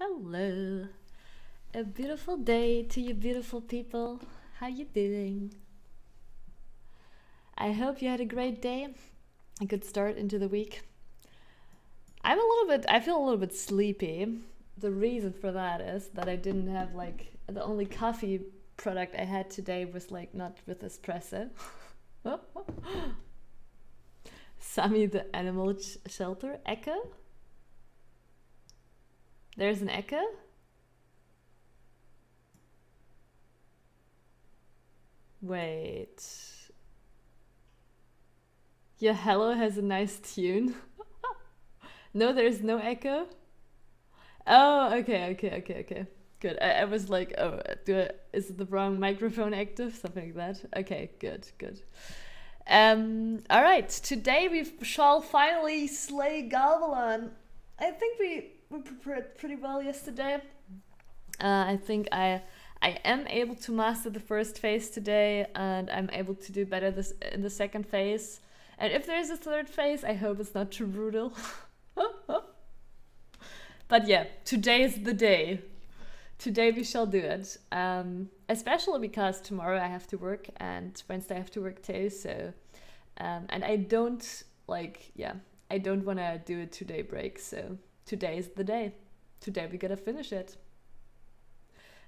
Hello. A beautiful day to you beautiful people. How you doing? I hope you had a great day. A good start into the week. I'm a little bit I feel a little bit sleepy. The reason for that is that I didn't have like the only coffee product I had today was like not with espresso. Sammy the animal sh- shelter echo. There's an echo. Wait. Yeah, hello has a nice tune. no, there's no echo. Oh, okay, okay, okay, okay. Good. I, I was like, oh, do I, is the wrong microphone active? Something like that. Okay, good, good. Um, all right. Today we shall finally slay Galbalan. I think we pretty well yesterday. Uh, I think I I am able to master the first phase today, and I'm able to do better this in the second phase. And if there is a third phase, I hope it's not too brutal. but yeah, today is the day. Today we shall do it. Um, especially because tomorrow I have to work and Wednesday I have to work too. So, um, and I don't like, yeah, I don't want to do a two day break. So today is the day. Today we gotta finish it.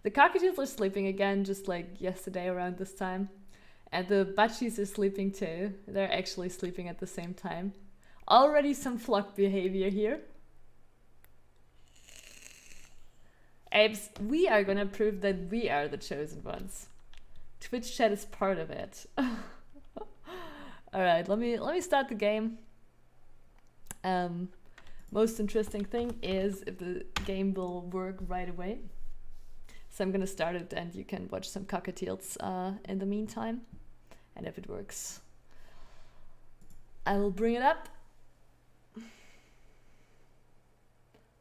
The cockatoos are sleeping again, just like yesterday around this time. And the banshees are sleeping too. They're actually sleeping at the same time. Already some flock behavior here. Apes, we are gonna prove that we are the chosen ones. Twitch chat is part of it. Alright, let me let me start the game. Um most interesting thing is if the game will work right away. So I'm gonna start it and you can watch some cockatiels uh, in the meantime. And if it works, I will bring it up.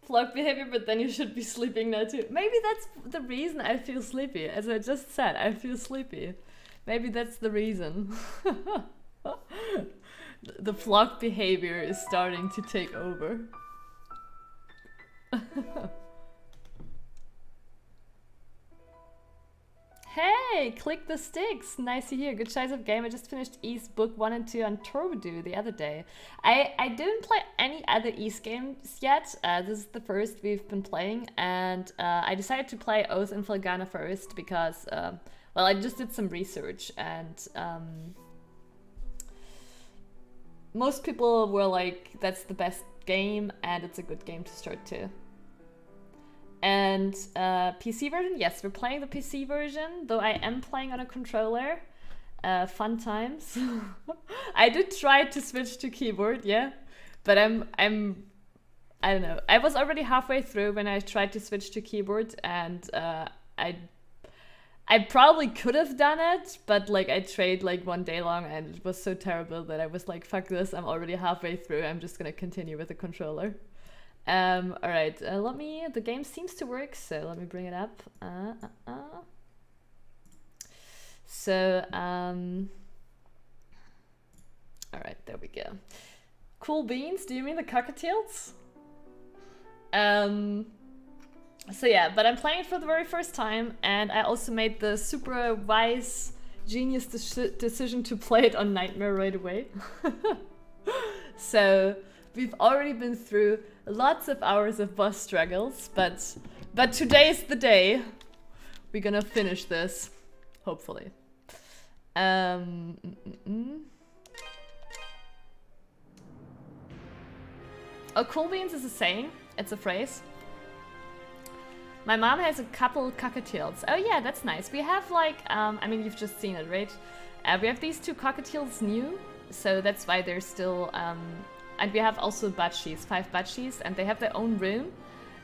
Flock behavior, but then you should be sleeping now too. Maybe that's the reason I feel sleepy. As I just said, I feel sleepy. Maybe that's the reason. the flock behavior is starting to take over. hey, click the sticks. Nice to hear. Good choice of game. I just finished Ys book one and two on TurboDuo the other day. I I didn't play any other Ys games yet. Uh, this is the first we've been playing, and uh, I decided to play Oath in Felghana first because, uh, well, I just did some research and. Um, most people were like, that's the best game and it's a good game to start to. And uh, PC version, yes, we're playing the PC version, though I am playing on a controller. Uh, fun times. I did try to switch to keyboard, yeah, but I'm I'm I don't know. I was already halfway through when I tried to switch to keyboard, and uh, I I probably could have done it, but like I tried like one day long, and it was so terrible that I was like, "Fuck this! I'm already halfway through. I'm just gonna continue with the controller." Um, all right, uh, let me. The game seems to work, so let me bring it up. Uh, uh, uh. So, um, all right, there we go. Cool beans. Do you mean the cockatiels? Um. So yeah, but I'm playing it for the very first time, and I also made the super wise, genius de decision to play it on Nightmare right away. so we've already been through lots of hours of boss struggles, but but today's the day. We're gonna finish this, hopefully. Um, mm, mm, mm. Oh, cool beans is a saying. It's a phrase. My mom has a couple cockatiels. Oh yeah, that's nice. We have like, um, I mean, you've just seen it, right? Uh, we have these two cockatiels new, so that's why they're still um, and we have also banshees, five banshees, and they have their own room.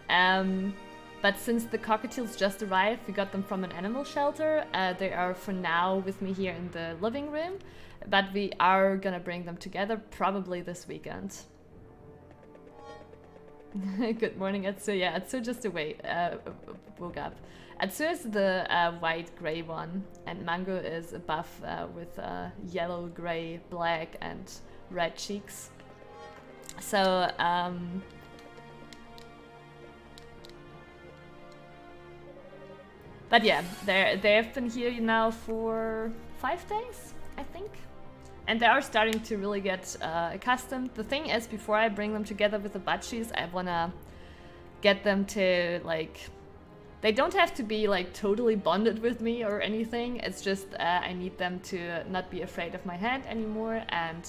Um, but since the cockatiels just arrived, we got them from an animal shelter. Uh, they are for now with me here in the living room, but we are gonna bring them together probably this weekend. Good morning, Atsu. Yeah, Atsu just awake, uh, woke up. Atsu is the uh, white gray one, and Mango is a buff uh, with uh, yellow, gray, black, and red cheeks. So, um, but yeah, they they've been here now for five days, I think. And they are starting to really get uh, accustomed. The thing is, before I bring them together with the budgies, I wanna get them to like they don't have to be like totally bonded with me or anything. It's just uh, I need them to not be afraid of my hand anymore and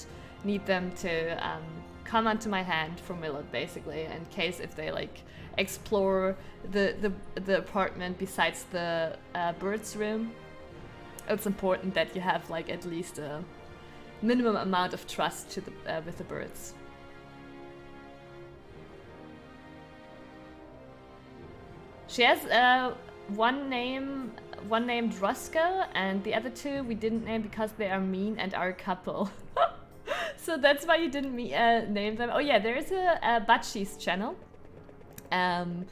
need them to um, come onto my hand for Millet basically in case if they like explore the the, the apartment besides the uh, birds room. It's important that you have like at least a minimum amount of trust to the uh, with the birds. She has uh, one name, one named Roscoe, and the other two we didn't name because they are mean and are a couple. so that's why you didn't me uh, name them. Oh yeah, there is a, a channel. Um,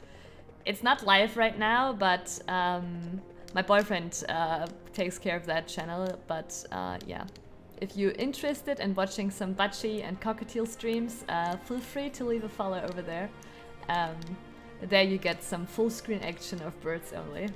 it's not live right now, but um, my boyfriend uh, takes care of that channel. But uh, yeah, if you're interested in watching some budgie and Cockatiel streams, uh, feel free to leave a follow over there. Um, there you get some full screen action of birds only.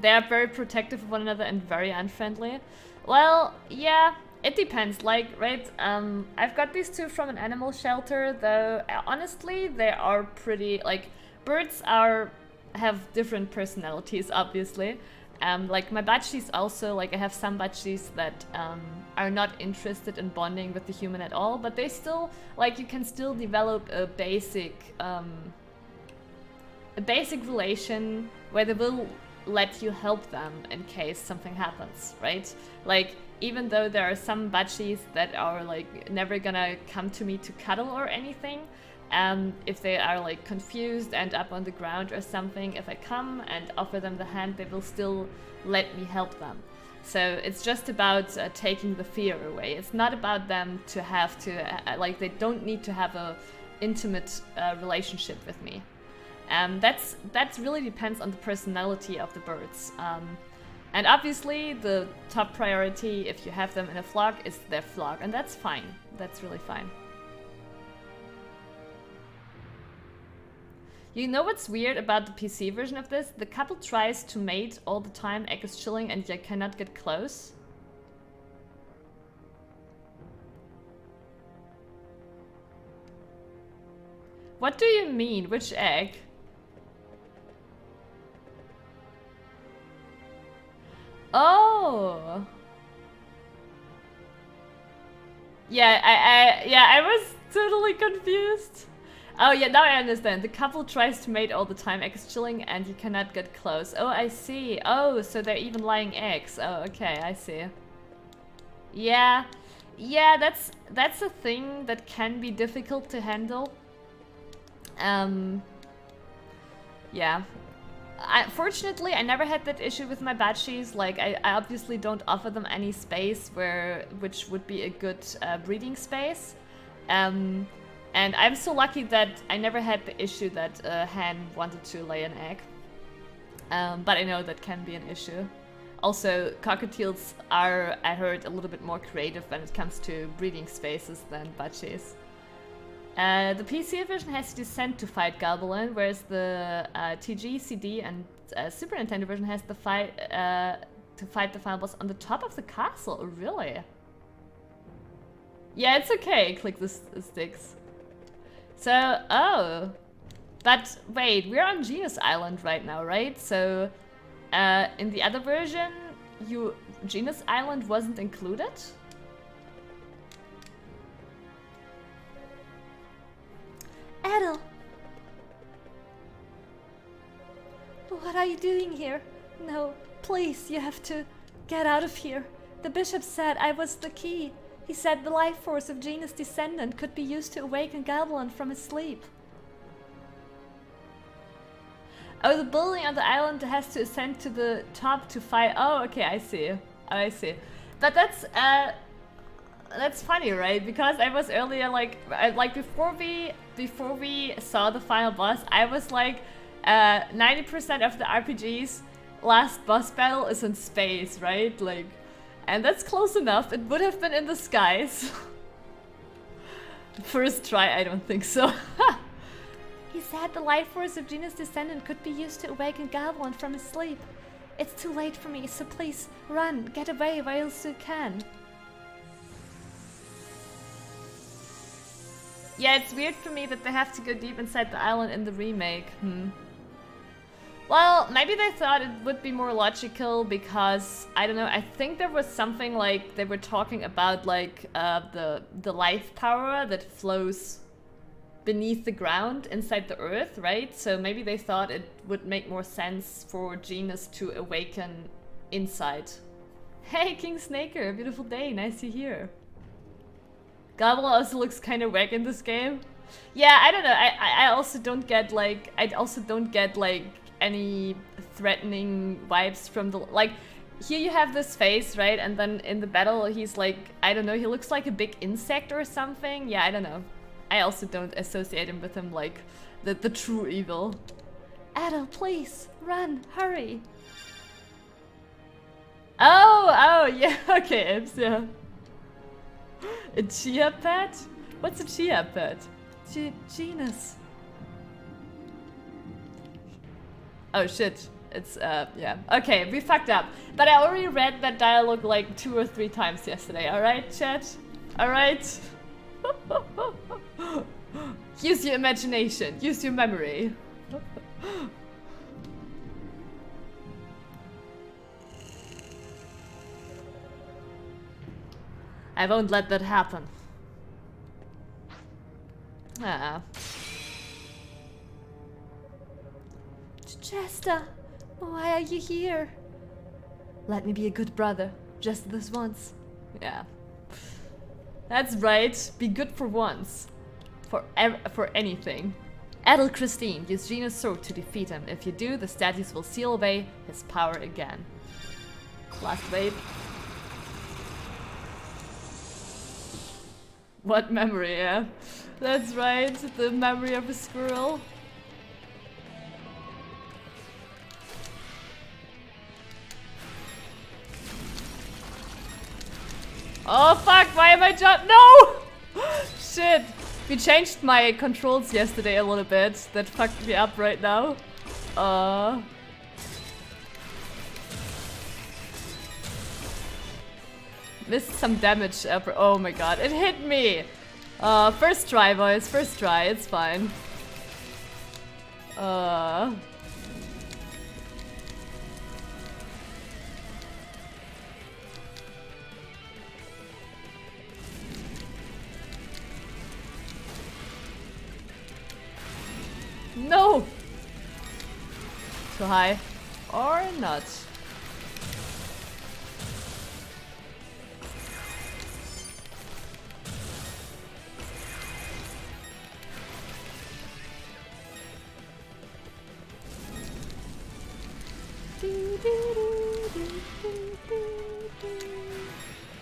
They are very protective of one another and very unfriendly. Well, yeah, it depends. Like, right, um, I've got these two from an animal shelter, though honestly, they are pretty, like, birds are, have different personalities, obviously. Um, like my budgies also, like I have some budgies that um, are not interested in bonding with the human at all, but they still, like you can still develop a basic, um, a basic relation where they will let you help them in case something happens, right? Like even though there are some budgies that are like never gonna come to me to cuddle or anything, um, if they are like confused and up on the ground or something, if I come and offer them the hand, they will still let me help them. So it's just about uh, taking the fear away. It's not about them to have to, uh, like they don't need to have a intimate uh, relationship with me. Um, that's That really depends on the personality of the birds. Um, and obviously the top priority if you have them in a flock is their flock and that's fine. That's really fine. You know what's weird about the PC version of this? The couple tries to mate all the time, egg is chilling and you cannot get close. What do you mean? Which egg? Oh! Yeah, I, I, yeah, I was totally confused. Oh yeah, now I understand. The couple tries to mate all the time, eggs chilling, and you cannot get close. Oh, I see. Oh, so they're even laying eggs. Oh, okay, I see. Yeah, yeah, that's that's a thing that can be difficult to handle. Um, yeah. I, fortunately, I never had that issue with my budgies. Like, I, I, obviously don't offer them any space where, which would be a good uh, breeding space. Um, and I'm so lucky that I never had the issue that a hen wanted to lay an egg. Um, but I know that can be an issue. Also, cockatiels are, I heard, a little bit more creative when it comes to breeding spaces than budgies. Uh, the PC version has to descend to fight Galbalan, whereas the uh, TG, CD, and uh, Super Nintendo version has to fight uh, to fight the final boss on the top of the castle. Really? Yeah, it's okay. Click the sticks. So, oh. But wait, we're on Genos Island right now, right? So, uh, in the other version, you Genos Island wasn't included? Adol! What are you doing here? No, please, you have to get out of here. The bishop said I was the key. He said the life force of Genos' descendant could be used to awaken Galbalan from his sleep. Oh, the building on the island has to ascend to the top to fight. Oh, okay, I see. I see. But that's uh, that's funny, right? Because I was earlier like, like before we before we saw the final boss, I was like, 90% uh, of the RPG's last boss battle is in space, right? Like, and that's close enough. It would have been in the skies. First try, I don't think so. He said the life force of Genos' descendant could be used to awaken Galbalan from his sleep. It's too late for me, so please run, get away while you can. Yeah, it's weird for me that they have to go deep inside the island in the remake. Hmm. Well, maybe they thought it would be more logical because I don't know. I think there was something like they were talking about like uh, the the life power that flows beneath the ground inside the earth, right? So maybe they thought it would make more sense for Genos to awaken inside. Hey, King Snaker, beautiful day, nice to hear. Gobble also looks kind of wack in this game. Yeah, I don't know. I, I also don't get like I also don't get like any threatening vibes from the like here you have this face, right? And then in the battle he's like I don't know, he looks like a big insect or something. Yeah, I don't know. I also don't associate him with him like the the true evil. Adol, please, run, hurry. Oh, oh, yeah, okay, Ibs, yeah. A chia pet? What's a chia pet? G Genos. Oh shit. It's, uh, yeah. Okay, we fucked up. But I already read that dialogue like two or three times yesterday, alright, chat? Alright? use your imagination, use your memory. I won't let that happen. Ah. Chester, why are you here? Let me be a good brother, just this once. Yeah. That's right, be good for once. For for anything. Adol Christin, use Genos' sword to defeat him. If you do, the statues will seal away his power again. Last wave. What memory, yeah? That's right, the memory of a squirrel. Oh fuck, why am I jump- No! Shit. We changed my controls yesterday a little bit. That fucked me up right now. Uh... Missed some damage. Oh my god, it hit me! Uh, first try, boys. First try. It's fine. Uh... No! Too high. Or not.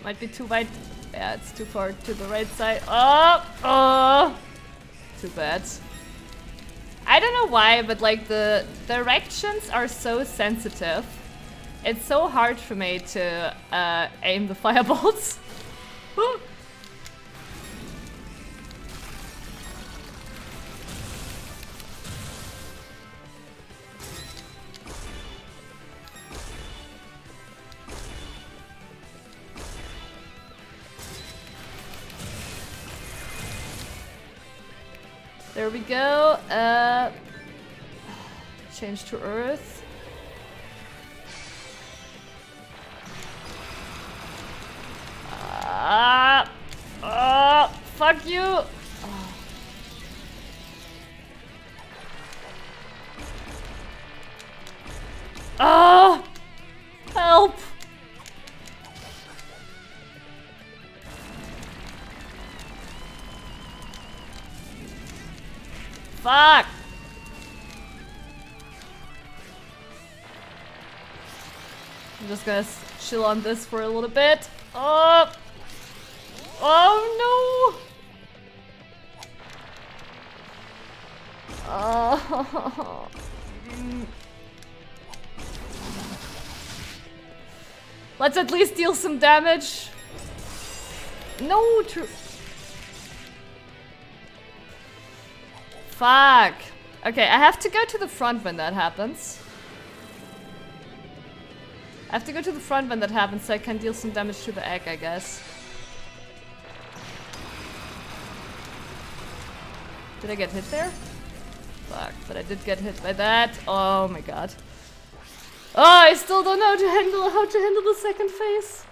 Might be too wide. Yeah, it's too far to the right side. Oh! Oh! Too bad. I don't know why, but like the directions are so sensitive. It's so hard for me to uh, aim the fireballs. There we go. Change to Earth. Ah! Uh, fuck you! Gonna chill on this for a little bit. Oh! Oh no! Oh. Let's at least deal some damage. No, true. Fuck. Okay, I have to go to the front when that happens. I have to go to the front when that happens so I can deal some damage to the egg, I guess. Did I get hit there? Fuck, but I did get hit by that. Oh my god. Oh, I still don't know how to handle how to handle the second phase.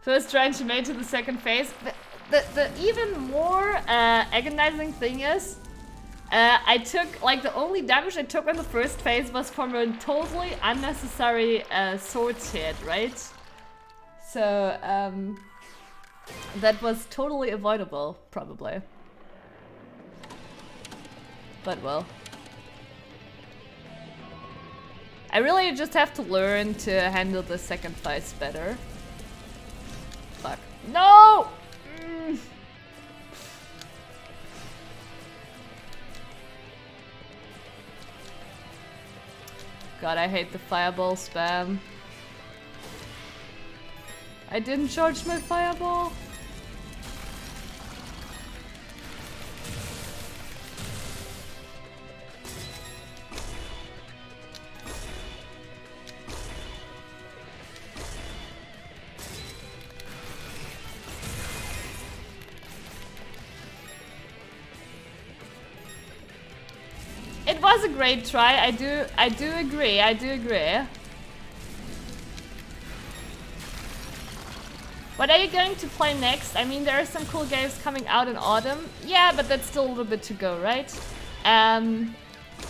First trying to make to the second phase. The, the, the even more uh, agonizing thing is, uh, I took, like the only damage I took on the first phase was from a totally unnecessary uh, sword hit, right? So, um, that was totally avoidable, probably. But well. I really just have to learn to handle the second phase better. Fuck. No! God, I hate the fireball spam. I didn't charge my fireball. Great try. I do I do agree. I do agree. What are you going to play next? I mean, there are some cool games coming out in autumn. Yeah, but that's still a little bit to go, right? Um,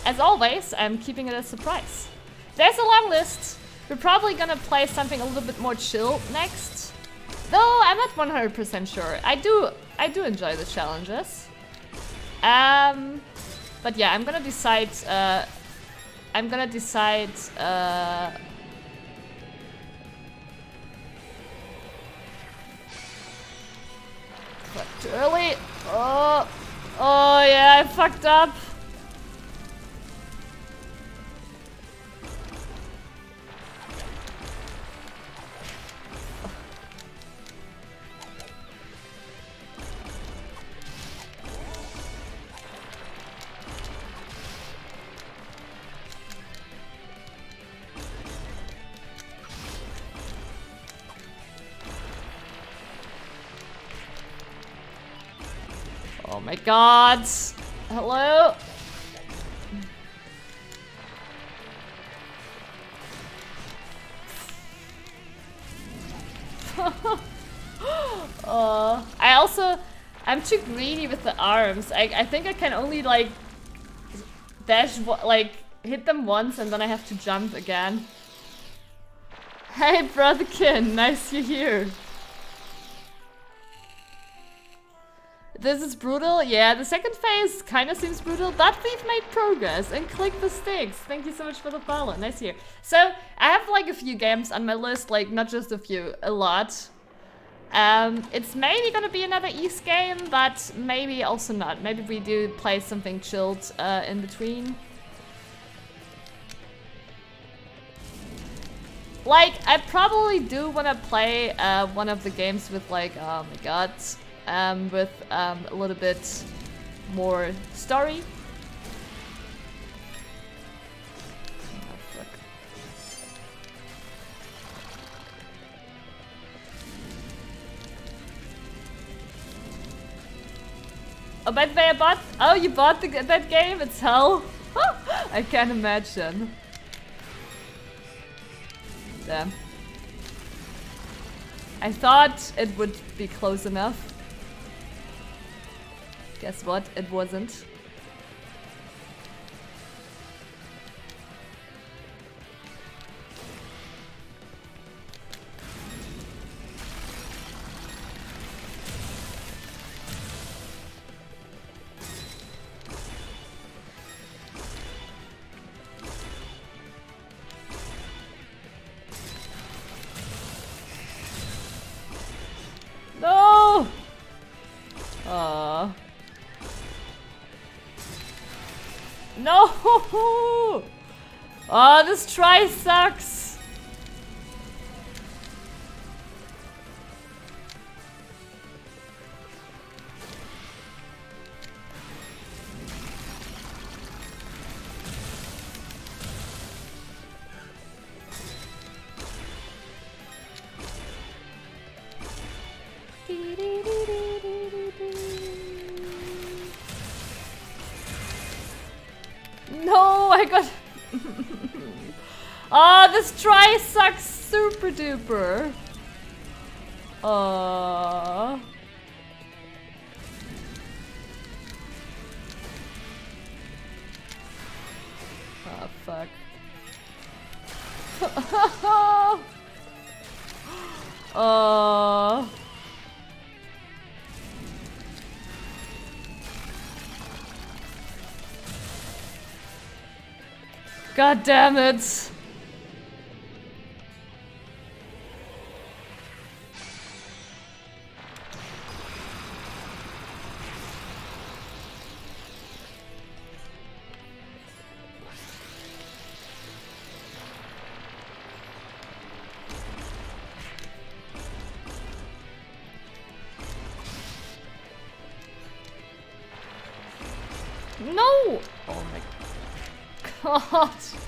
as always, I'm keeping it a surprise. There's a long list. We're probably gonna play something a little bit more chill next. Though I'm not 100% sure. I do I do enjoy the challenges. Um, but yeah, I'm gonna decide. Uh, I'm gonna decide. Uh, too early. Oh, oh yeah, I fucked up. My god. Hello? uh, I also... I'm too greedy with the arms. I, I think I can only like... Dash, like, hit them once and then I have to jump again. Hey brotherkin, nice you're here. This is brutal. Yeah, the second phase kind of seems brutal, but we've made progress. And click the sticks. Thank you so much for the follow. Nice here. So, I have like a few games on my list, like not just a few, a lot. Um, it's maybe gonna be another Ys game, but maybe also not. Maybe we do play something chilled uh, in between. Like, I probably do want to play uh, one of the games with like, oh my god, um, with um, a little bit more story. Oh, by the way, I bought. Oh, you bought the, that game? It's hell. I can't imagine. Damn. I thought it would be close enough. Guess what? It wasn't. No! Aww. No! Oh, this try sucks! No, I got... oh, this try sucks super duper. Uh... Oh, fuck. uh... God damn it! God. Oh,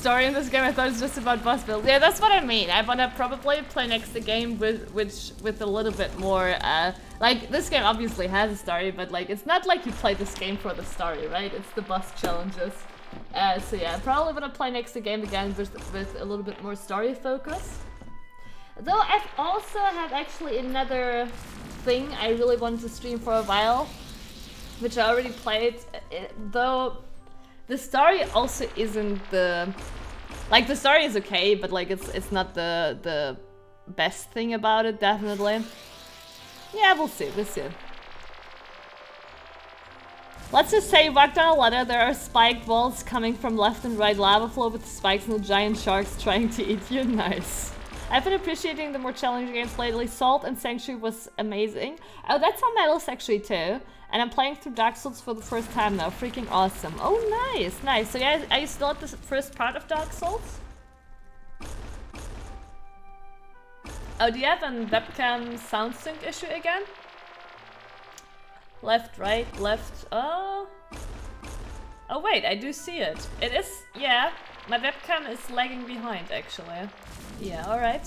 story in this game. I thought it was just about boss build. Yeah, that's what I mean. I wanna probably play next the game with which with a little bit more. Uh, like this game obviously has a story, but like it's not like you play this game for the story, right? It's the boss challenges. Uh, so yeah, I probably gonna play next the game again with with a little bit more story focus. Though I've also had actually another thing I really wanted to stream for a while, which I already played. It, though the story also isn't the like the story is okay, but like it's it's not the the best thing about it. Definitely. Yeah, we'll see. We'll see. Let's just say, walk down a ladder, there are spiked walls coming from left and right lava flow with spikes and giant sharks trying to eat you. Nice. I've been appreciating the more challenging games lately. Salt and Sanctuary was amazing. Oh, that's on list actually too. And I'm playing through Dark Souls for the first time now. Freaking awesome. Oh, nice, nice. So yeah, are you still at the first part of Dark Souls? Oh, do you have a webcam sound sync issue again? Left, right, left. Oh. Oh wait, I do see it. It is, yeah. My webcam is lagging behind actually. Yeah, alright.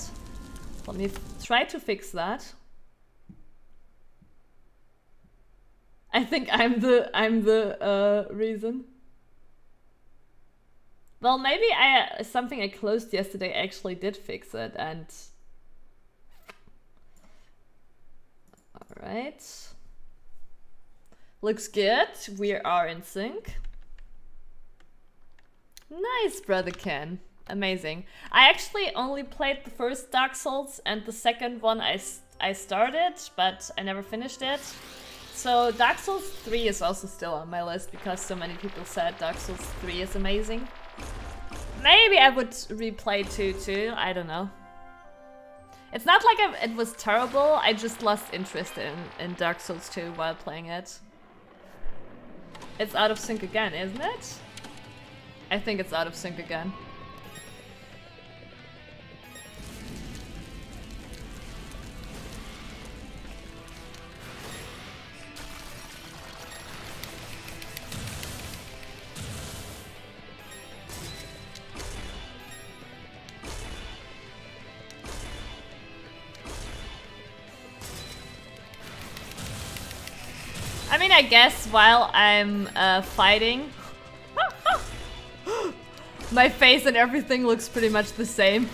Let me try to fix that. I think I'm the I'm the uh, reason. Well, maybe I something I closed yesterday actually did fix it, and all right, looks good. We are in sync. Nice, brother Ken. Amazing. I actually only played the first Dark Souls, and the second one I I started, but I never finished it. So Dark Souls 3 is also still on my list because so many people said Dark Souls 3 is amazing. Maybe I would replay 2 too, I don't know. It's not like I, it was terrible, I just lost interest in, in Dark Souls 2 while playing it. It's out of sync again, isn't it? I think it's out of sync again. I mean, I guess while I'm uh, fighting, my face and everything looks pretty much the same.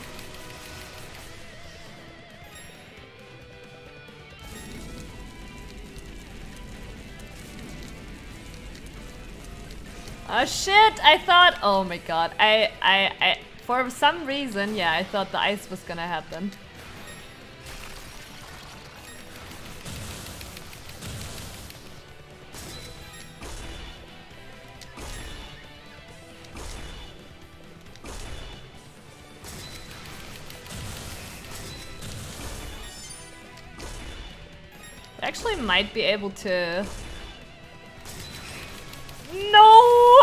Oh shit, I thought, oh my god, I, I, I, for some reason, yeah, I thought the ice was gonna happen. Actually might be able to... No!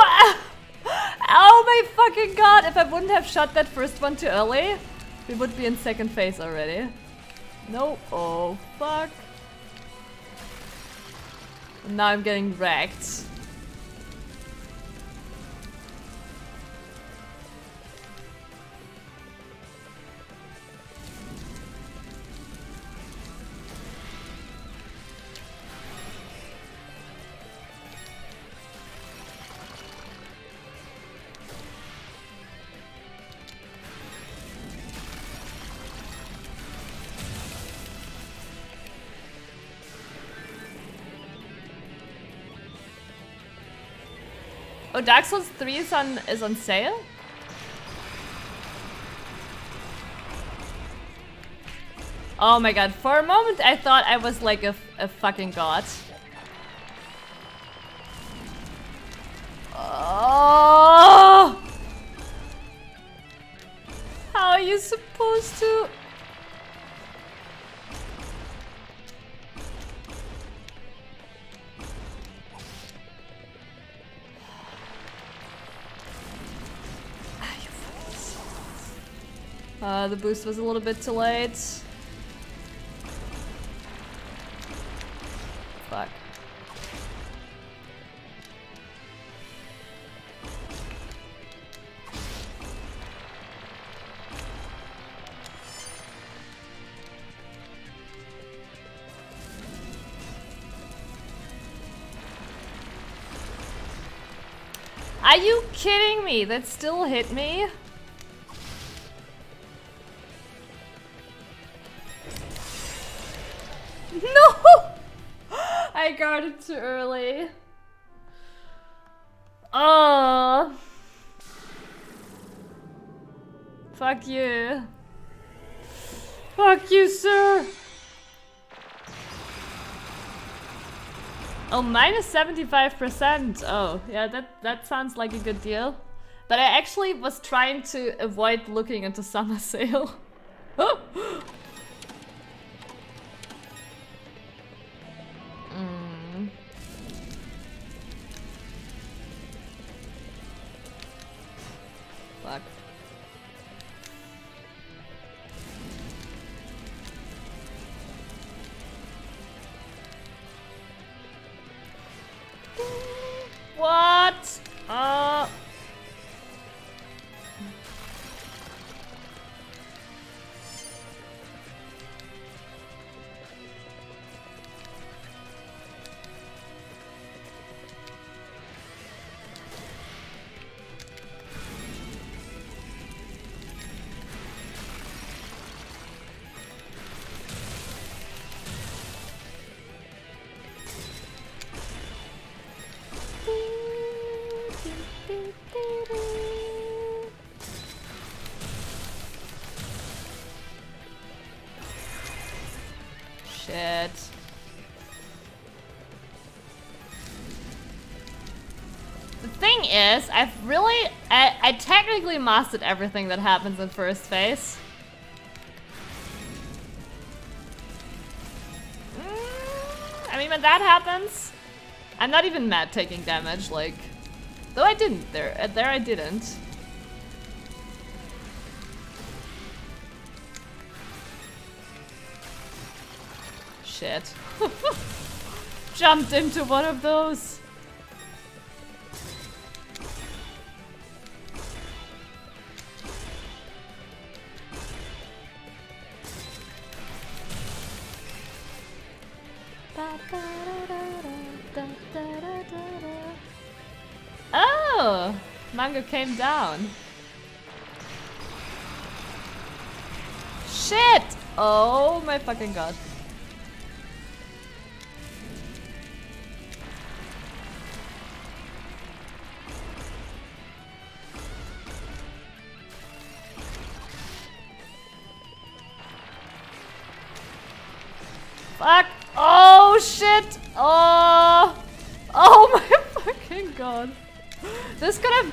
Oh my fucking god! If I wouldn't have shot that first one too early, we would be in second phase already. No. Oh, fuck. now I'm getting wrecked. Oh, Dark Souls 3 is on is on sale? Oh my god, for a moment I thought I was like a, a fucking god. Oh! How are you supposed to... Uh, the boost was a little bit too late. Fuck. Are you kidding me? That still hit me? I guarded too early. Oh. Fuck you. Fuck you, sir. Oh, minus 75%. Oh, yeah, that, that sounds like a good deal. But I actually was trying to avoid looking into summer sale. I technically mastered everything that happens in first phase. Mm, I mean, when that happens, I'm not even mad taking damage, like... Though I didn't there. Uh, there I didn't. Shit. Jumped into one of those. Came down. Shit! Oh my fucking god.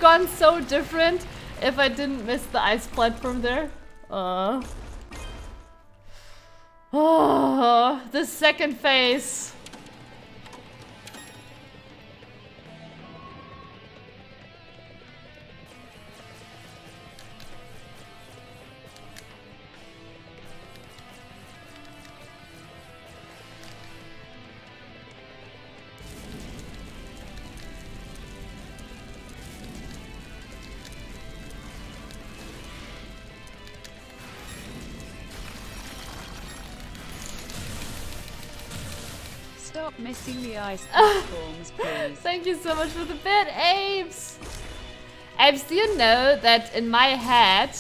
Gone so different if I didn't miss the ice platform there. Uh. Oh, this second phase. Missing the ice platforms, please. Thank you so much for the bit, Apes! Apes, do you know that in my head,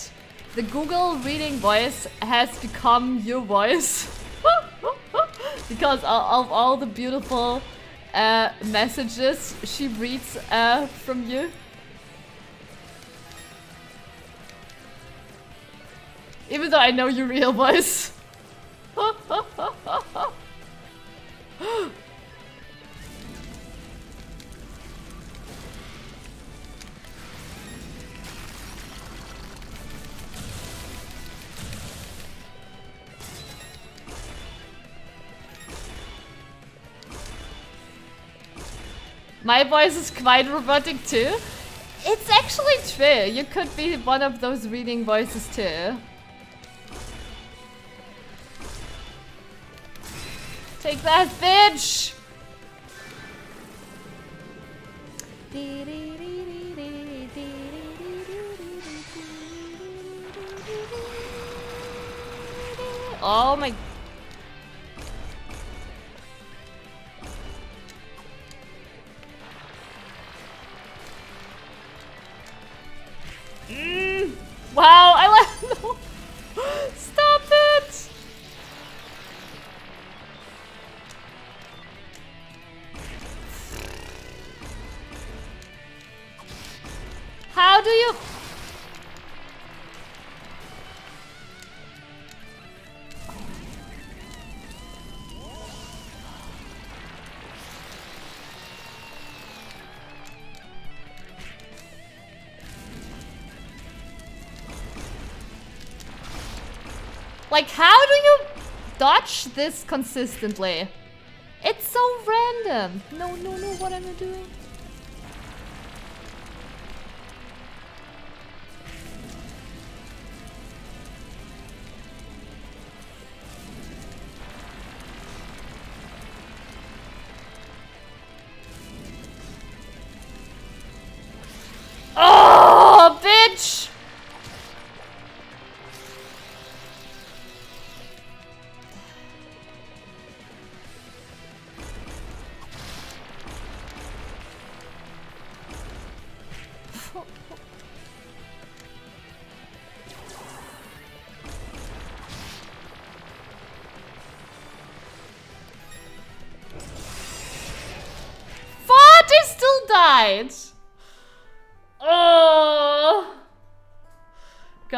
the Google reading voice has become your voice? because of, of, all the beautiful uh, messages she reads uh, from you. Even though I know your real voice. My voice is quite robotic too. It's actually true. You could be one of those reading voices too. Take that, bitch! Oh my... dodge this consistently? It's so random. No, no, no, what am I doing?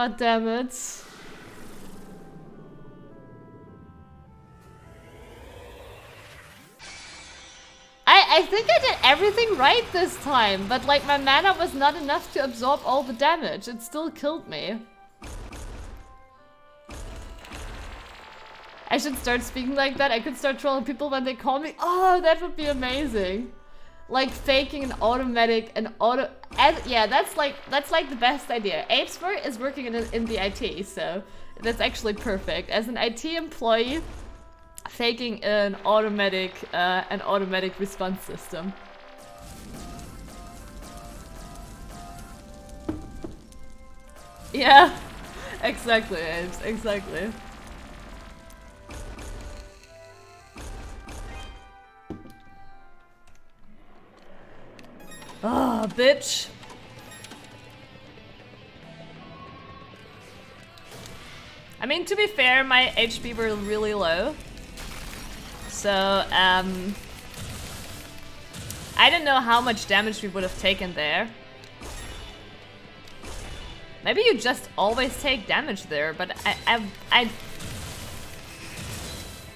God damn it. I, I think I did everything right this time, but like my mana was not enough to absorb all the damage. It still killed me. I should start speaking like that. I could start trolling people when they call me. Oh, that would be amazing. Like faking an automatic, an auto. As, yeah, that's like that's like the best idea. Apeswork is working in in the IT, so that's actually perfect. As an IT employee, faking an automatic uh, an automatic response system. Yeah, exactly, Apes, exactly. Bitch. I mean, to be fair, my HP were really low. So, um... I don't know how much damage we would have taken there. Maybe you just always take damage there, but I... I, I,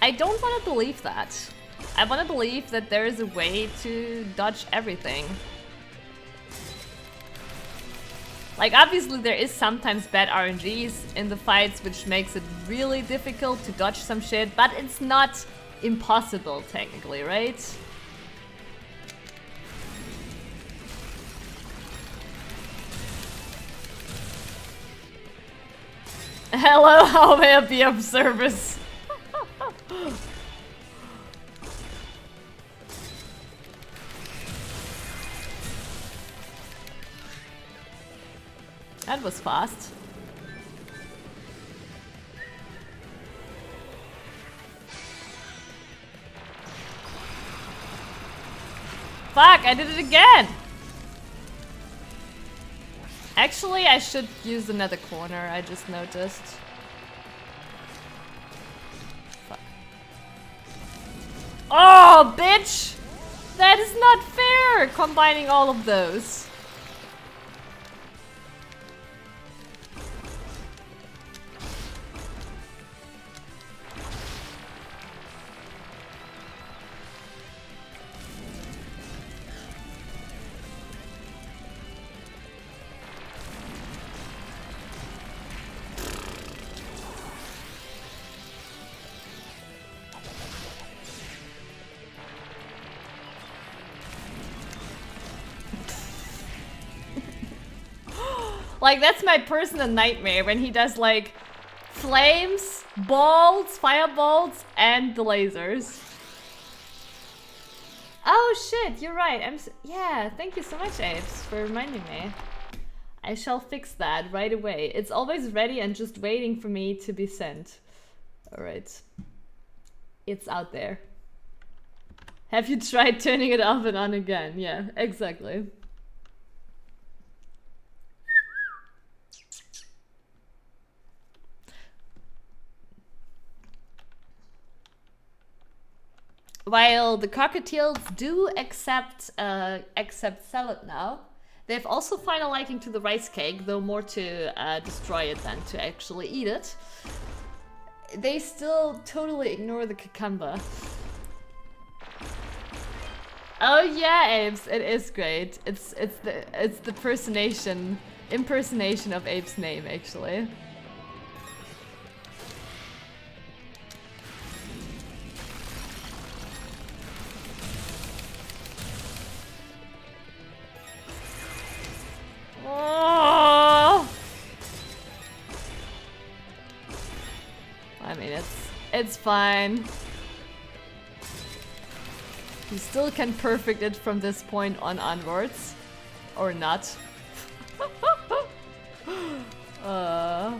I don't want to believe that. I want to believe that there is a way to dodge everything. Like, obviously there is sometimes bad RNGs in the fights, which makes it really difficult to dodge some shit, but it's not impossible, technically, right? Hello, how may I be of service? that was fast. Fuck, I did it again! Actually, I should use another corner, I just noticed. Fuck. Oh, bitch! That is not fair, combining all of those. Like, that's my personal nightmare when he does, like, flames, balls, fireballs, and the lasers. Oh shit, you're right. I'm yeah, thank you so much, Apes, for reminding me. I shall fix that right away. It's always ready and just waiting for me to be sent. Alright. It's out there. Have you tried turning it off and on again? Yeah, exactly. While the cockatiels do accept uh, accept salad now, they've also found a liking to the rice cake, though more to uh, destroy it than to actually eat it. They still totally ignore the cucumber. Oh yeah, Apes, it is great. It's it's the it's the personation impersonation of Ape's name actually. Oh! I mean, it's it's fine. You still can perfect it from this point on onwards. Or not. uh...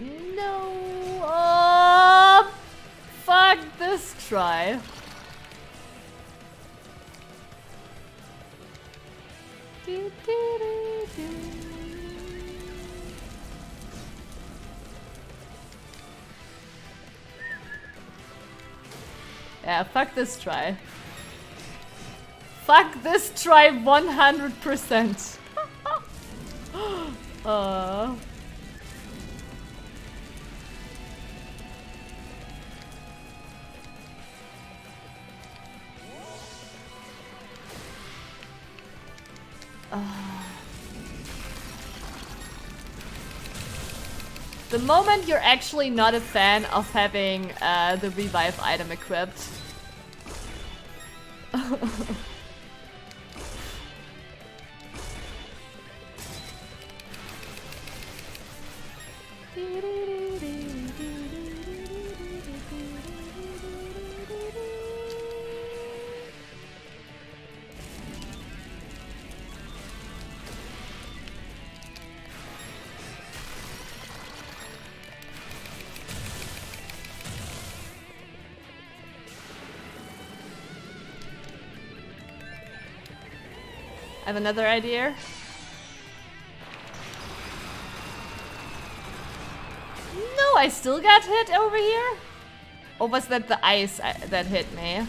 No! Oh, fuck this try. Yeah, fuck this try. Fuck this try 100%. uh. The moment you're actually not a fan of having uh, the revive item equipped. I have another idea. No, I still got hit over here? Or was that the ice uh, that hit me?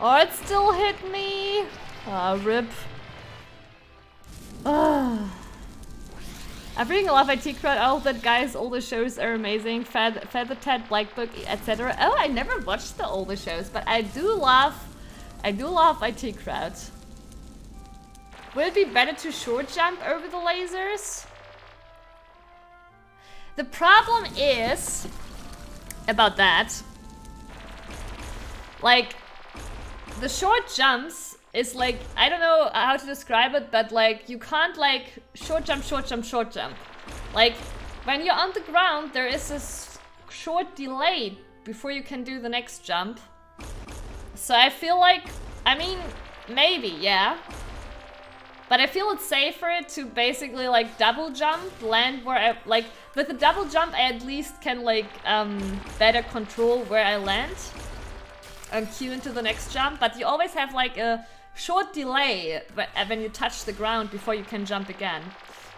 Oh, it still hit me. Ah, rip. Ah. I freaking love IT Crowd. All that guys, all the shows are amazing. Feather, Father Ted, Black Book, etc. Oh, I never watched the older shows, but I do love, I do love IT Crowd. Would it be better to short jump over the lasers? The problem is about that. Like, the short jumps is like, I don't know how to describe it, but like, you can't like short jump, short jump, short jump. Like, when you're on the ground, there is this short delay before you can do the next jump. So I feel like, I mean, maybe, yeah. But I feel it's safer to basically like double jump, land where I, like, with the double jump I at least can like um, better control where I land and queue into the next jump. But you always have like a short delay when you touch the ground before you can jump again.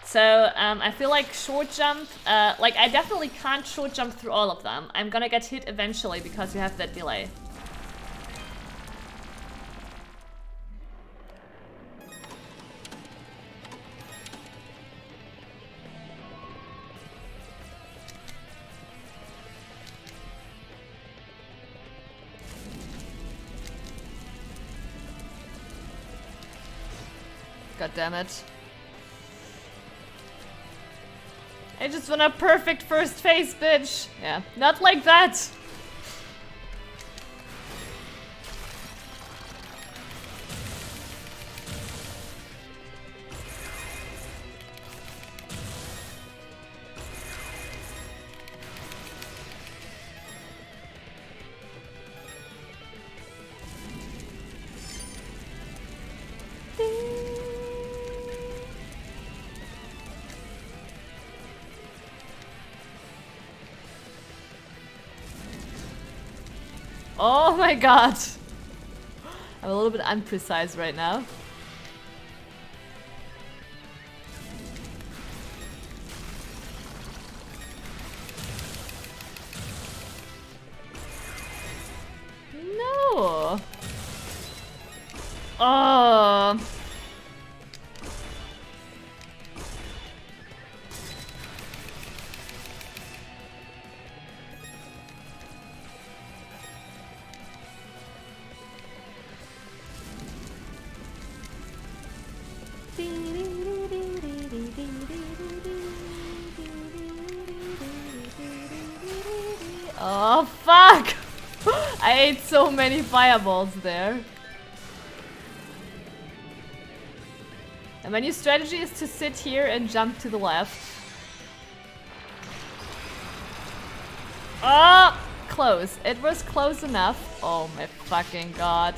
So um, I feel like short jump, uh, like I definitely can't short jump through all of them. I'm gonna get hit eventually because you have that delay. God damn it. I just want a perfect first face, bitch. Yeah, not like that. My god. I'm a little bit unprecise right now. No. Oh. Oh, fuck! I ate so many fireballs there. And my new strategy is to sit here and jump to the left. Oh! Close. It was close enough. Oh my fucking god.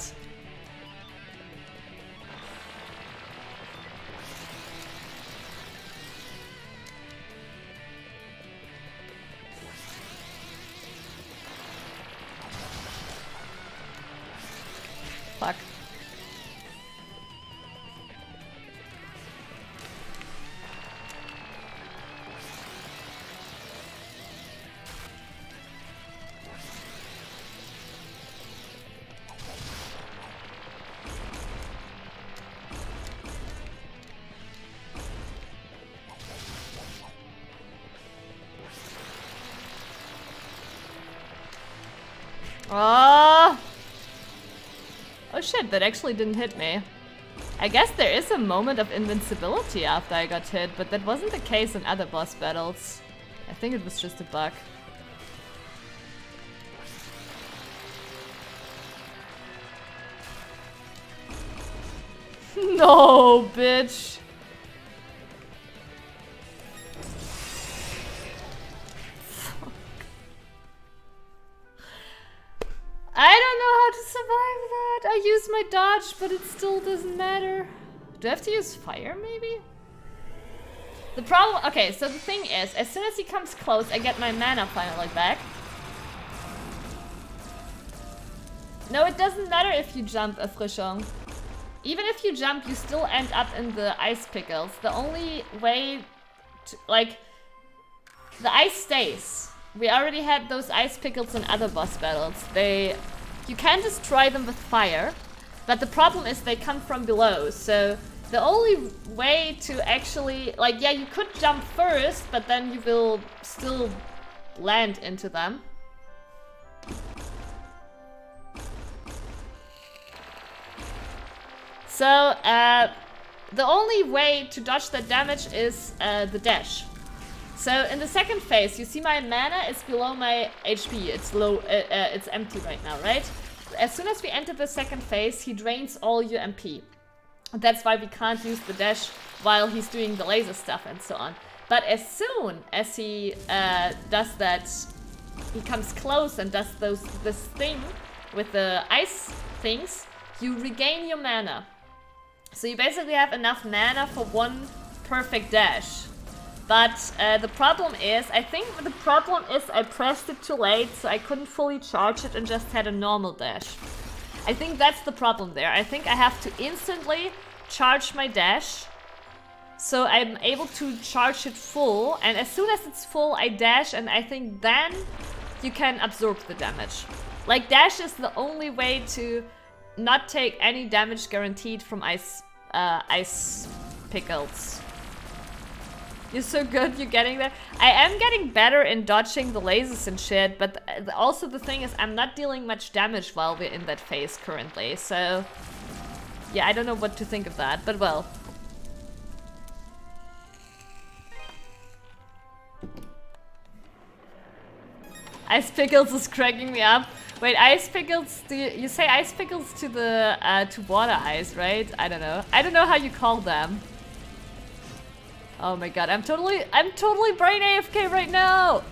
That actually didn't hit me. I guess there is a moment of invincibility after I got hit, but that wasn't the case in other boss battles. I think it was just a bug. no, bitch. Dodge, but it still doesn't matter. Do I have to use fire, maybe? The problem... Okay, so the thing is, as soon as he comes close, I get my mana finally back. No, it doesn't matter if you jump a Frischung. Even if you jump, you still end up in the ice pickles. The only way to... Like... The ice stays. We already had those ice pickles in other boss battles. They you can destroy them with fire, but the problem is they come from below. So the only way to actually, like, yeah, you could jump first, but then you will still land into them. So, uh, the only way to dodge that damage is uh, the dash. So in the second phase, you see my mana is below my HP. It's low, uh, uh, it's empty right now, right? As soon as we enter the second phase, he drains all your MP. That's why we can't use the dash while he's doing the laser stuff and so on. But as soon as he uh, does that, he comes close and does those this thing with the ice things, you regain your mana. So you basically have enough mana for one perfect dash. But uh, the problem is, I think the problem is I pressed it too late, so I couldn't fully charge it and just had a normal dash. I think that's the problem there. I think I have to instantly charge my dash. So I'm able to charge it full, and as soon as it's full, I dash, and I think then you can absorb the damage. Like, dash is the only way to not take any damage guaranteed from ice, uh, ice pickles. You're so good, you're getting there. I am getting better in dodging the lasers and shit, but also the thing is I'm not dealing much damage while we're in that phase currently, so... Yeah, I don't know what to think of that, but well. Ice Pickles is cracking me up. Wait, ice pickles, do you, you say ice pickles to the, uh, to water ice, right? I don't know. I don't know how you call them. Oh my god, I'm totally, I'm totally brain AFK right now!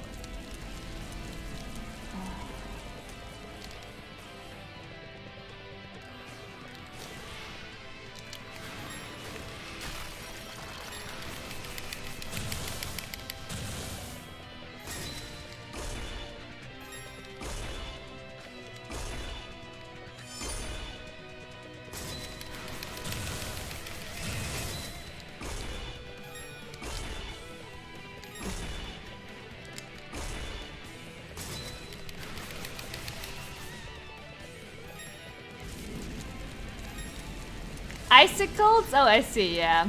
Icicles? Oh, I see, yeah.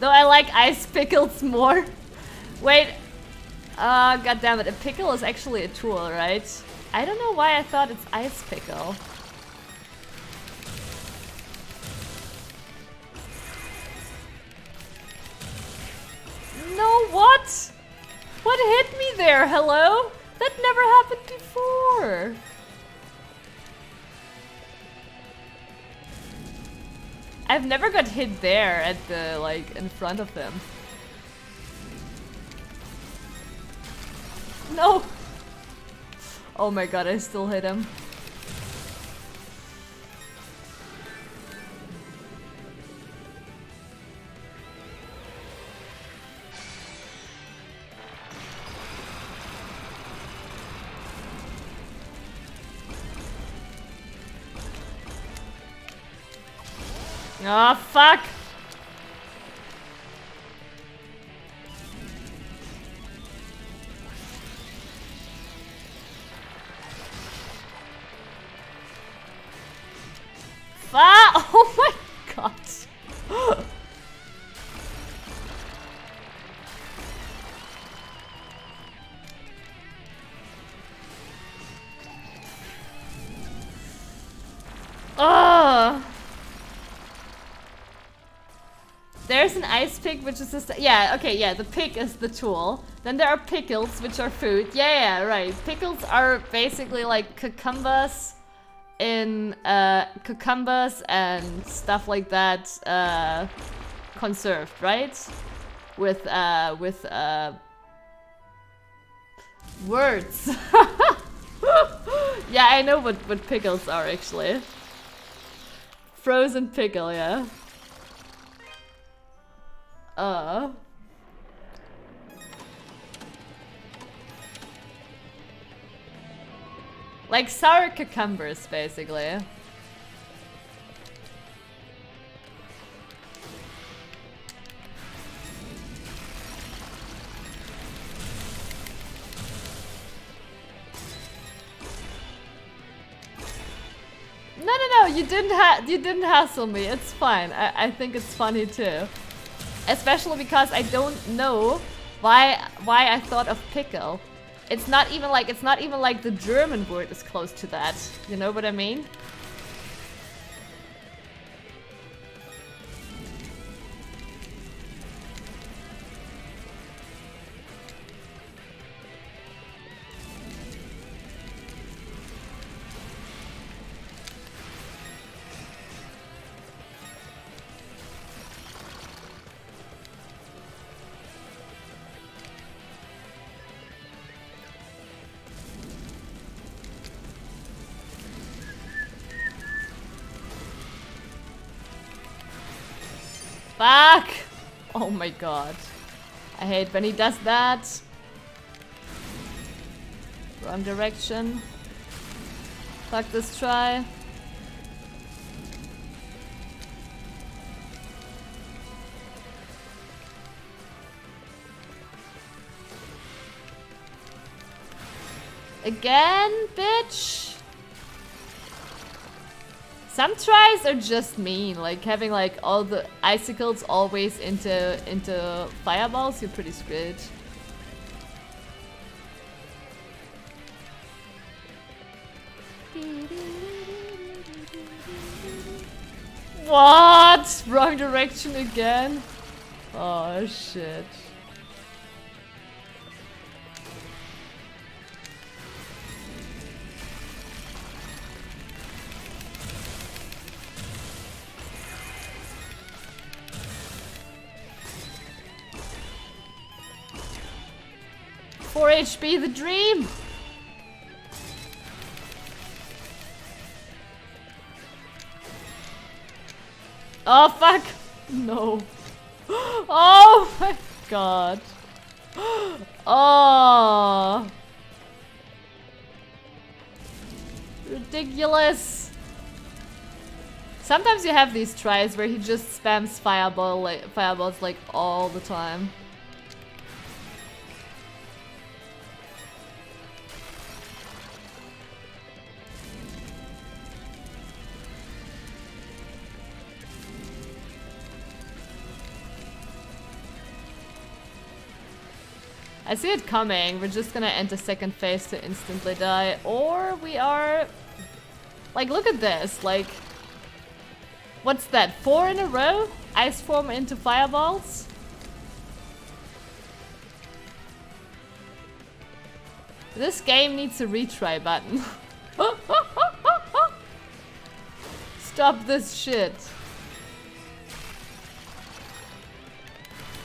Though I like ice pickles more. Wait. Uh, God damn it. A pickle is actually a tool, right? I don't know why I thought it's ice pickle. No, what? What hit me there? Hello? That never happened before. I've never got hit there at the, like, in front of them. No! Oh my god, I still hit him. Oh, fuck! Fuck! There's an ice pick, which is just yeah, okay, yeah. The pick is the tool. Then there are pickles, which are food. Yeah, yeah, right. Pickles are basically like cucumbers in uh, cucumbers and stuff like that uh, conserved, right? With uh, with uh, words. yeah, I know what what pickles are actually. Frozen pickle, yeah. Uh. Like sour cucumbers, basically. No, no, no. You didn't ha you didn't hassle me. It's fine. I, I think it's funny too, especially because I don't know why why I thought of pickle. It's not even like it's not even like the German word is close to that. You know what I mean? Oh my god. I hate when he does that. Wrong direction. Fuck this try. Again, bitch? Some tries are just mean, like having like all the icicles always into into fireballs, you're pretty screwed. What? Wrong direction again? Oh shit. Four HP, the dream. Oh fuck! No. Oh my god. Oh. Ridiculous. Sometimes you have these tries where he just spams fireball like fireballs like all the time. I see it coming. We're just gonna enter second phase to instantly die. Or we are... Like, look at this. Like... What's that? Four in a row? Ice form into fireballs? This game needs a retry button. Stop this shit.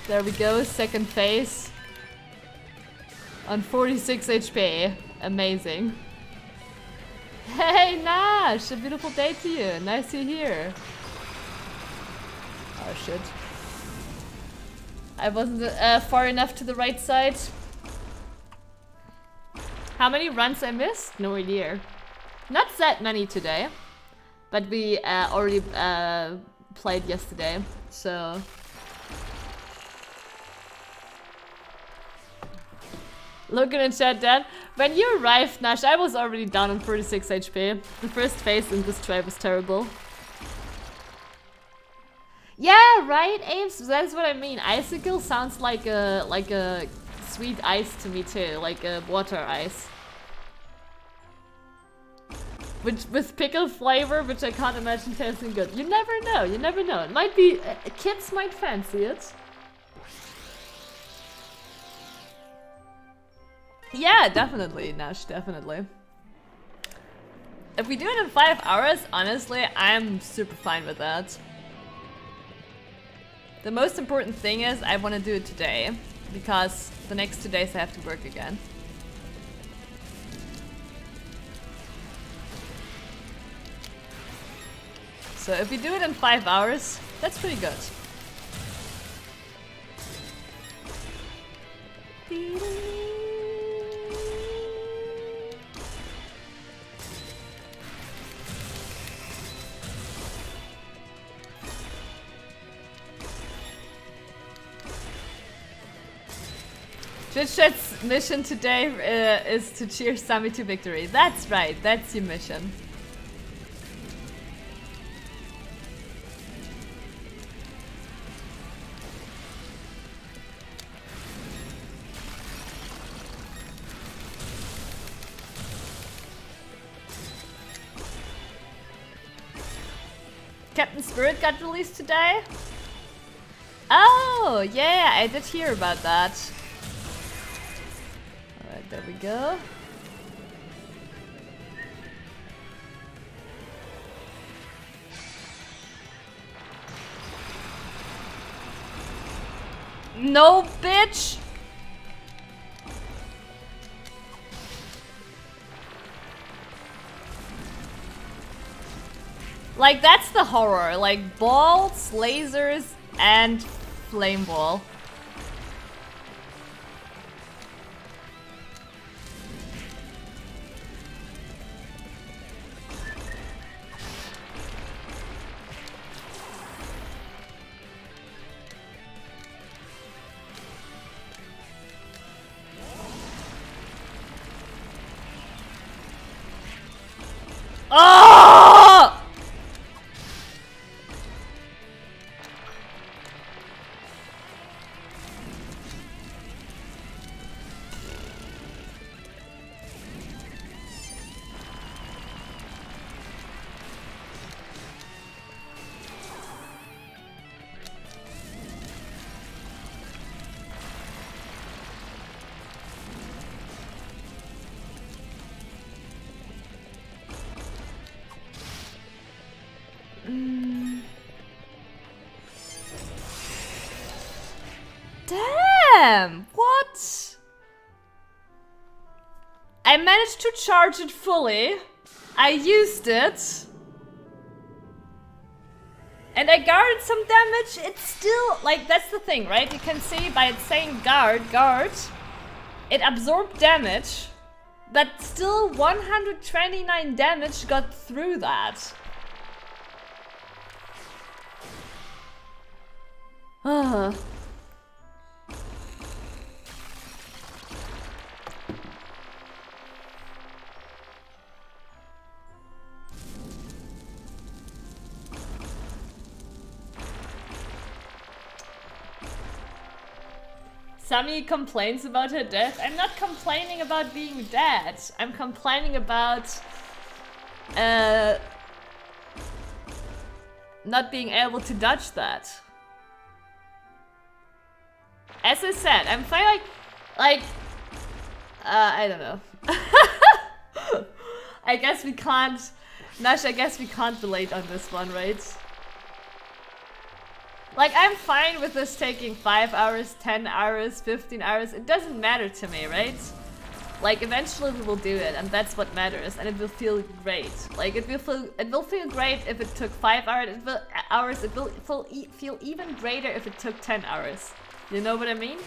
There we go, second phase. On 46 HP. Amazing. Hey Nash! A beautiful day to you. Nice you're here. Oh shit. I wasn't uh, far enough to the right side. How many runs I missed? No idea. Not that many today. But we uh, already uh, played yesterday, so... Look in chat, Dan. When you arrived, Nash, I was already down on 46 HP. The first phase in this try was terrible. Yeah, right, Apes? That's what I mean. Icicle sounds like a like a sweet ice to me too, like a water ice. Which with pickle flavor, which I can't imagine tasting good. You never know, you never know. It might be uh, kids might fancy it. Yeah, definitely, Nash, definitely. If we do it in five hours, honestly, I'm super fine with that. The most important thing is I want to do it today, because the next two days I have to work again. So if we do it in five hours, that's pretty good. Twitch mission today uh, is to cheer Sami to victory. That's right, that's your mission. Captain Spirit got released today? Oh, yeah, I did hear about that. There we go. No, bitch! Like, that's the horror. Like, balls, lasers, and flame ball. Oh! To charge it fully. I used it. And I guarded some damage. It's still, like, that's the thing, right? You can see by it saying guard, guard, it absorbed damage. But still 129 damage got through that. Ah. Sami complains about her death. I'm not complaining about being dead. I'm complaining about uh, not being able to dodge that. As I said, I'm fine like, like, uh, I don't know. I guess we can't, Nash, I guess we can't relate on this one, right? Like, I'm fine with this taking 5 hours, 10 hours, 15 hours. It doesn't matter to me, right? Like, eventually we will do it, and that's what matters, and it will feel great. Like, it will feel, it will feel great if it took 5 hours, it will, hours, it will feel, feel even greater if it took 10 hours. You know what I mean?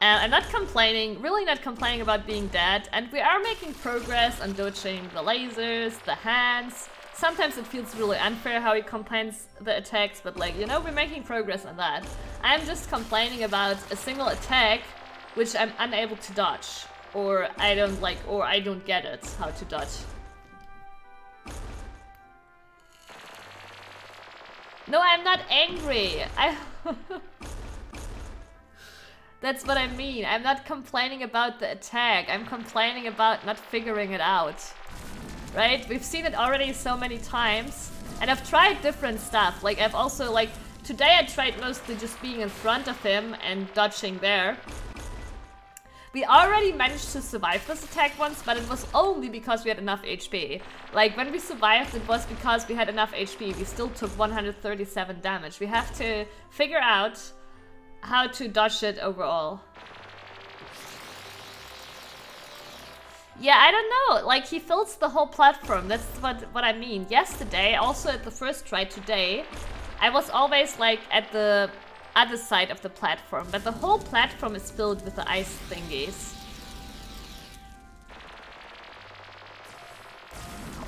And I'm not complaining, really not complaining about being dead, and we are making progress on dodging the lasers, the hands. Sometimes it feels really unfair how he combines the attacks, but like, you know, we're making progress on that. I'm just complaining about a single attack which I'm unable to dodge. Or I don't like, or I don't get it, how to dodge. No, I'm not angry. I... That's what I mean. I'm not complaining about the attack. I'm complaining about not figuring it out. Right? We've seen it already so many times. And I've tried different stuff. Like, I've also, like... Today I tried mostly just being in front of him and dodging there. We already managed to survive this attack once, but it was only because we had enough HP. Like, when we survived, it was because we had enough HP. We still took 137 damage. We have to figure out how to dodge it overall. Yeah, I don't know. Like, he fills the whole platform. That's what, what I mean. Yesterday, also at the first try today, I was always, like, at the other side of the platform. But the whole platform is filled with the ice thingies.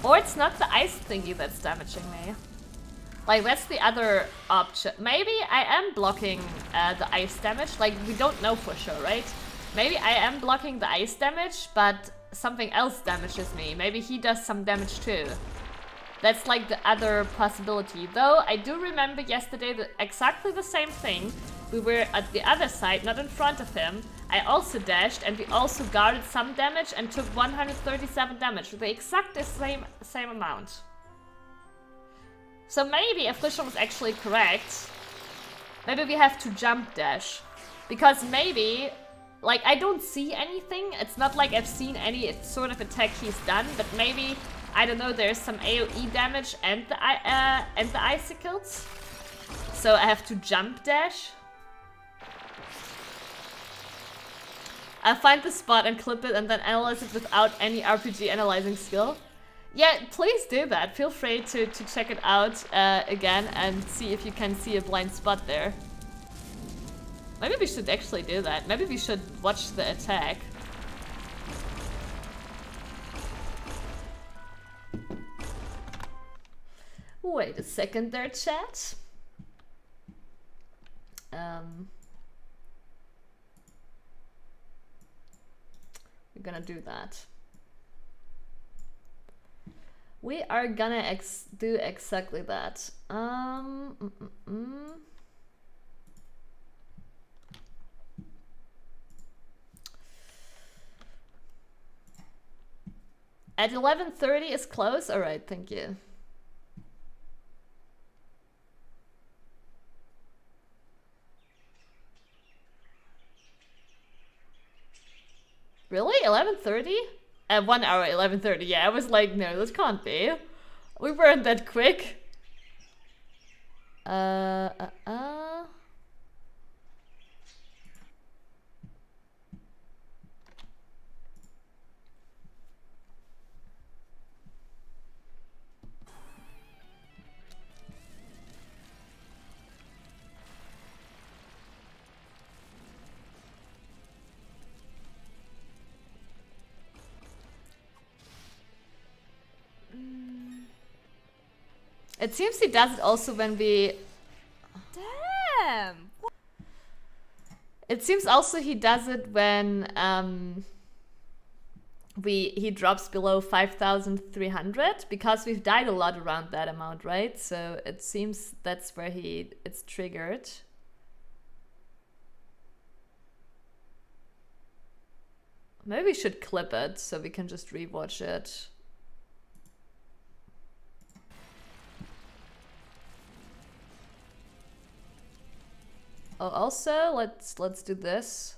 Or it's not the ice thingy that's damaging me. Like, that's the other option. Maybe I am blocking uh, the ice damage. Like, we don't know for sure, right? Maybe I am blocking the ice damage, but something else damages me. Maybe he does some damage too. That's like the other possibility. Though, I do remember yesterday that exactly the same thing. We were at the other side, not in front of him. I also dashed and we also guarded some damage and took 137 damage. The exact same, same amount. So maybe Affliction was actually correct. Maybe we have to jump dash. Because maybe, like, I don't see anything. It's not like I've seen any sort of attack he's done, but maybe, I don't know, there's some AoE damage and the, uh, and the icicles. So I have to jump dash. I'll find the spot and clip it and then analyze it without any RPG analyzing skill. Yeah, please do that. Feel free to, to check it out uh, again and see if you can see a blind spot there. Maybe we should actually do that. Maybe we should watch the attack. Wait a second there, chat. Um, we're gonna do that. We are gonna ex do exactly that. Um, mm -mm At 11.30 is close? Alright, thank you. Really? 11.30? At 1 hour, 11.30. Yeah, I was like, no, this can't be. We weren't that quick. Uh, uh, uh. It seems he does it also when we... Damn! It seems also he does it when um, we he drops below 5,300 because we've died a lot around that amount, right? So it seems that's where he it's triggered. Maybe we should clip it so we can just rewatch it. Oh, also, let's let's do this.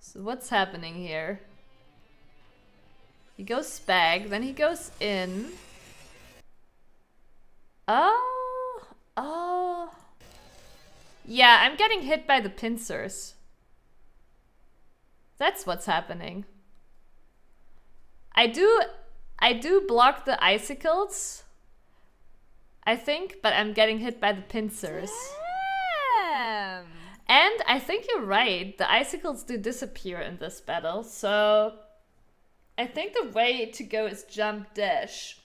So what's happening here? He goes back, then he goes in. Oh, oh. Yeah, I'm getting hit by the pincers. That's what's happening. I do I do block the icicles. I think, but I'm getting hit by the pincers. Damn! And I think you're right. The icicles do disappear in this battle. So I think the way to go is jump dash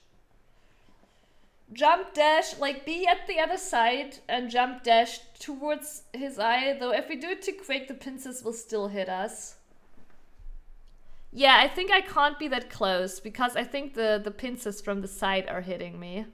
jump dash, like be at the other side and jump dash towards his eye. Though if we do it too quick, the pincers will still hit us. Yeah, I think I can't be that close because I think the, the pincers from the side are hitting me.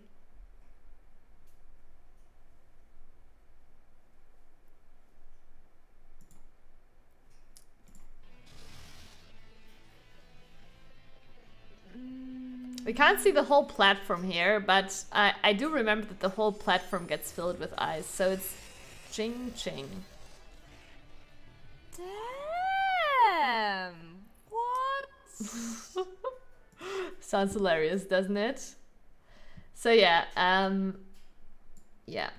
We can't see the whole platform here, but I, I do remember that the whole platform gets filled with eyes, so it's ching ching. Damn! What? Sounds hilarious, doesn't it? So yeah, um, yeah.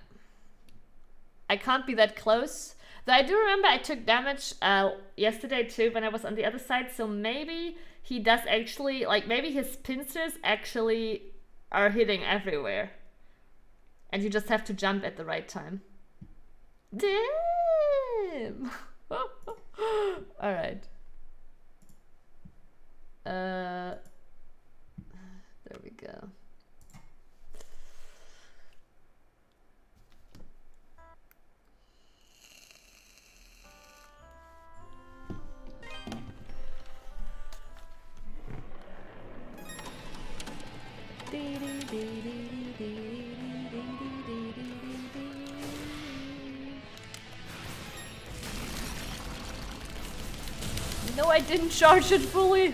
I can't be that close. Though I do remember I took damage uh, yesterday too when I was on the other side, so maybe he does actually like maybe his pincers actually are hitting everywhere. And you just have to jump at the right time. Damn! Alright. Uh, there we go. Didn't charge it fully.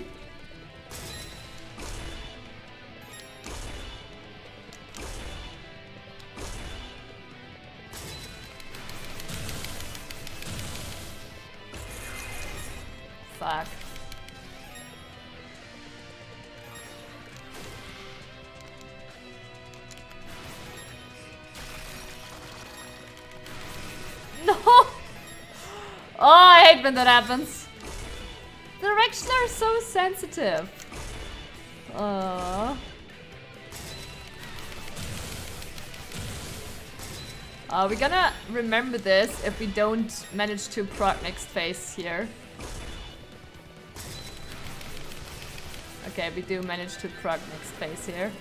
Fuck. No! Oh, I hate when that happens. Directions are so sensitive. Uh. Uh, we're gonna remember this if we don't manage to proc next phase here. Okay, we do manage to proc next phase here.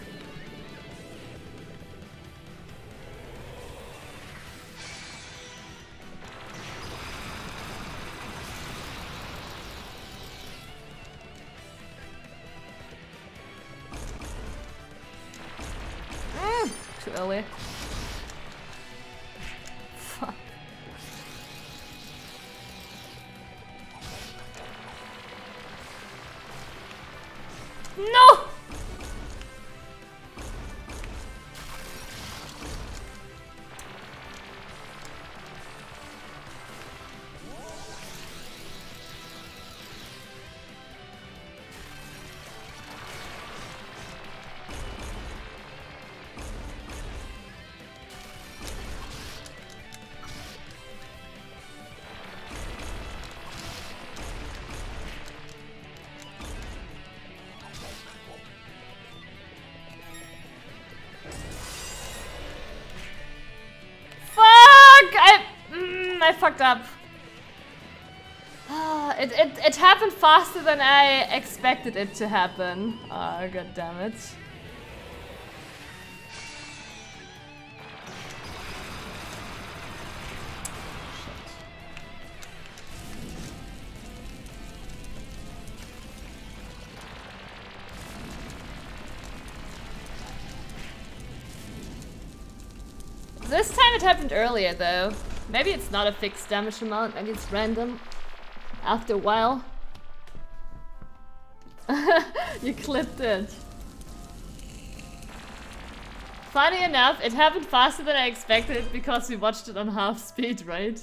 Fucked up. Ah, it, it it happened faster than I expected it to happen. Ah, god damn it. This time it happened earlier though. Maybe it's not a fixed damage amount, maybe it's random. After a while. you clipped it. Funny enough, it happened faster than I expected because we watched it on half speed, right?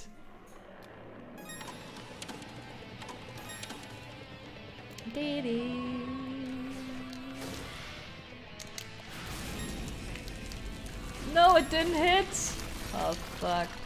No, it didn't hit. Oh fuck. Fuck!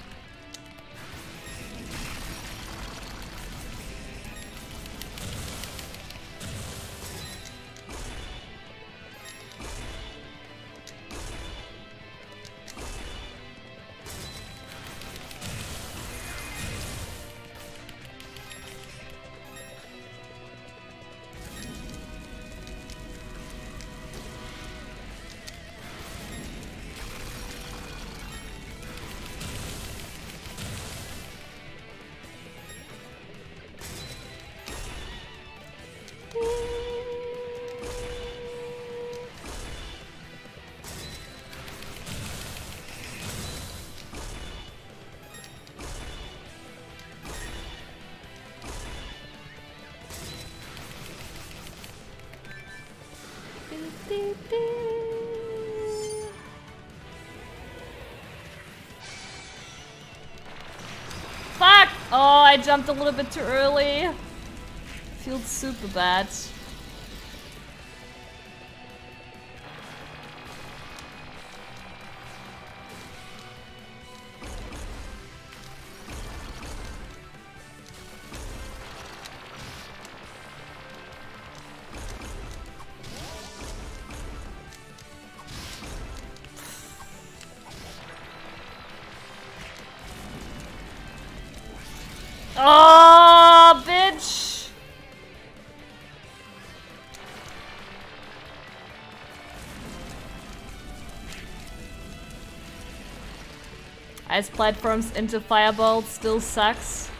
Jumped a little bit too early. Feels super bad. as platforms into fireballs still sucks.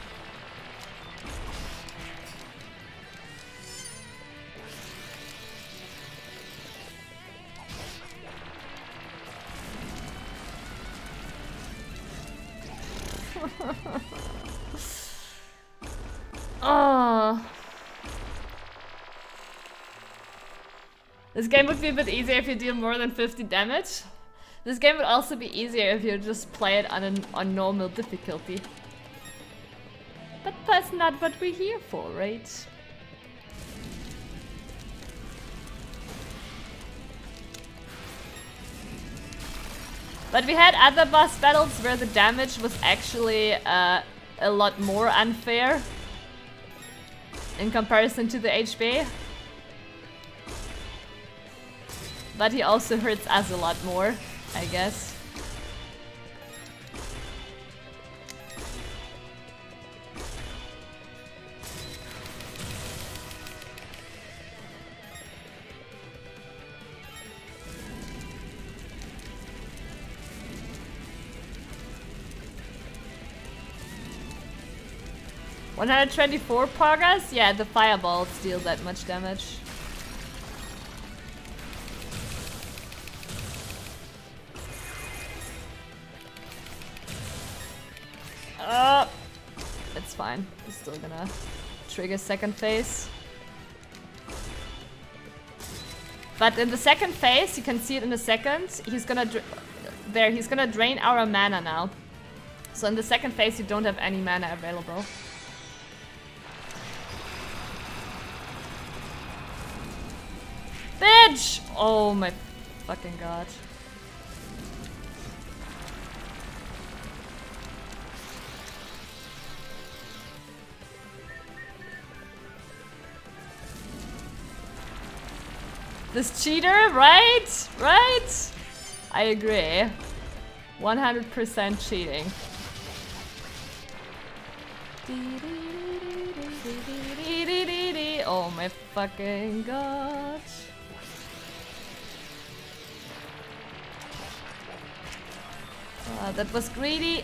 Oh. This game would be a bit easier if you deal more than 50 damage. This game would also be easier if you just play it on, an, on normal difficulty. But that's not what we're here for, right? But we had other boss battles where the damage was actually uh, a lot more unfair in comparison to the HP. But he also hurts us a lot more, I guess. One hundred twenty-four progress? Yeah, the fireballs deal that much damage. Still gonna trigger second phase. But in the second phase, you can see it in a second, he's gonna... There, he's gonna drain our mana now. So in the second phase, you don't have any mana available. Bitch! Oh my fucking god. This cheater, right? Right? I agree. 100% cheating. Oh my fucking god. Ah, that was greedy.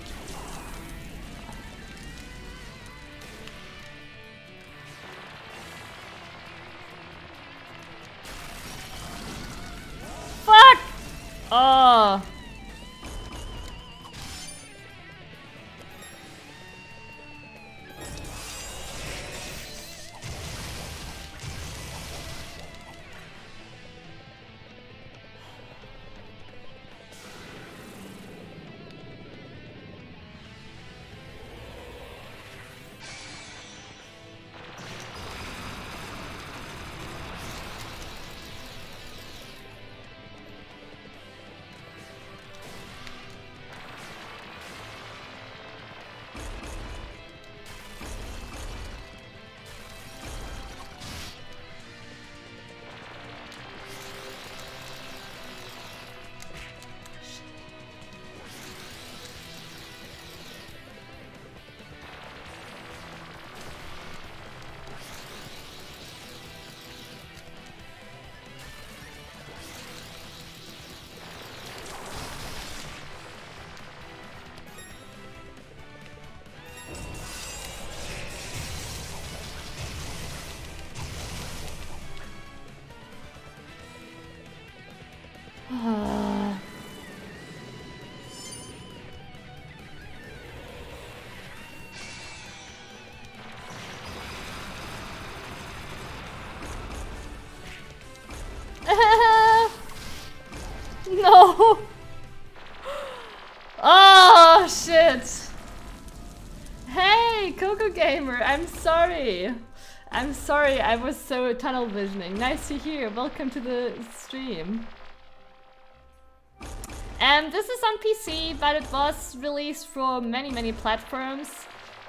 I'm sorry. I'm sorry, I was so tunnel visioning. Nice to hear. Welcome to the stream. And this is on PC, but it was released for many, many platforms.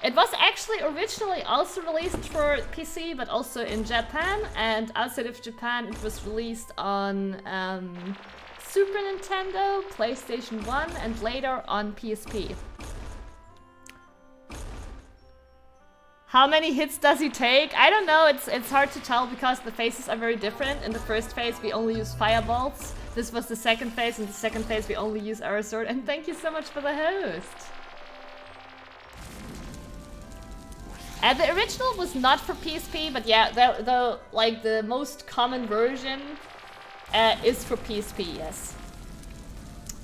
It was actually originally also released for PC, but also in Japan. And outside of Japan, it was released on um, Super Nintendo, PlayStation 1, and later on PSP. How many hits does he take? I don't know, it's it's hard to tell because the phases are very different. In the first phase we only use fireballs. This was the second phase, in the second phase we only use our sword. And thank you so much for the host! Uh, the original was not for PSP, but yeah, the, the like the most common version uh, is for PSP, yes.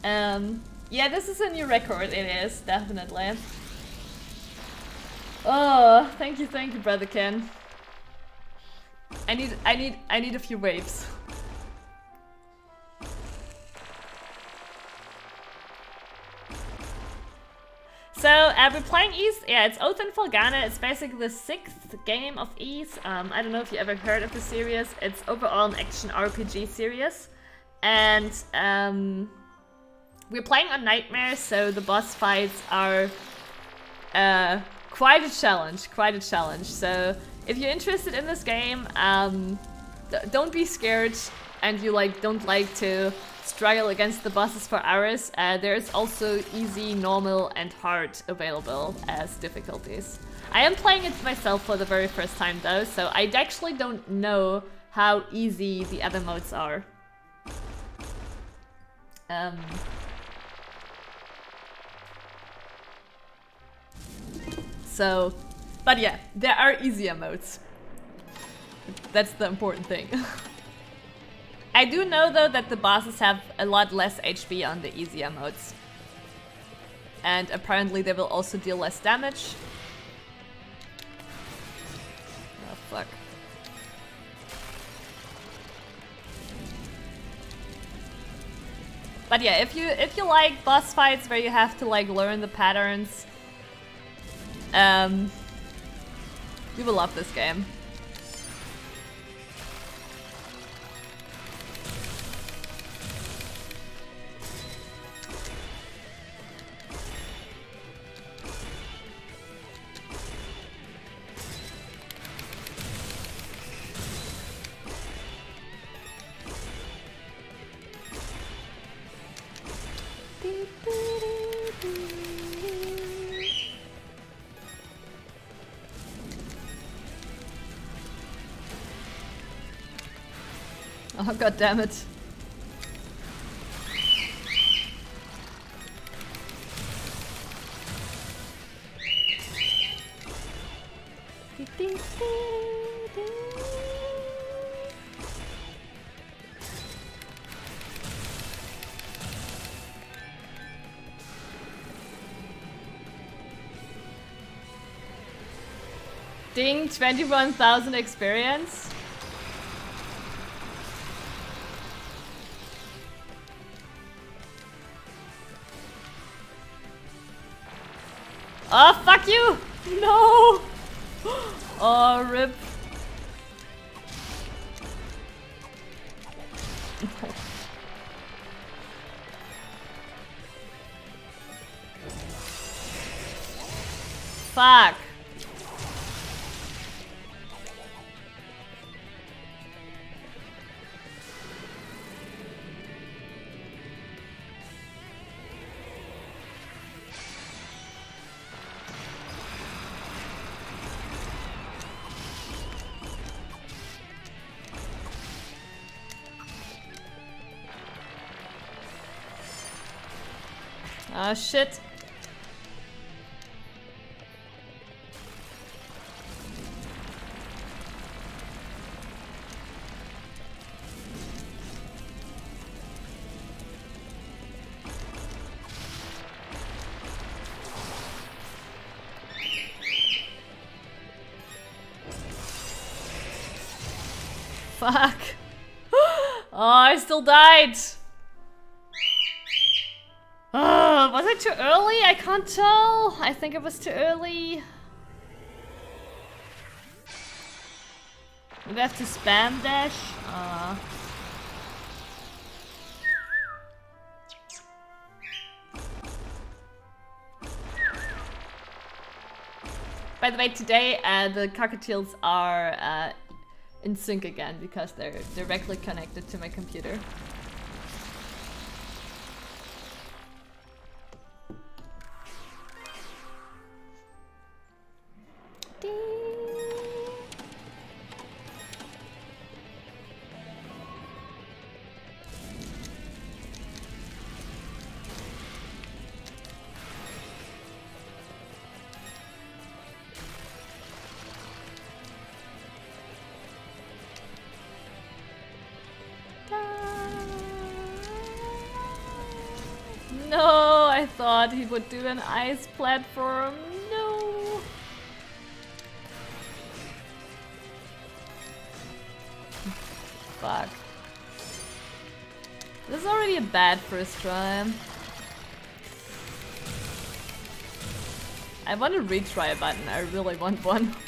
Um, yeah, this is a new record, it is, definitely. Oh, thank you, thank you, brother Ken. I need, I need, I need a few waves. So, uh, we're playing Ys. Yeah, it's Oath and Felghana. It's basically the sixth game of Ys. Um, I don't know if you ever heard of the series. It's overall an action RPG series. And um, we're playing on Nightmare, so the boss fights are... Uh, quite a challenge. Quite a challenge. So if you're interested in this game, um, don't be scared, and you like don't like to struggle against the bosses for hours, uh, there's also easy, normal, and hard available as difficulties. I am playing it myself for the very first time though, so I actually don't know how easy the other modes are. Um, so, but yeah, there are easier modes. That's the important thing. I do know though that the bosses have a lot less HP on the easier modes. And apparently they will also deal less damage. Oh fuck. But yeah, if you if you like boss fights where you have to like learn the patterns, um, you will love this game. Oh god damn it. Ding, 21,000 experience. Oh, fuck you! No! Oh, rip. Fuck. Ah, shit. Fuck. oh, I still died. Too early? I can't tell. I think it was too early. We have to spam dash. Uh. By the way, today uh, the cockatiels are uh, in sync again because they're directly connected to my computer. Do an ice platform. No. Fuck. This is already a bad first try. I want a retry button. I really want one.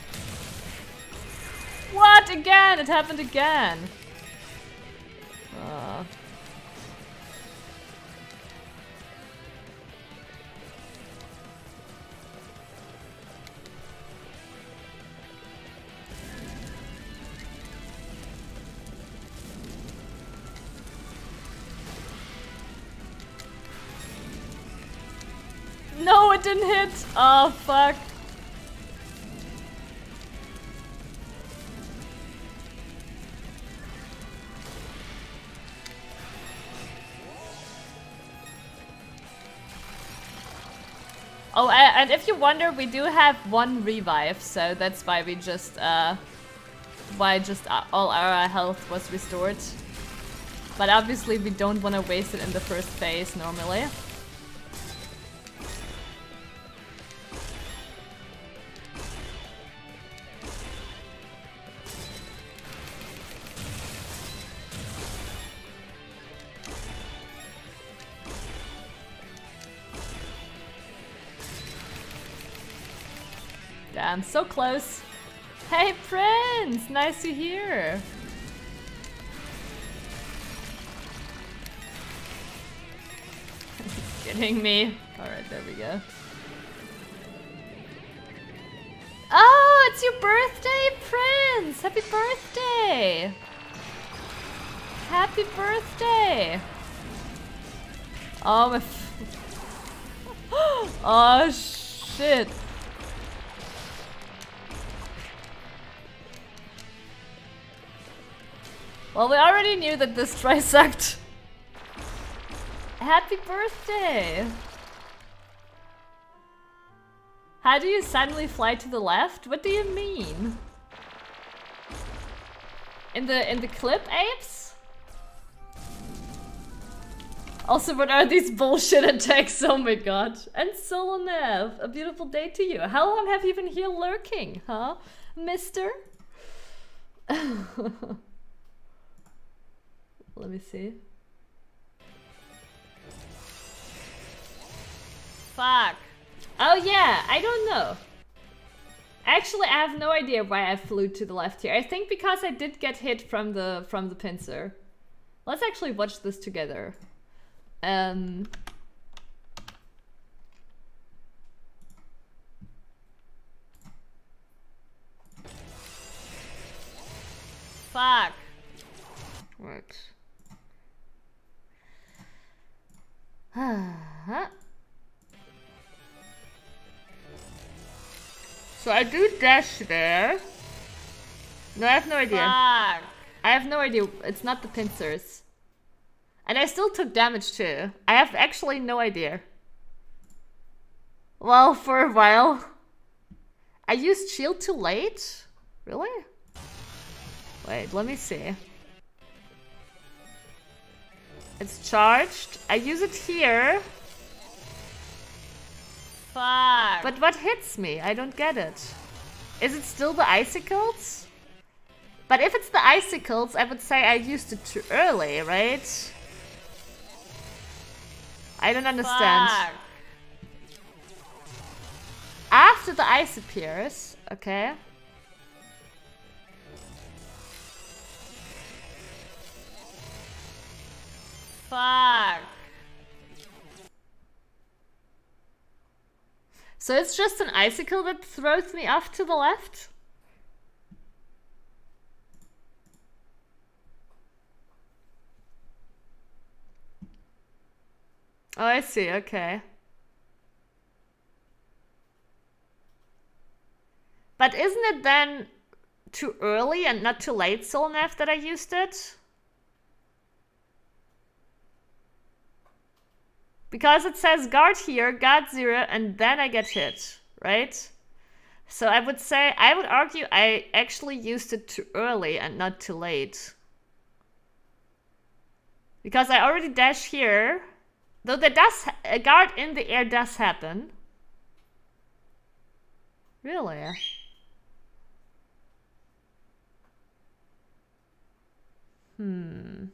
What? Again? It happened again. Didn't hit. Oh, fuck. Oh, and if you wonder, we do have one revive, so that's why we just, uh, why just uh, all our health was restored. But obviously we don't want to waste it in the first phase normally. I'm so close. Hey, Prince! Nice to hear. Kidding me? Alright, there we go. Oh, it's your birthday, Prince! Happy birthday! Happy birthday! Oh, my... oh, shit. Well, we already knew that this trisect. Happy birthday! How do you suddenly fly to the left? What do you mean? In the in the clip apes? Also, what are these bullshit attacks? Oh my god. And Solonev, a beautiful day to you. How long have you been here lurking, huh, mister? Let me see. Fuck. Oh yeah, I don't know. Actually, I have no idea why I flew to the left here. I think because I did get hit from the from the pincer. Let's actually watch this together. Um. Fuck. Right. so I do dash there. No, I have no idea. Fuck. I have no idea. It's not the pincers. And I still took damage too. I have actually no idea. Well, for a while. I used shield too late? Really? Wait, let me see. It's charged. I use it here. Fuck. But what hits me? I don't get it. Is it still the icicles? But if it's the icicles, I would say I used it too early, right? I don't understand. Fuck. After the ice appears, okay. Fuck. So it's just an icicle that throws me off to the left? Oh, I see, okay. But isn't it then too early and not too late, Solnev, that I used it? Because it says guard here, guard zero, and then I get hit, right? So I would say, I would argue I actually used it too early and not too late. Because I already dash here, though the does, a guard in the air does happen. Really? Hmm.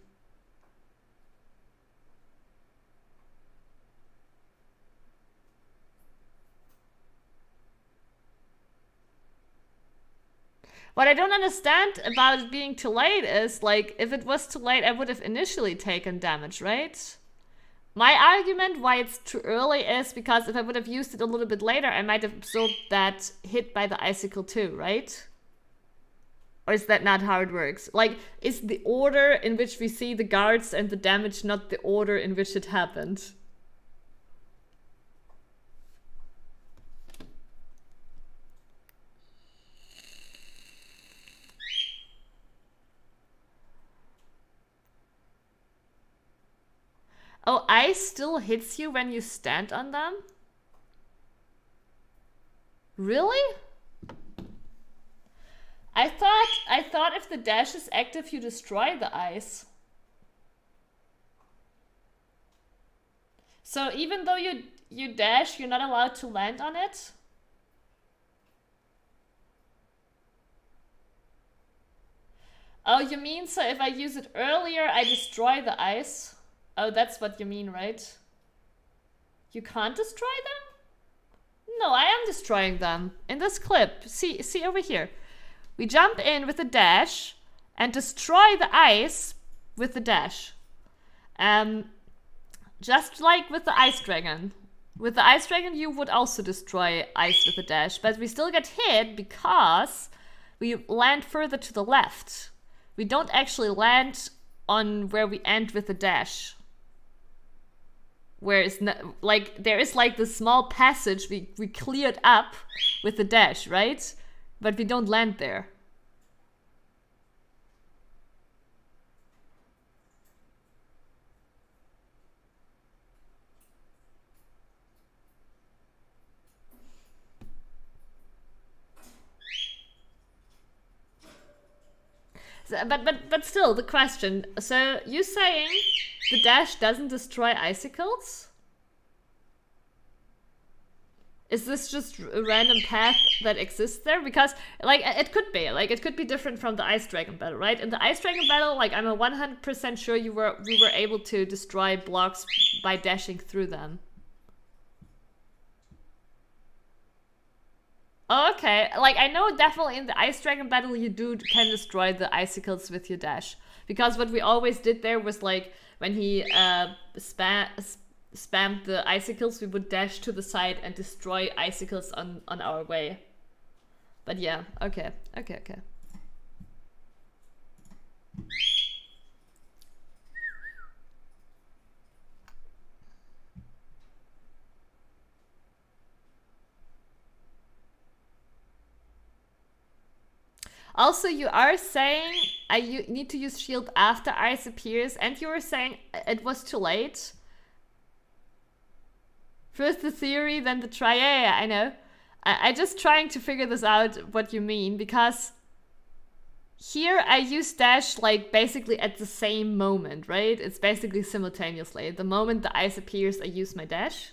What I don't understand about it being too late is like if it was too late, I would have initially taken damage, right? My argument why it's too early is because if I would have used it a little bit later, I might have absorbed that hit by the icicle too, right? Or is that not how it works? Like, is the order in which we see the guards and the damage not the order in which it happened? Oh, ice still hits you when you stand on them? Really? I thought I thought if the dash is active you destroy the ice. So even though you you dash, you're not allowed to land on it? Oh, you mean so if I use it earlier, I destroy the ice? Oh, that's what you mean, right? You can't destroy them? No, I am destroying them. In this clip, see, see over here. We jump in with a dash and destroy the ice with the dash. Um, just like with the ice dragon. With the ice dragon, you would also destroy ice with a dash, but we still get hit because we land further to the left. We don't actually land on where we end with the dash where it's not, like there is like the small passage we, we cleared up with the dash, right? But we don't land there. But but but still the question. So you saying the dash doesn't destroy icicles? Is this just a random path that exists there? Because, like, it could be. Like, it could be different from the Ice Dragon battle, right? In the Ice Dragon battle, like, I'm a 100% sure you were we were able to destroy blocks by dashing through them. Okay, like, I know definitely in the Ice Dragon battle you do can destroy the icicles with your dash. Because what we always did there was, like, when he uh, spam spammed the icicles, we would dash to the side and destroy icicles on, on our way. But yeah, okay, okay, okay. Also, you are saying uh, I need to use shield after ice appears, and you were saying it was too late. First the theory, then the try. Yeah, yeah I know. I, I just trying to figure this out what you mean because here I use dash like basically at the same moment, right? It's basically simultaneously. The moment the ice appears, I use my dash.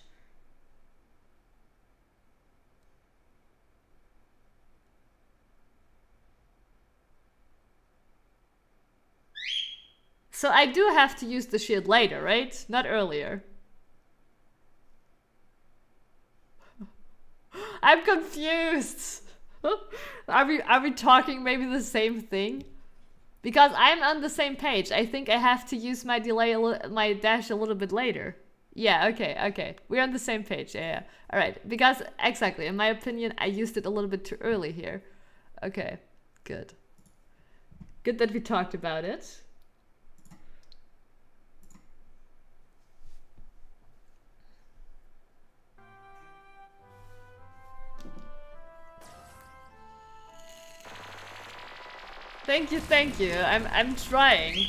So I do have to use the shield later, right? Not earlier. I'm confused. are we are we talking maybe the same thing? Because I'm on the same page. I think I have to use my delay my dash a little bit later. Yeah, okay, okay. We're on the same page. Yeah, yeah. All right. Because exactly, in my opinion, I used it a little bit too early here. Okay. Good. Good that we talked about it. Thank you, thank you. I'm I'm trying.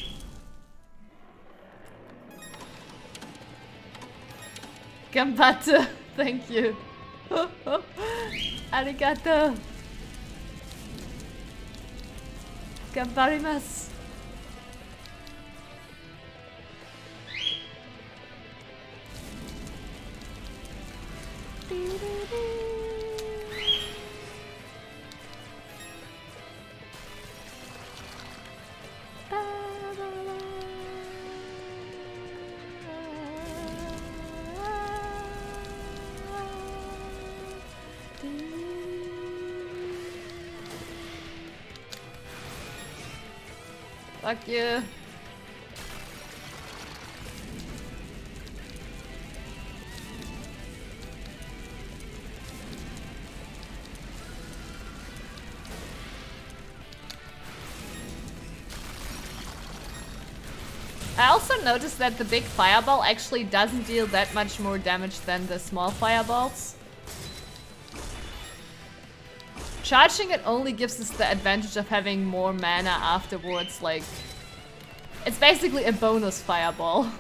Gambata, thank you. Arigato. Gambarimasu. Dee Fuck you. I also noticed that the big fireball actually doesn't deal that much more damage than the small fireballs. Charging it only gives us the advantage of having more mana afterwards, like... It's basically a bonus fireball.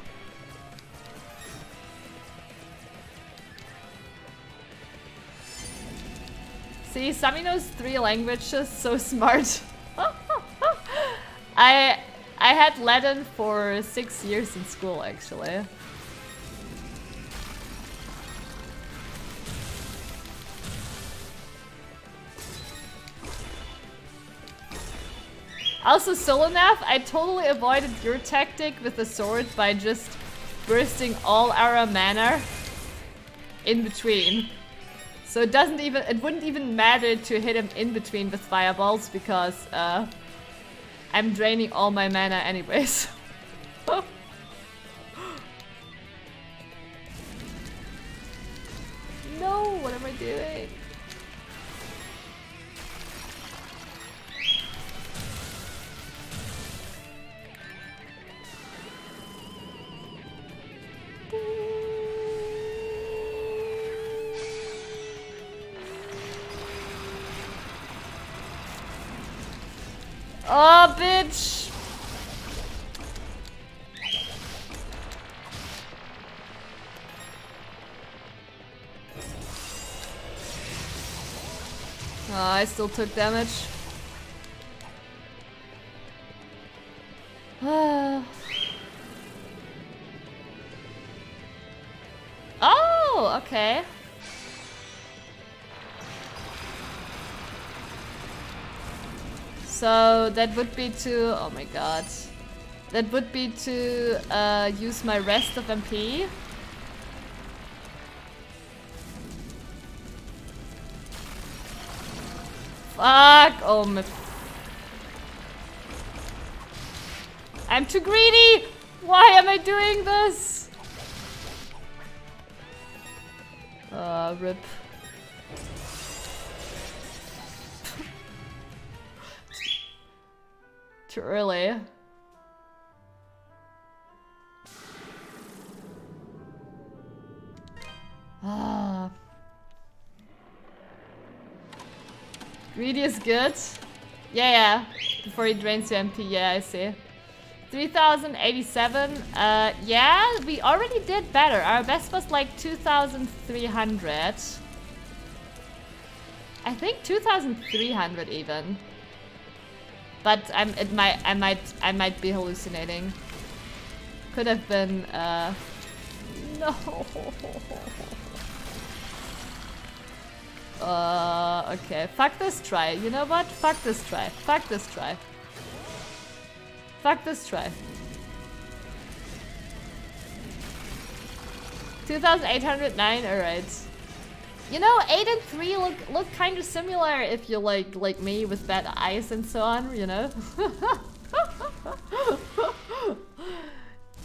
See, Sami knows three languages, so smart. I I had Latin for six years in school, actually. Also, Solonath, I totally avoided your tactic with the sword by just bursting all our mana in between. So it doesn't even, it wouldn't even matter to hit him in between with fireballs because uh, I'm draining all my mana anyways. no, what am I doing? Oh, bitch! Oh, I still took damage. Ah. oh, okay. So that would be to... Oh my god. That would be to uh, use my rest of MP. Fuck! Oh my... I'm too greedy! Why am I doing this? Uh, rip. Early. Ah. Greedy is good. Yeah, yeah. Before he drains your MP, yeah, I see. 3087. Uh, yeah, we already did better. Our best was like 2300. I think 2300 even. But I'm it might I might I might be hallucinating. Could have been uh no. Uh okay. Fuck this try. You know what? Fuck this try. Fuck this try. Fuck this try. 2809, alright. You know, 8 and 3 look look kind of similar if you like like me with bad eyes and so on, you know?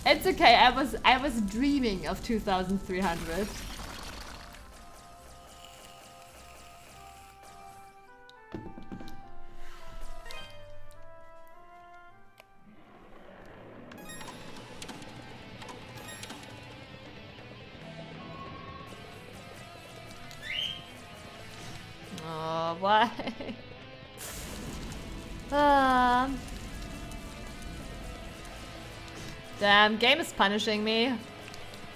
it's okay, I was I was dreaming of 2300. Oh, why? um. Damn, game is punishing me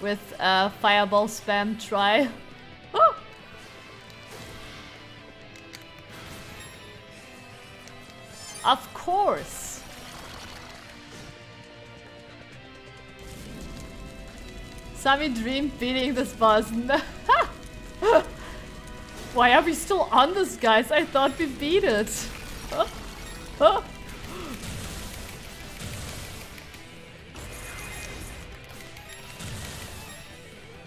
with uh, fireball spam try. of course. Sami dreamed beating this boss. Why are we still on this, guys? I thought we beat it.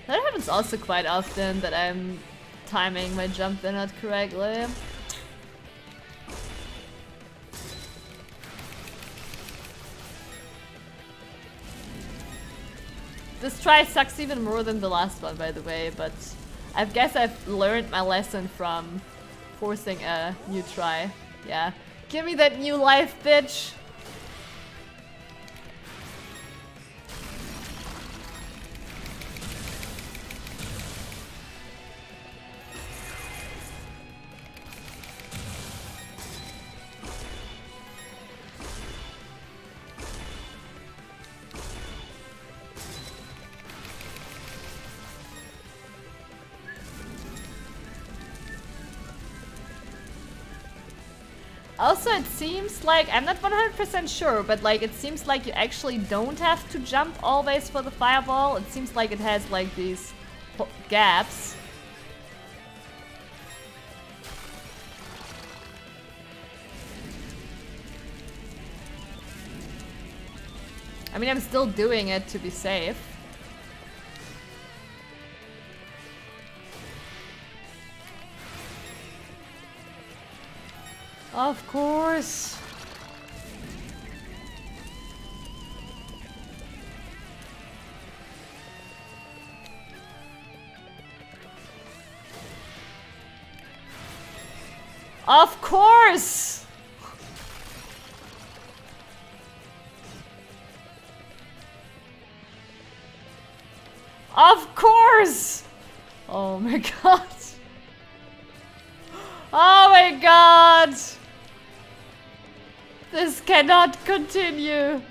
That happens also quite often that I'm timing my jump in not correctly. This try sucks even more than the last one, by the way, but I guess I've learned my lesson from forcing a new try. Yeah. Give me that new life, bitch! Also, it seems like, I'm not 100% sure, but like it seems like you actually don't have to jump always for the fireball. It seems like it has like these gaps. I mean, I'm still doing it to be safe. Of course. Of course! Of course! Oh my god. Oh my god! This cannot continue.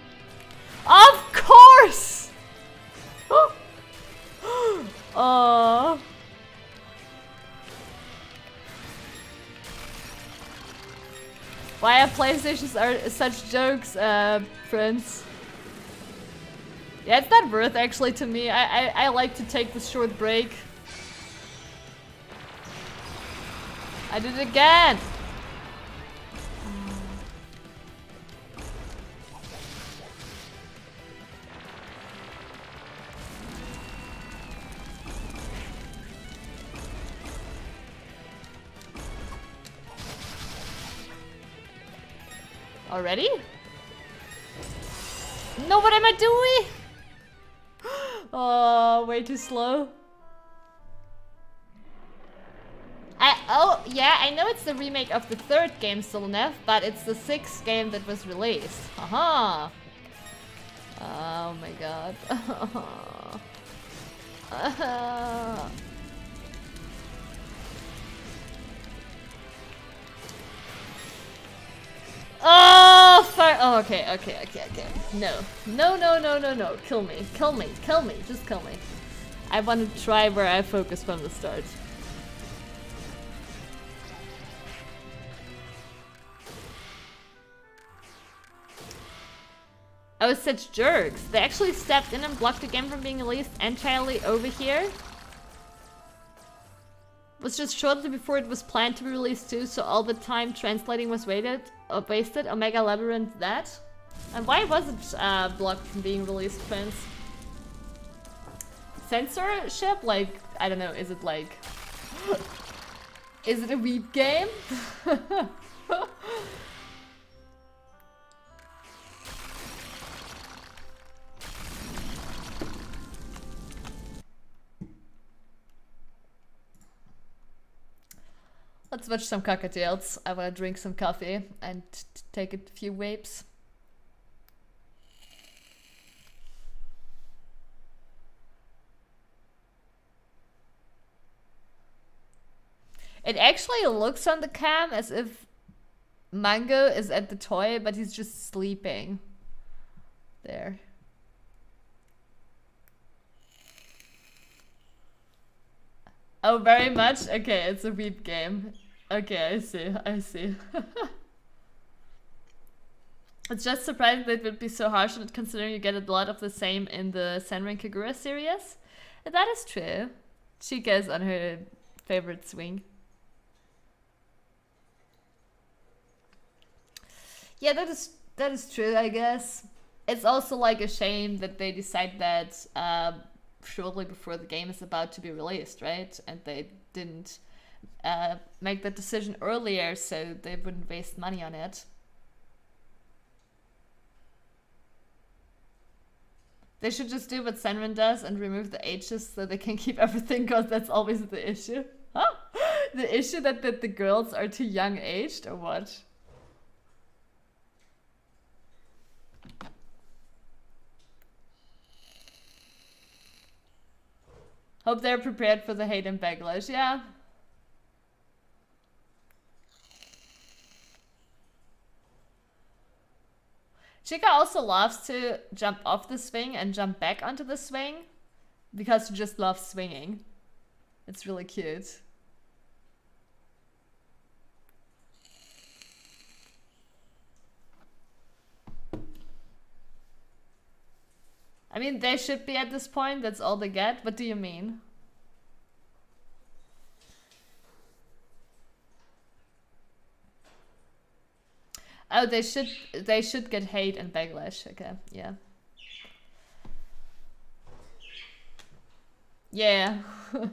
Of course! oh. Why are PlayStations are such jokes, uh, Prince? Yeah, it's not worth actually to me. I, I, I like to take the short break. I did it again! Already? No, what am I doing? oh, way too slow. I, oh, yeah, I know it's the remake of the third game, Solnev, but it's the sixth game that was released. Haha. Oh my god. Uh-huh. Oh, fuck. Oh, okay, okay, okay, okay. No. No, no, no, no, no. Kill me. Kill me. Kill me. Just kill me. I want to try where I focus from the start. Oh, such jerks. They actually stepped in and blocked the game from being released entirely over here was just shortly before it was planned to be released too, so all the time translating was waited, uh, wasted. Omega Labyrinth Z? And why was it uh, blocked from being released, Prince? Censorship? Like, I don't know, is it like... is it a weed game? Let's watch some cockatiels. I wanna drink some coffee and take a few vapes. It actually looks on the cam as if Mango is at the toy, but he's just sleeping. There. Oh, very much? Okay, it's a weed game. Okay, I see, I see. it's just surprising that it would be so harsh on it considering you get a lot of the same in the Senran Kagura series. That is true. She goes on her favorite swing. Yeah, that is that is true, I guess. It's also like a shame that they decide that um, shortly before the game is about to be released, right? And they didn't uh, make that decision earlier so they wouldn't waste money on it. They should just do what Senran does and remove the H's so they can keep everything because that's always the issue. Huh? The issue that, that the girls are too young aged or what? Hope they're prepared for the and backlash. Yeah. Chica also loves to jump off the swing and jump back onto the swing because she just loves swinging. It's really cute. I mean, they should be at this point. That's all they get. What do you mean? Oh, they should they should get hate and backlash. Okay, yeah. Yeah. if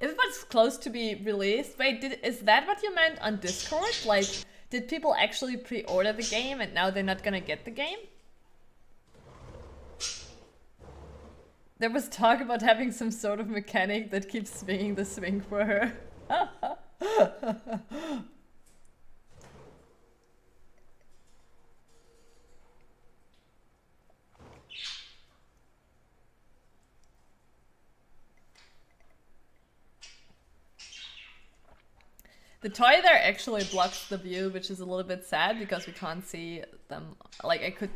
it was close to be released, wait, did is that what you meant on Discord? Like, did people actually pre-order the game and now they're not gonna get the game? There was talk about having some sort of mechanic that keeps swinging the swing for her. The toy there actually blocks the view, which is a little bit sad because we can't see them. Like, I could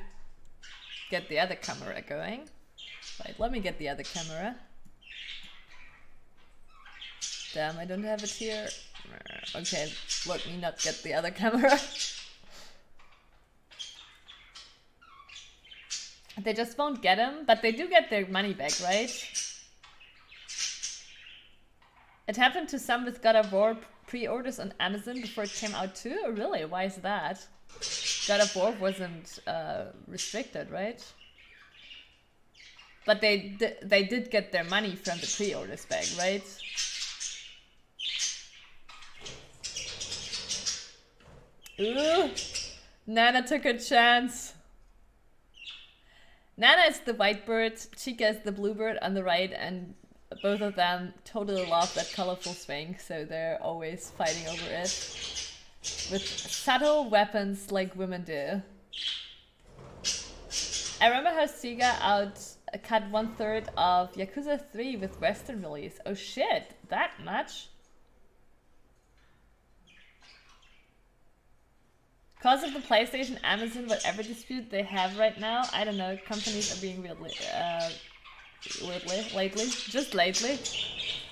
get the other camera going. Right, let me get the other camera. Damn, I don't have it here. Okay, let me not get the other camera. they just won't get them, but they do get their money back, right? It happened to some with God of War pre-orders on Amazon before it came out too? Really? Why is that? God of War wasn't uh, restricted, right? But they they did get their money from the pre-orders back, right? Ooh, Nana took a chance. Nana is the white bird, Chica is the blue bird on the right, and both of them totally love that colorful swing, so they're always fighting over it. With subtle weapons like women do. I remember how Sega out cut one third of Yakuza 3 with Western release. Oh shit, that much? Because of the PlayStation, Amazon, whatever dispute they have right now, I don't know, companies are being really, uh, weirdly, lately, just lately.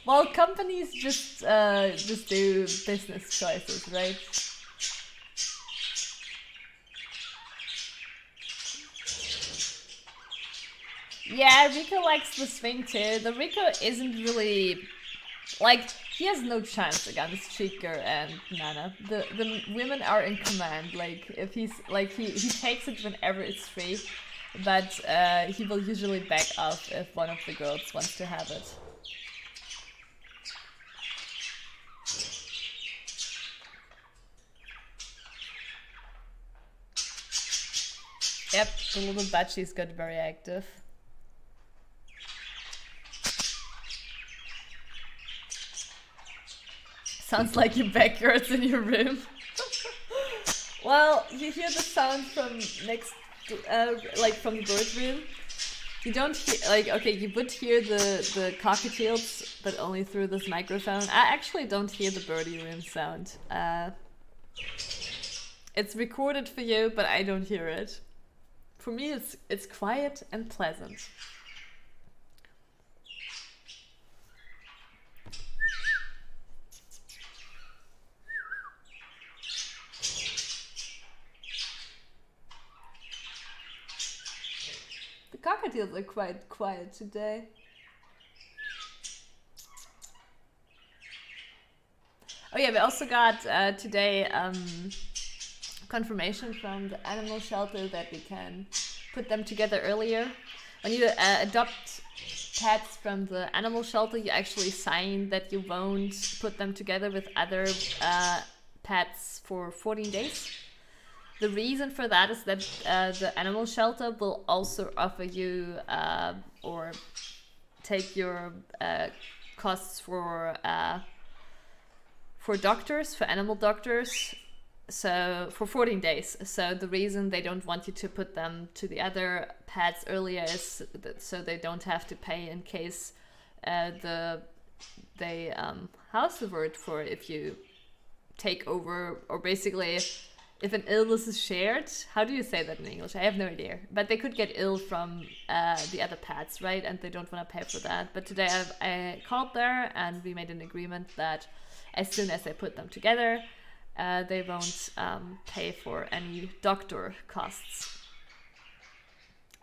Well, companies just, uh, just do business choices, right? Yeah, Rico likes the swing too. The Rico isn't really like he has no chance against Chica and Nana. The the women are in command. Like if he's like he he takes it whenever it's free, but uh, he will usually back off if one of the girls wants to have it. Yep, the little batchy's got very active. Sounds like your backyard's in your room. well, you hear the sound from next, uh, like from the bird room. You don't hear, like, okay, you would hear the, the cockatiels, but only through this microphone. I actually don't hear the birdie room sound. Uh, it's recorded for you, but I don't hear it. For me, it's, it's quiet and pleasant. Cockatiels are quite quiet today. Oh yeah, we also got uh, today um, confirmation from the animal shelter that we can put them together earlier. When you uh, adopt pets from the animal shelter, you actually sign that you won't put them together with other uh, pets for 14 days. The reason for that is that uh, the animal shelter will also offer you uh, or take your uh, costs for uh, for doctors, for animal doctors, so for 14 days. So the reason they don't want you to put them to the other pads earlier is that so they don't have to pay in case uh, the they um how's the word for if you take over or basically if an illness is shared how do you say that in english i have no idea but they could get ill from uh, the other pets right and they don't want to pay for that but today I've, i called there and we made an agreement that as soon as I put them together uh, they won't um, pay for any doctor costs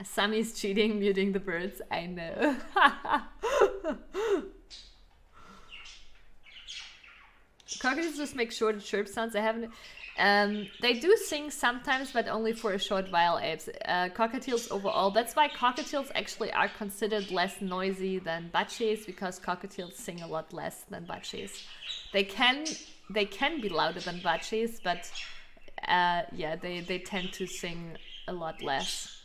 Sami's cheating, muting the birds. I know. Cockatoos just make short chirp sounds. I haven't. Um, they do sing sometimes, but only for a short while, apes. Uh, cockatiels overall. That's why cockatiels actually are considered less noisy than budgies because cockatiels sing a lot less than budgies. They can they can be louder than budgies, but uh, yeah, they they tend to sing a lot less.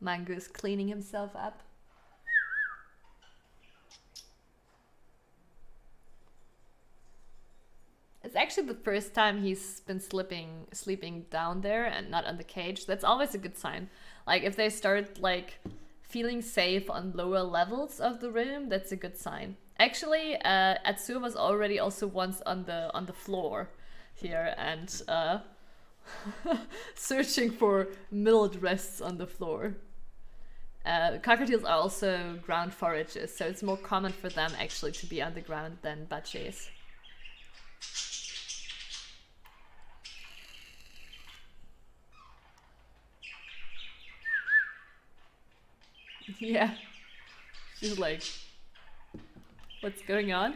Mango's cleaning himself up. It's actually the first time he's been sleeping sleeping down there and not on the cage. That's always a good sign. Like if they start like feeling safe on lower levels of the room, that's a good sign. Actually, uh, Atsu was already also once on the on the floor here and uh, searching for milled rests on the floor. Uh, cockatiels are also ground foragers, so it's more common for them actually to be on the ground than budgies. yeah. She's like, what's going on?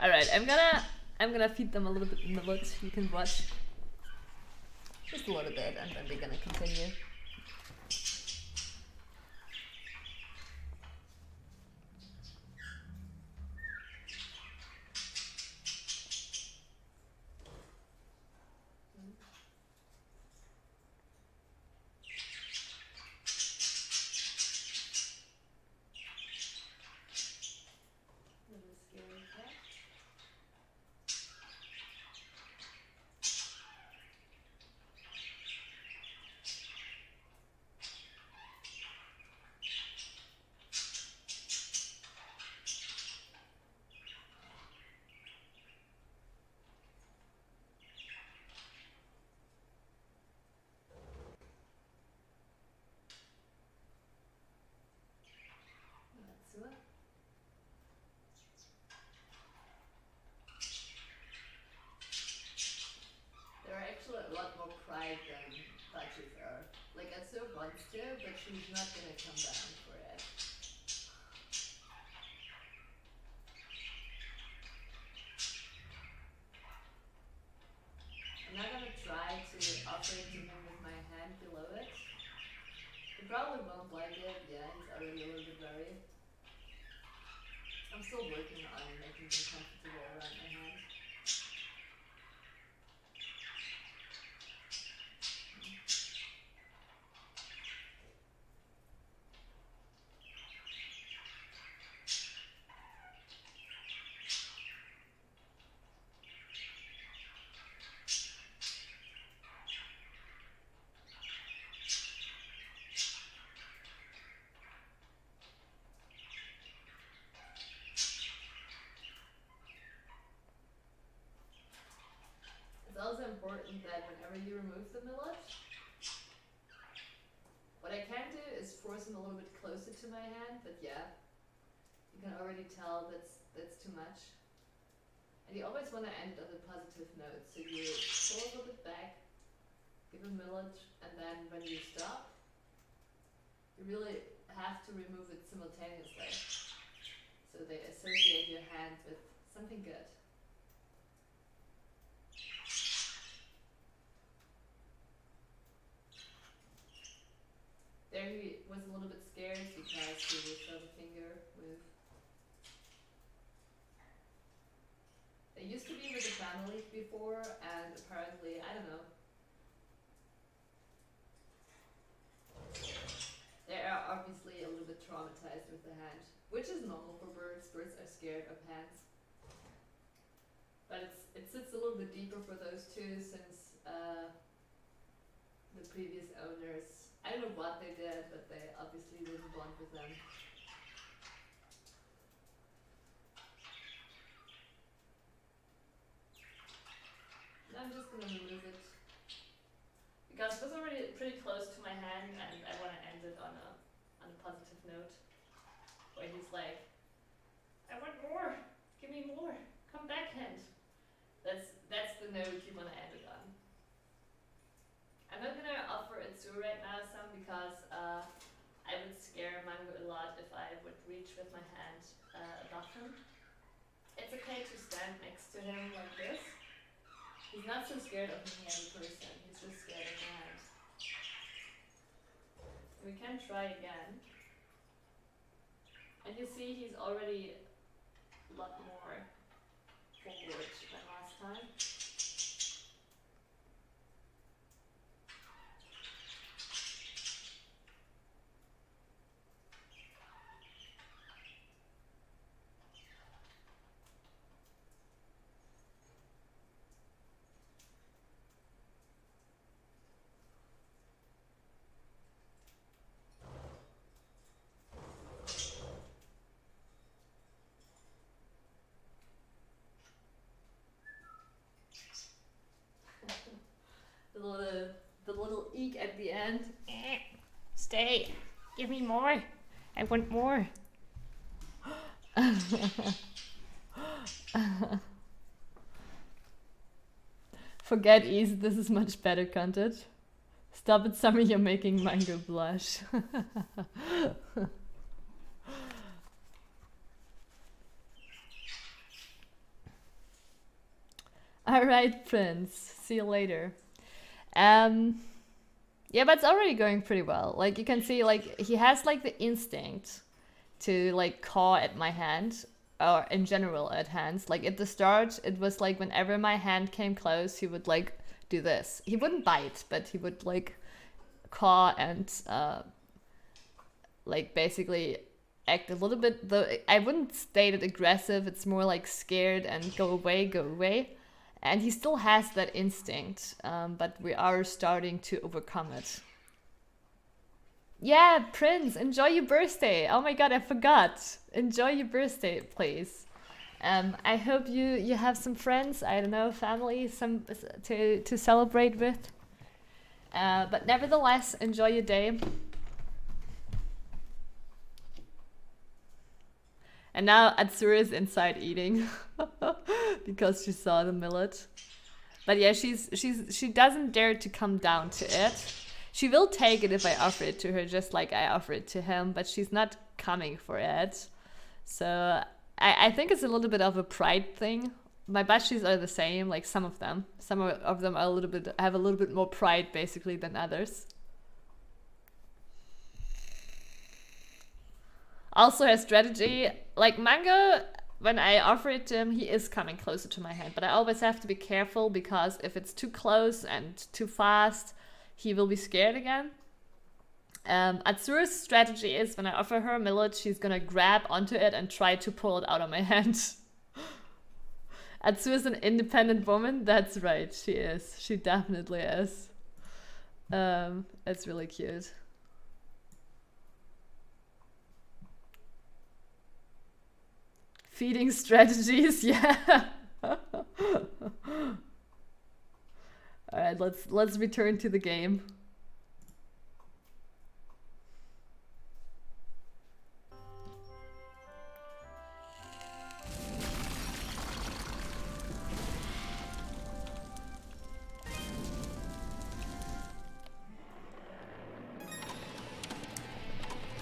Alright, I'm gonna I'm gonna feed them a little bit in the millet. You can watch just a little bit and then we're gonna continue. Important that whenever you remove the millet, what I can do is force them a little bit closer to my hand, but yeah, you can already tell that's that's too much. And you always want to end it on a positive note, so you pull a little bit back, give a millet, and then when you stop, you really have to remove it simultaneously. So they associate your hand with something good. There he was a little bit scared because he was the finger with. They used to be with the family before, and apparently, I don't know. They are obviously a little bit traumatized with the hand, which is normal for birds. Birds are scared of hands. But it's, it sits a little bit deeper for those two since uh, the previous owners, I don't know what they did, but they obviously didn't bond with them. I'm just gonna remove it. Because it was already pretty close to my hand and I wanna end it on a on a positive note. Where he's like, I want more! Give me more! Come back hand! That's that's the note you wanna end it on. I'm not gonna offer Itsu right now, some because uh, I would scare Mango a lot if I would reach with my hand uh, above him. It's okay to stand next to him like this. He's not so scared of me as a person, he's just scared of my hand. We can try again. And you see he's already a lot more forward than last time. The little the little eek at the end. Eh, Stay. Give me more. I want more. Forget Ys, this is much better content. Stop it, Summer, you're making Mango blush. Alright, Prince. See you later. Um yeah, but it's already going pretty well. Like you can see like he has like the instinct to like caw at my hand or in general at hands. Like at the start it was like whenever my hand came close he would like do this. He wouldn't bite, but he would like caw and uh like basically act a little bit though I wouldn't state it aggressive, it's more like scared and go away, go away and he still has that instinct um, but we are starting to overcome it. Yeah prince enjoy your birthday. Oh my god i forgot. Enjoy your birthday please. Um, i hope you you have some friends i don't know family some to to celebrate with. Uh, but nevertheless enjoy your day And now Atsura is inside eating because she saw the millet. But yeah, she's she's she doesn't dare to come down to it. She will take it if I offer it to her, just like I offer it to him, but she's not coming for it. So I, I think it's a little bit of a pride thing. My budgies are the same, like some of them. Some of them are a little bit have a little bit more pride basically than others. Also her strategy, like Mango, when I offer it to him, he is coming closer to my hand. But I always have to be careful because if it's too close and too fast, he will be scared again. Um, Atsura's strategy is when I offer her a millet, she's gonna grab onto it and try to pull it out of my hand. Atsura's an independent woman. That's right, she is. She definitely is. Um, it's really cute. Feeding strategies, yeah. Alright, let's let's return to the game.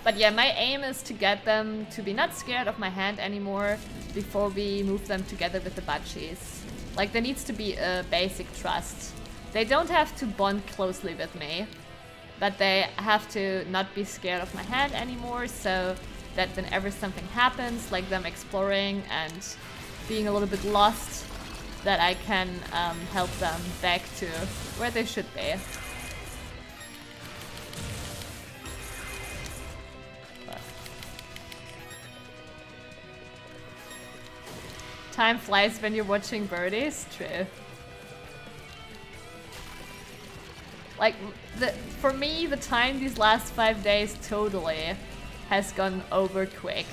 But yeah, my aim is to get them to be not scared of my hand anymore before we move them together with the budgies. Like there needs to be a basic trust. They don't have to bond closely with me. But they have to not be scared of my hand anymore, so that whenever something happens, like them exploring and being a little bit lost, that I can um, help them back to where they should be. Time flies when you're watching birdies. True. Like, the, for me, the time these last five days totally has gone over quick.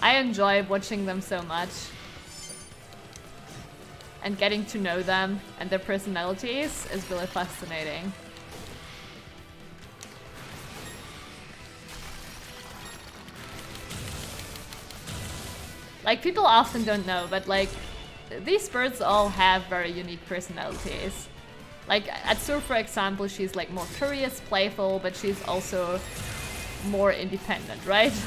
I enjoy watching them so much. And getting to know them and their personalities is really fascinating. Like, people often don't know, but like, these birds all have very unique personalities. Like, Atsur, for example, she's like more curious, playful, but she's also more independent, right?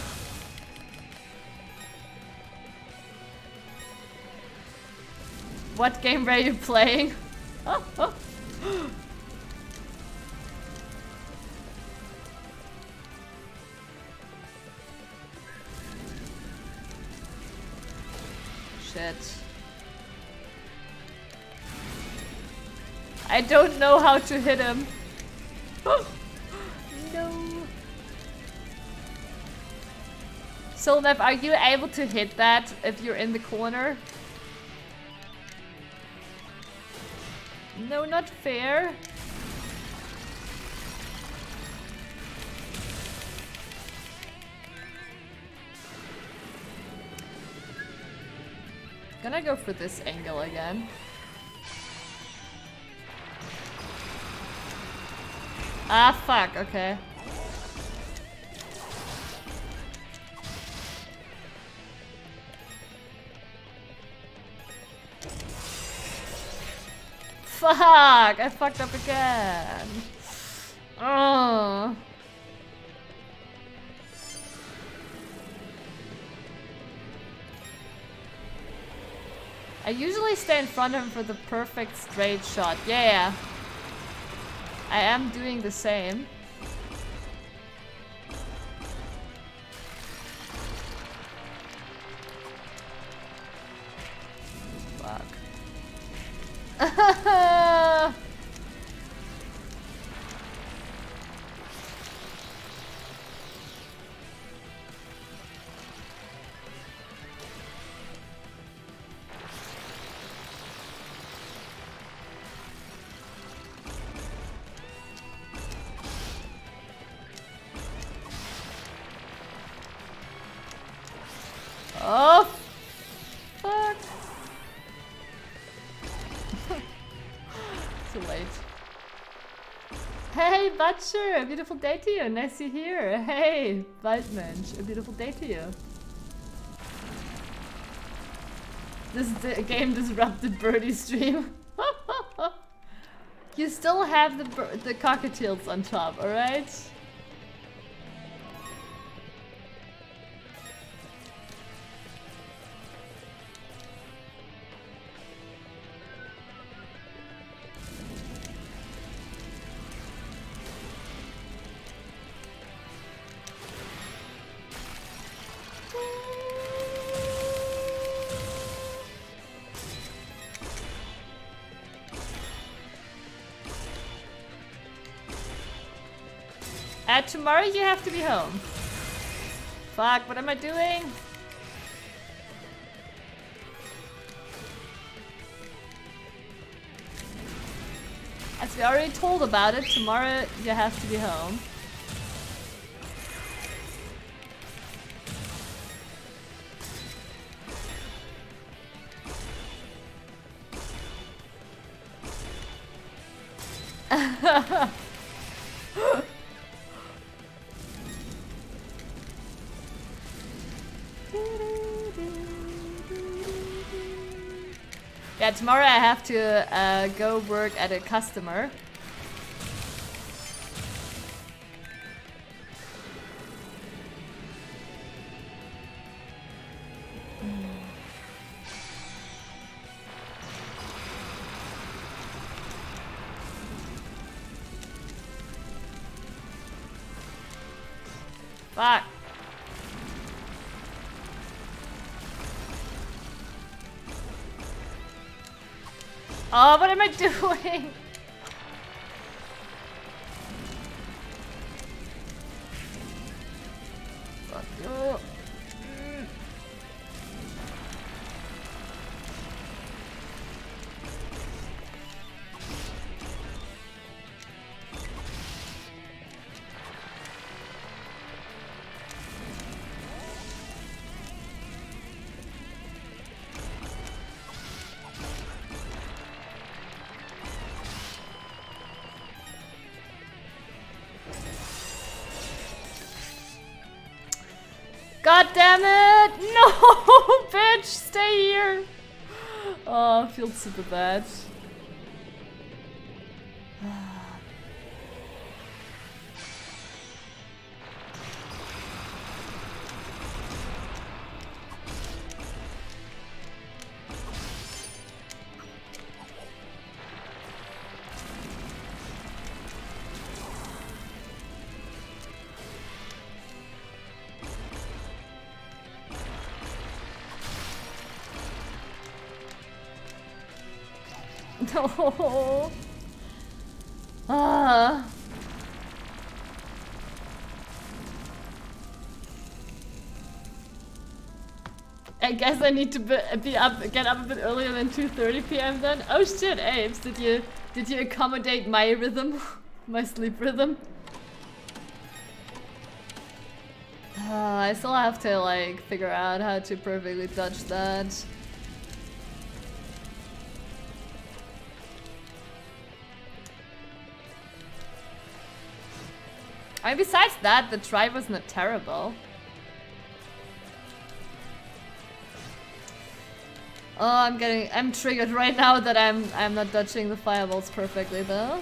what game were you playing? Shit. I don't know how to hit him. no. Solnev, are you able to hit that if you're in the corner? No, not fair. Gonna go for this angle again. Ah, fuck, okay. Fuck! I fucked up again. Oh. I usually stay in front of him for the perfect straight shot. Yeah. I am doing the same. Fuck. Butcher, a beautiful day to you. Nice to hear. Hey, Waldmensch, a beautiful day to you. This game disrupted Birdie stream. you still have the the cockatiels on top, alright? Tomorrow you have to be home. Fuck, what am I doing? As we already told about it, tomorrow you have to be home. Tomorrow I have to uh, go work at a customer. doing? God damn it! No, bitch, stay here. Oh, I feel super bad. Ah. I guess I need to be, be up, get up a bit earlier than 2:30 p.m. Then. Oh shit, Apes, did you did you accommodate my rhythm, my sleep rhythm? Uh, I still have to like figure out how to perfectly touch that. I mean, besides that, the drive was not terrible. Oh, I'm getting, I'm triggered right now that I'm, I'm not dodging the fireballs perfectly though.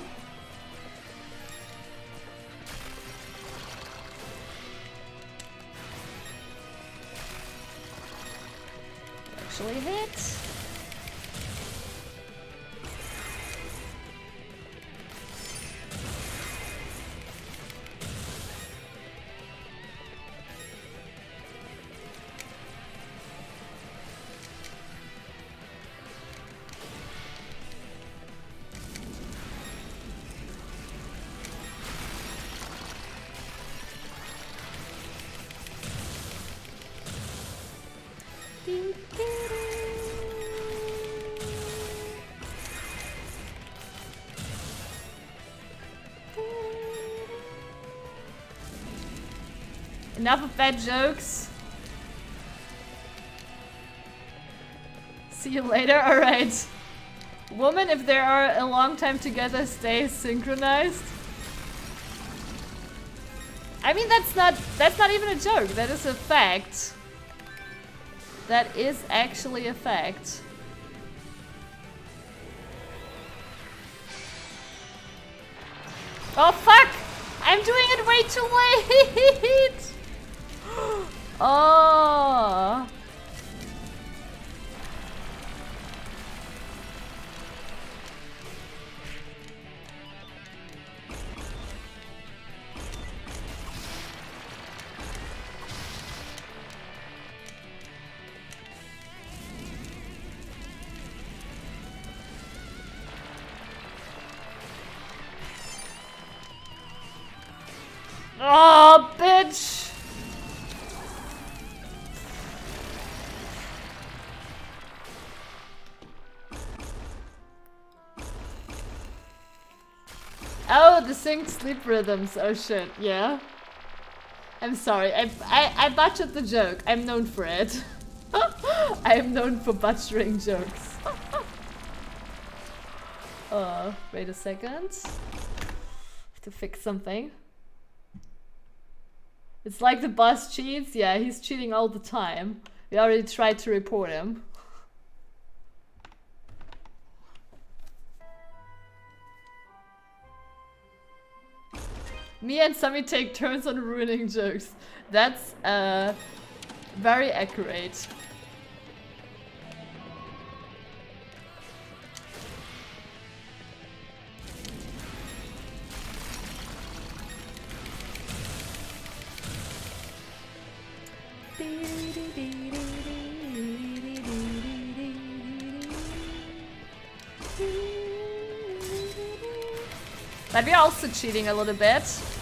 Enough of bad jokes. See you later. Alright. Woman, if they are a long time together, stay synchronized. I mean, that's not that's not even a joke. That is a fact. That is actually a fact. Synced sleep rhythms. Oh shit, yeah. I'm sorry, I, I, I butchered the joke. I'm known for it. I am known for butchering jokes. uh, wait a second. Have to fix something. It's like the boss cheats. Yeah, he's cheating all the time. We already tried to report him. and Sami take turns on ruining jokes. That's uh, very accurate. But we're also cheating a little bit.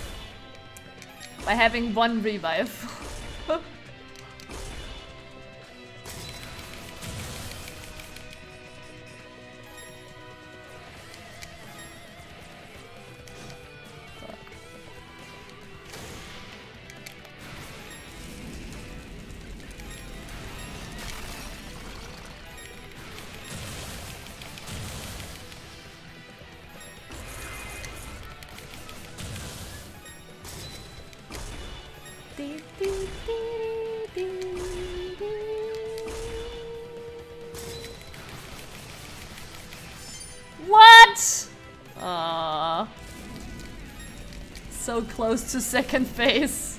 By having one revive. Close to second phase.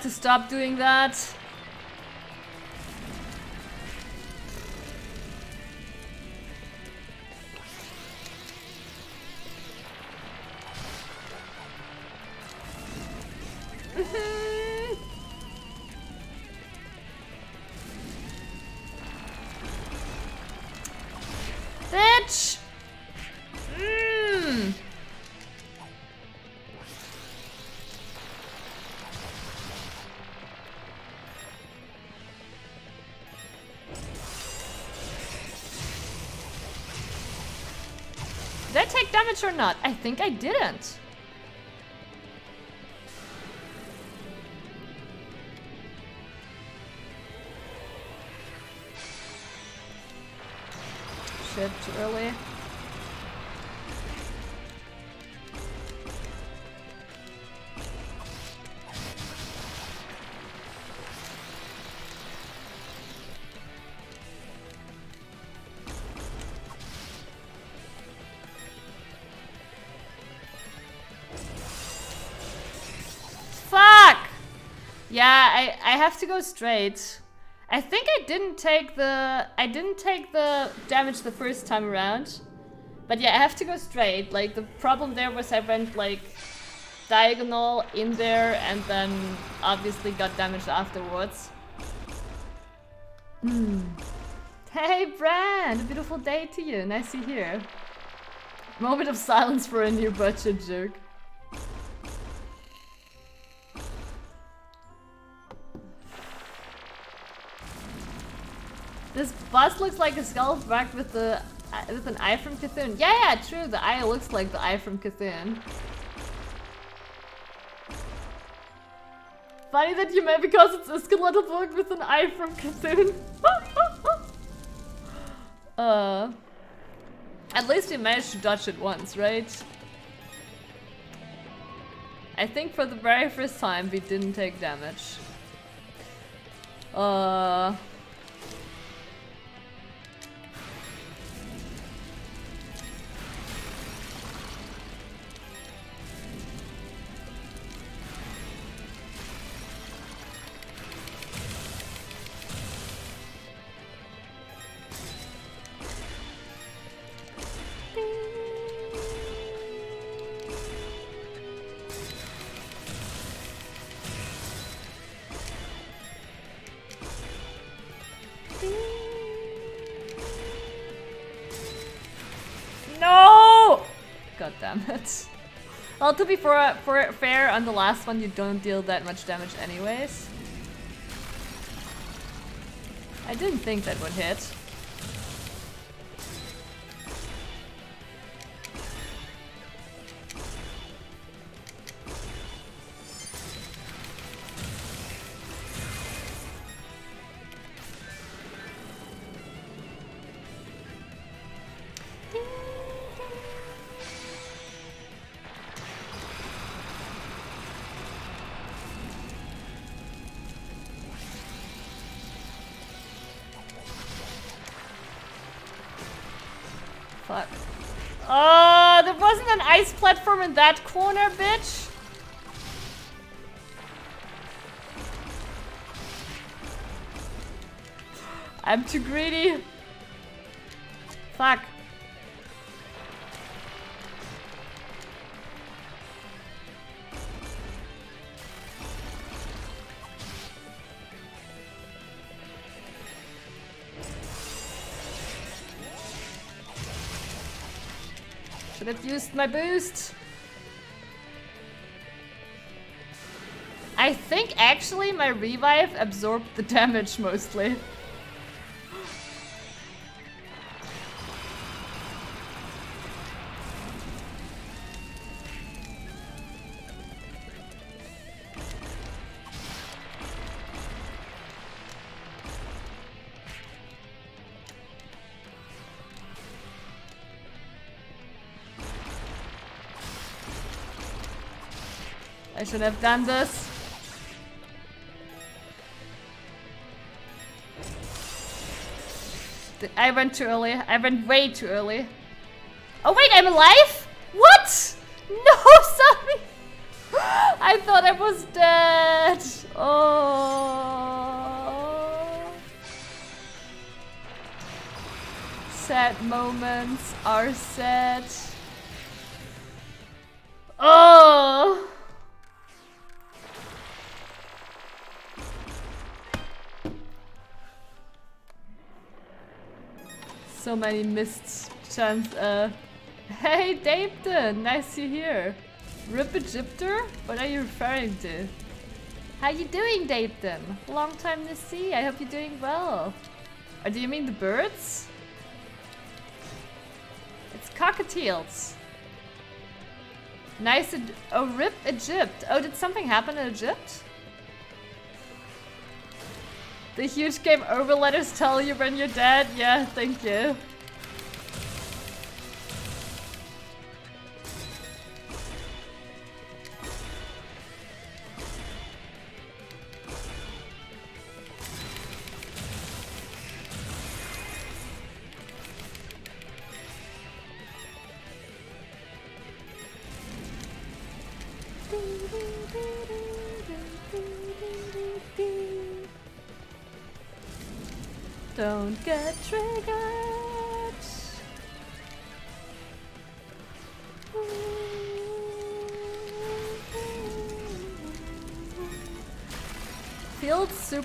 Have to stop doing that. Or not? I think I didn't. Have to go straight. I think I didn't take the I didn't take the damage the first time around. But yeah, I have to go straight. Like the problem there was I went like diagonal in there and then obviously got damaged afterwards. Hmm. Hey Brand, a beautiful day to you. Nice to hear. Moment of silence for a new budgie joke. Bus looks like a skull wrapped with the uh, with an eye from Cthulhu. Yeah, yeah, true. The eye looks like the eye from Cthulhu. Funny that you made because it's a skeletal book with an eye from Cthulhu. uh, at least we managed to dodge it once, right? I think for the very first time we didn't take damage. Uh. No! God damn it. Well, to be for, for fair, on the last one you don't deal that much damage anyways. I didn't think that would hit. Corner, bitch. I'm too greedy. Fuck. Should have used my boost. Think actually my revive absorbed the damage mostly. I should have done this. I went too early. I went way too early. Oh wait, I'm alive? What? No, sorry. I thought I was dead. Oh. Sad moments are sad. Oh. So many missed chance. Uh, hey, Dapton, nice you here. Rip Egypter? What are you referring to? How you doing, Dapton? Long time to see. I hope you're doing well. Or do you mean the birds? It's cockatiels. Nice. Oh, rip Egypt. Oh, did something happen in Egypt? The huge game over letters tell you when you're dead? Yeah, thank you.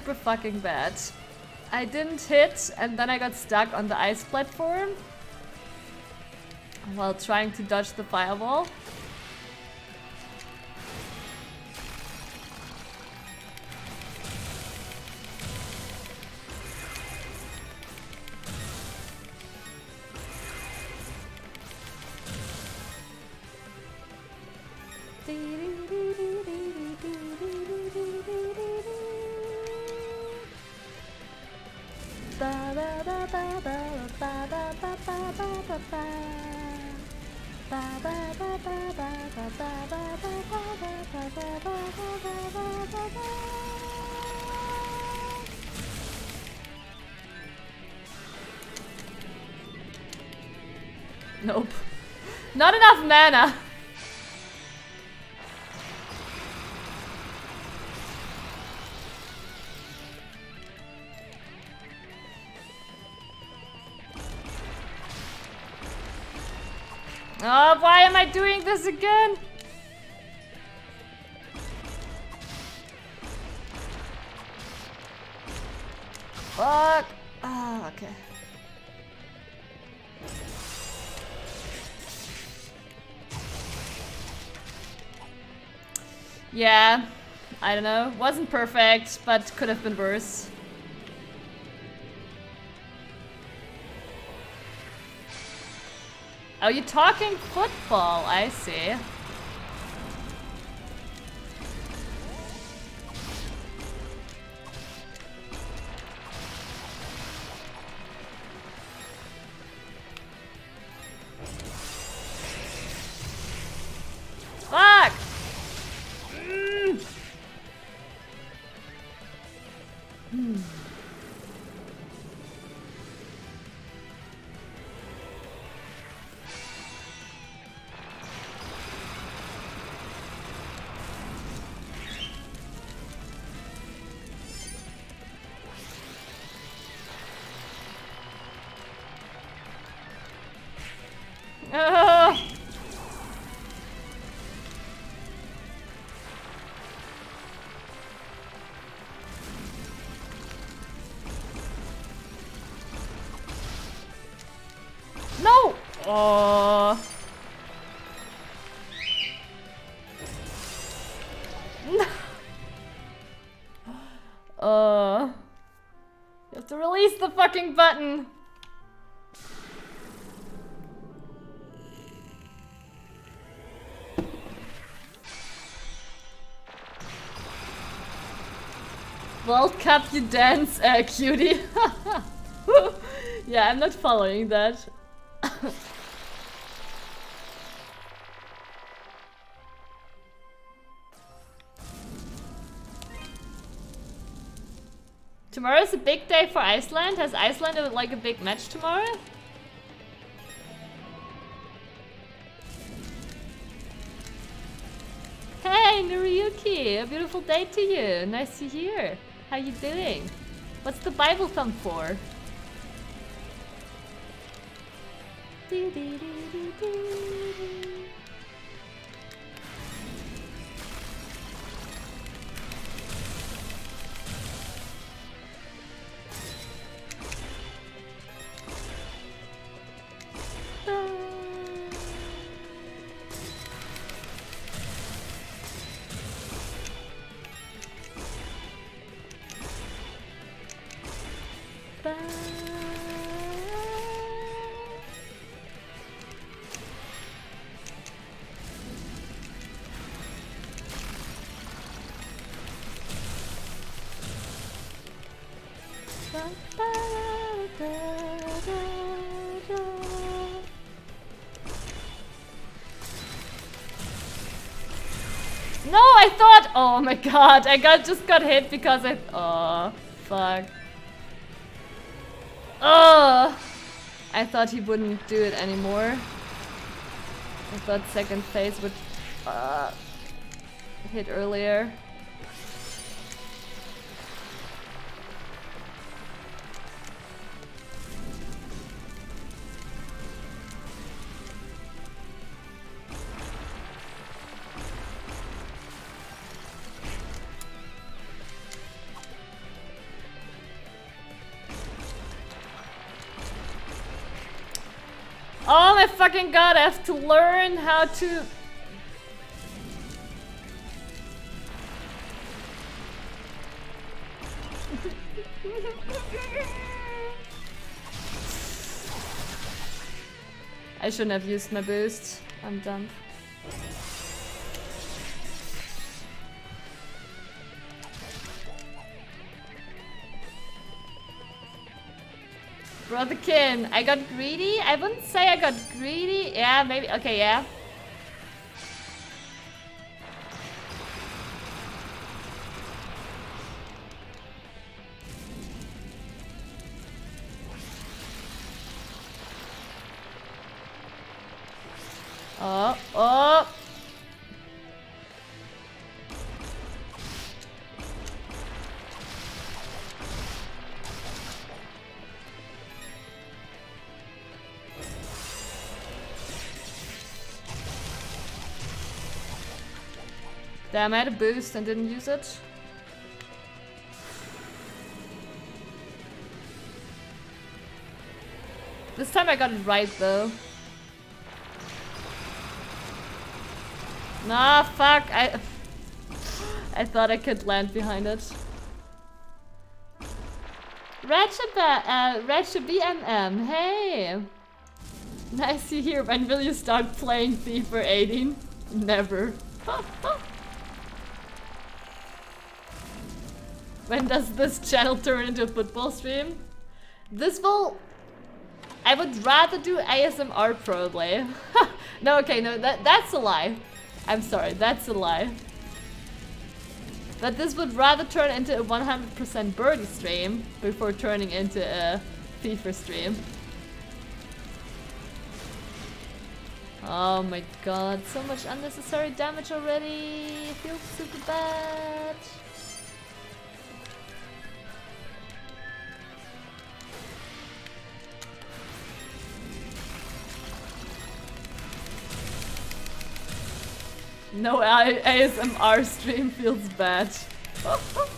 Super fucking bad. I didn't hit and then I got stuck on the ice platform while trying to dodge the fireball. Enough mana. I don't know. Wasn't perfect, but could have been worse. Oh, you're talking football. I see. Release the fucking button. World Cup, you dance, uh, cutie. yeah, I'm not following that. Tomorrow's a big day for Iceland. Has Iceland uh, like a big match tomorrow? Hey, Noriyuki! A beautiful day to you. Nice to hear. How you doing? What's the Bible thumb for? My god, I got just got hit because I. Oh, fuck. Oh, I thought he wouldn't do it anymore. I thought second phase would uh, hit earlier. Fucking god, I have to learn how to... I shouldn't have used my boost. I'm dumb. I got greedy? I wouldn't say I got greedy. Yeah, maybe. Okay, yeah. Damn, I had a boost and didn't use it. This time I got it right though. Nah, fuck. I I thought I could land behind it. Ratchet, uh, BMM, hey! Nice to hear. When will you start playing FIFA 18? Never. When does this channel turn into a football stream? This will... I would rather do ASMR probably. no, okay, no, that that's a lie. I'm sorry, that's a lie. But this would rather turn into a 100% birdie stream before turning into a FIFA stream. Oh my god, so much unnecessary damage already. Feels super bad. No ASMR stream feels bad.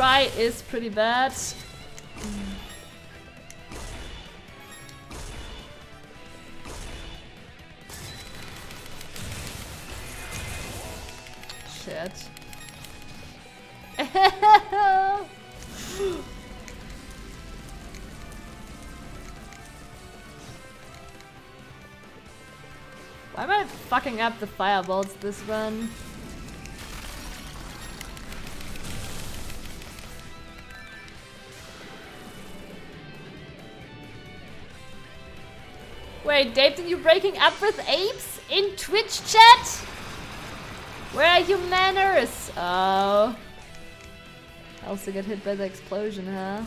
try is pretty bad. Shit. Why am I fucking up the fireballs this run? Dave, are you breaking up with apes in Twitch chat? Where are your manners? Oh. I also get hit by the explosion, huh?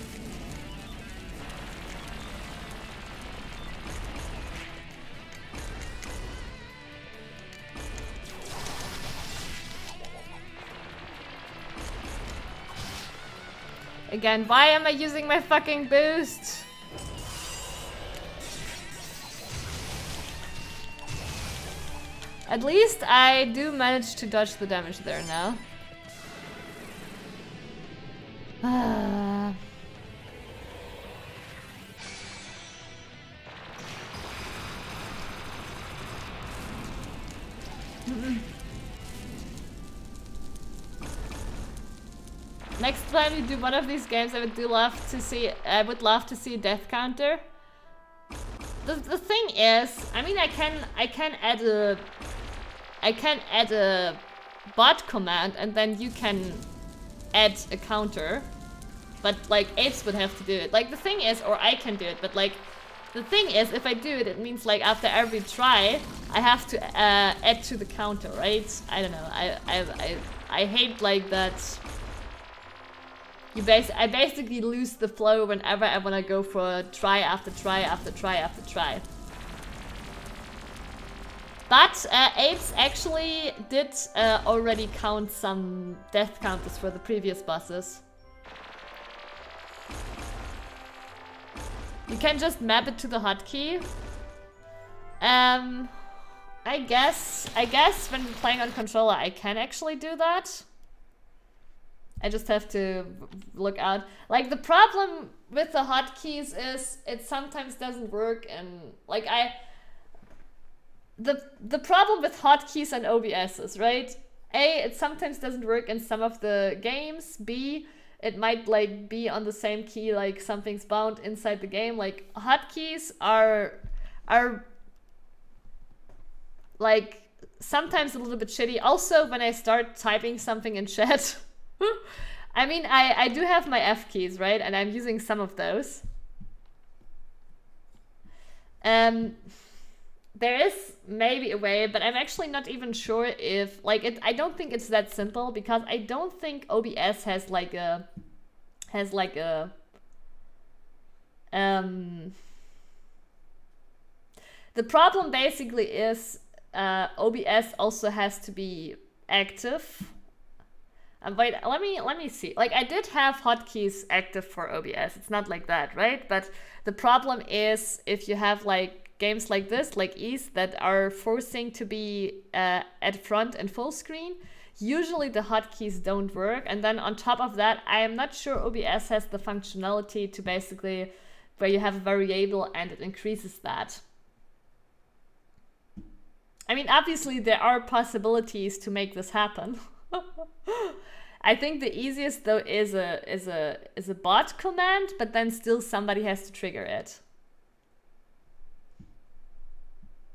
Again, why am I using my fucking boost? At least I do manage to dodge the damage there now. Next time you do one of these games, I would do love to see. I would love to see a death counter. The the thing is, I mean, I can I can add a I can add a bot command, and then you can add a counter. But like apes would have to do it. Like the thing is, or I can do it. But like the thing is, if I do it, it means like after every try, I have to uh, add to the counter, right? I don't know. I I I, I hate like that. You bas I basically lose the flow whenever I want to go for try after try after try after try. But uh, apes actually did uh, already count some death counters for the previous bosses. You can just map it to the hotkey. Um, I guess, I guess when playing on controller, I can actually do that. I just have to look out. Like the problem with the hotkeys is it sometimes doesn't work and like I the the problem with hotkeys and OBS is, right? A, it sometimes doesn't work in some of the games. B, it might like be on the same key like something's bound inside the game. Like hotkeys are are like sometimes a little bit shitty. Also, when I start typing something in chat, I mean, I, I do have my F keys, right? And I'm using some of those. Um, there is maybe a way, but I'm actually not even sure if, like, it. I don't think it's that simple because I don't think OBS has like a, has like a, um. The problem basically is uh, OBS also has to be active. Um, wait, let me let me see. Like I did have hotkeys active for OBS. It's not like that, right? But the problem is if you have like games like this, like Ys, that are forcing to be uh, at front and full screen, usually the hotkeys don't work. And then on top of that, I am not sure OBS has the functionality to basically where you have a variable and it increases that. I mean, obviously there are possibilities to make this happen. I think the easiest though is a is a is a bot command, but then still somebody has to trigger it.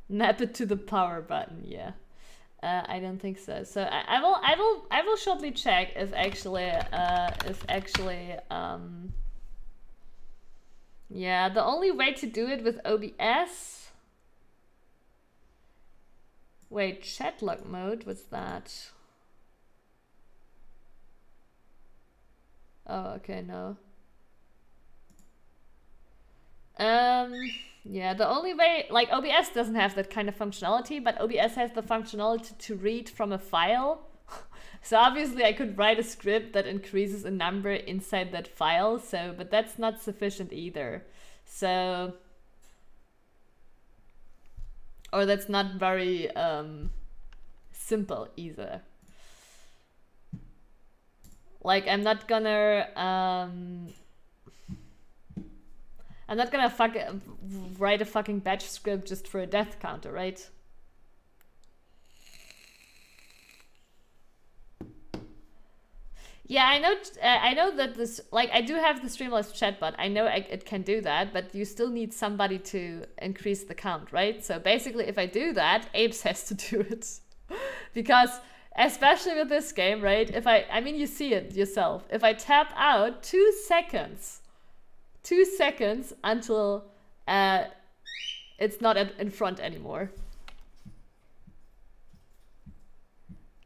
Map it to the power button, yeah. Uh, I don't think so. So I, I, will I will I will shortly check if actually uh, if actually um, yeah the only way to do it with OBS Wait, chat lock mode? What's that? Oh, okay, no. Um, yeah, the only way, like OBS doesn't have that kind of functionality, but OBS has the functionality to read from a file. so obviously I could write a script that increases a number inside that file, so, but that's not sufficient either. So, or that's not very um, simple either. Like I'm not gonna um, I'm not gonna fuck write a fucking batch script just for a death counter, right? Yeah, I know. Uh, I know that this, like, I do have the Streamlabs chatbot. I know it can do that, but you still need somebody to increase the count, right? So basically, if I do that, Apes has to do it, because especially with this game, right? If I, I mean, you see it yourself. If I tap out two seconds, two seconds until uh, it's not in front anymore.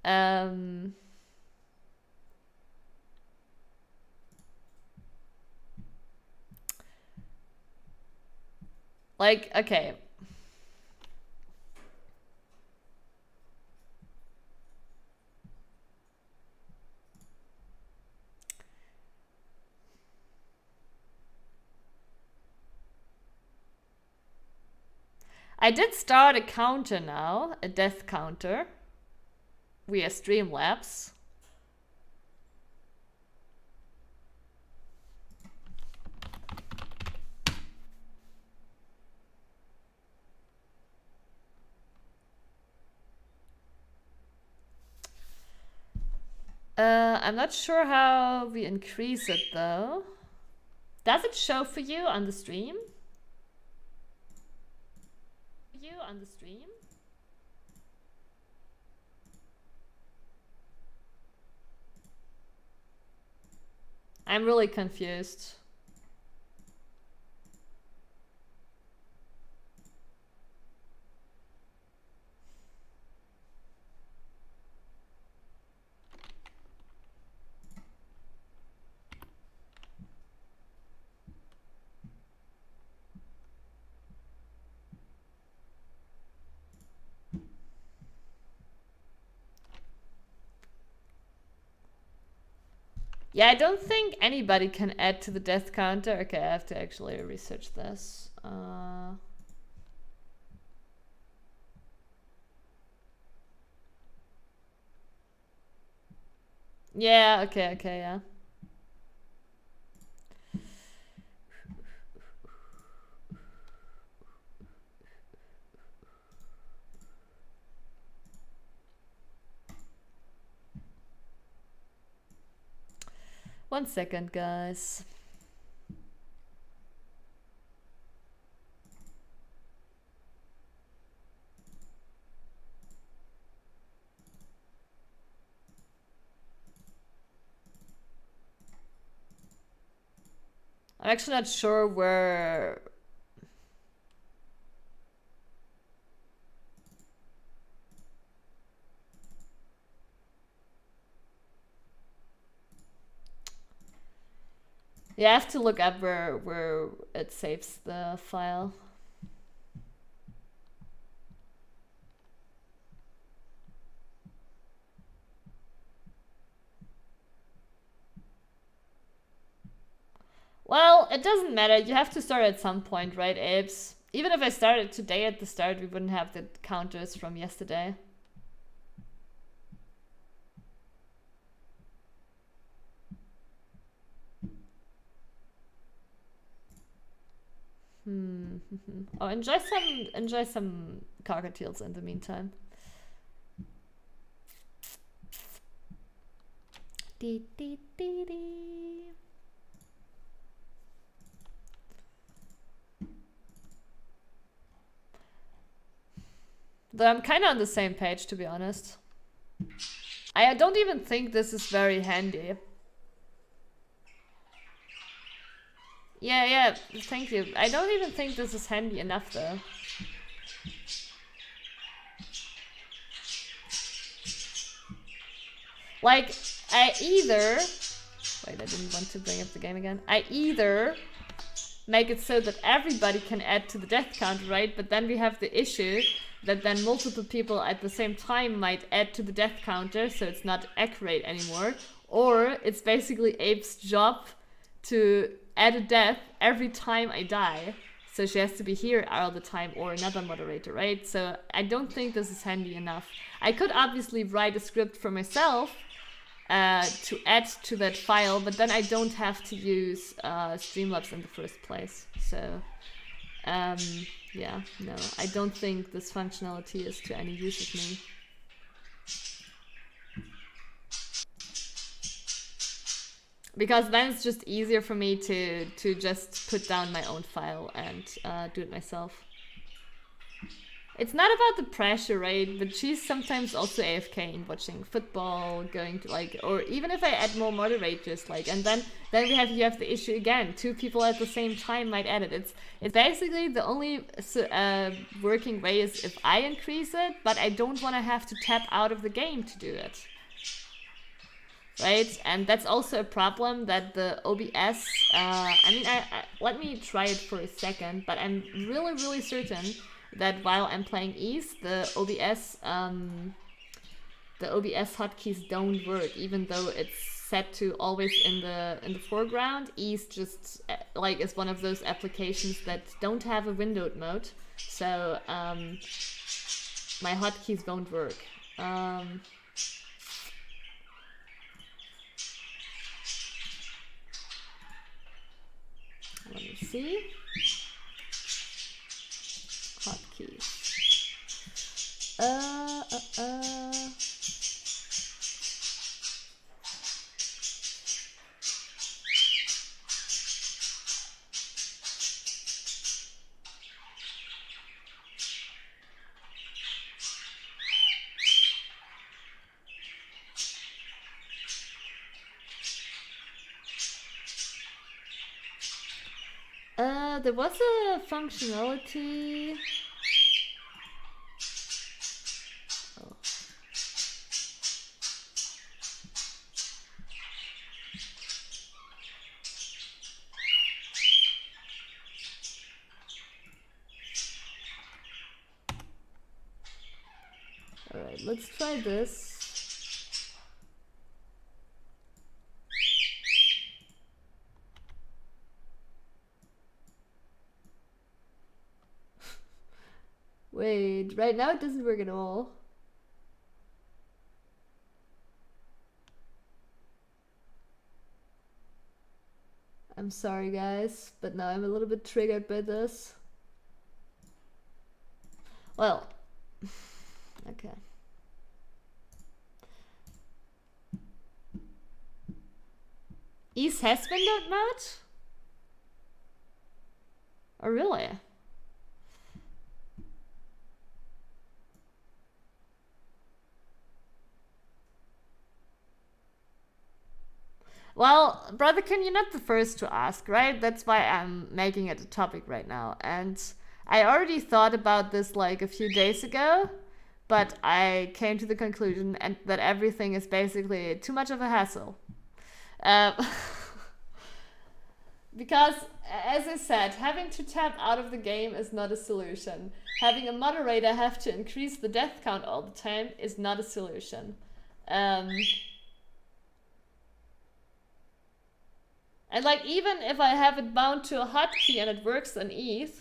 Um. Like, okay. I did start a counter now, a death counter via Streamlabs. Uh, I'm not sure how we increase it though. Does it show for you on the stream? You on the stream? I'm really confused. Yeah, I don't think anybody can add to the death counter. Okay, I have to actually research this. Uh... Yeah, okay, okay, yeah. One second, guys. I'm actually not sure where Yeah, I have to look up where where it saves the file. Well, it doesn't matter. You have to start at some point, right, Apes? Even if I started today at the start, we wouldn't have the counters from yesterday. Hmm. Oh, enjoy some enjoy some cockatiels in the meantime. Dee, dee, dee, dee. Though I'm kind of on the same page, to be honest. I don't even think this is very handy. Yeah, yeah, thank you. I don't even think this is handy enough though. Like, I either... Wait, I didn't want to bring up the game again. I either make it so that everybody can add to the death count, right? But then we have the issue that then multiple people at the same time might add to the death counter, so it's not accurate anymore. Or it's basically Ape's job to add a death every time I die. So she has to be here all the time or another moderator, right? So I don't think this is handy enough. I could obviously write a script for myself uh, to add to that file, but then I don't have to use uh, Streamlabs in the first place. So um, yeah, no, I don't think this functionality is to any use of me. Because then it's just easier for me to to just put down my own file and uh, do it myself. It's not about the pressure, right? But she's sometimes also AFK in watching football, going to like, or even if I add more moderators, like, and then then we have you have the issue again. Two people at the same time might edit. It's it's basically the only uh, working way is if I increase it, but I don't want to have to tap out of the game to do it right? And that's also a problem that the OBS, uh, I mean, I, I, let me try it for a second, but I'm really, really certain that while I'm playing Ys, the OBS, um, the OBS hotkeys don't work, even though it's set to always in the in the foreground. Ys just uh, like is one of those applications that don't have a windowed mode, so um, my hotkeys won't work. Um, Let me see. Hotkeys. Uh, uh, uh. Uh, there was a functionality. Oh. Alright, let's try this. Right now it doesn't work at all. I'm sorry guys, but now I'm a little bit triggered by this. Well, okay. Ys has been that much? Oh really? Well, Brotherkin, you're not the first to ask, right? That's why I'm making it a topic right now. And I already thought about this like a few days ago, but I came to the conclusion and that everything is basically too much of a hassle. Um, because, as I said, having to tap out of the game is not a solution. Having a moderator have to increase the death count all the time is not a solution. Um, And like even if I have it bound to a hotkey and it works on Ys,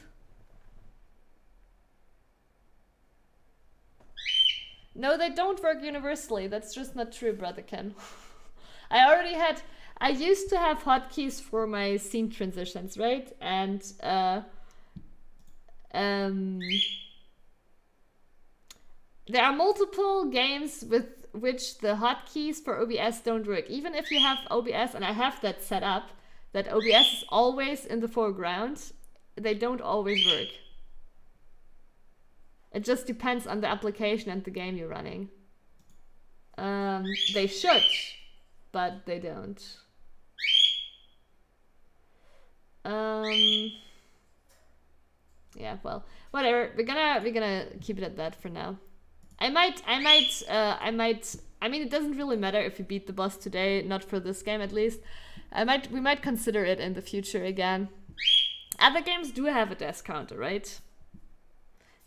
No, they don't work universally. That's just not true, Brother Ken. I already had... I used to have hotkeys for my scene transitions, right? And, uh... Um... There are multiple games with which the hotkeys for OBS don't work. Even if you have OBS, and I have that set up, that OBS is always in the foreground, they don't always work. It just depends on the application and the game you're running. Um, they should, but they don't. Um, yeah, well, whatever. We're gonna we're gonna keep it at that for now. I might I might uh, I might I mean, it doesn't really matter if you beat the boss today, not for this game at least. I might we might consider it in the future again. Other games do have a death counter, right?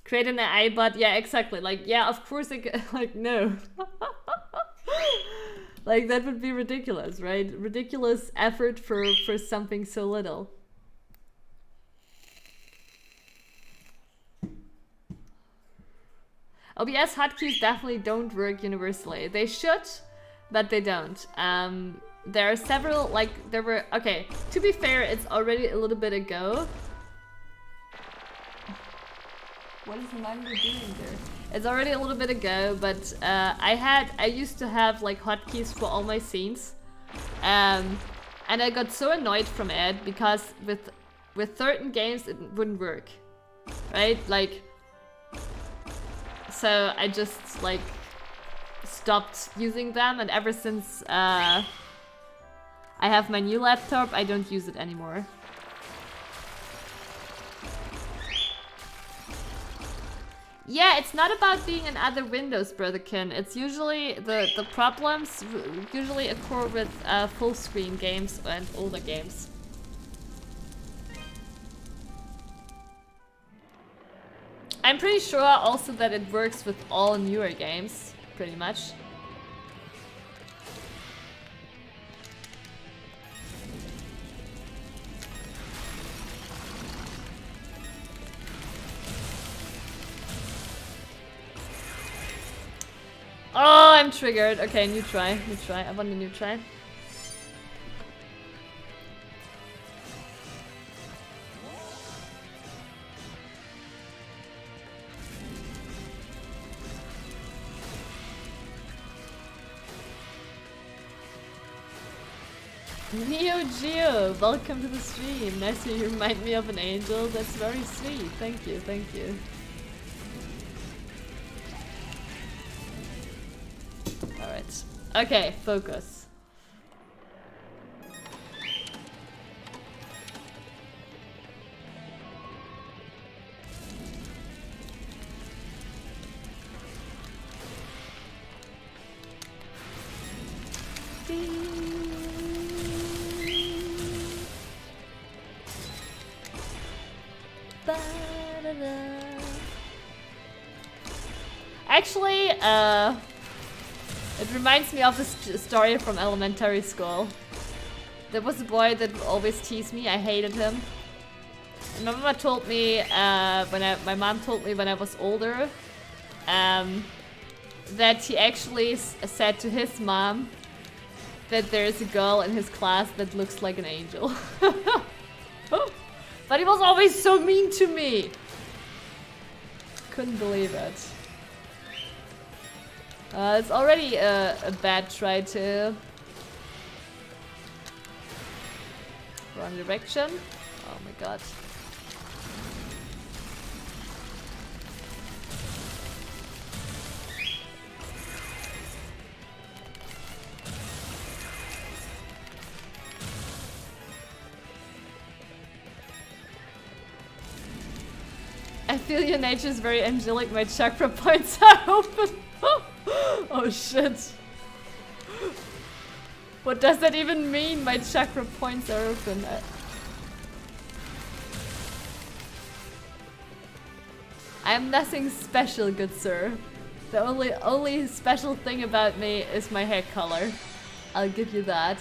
Create an AI bot, yeah, exactly. Like, yeah, of course, it, like, no. like, that would be ridiculous, right? Ridiculous effort for, for something so little. OBS hotkeys definitely don't work universally. They should, but they don't. Um, there are several, like, there were, okay, to be fair, it's already a little bit ago. What is Mango doing there? It's already a little bit ago, but uh, I had, I used to have, like, hotkeys for all my scenes. Um, and I got so annoyed from it because with, with certain games, it wouldn't work. Right? Like, so I just like stopped using them and ever since uh, I have my new laptop I don't use it anymore. Yeah, it's not about being in other windows, Brotherkin. It's usually the the problems usually occur with uh, full screen games and older games. I'm pretty sure also that it works with all newer games, pretty much. Oh, I'm triggered. Okay, new try, new try. I want a new try. Neo Geo, welcome to the stream. Nice to you remind me of an angel. That's very sweet. Thank you, thank you. Alright. Okay, focus. Actually, uh, it reminds me of a st story from elementary school. There was a boy that always tease me. I hated him. And my mama told me uh, when I, my mom told me when I was older um, that he actually said to his mom that there's a girl in his class that looks like an angel. but he was always so mean to me. Couldn't believe it. Uh, it's already a, a bad try to... Wrong direction. Oh my god. I feel your nature is very angelic, my chakra points are open. oh shit. What does that even mean? My chakra points are open. Uh, I am nothing special, good sir. The only only special thing about me is my hair color. I'll give you that.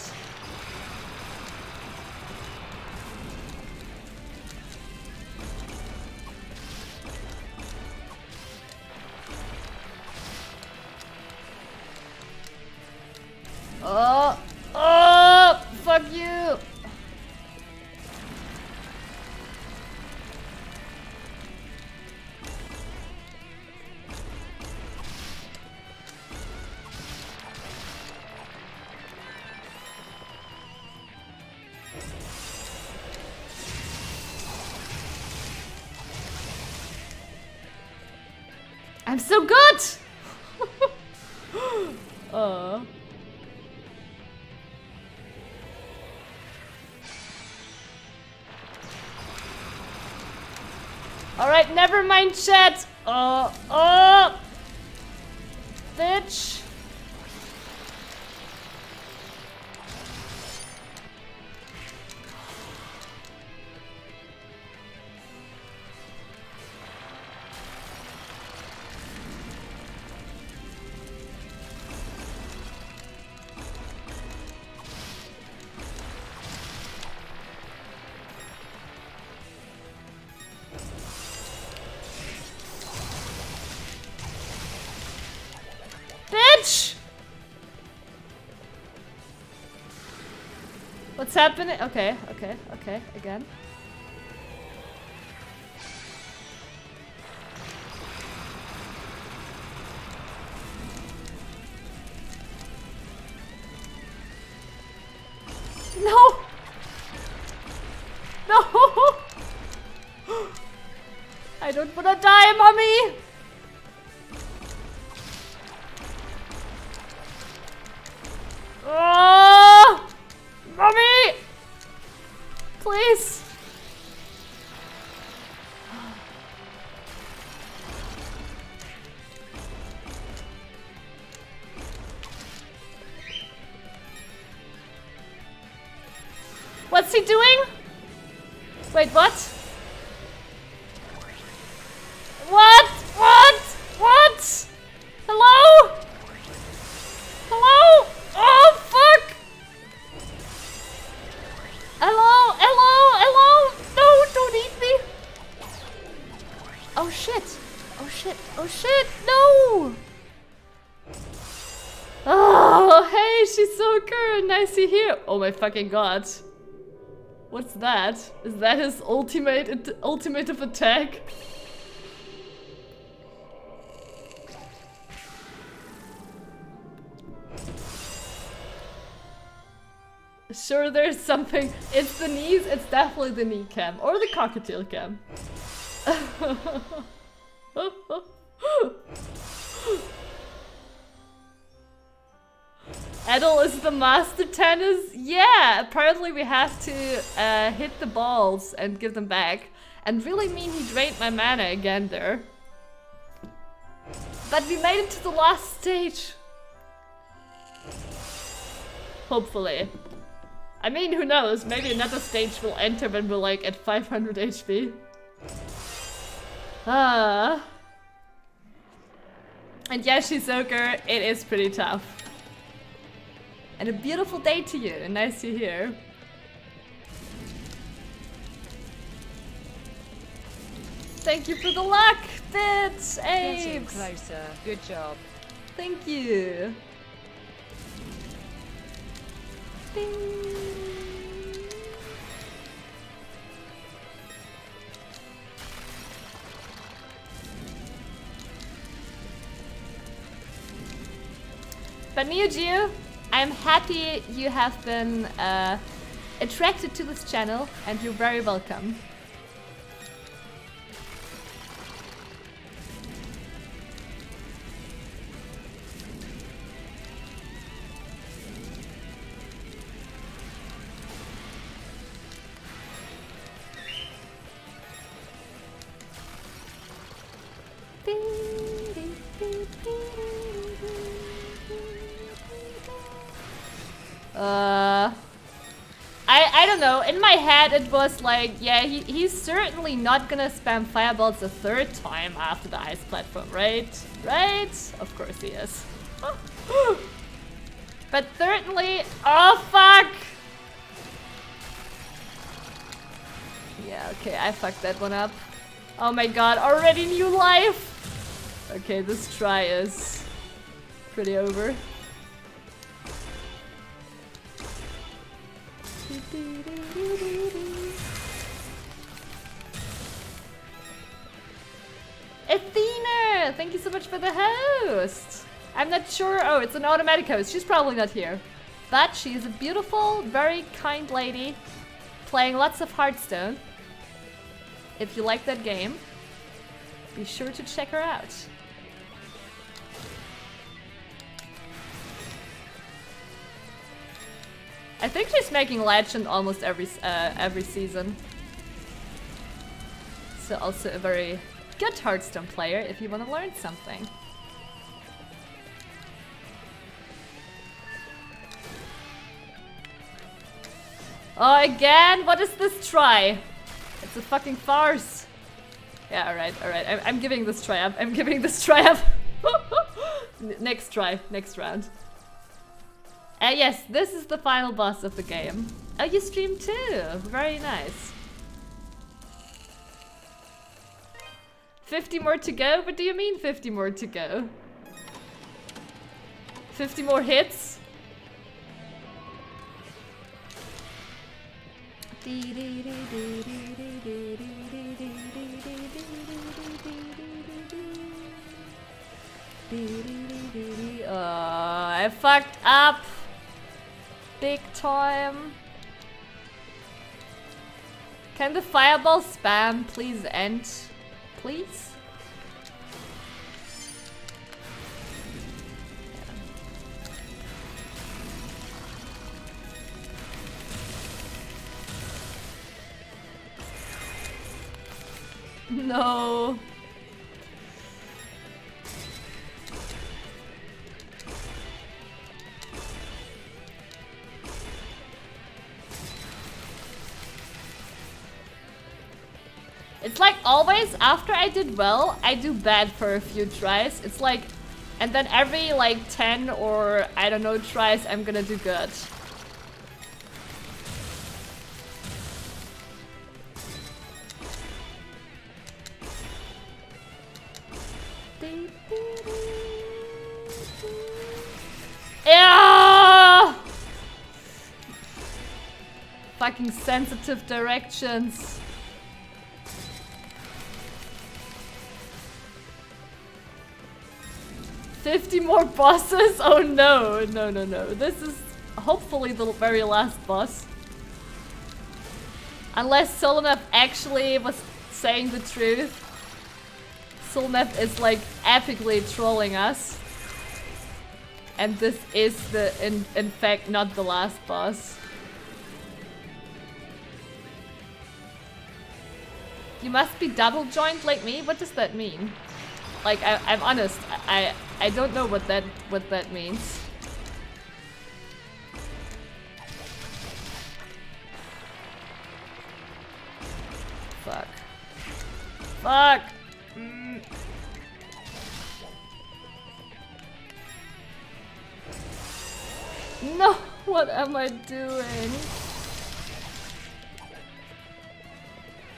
Oh! Oh! Fuck you! I'm so good! oh. Alright, never mind chat. Oh, oh. Bitch. Happening? Okay, okay, okay, again. What's he doing? Wait, what? What? What? What? Hello? Hello? Oh, fuck! Hello? Hello? Hello? No, don't eat me! Oh shit! Oh shit! Oh shit! No! Oh, hey, she's so good. Nice to hear. Oh my fucking god. What's that? Is that his ultimate ultimate of attack? Sure, there's something. It's the knees. It's definitely the knee cam or the cockatiel cam. Adol is the master tennis? Yeah, apparently we have to uh, hit the balls and give them back. And really mean he drained my mana again there. But we made it to the last stage. Hopefully. I mean, who knows? Maybe another stage will enter when we're like at 500 HP. Ah. And yeah, Shizuka, it is pretty tough. And a beautiful day to you, and nice to hear. Thank you for the luck, bits, Getting Apes. closer. Good job. Thank you. Ding. But Miujiu, I'm happy you have been uh, attracted to this channel and you're very welcome. My head, it was like, yeah, he, he's certainly not gonna spam fireballs a third time after the ice platform, right? Right? Of course he is. but certainly, oh fuck! Yeah, okay, I fucked that one up. Oh my god, already new life! Okay, this try is pretty over. Athena! Thank you so much for the host! I'm not sure. Oh, it's an automatic host. She's probably not here. But she's a beautiful, very kind lady playing lots of Hearthstone. If you like that game, be sure to check her out. I think she's making legend almost every uh, every season. So also a very good Hearthstone player if you want to learn something. Oh, again? What is this try? It's a fucking farce. Yeah, alright, alright. I'm, I'm giving this try up. I'm giving this try up. Next try, next round. Uh, yes, this is the final boss of the game. Oh, you stream too. Very nice. 50 more to go? What do you mean 50 more to go? 50 more hits? Uh, I fucked up. Big time. Can the fireball spam please end? Please? No. It's like always after I did well, I do bad for a few tries. It's like, and then every like 10 or I don't know tries, I'm gonna do good. Yeah! Fucking sensitive directions. Fifty more bosses? Oh no, no, no, no. This is hopefully the very last boss. Unless Solometh actually was saying the truth. Solometh is like epically trolling us. And this is the, in, in fact, not the last boss. You must be double joined like me? What does that mean? Like, I, I'm honest, I, I don't know what that, what that means. Fuck. Fuck! Mm. No, what am I doing?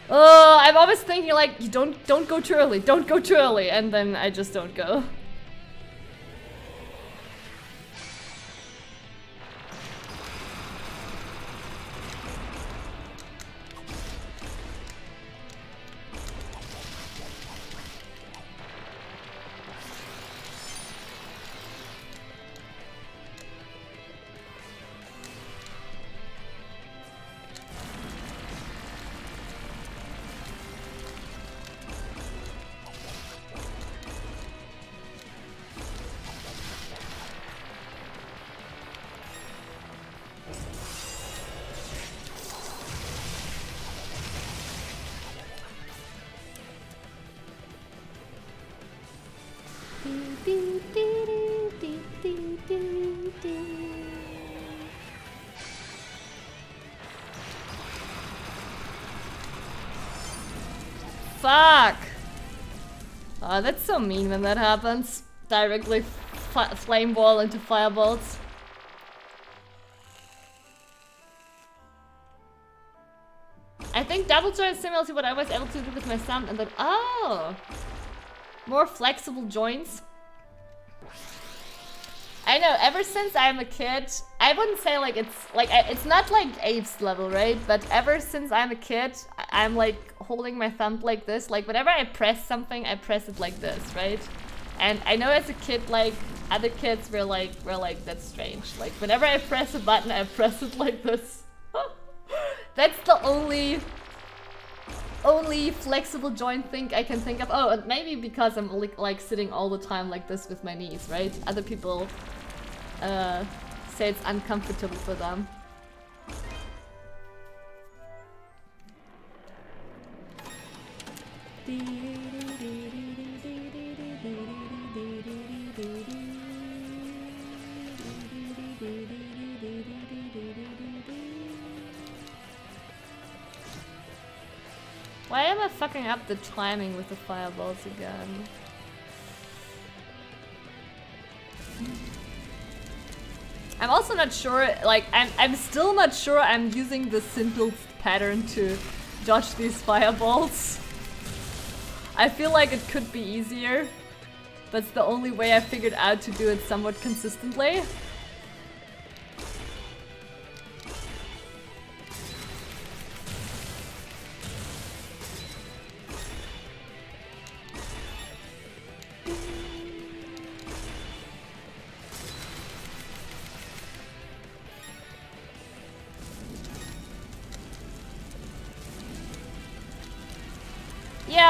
Oh, I'm always thinking like, don't don't go too early, don't go too early, and then I just don't go. Oh, that's so mean when that happens. Directly flame ball into fireballs. I think double joint is similar to what I was able to do with my thumb and then- Oh! More flexible joints. I know, ever since I'm a kid, I wouldn't say like it's like it's not like apes level, right? But ever since I'm a kid, I'm like holding my thumb like this. Like whenever I press something, I press it like this, right? And I know as a kid, like other kids were like were like that's strange. Like whenever I press a button, I press it like this. that's the only only flexible joint thing I can think of. Oh, and maybe because I'm like, like sitting all the time like this with my knees, right? Other people uh, say it's uncomfortable for them. Why am I fucking up the timing with the fireballs again? I'm also not sure, like, I'm, I'm still not sure I'm using the simplest pattern to dodge these fireballs. I feel like it could be easier, but it's the only way I figured out to do it somewhat consistently.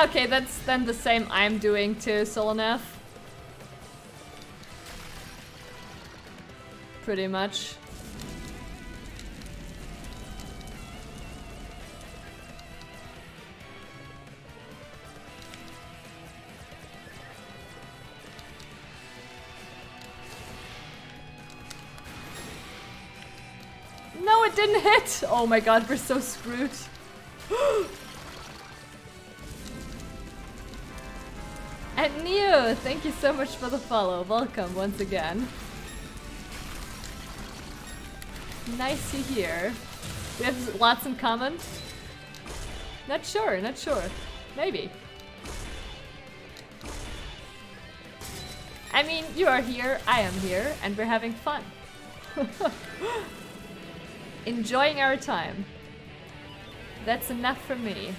Okay, that's then the same I'm doing to Solonef. Pretty much. No, it didn't hit! Oh my god, we're so screwed. And Neo, thank you so much for the follow. Welcome once again. Nice to hear. We have lots in common. Not sure, not sure. Maybe. I mean, you are here, I am here, and we're having fun. Enjoying our time. That's enough for me.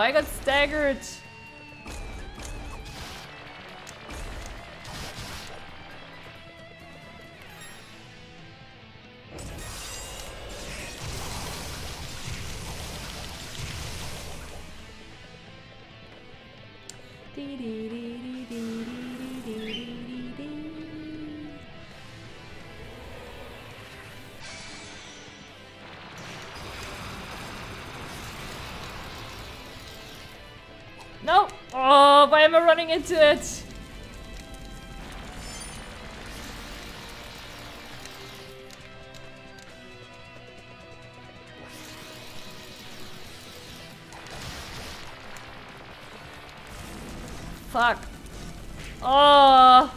I got staggered. Why am I running into it? Fuck. Oh.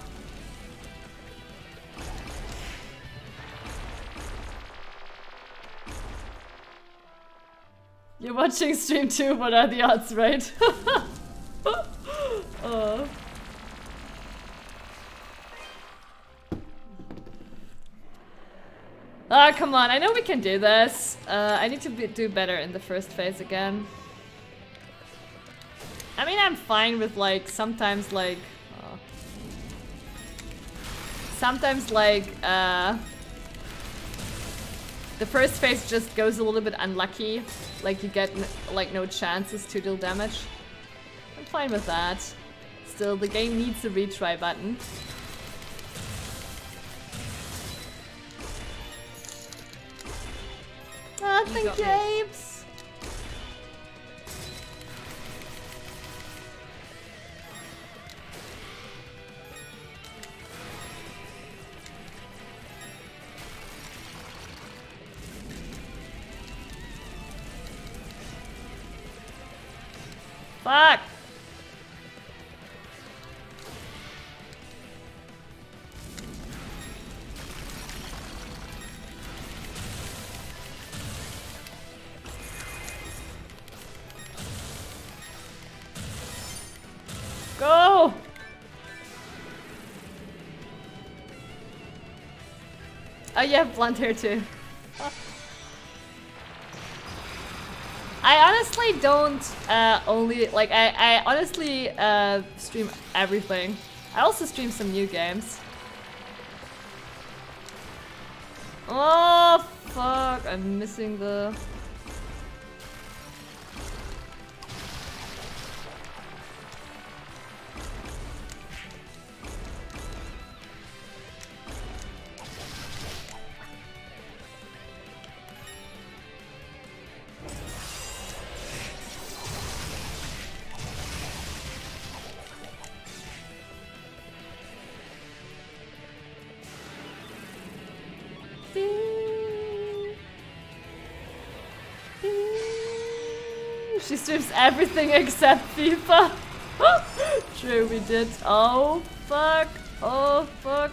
You're watching stream too, what are the odds, right? come on, I know we can do this. Uh, I need to be do better in the first phase again. I mean, I'm fine with like, sometimes like... oh. Sometimes like, uh... The first phase just goes a little bit unlucky. Like you get like no chances to deal damage. I'm fine with that. Still, the game needs a retry button. Thank you, you have blonde hair too. I honestly don't uh, only like I, I honestly uh, stream everything. I also stream some new games. Oh fuck! I'm missing the. Everything except FIFA. True, we did. Oh fuck! Oh fuck!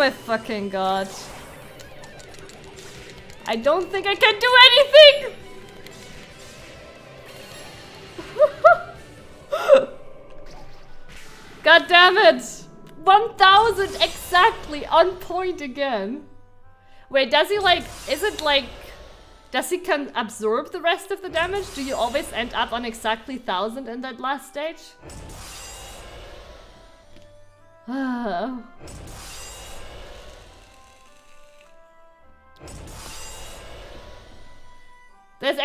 My fucking god. I don't think I can do anything! god damn it! 1000 exactly on point again. Wait, does he like, is it like, does he can absorb the rest of the damage? Do you always end up on exactly 1000 in that last stage? Oh.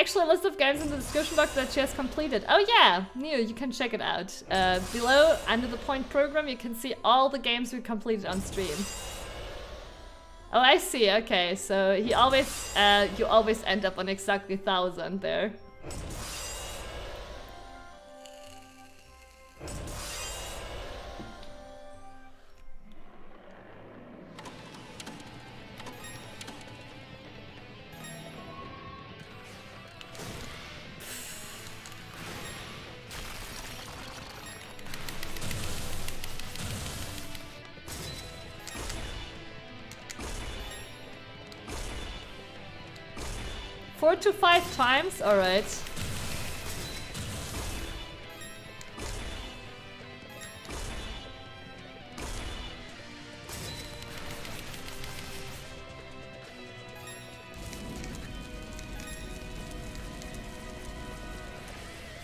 Actually a list of games in the description box that she has completed. Oh yeah, Neo, you can check it out. Uh, below, under the point program, you can see all the games we completed on stream. Oh, I see. Okay, so he always, uh, you always end up on exactly thousand there. To five times? Alright.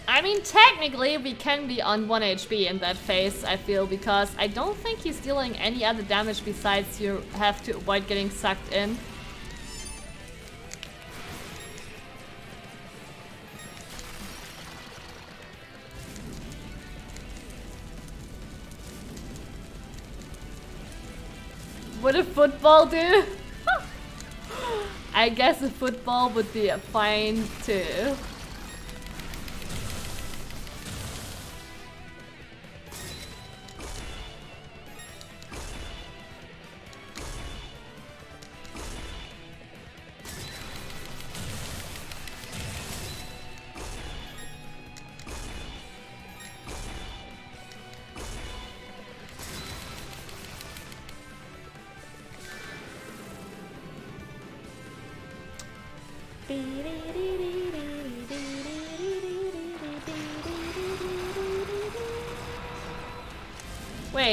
I mean, technically, we can be on 1 HP in that phase, I feel, because I don't think he's dealing any other damage besides you have to avoid getting sucked in. Football do? I guess a football would be fine too.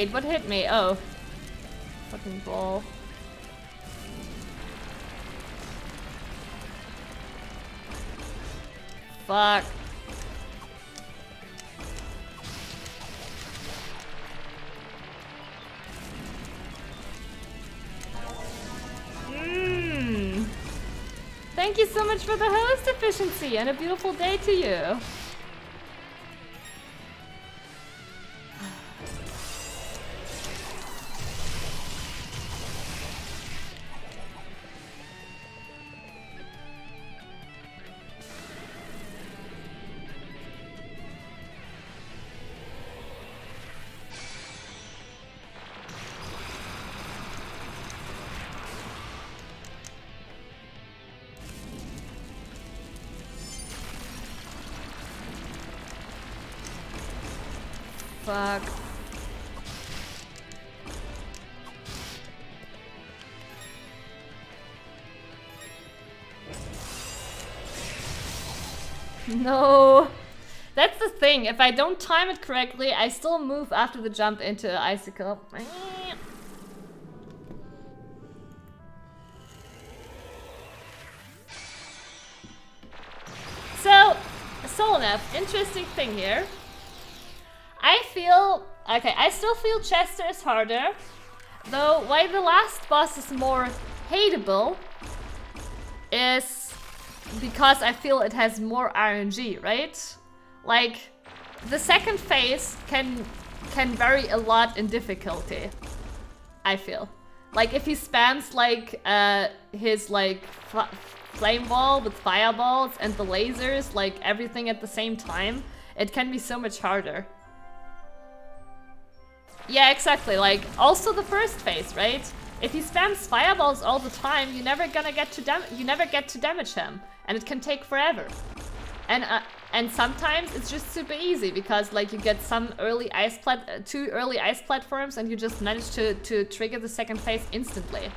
Wait, what hit me? Oh. Fucking ball. Fuck. Mm. Thank you so much for the host efficiency and a beautiful day to you. No. That's the thing. If I don't time it correctly, I still move after the jump into Icicle. So, Solnev, interesting thing here. I feel... Okay, I still feel Chester is harder. Though, why the last boss is more hateable is because I feel it has more RNG, right? Like, the second phase can can vary a lot in difficulty, I feel. Like if he spams like uh, his like flame wall with fireballs and the lasers, like everything at the same time, it can be so much harder. Yeah, exactly. Like also the first phase, right? If he spams fireballs all the time, you never gonna get to dam you never get to damage him, and it can take forever. And uh, and sometimes it's just super easy because like you get some early ice plat uh, two early ice platforms and you just manage to to trigger the second phase instantly.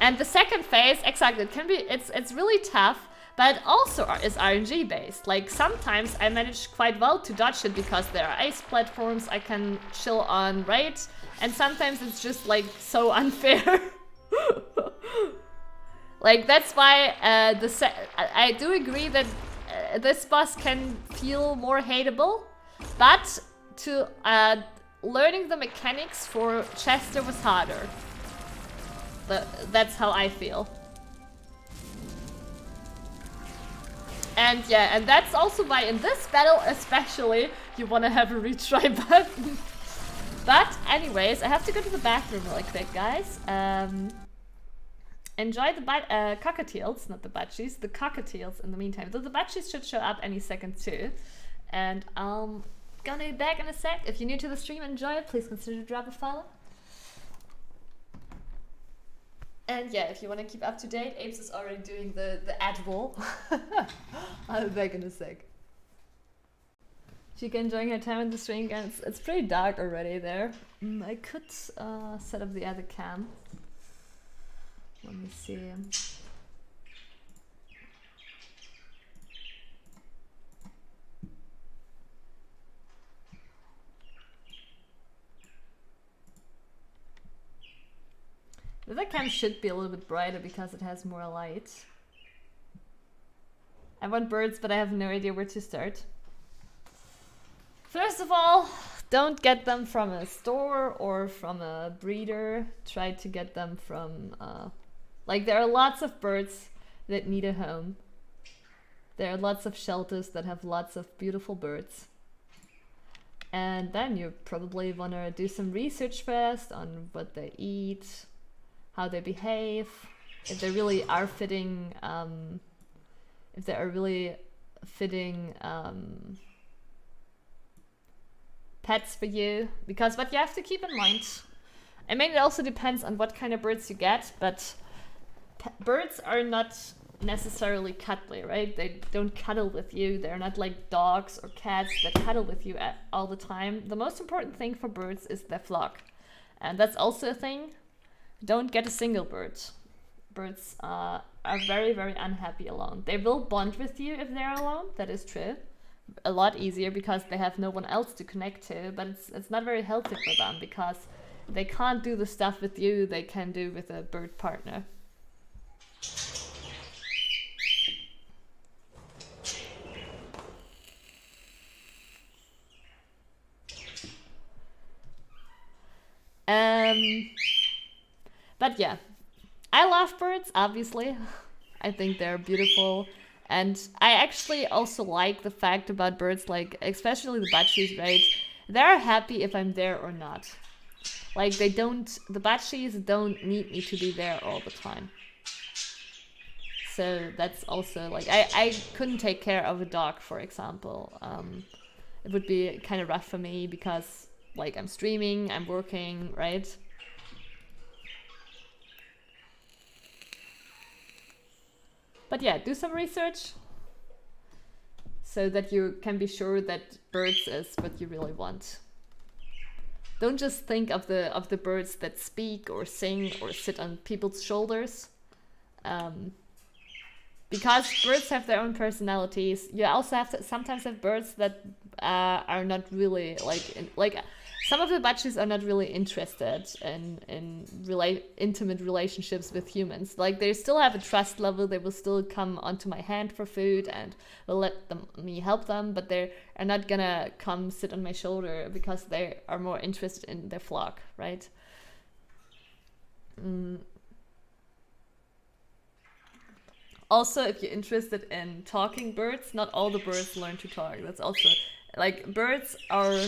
And the second phase, exactly, it can be it's it's really tough, but also is RNG based. Like sometimes I manage quite well to dodge it because there are ice platforms I can chill on, right? And sometimes it's just like so unfair. like that's why uh, the I do agree that uh, this boss can feel more hateable, but to uh, learning the mechanics for Chester was harder. But that's how I feel. And yeah, and that's also why in this battle especially, you want to have a retry button. But anyways, I have to go to the bathroom really quick, guys. Um, enjoy the uh, cockatiels, not the banshees, the cockatiels in the meantime. Though the banshees should show up any second too. And I'm gonna be back in a sec. If you're new to the stream, enjoy it. Please consider drop a follow. And yeah, if you want to keep up to date, Apes is already doing the, the ad wall. I'll be back in a sec. Chica enjoying her time in the again. It's, it's pretty dark already there. Mm, I could uh, set up the other cam. Let me see. The other cam should be a little bit brighter because it has more light. I want birds, but I have no idea where to start. First of all, don't get them from a store or from a breeder. Try to get them from, uh, like there are lots of birds that need a home. There are lots of shelters that have lots of beautiful birds. And then you probably want to do some research first on what they eat, how they behave, if they really are fitting, um, if they are really fitting um, pets for you. Because what you have to keep in mind, I mean, it also depends on what kind of birds you get, but birds are not necessarily cuddly, right? They don't cuddle with you. They're not like dogs or cats that cuddle with you at, all the time. The most important thing for birds is their flock. And that's also a thing. Don't get a single bird. Birds uh, are very, very unhappy alone. They will bond with you if they're alone, that is true a lot easier because they have no one else to connect to, but it's, it's not very healthy for them because they can't do the stuff with you they can do with a bird partner. Um, but yeah, I love birds, obviously. I think they're beautiful. And I actually also like the fact about birds, like, especially the banshees, right? They're happy if I'm there or not. Like, they don't, the banshees don't need me to be there all the time. So that's also, like, I, I couldn't take care of a dog, for example. Um, it would be kind of rough for me because, like, I'm streaming, I'm working, right? But yeah, do some research so that you can be sure that birds is what you really want. Don't just think of the of the birds that speak or sing or sit on people's shoulders. Um, because birds have their own personalities. You also have to sometimes have birds that uh, are not really like like some of the banshees are not really interested in in rela- intimate relationships with humans. Like they still have a trust level. They will still come onto my hand for food and will let them me help them, but they are not gonna come sit on my shoulder because they are more interested in their flock, right? Mm. Also, if you're interested in talking birds, not all the birds learn to talk. That's also like birds are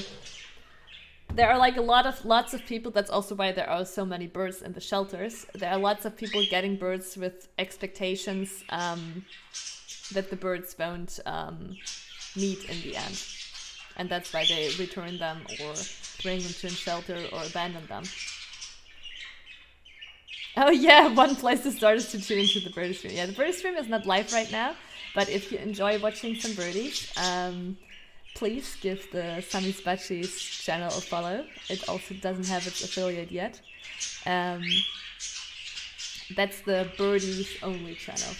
there are like a lot of lots of people. That's also why there are so many birds in the shelters. There are lots of people getting birds with expectations um, that the birds won't um, meet in the end, and that's why they return them or bring them to a shelter or abandon them. Oh yeah, one place to start is to tune into the birdie stream. Yeah, the birdie stream is not live right now, but if you enjoy watching some birdies, um, please give the Sami Spacci's channel a follow. It also doesn't have its affiliate yet. Um, that's the birdies only channel.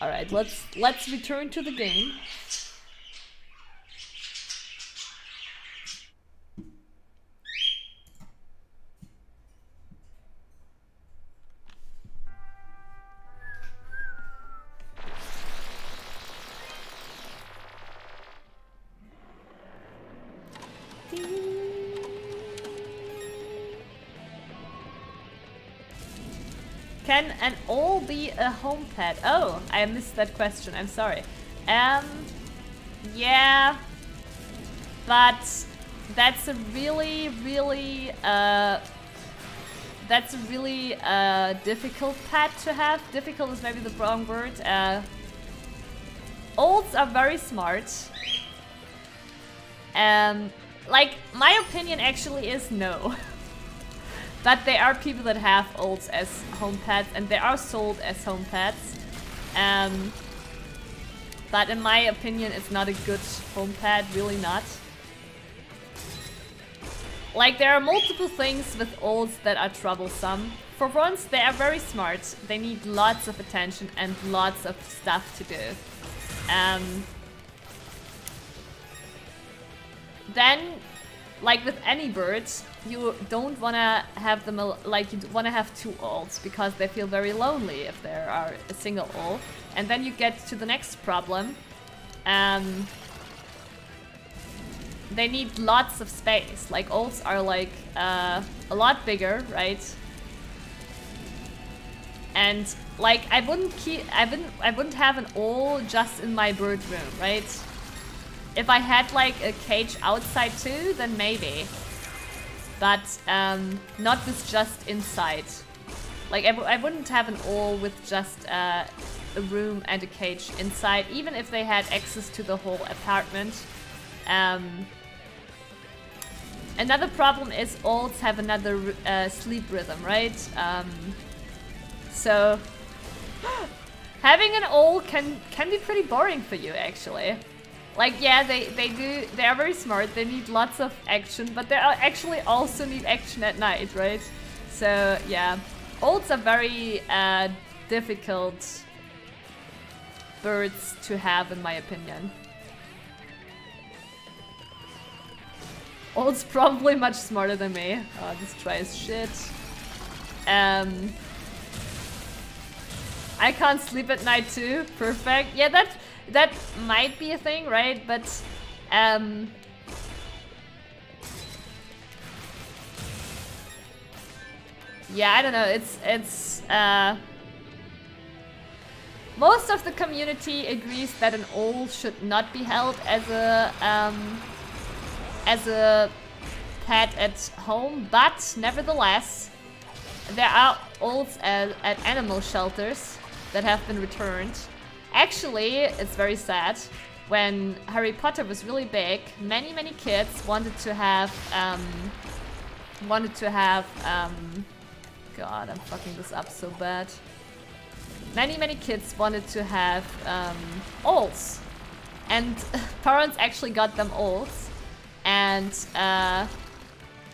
All right, let's let's return to the game. Can all be a home pet? Oh, I missed that question. I'm sorry. Um, yeah, but that's a really, really, uh, that's a really uh, difficult pet to have. Difficult is maybe the wrong word. Uh, owls are very smart. Um, like, my opinion actually is no. But there are people that have owls as home pets and they are sold as home pets. Um, but in my opinion, it's not a good home pet, really not. Like, there are multiple things with owls that are troublesome. For once, they are very smart. They need lots of attention and lots of stuff to do. Um, then, like with any birds, you don't want to have them like you want to have two owls because they feel very lonely if there are a single owl and then you get to the next problem um they need lots of space. Like owls are like uh, a lot bigger right? And like I wouldn't keep I wouldn't I wouldn't have an owl just in my bird room right if I had like a cage outside too then maybe but um, not with just inside. Like, I w I wouldn't have an owl with just uh, a room and a cage inside, even if they had access to the whole apartment. Um, another problem is owls have another uh, sleep rhythm, right? Um, so, having an owl can, can be pretty boring for you, actually. Like, yeah, they, they do, they are very smart, they need lots of action, but they actually also need action at night, right? So, yeah. Olds are very uh, difficult birds to have, in my opinion. Old's probably much smarter than me. Oh, this try is shit. Um, I can't sleep at night too. Perfect. Yeah, that that might be a thing, right? But um Yeah, I don't know. It's it's uh most of the community agrees that an owl should not be held as a um as a pet at home, but nevertheless there are owls at, at animal shelters that have been returned Actually, it's very sad. When Harry Potter was really big, many, many kids wanted to have, um, wanted to have, um, God, I'm fucking this up so bad. Many, many kids wanted to have, um, owls. And parents actually got them owls. And, uh,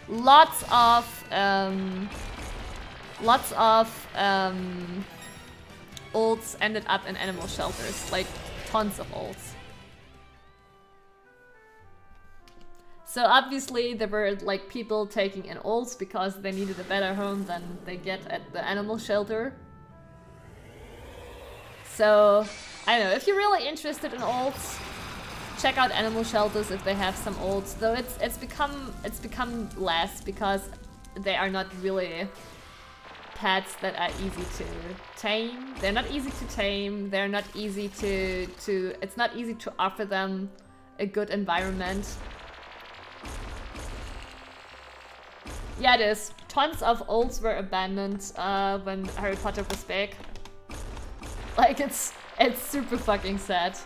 lots of, um, lots of, um, owls ended up in animal shelters, like tons of olds. So obviously there were like people taking in olds because they needed a better home than they get at the animal shelter. So, I don't know, if you're really interested in olds, check out animal shelters if they have some olds. Though it's it's become it's become less because they are not really pets that are easy to tame. They're not easy to tame. They're not easy to to. It's not easy to offer them a good environment. Yeah, it is. Tons of olds were abandoned uh, when Harry Potter was big. Like it's it's super fucking sad.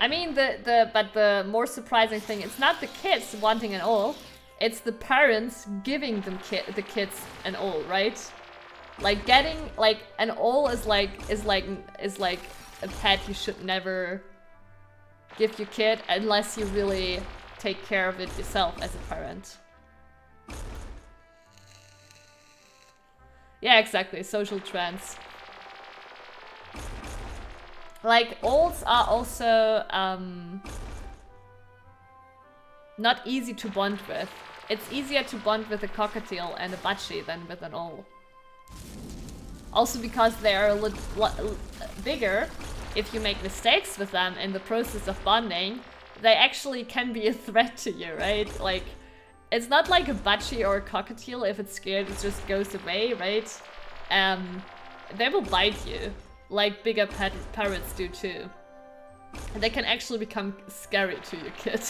I mean the the but the more surprising thing it's not the kids wanting an old, it's the parents giving them ki the kids an old, right? Like getting like an old is like is like is like a pet you should never give your kid unless you really take care of it yourself as a parent. Yeah, exactly. Social trends. Like, olds are also um, not easy to bond with. It's easier to bond with a cockatiel and a budgie than with an old. Also because they are a little bigger, if you make mistakes with them in the process of bonding, they actually can be a threat to you, right? Like, it's not like a budgie or a cockatiel, if it's scared it just goes away, right? Um, they will bite you like bigger parrots do too. And they can actually become scary to your kid.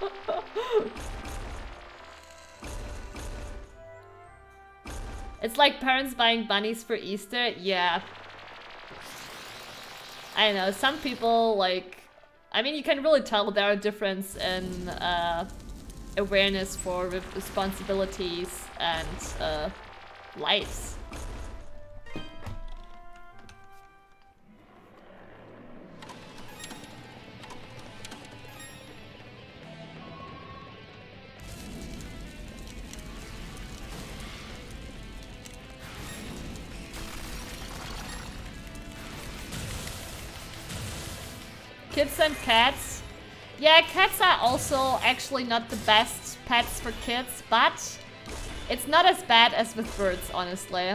it's like parents buying bunnies for Easter. Yeah. I know, some people like... I mean, you can really tell there are difference in uh, awareness for responsibilities and uh, lives. Kids and cats. Yeah, cats are also actually not the best pets for kids, but it's not as bad as with birds, honestly.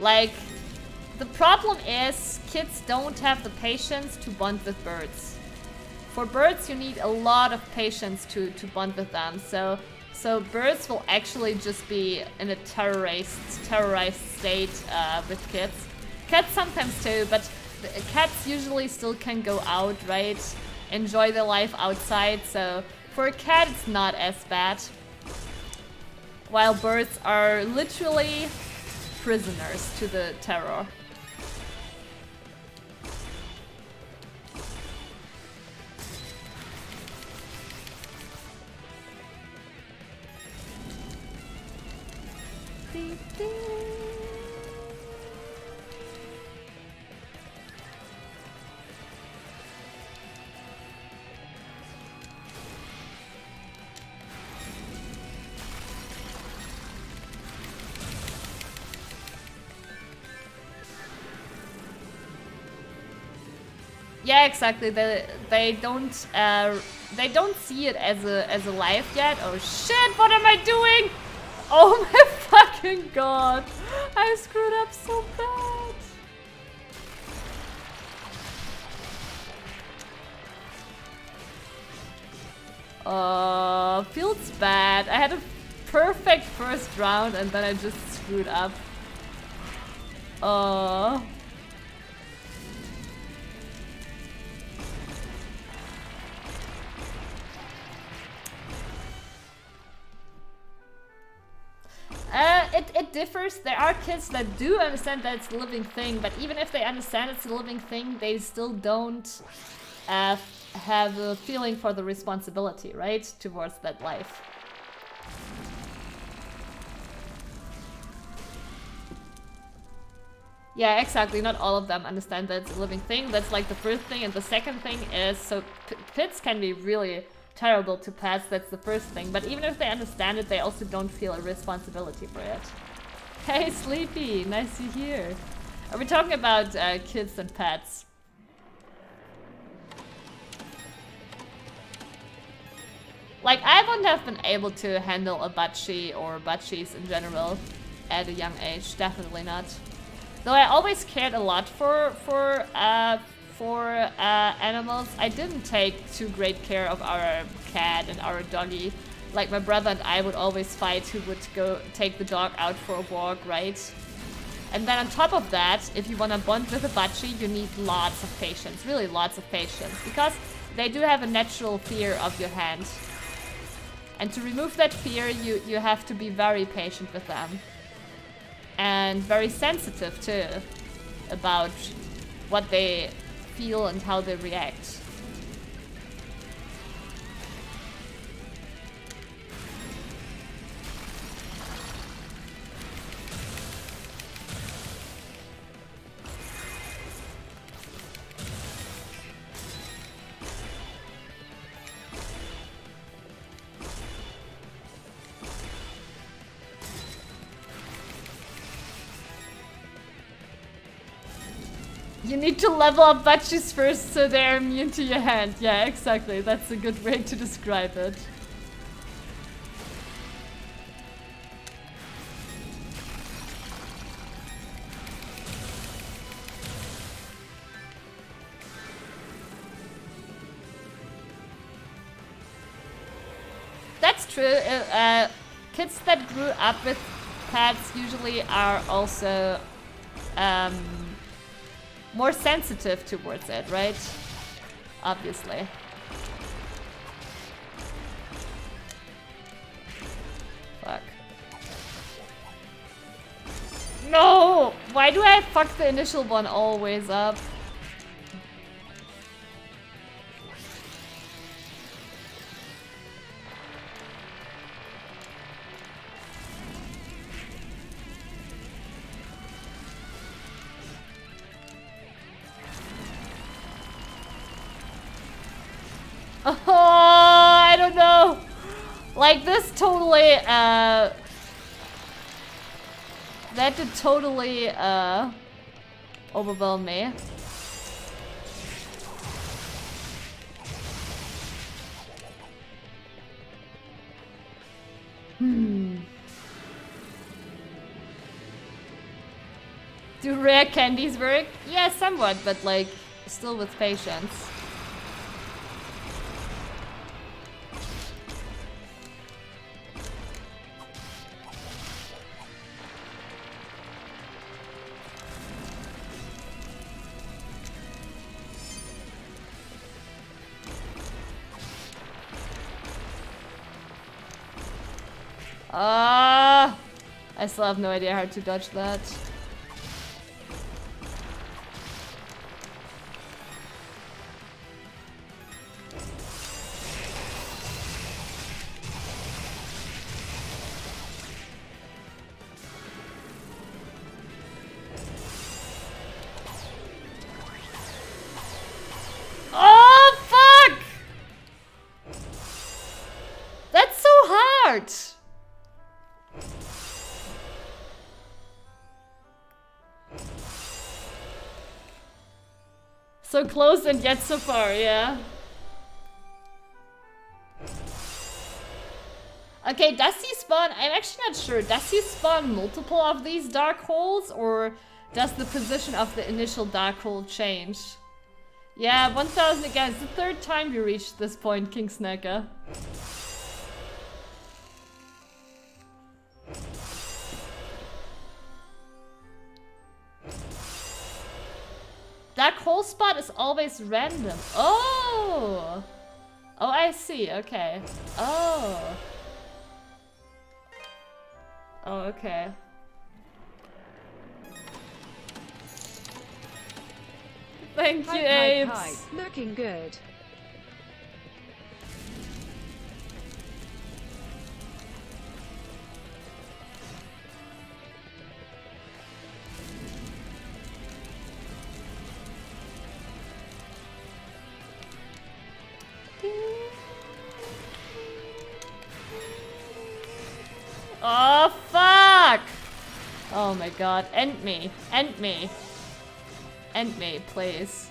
Like, the problem is kids don't have the patience to bond with birds. For birds, you need a lot of patience to, to bond with them, so so birds will actually just be in a terrorized, terrorized state uh, with kids. Cats sometimes too, but cats usually still can go out, right? Enjoy their life outside, so for a cat it's not as bad. While birds are literally prisoners to the terror. Yeah, exactly. They they don't uh, they don't see it as a as a life yet. Oh shit! What am I doing? Oh my fucking god! I screwed up so bad. Uh, feels bad. I had a perfect first round and then I just screwed up. Uh. Differs. There are kids that do understand that it's a living thing, but even if they understand it's a living thing, they still don't uh, have a feeling for the responsibility, right, towards that life. Yeah, exactly. Not all of them understand that it's a living thing. That's like the first thing. And the second thing is, so pits can be really terrible to pets, that's the first thing. But even if they understand it, they also don't feel a responsibility for it. Hey, Sleepy, nice to hear. Are we talking about uh, kids and pets? Like, I wouldn't have been able to handle a budgie or budgies in general at a young age. Definitely not. Though I always cared a lot for for uh, for uh, animals. I didn't take too great care of our cat and our doggy. Like my brother and I would always fight who would go take the dog out for a walk, right? And then on top of that, if you want to bond with a budgie, you need lots of patience, really lots of patience, because they do have a natural fear of your hand. And to remove that fear, you, you have to be very patient with them. And very sensitive too, about what they feel and how they react. You need to level up budgies first so they're immune to your hand. Yeah, exactly. That's a good way to describe it. That's true. Uh, uh, kids that grew up with pets usually are also um, more sensitive towards it, right? Obviously. Fuck. No! Why do I fuck the initial one always up? Oh, I don't know. Like this totally, uh, that did totally, uh, overwhelm me. Hmm. Do rare candies work? Yeah, somewhat, but like, still with patience. Ah! I still have no idea how to dodge that. Oh, fuck! That's so hard! Close and yet so far, yeah. Okay, does he spawn? I'm actually not sure. Does he spawn multiple of these dark holes or does the position of the initial dark hole change? Yeah, 1000 again. It's the third time you reached this point, King Snacker. Uh. Dark hole spot is always random. Oh! Oh, I see. Okay. Oh. Oh, okay. Thank you, Apes. Looking good. Oh, fuck! Oh my god. End me. End me. End me, please.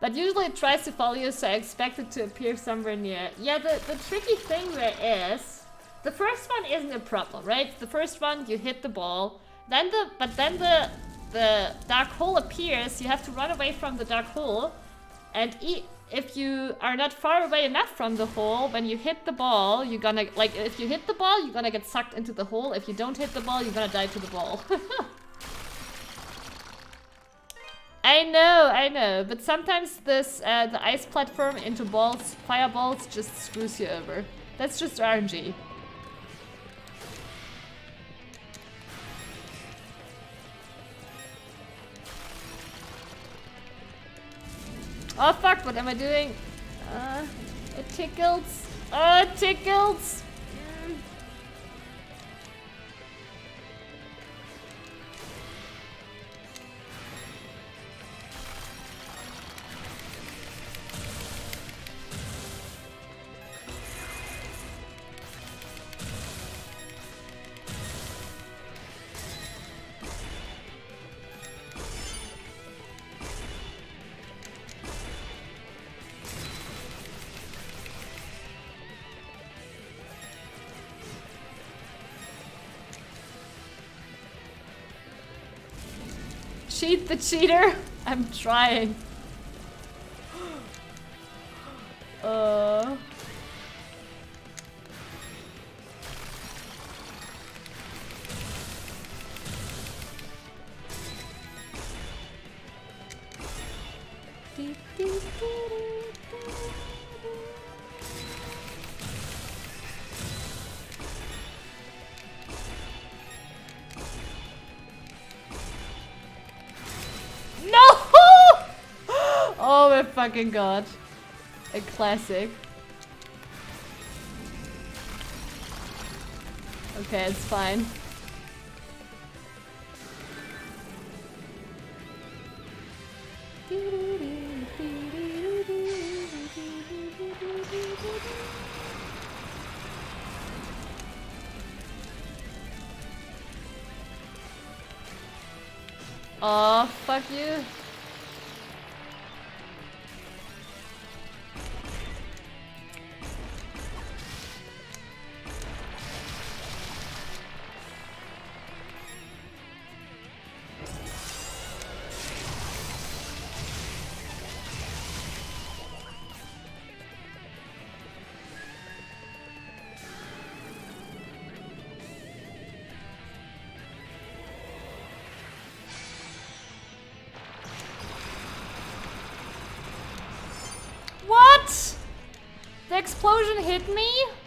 But usually it tries to follow you, so I expect it to appear somewhere near. Yeah, the, the tricky thing there is... The first one isn't a problem, right? The first one, you hit the ball, Then the but then the the dark hole appears. You have to run away from the dark hole, and e if you are not far away enough from the hole, when you hit the ball, you're gonna like if you hit the ball, you're gonna get sucked into the hole. If you don't hit the ball, you're gonna die to the ball. I know, I know, but sometimes this uh, the ice platform into balls, fireballs, just screws you over. That's just RNG. Oh fuck, what am I doing? Uh, it tickles. Oh, it tickles. Cheat the cheater? I'm trying. Uh... fucking god. A classic. Okay, it's fine. Oh, fuck you. Explosion hit me?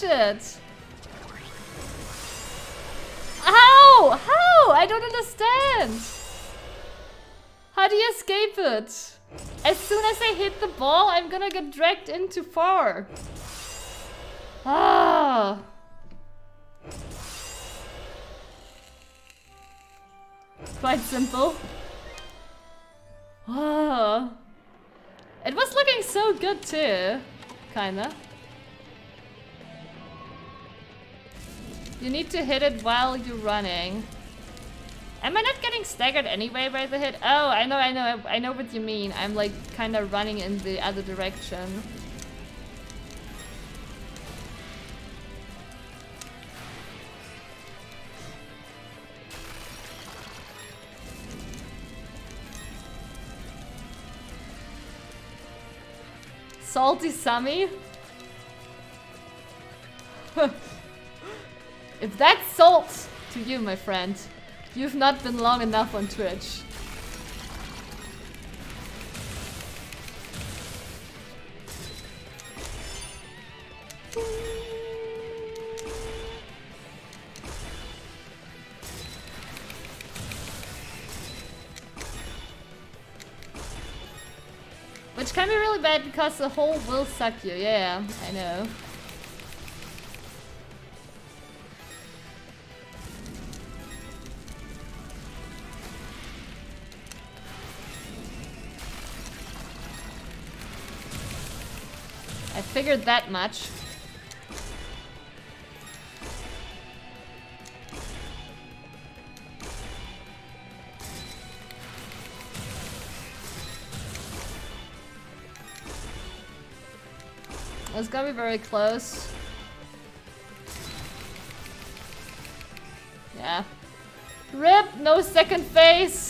Dodge it? How? How? I don't understand. How do you escape it? As soon as I hit the ball, I'm gonna get dragged in too far. Ah. Quite simple. Ah. It was looking so good too. Kinda. You need to hit it while you're running. Am I not getting staggered anyway by the hit? Oh, I know, I know, I know what you mean. I'm like kind of running in the other direction. Salty Sammy? If that's salt to you, my friend, you've not been long enough on Twitch. Which can be really bad because the hole will suck you, yeah, I know. Figured that much. It's gonna be very close. Yeah. RIP! No second phase!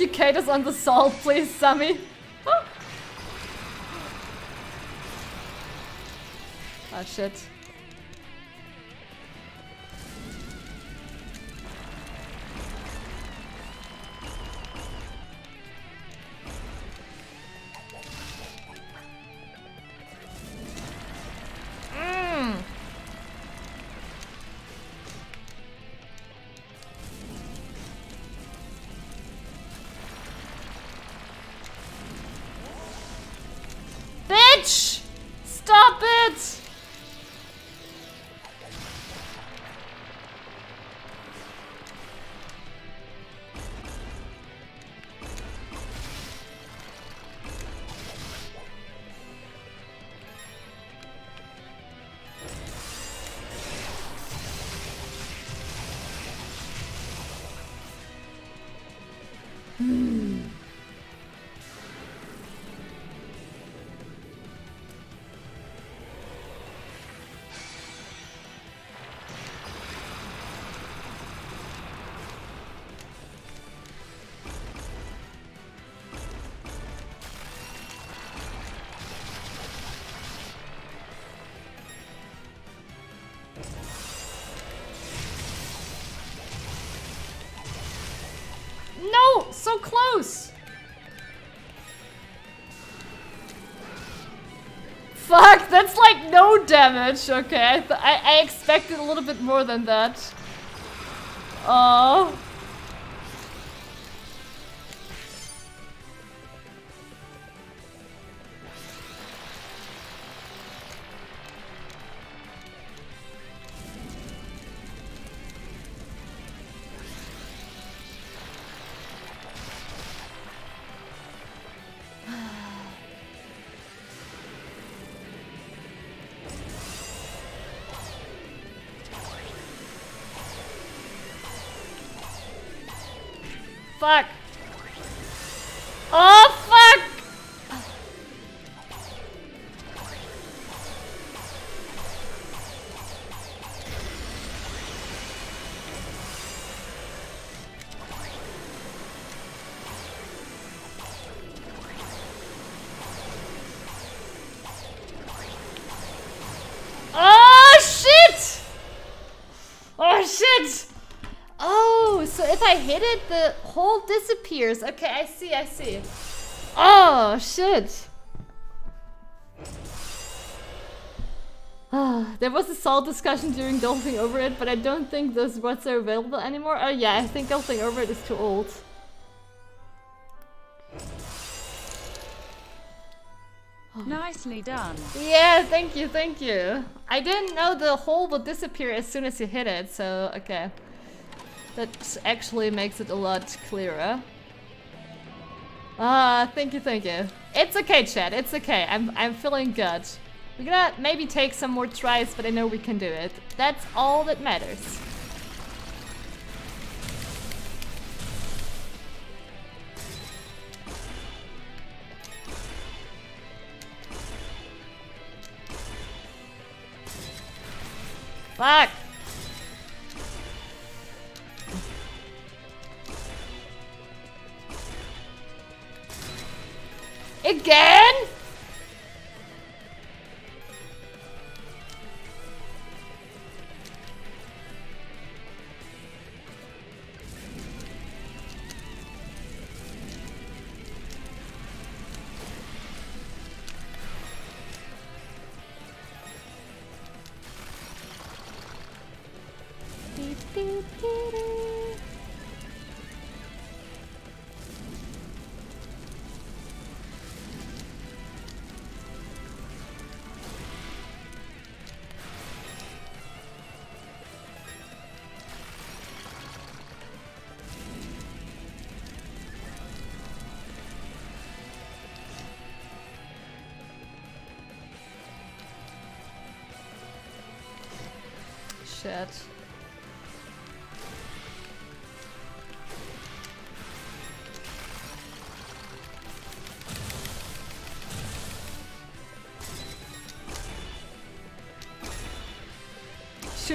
Educate us on the salt, please, Sammy. oh ah, shit. Damage. Okay, I, I expected a little bit more than that. Oh. Hit it, the hole disappears. Okay, I see, I see. Oh, shit. Ah, there was a salt discussion during Dolphin Over It, but I don't think those rods are available anymore. Oh yeah, I think Dolphin Over It is too old. Nicely done. Yeah, thank you, thank you. I didn't know the hole would disappear as soon as you hit it, so okay. That actually makes it a lot clearer. Ah, thank you, thank you. It's okay, Chad. It's okay. I'm I'm feeling good. We're gonna maybe take some more tries, but I know we can do it. That's all that matters. Fuck!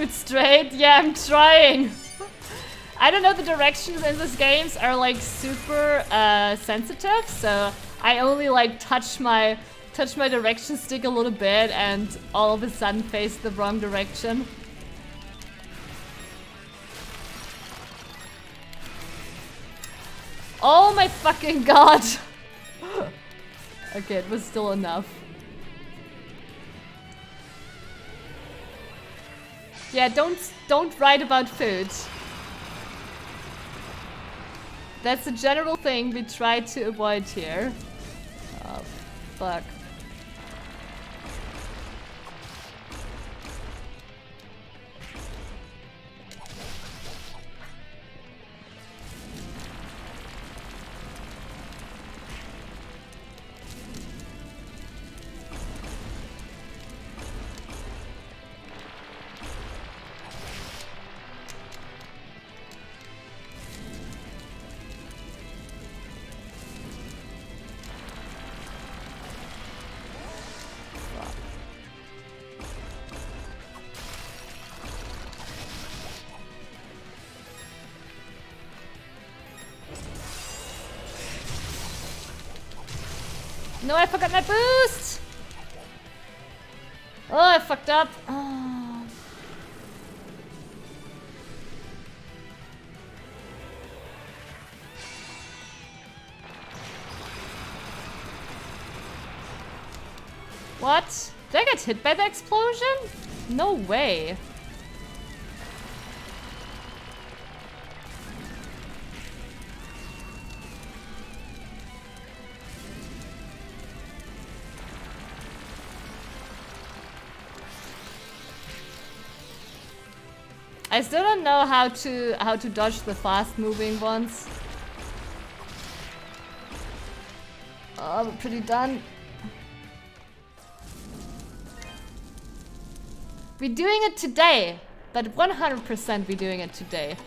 Shoot straight? Yeah, I'm trying. I don't know, the directions in these games are like super uh, sensitive, so I only like touch my touch my direction stick a little bit and all of a sudden face the wrong direction. Oh my fucking god! okay, it was still enough. Yeah, don't don't write about food. That's a general thing we try to avoid here. Oh, fuck. No, I forgot my boost! Oh, I fucked up. Oh. What? Did I get hit by the explosion? No way. I still don't know how to how to dodge the fast moving ones. Oh, we're pretty done. We're doing it today, but 100% we're doing it today.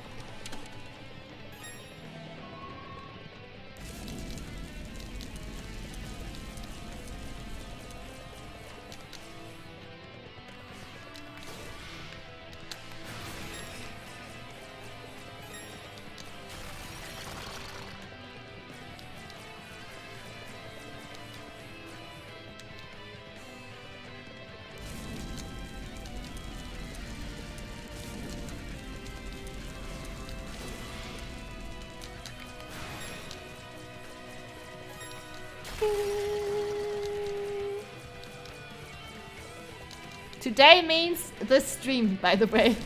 Today means this stream, by the way.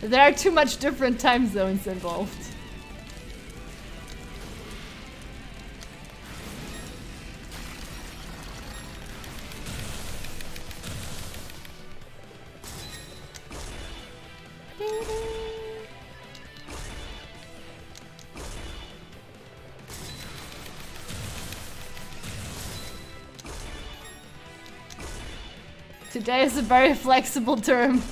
There are too much different time zones involved. Today is a very flexible term.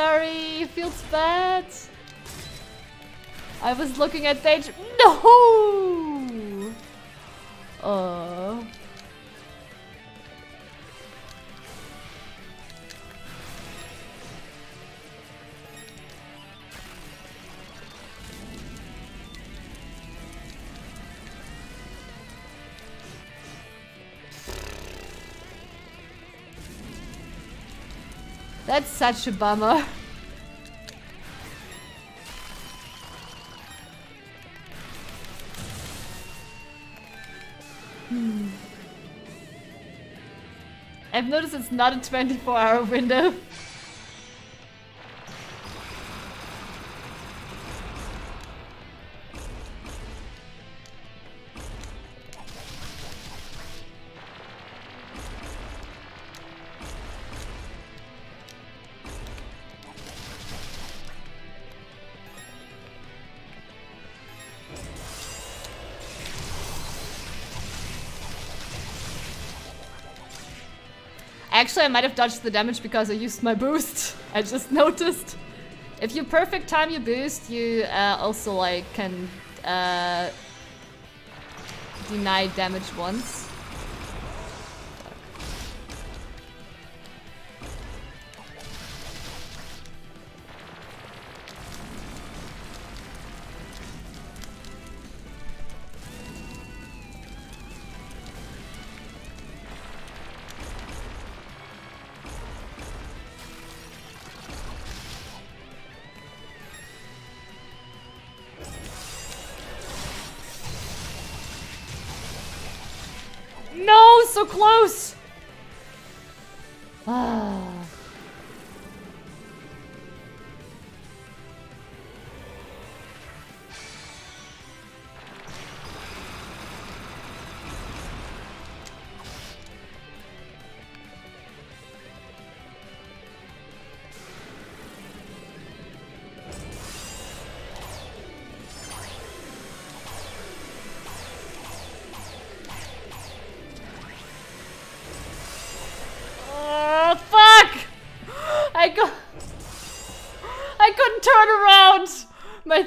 Unnecessary. Feels bad. I was looking at danger. No! Oh. That's such a bummer. Hmm. I've noticed it's not a 24 hour window. Actually, I might have dodged the damage because I used my boost. I just noticed. If you perfect time your boost, you uh, also like can uh, deny damage once.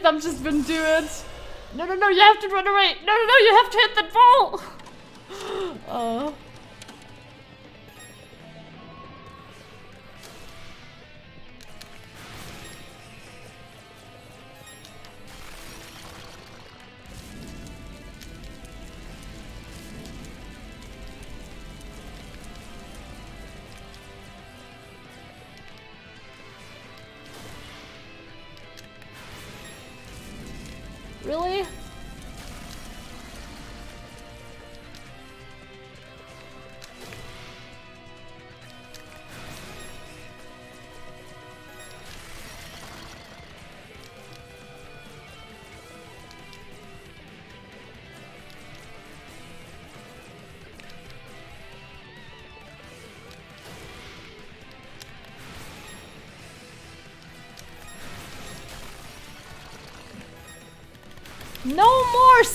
Thumb just wouldn't do it. No, no, no, you have to run away! No, no, no, you have to hit that ball!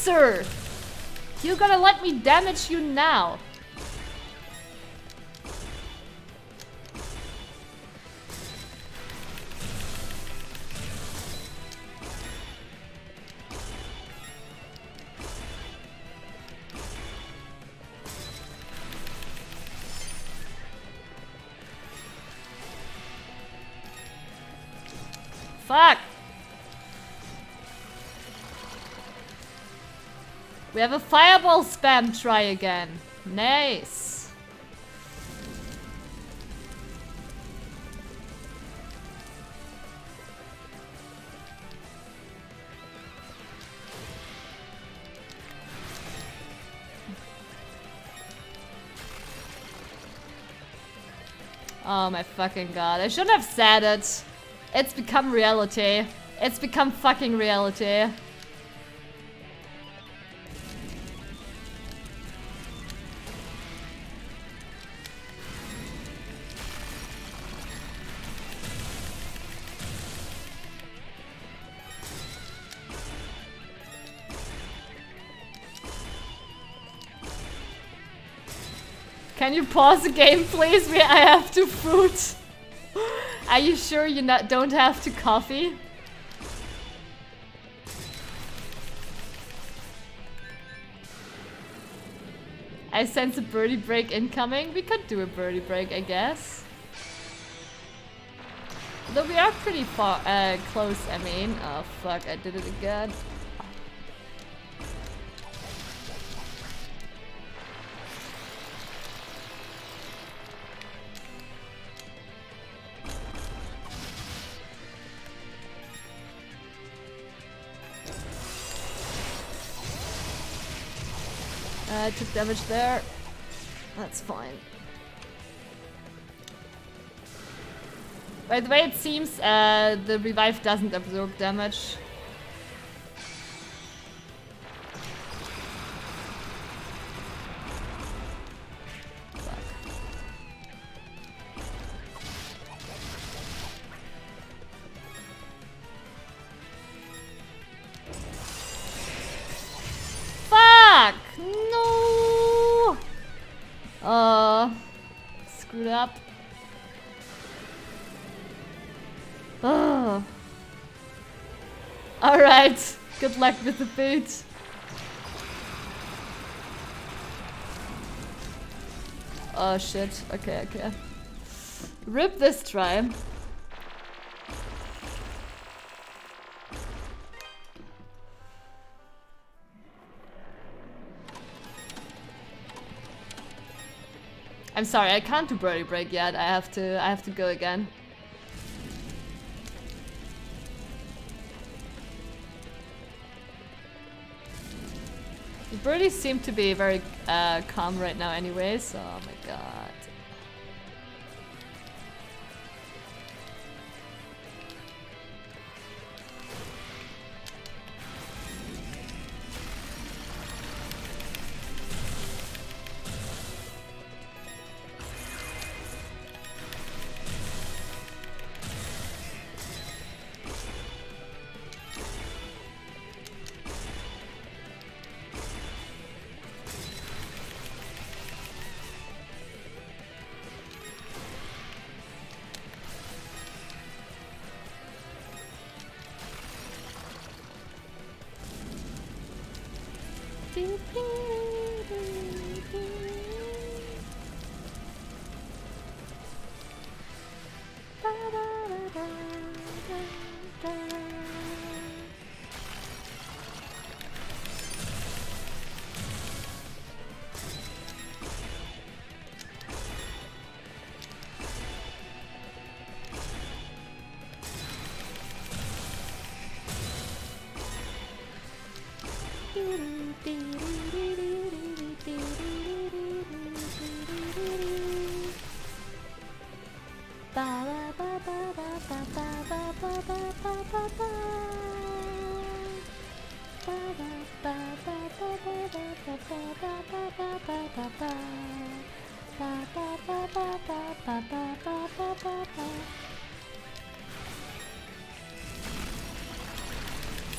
Sir! You gotta let me damage you now. We have a fireball spam try again. Nice. Oh my fucking god. I shouldn't have said it. It's become reality. It's become fucking reality. Can you pause the game, please? We, I have to fruit. Are you sure you not don't have to coffee? I sense a birdie break incoming. We could do a birdie break, I guess. Though we are pretty far, uh, close, I mean. Oh fuck, I did it again. I took damage there. That's fine. By the way, it seems uh, the revive doesn't absorb damage. With the food. Oh shit. Okay, okay. Rip this try. I'm sorry, I can't do birdie break yet. I have to I have to go again. The birdies seem to be very uh, calm right now anyway, so oh my god.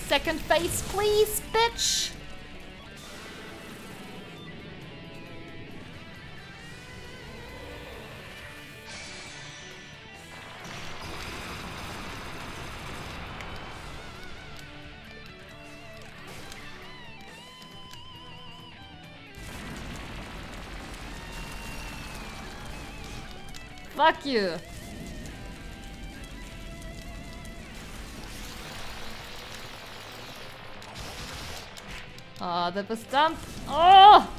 Second face, please, bitch! Fuck you! That was. Oh!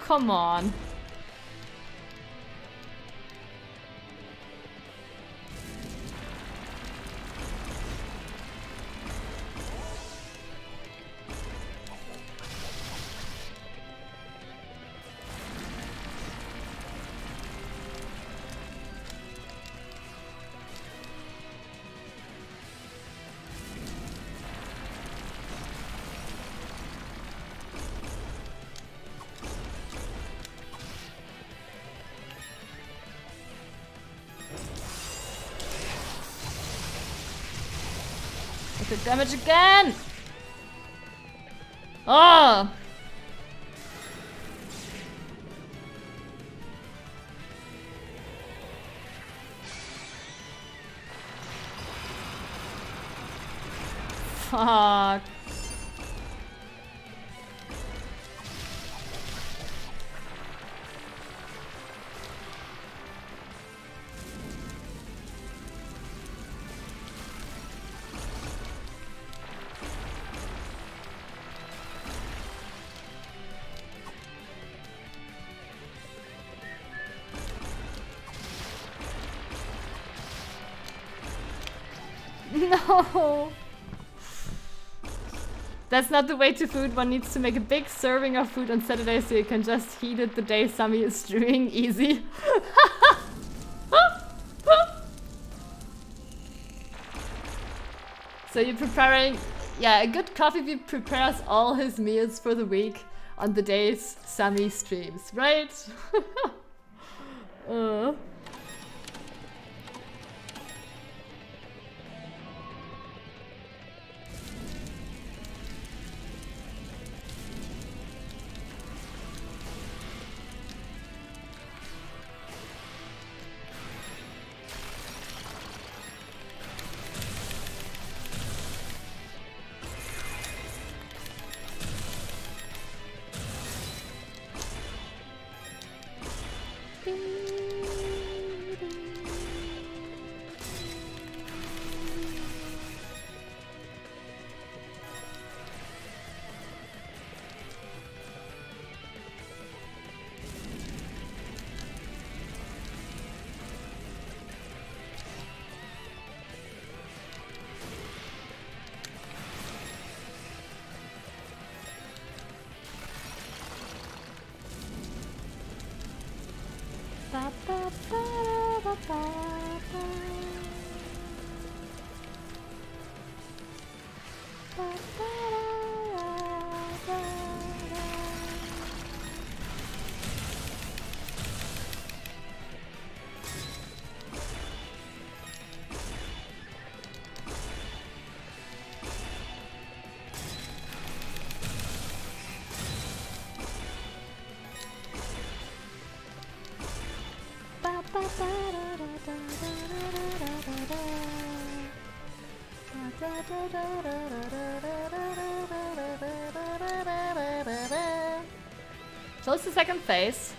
Come on. Damage again! Oh! That's not the way to food. One needs to make a big serving of food on Saturday so you can just heat it the day Sami is stewing. Easy. so you're preparing... Yeah, a good coffee bean prepares all his meals for the week on the days Sami streams, right? So it's the second phase.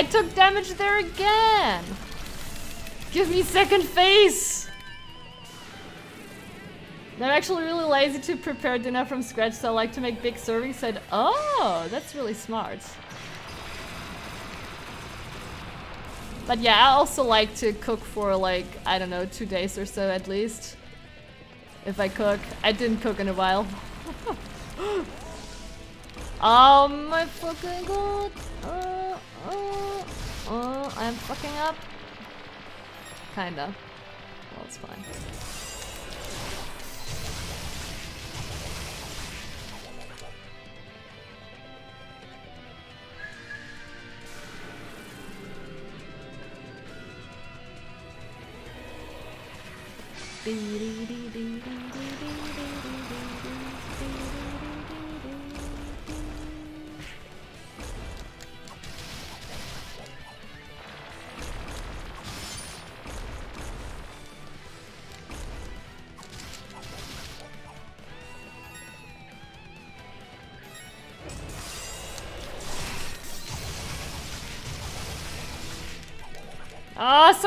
I took damage there again. Give me second phase. I'm actually really lazy to prepare dinner from scratch, so I like to make big servings. Said, oh, that's really smart. But yeah, I also like to cook for like, I don't know, two days or so at least. If I cook. I didn't cook in a while. oh my fucking god. I'm fucking up. Kinda.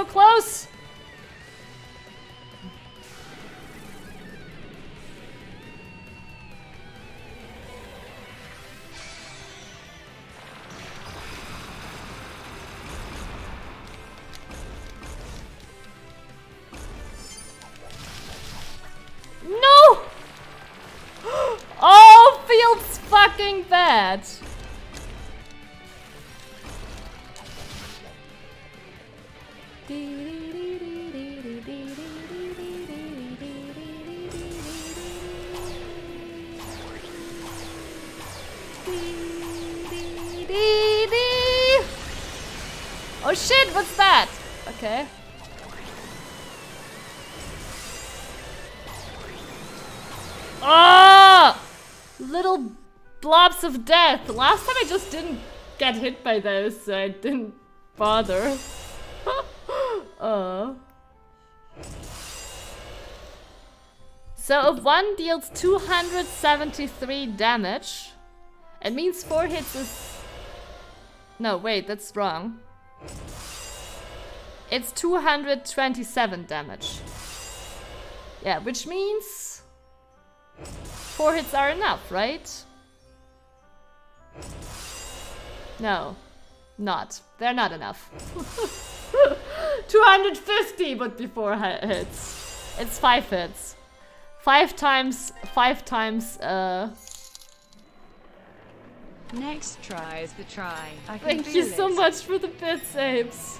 Close! Of death. Last time I just didn't get hit by those, so I didn't bother. uh. So if one deals 273 damage, it means 4 hits is... No, wait, that's wrong. It's 227 damage. Yeah, which means... 4 hits are enough, right? No, not. They're not enough. 250 but before hits. It's 5 hits. 5 times, 5 times, uh... Next try is the try. I can Thank you feel so it. much for the bits, Apes.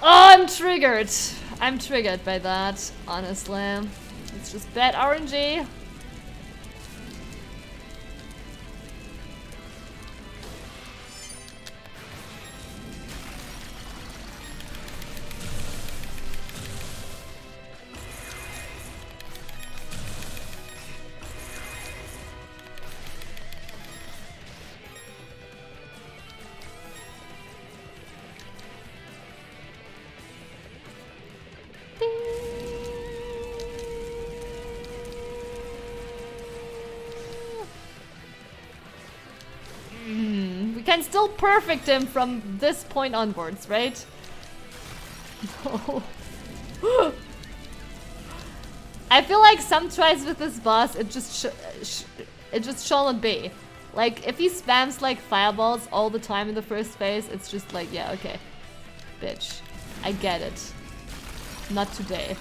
Oh, I'm triggered. I'm triggered by that, honestly. It's just bad RNG. Can still perfect him from this point onwards, right? No. I feel like some tries with this boss, it just it just shouldn't be. Like, if he spams like fireballs all the time in the first phase, it's just like, yeah, okay. Bitch. I get it. Not today.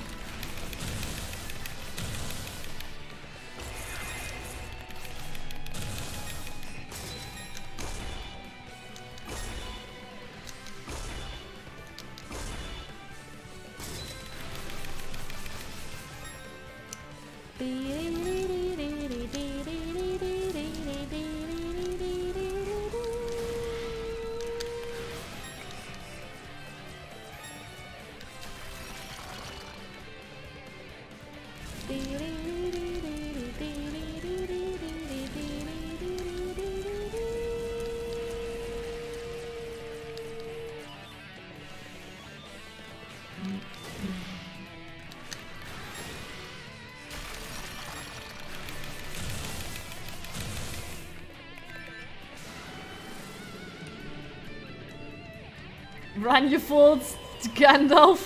Run, you fools! Gandalf!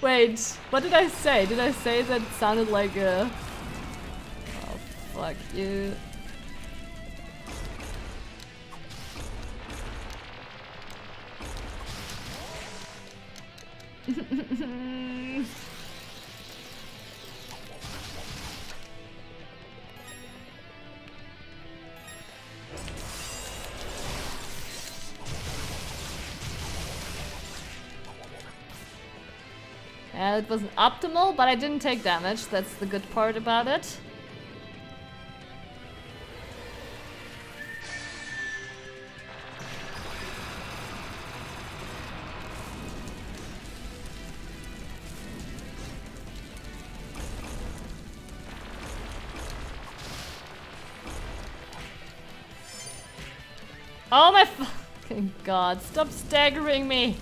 Wait, what did I say? Did I say that sounded like a... Oh, fuck you. Wasn't optimal, but I didn't take damage. That's the good part about it. Oh my fucking god, stop staggering me!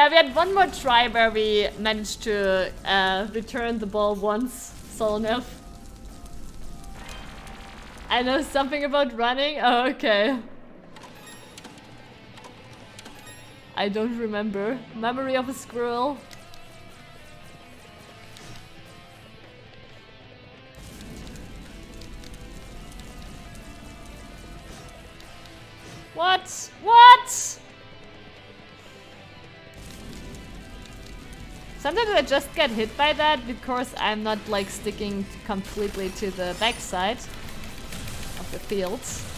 Yeah, we had one more try where we managed to uh, return the ball once, Solnev. I know something about running? Oh, okay. I don't remember. Memory of a squirrel. Sometimes I just get hit by that because I'm not like sticking completely to the backside of the fields.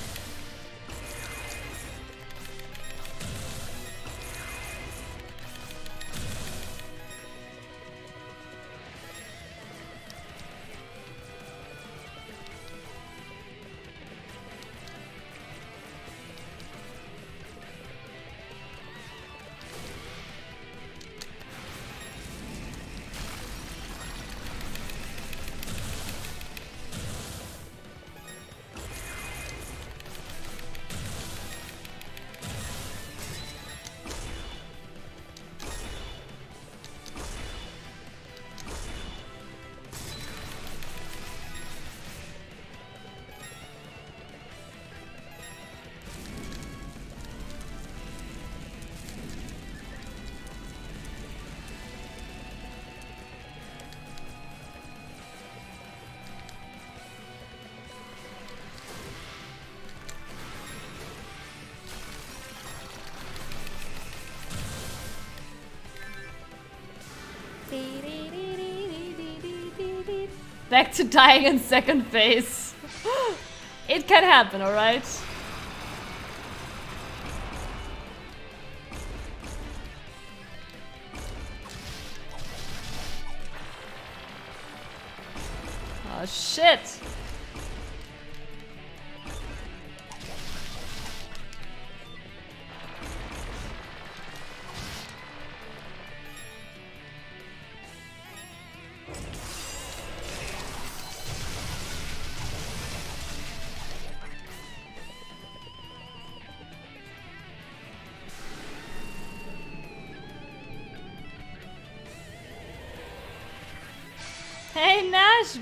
To dying in second phase. it can happen, alright?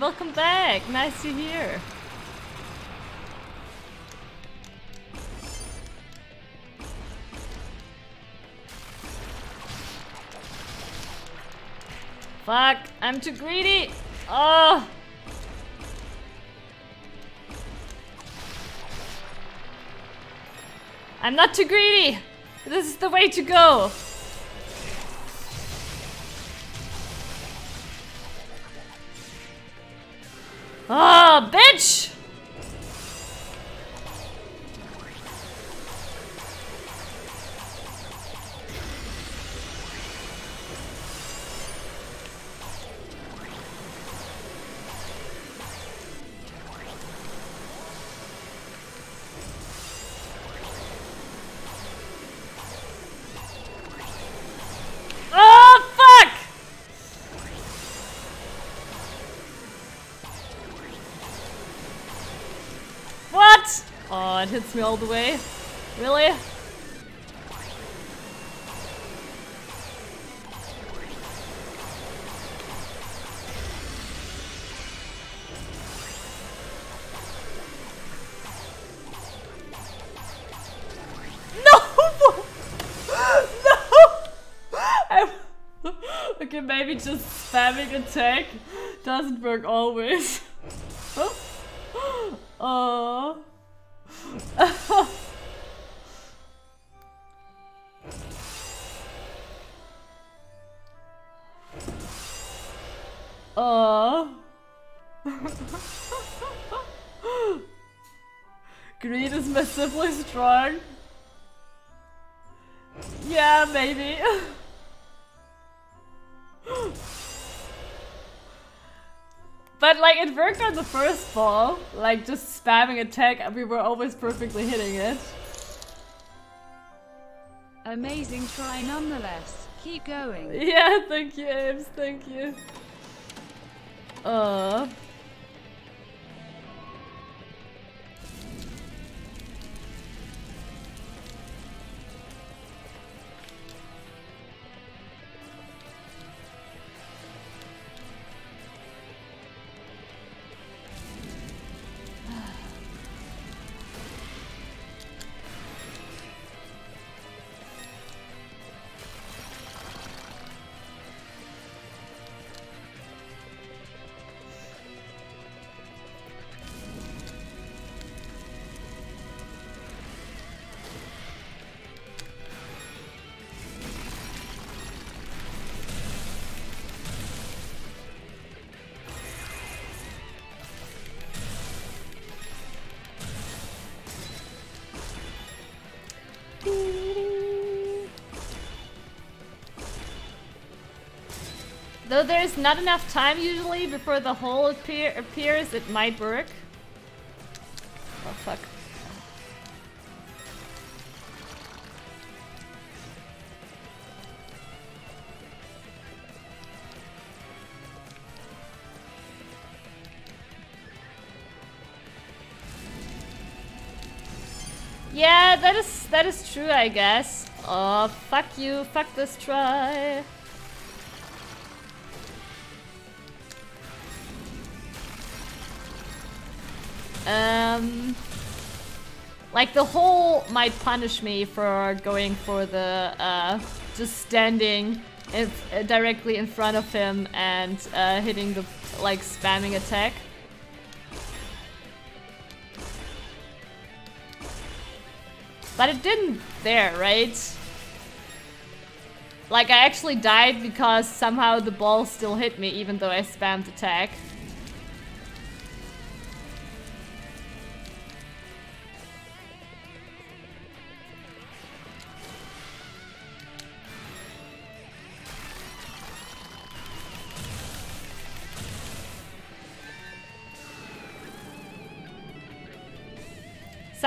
Welcome back. Nice to hear. Fuck, I'm too greedy. Oh. I'm not too greedy. This is the way to go. Hits me all the way. Really? No! no! Okay, maybe just spamming attack doesn't work always. Massively strong. Yeah, maybe. But like it worked on the first ball, like just spamming attack and we were always perfectly hitting it. Amazing try nonetheless. Keep going. Yeah, thank you, Ames, thank you. Uh Though there's not enough time usually before the hole appear appears, it might work. Oh fuck. Yeah, that is that is true, I guess. Oh, fuck you, fuck this try. Um, like the hole might punish me for going for the uh, just standing in, uh, directly in front of him and uh, hitting the like spamming attack. But it didn't there, right? Like I actually died because somehow the ball still hit me even though I spammed attack.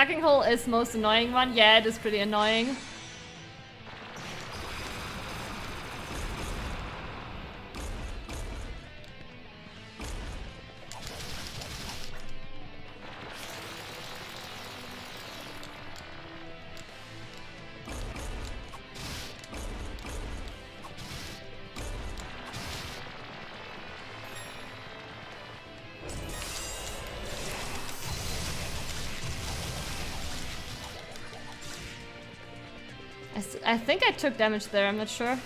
Sucking hole is most annoying one. Yeah, it is pretty annoying. Think I took damage there, I'm not sure.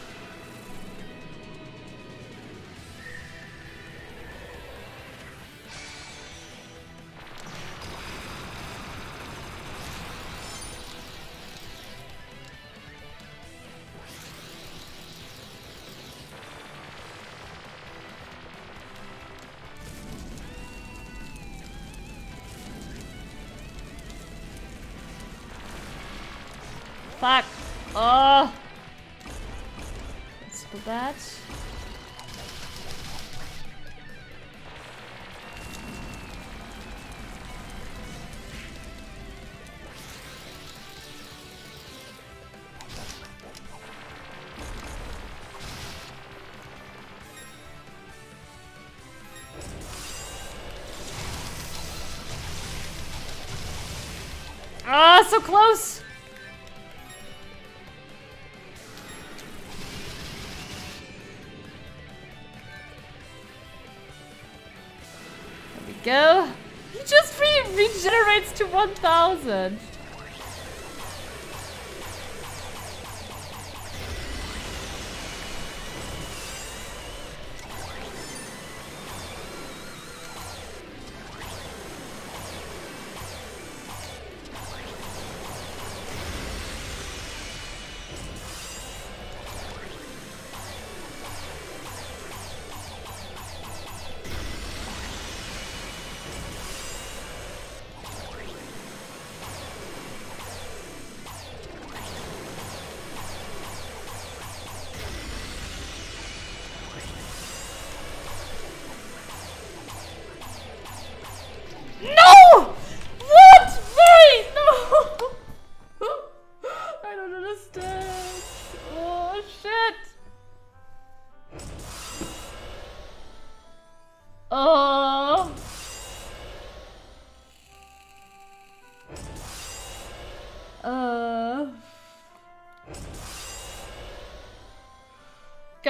So close! There we go. He just re regenerates to 1000.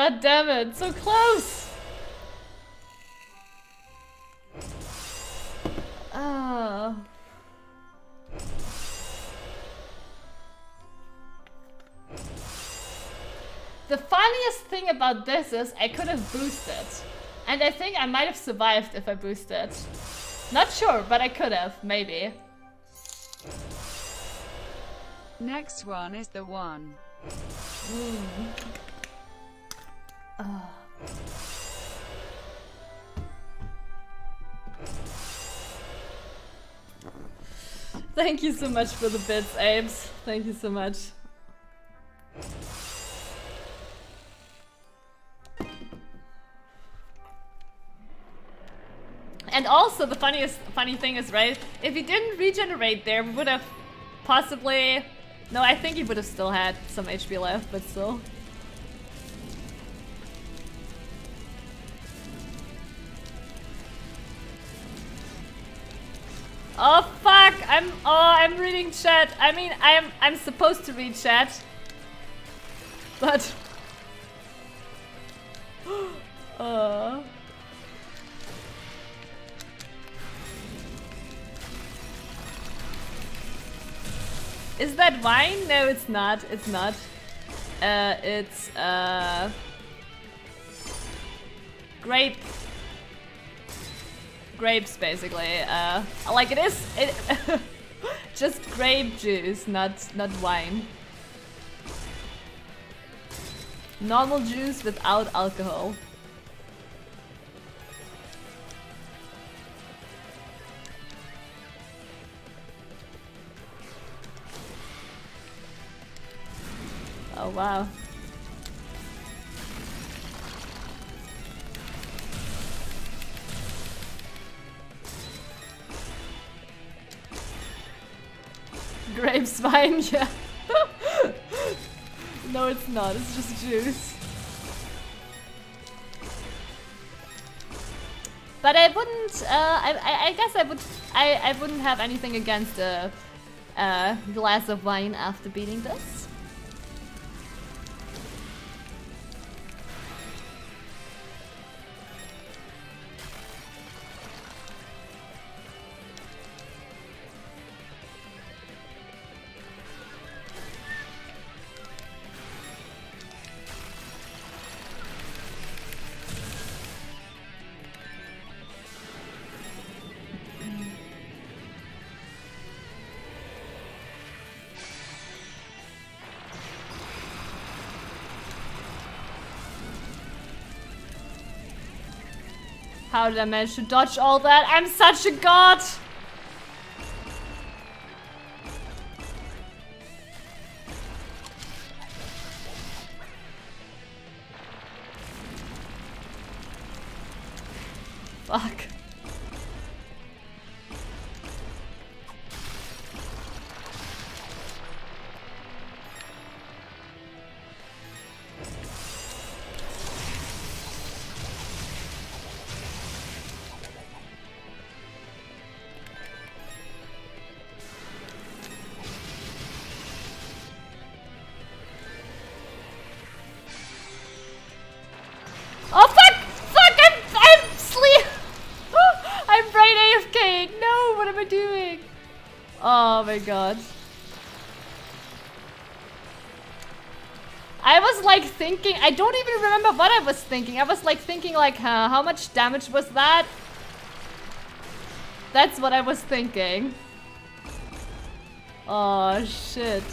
God damn it, so close! Ah. The funniest thing about this is I could have boosted. And I think I might have survived if I boosted. Not sure, but I could have, maybe. Next one is the one. Thank you so much for the bits, Apes. Thank you so much. And also, the funniest funny thing is, right? If he didn't regenerate there, we would have possibly. No, I think he would have still had some HP left, but still. Fuck! I'm oh I'm reading chat. I mean I'm I'm supposed to read chat. But uh Is that wine? No, it's not. It's not. Uh it's uh grape grapes basically. Uh, like it is it just grape juice, not not wine. Normal juice without alcohol. Oh wow. Grapes wine, yeah. no, it's not. It's just juice. But I wouldn't. Uh, I, I, I guess I would. I, I wouldn't have anything against a, a glass of wine after beating this. How did I manage to dodge all that? I'm such a god! Thinking. I don't even remember what I was thinking. I was like thinking like, huh, how much damage was that? That's what I was thinking. Oh shit.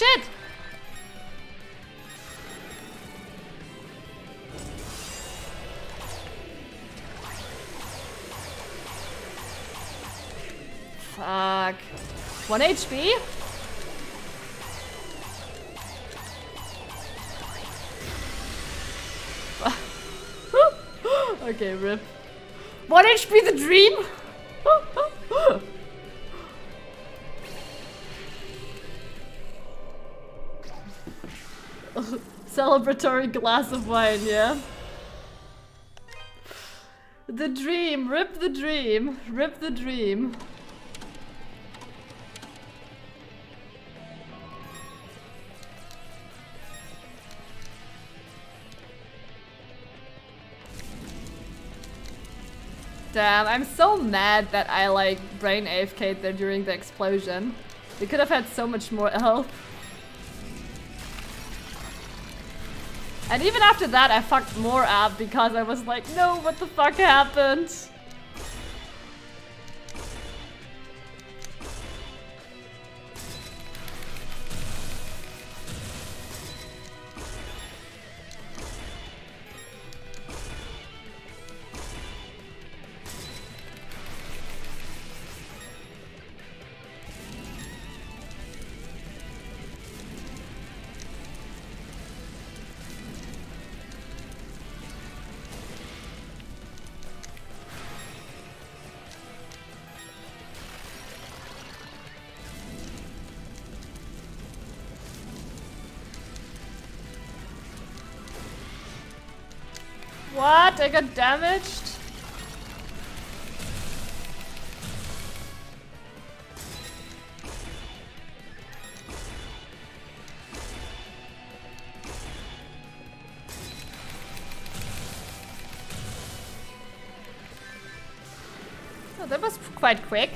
Shit! Fuck. One HP? okay, rip. One HP the dream? Celebratory glass of wine, yeah? The dream, rip the dream, rip the dream. Damn, I'm so mad that I like brain AFK'd there during the explosion. We could have had so much more health. And even after that, I fucked more up because I was like, no, what the fuck happened? I got damaged? Oh, that was quite quick.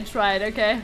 I tried, okay.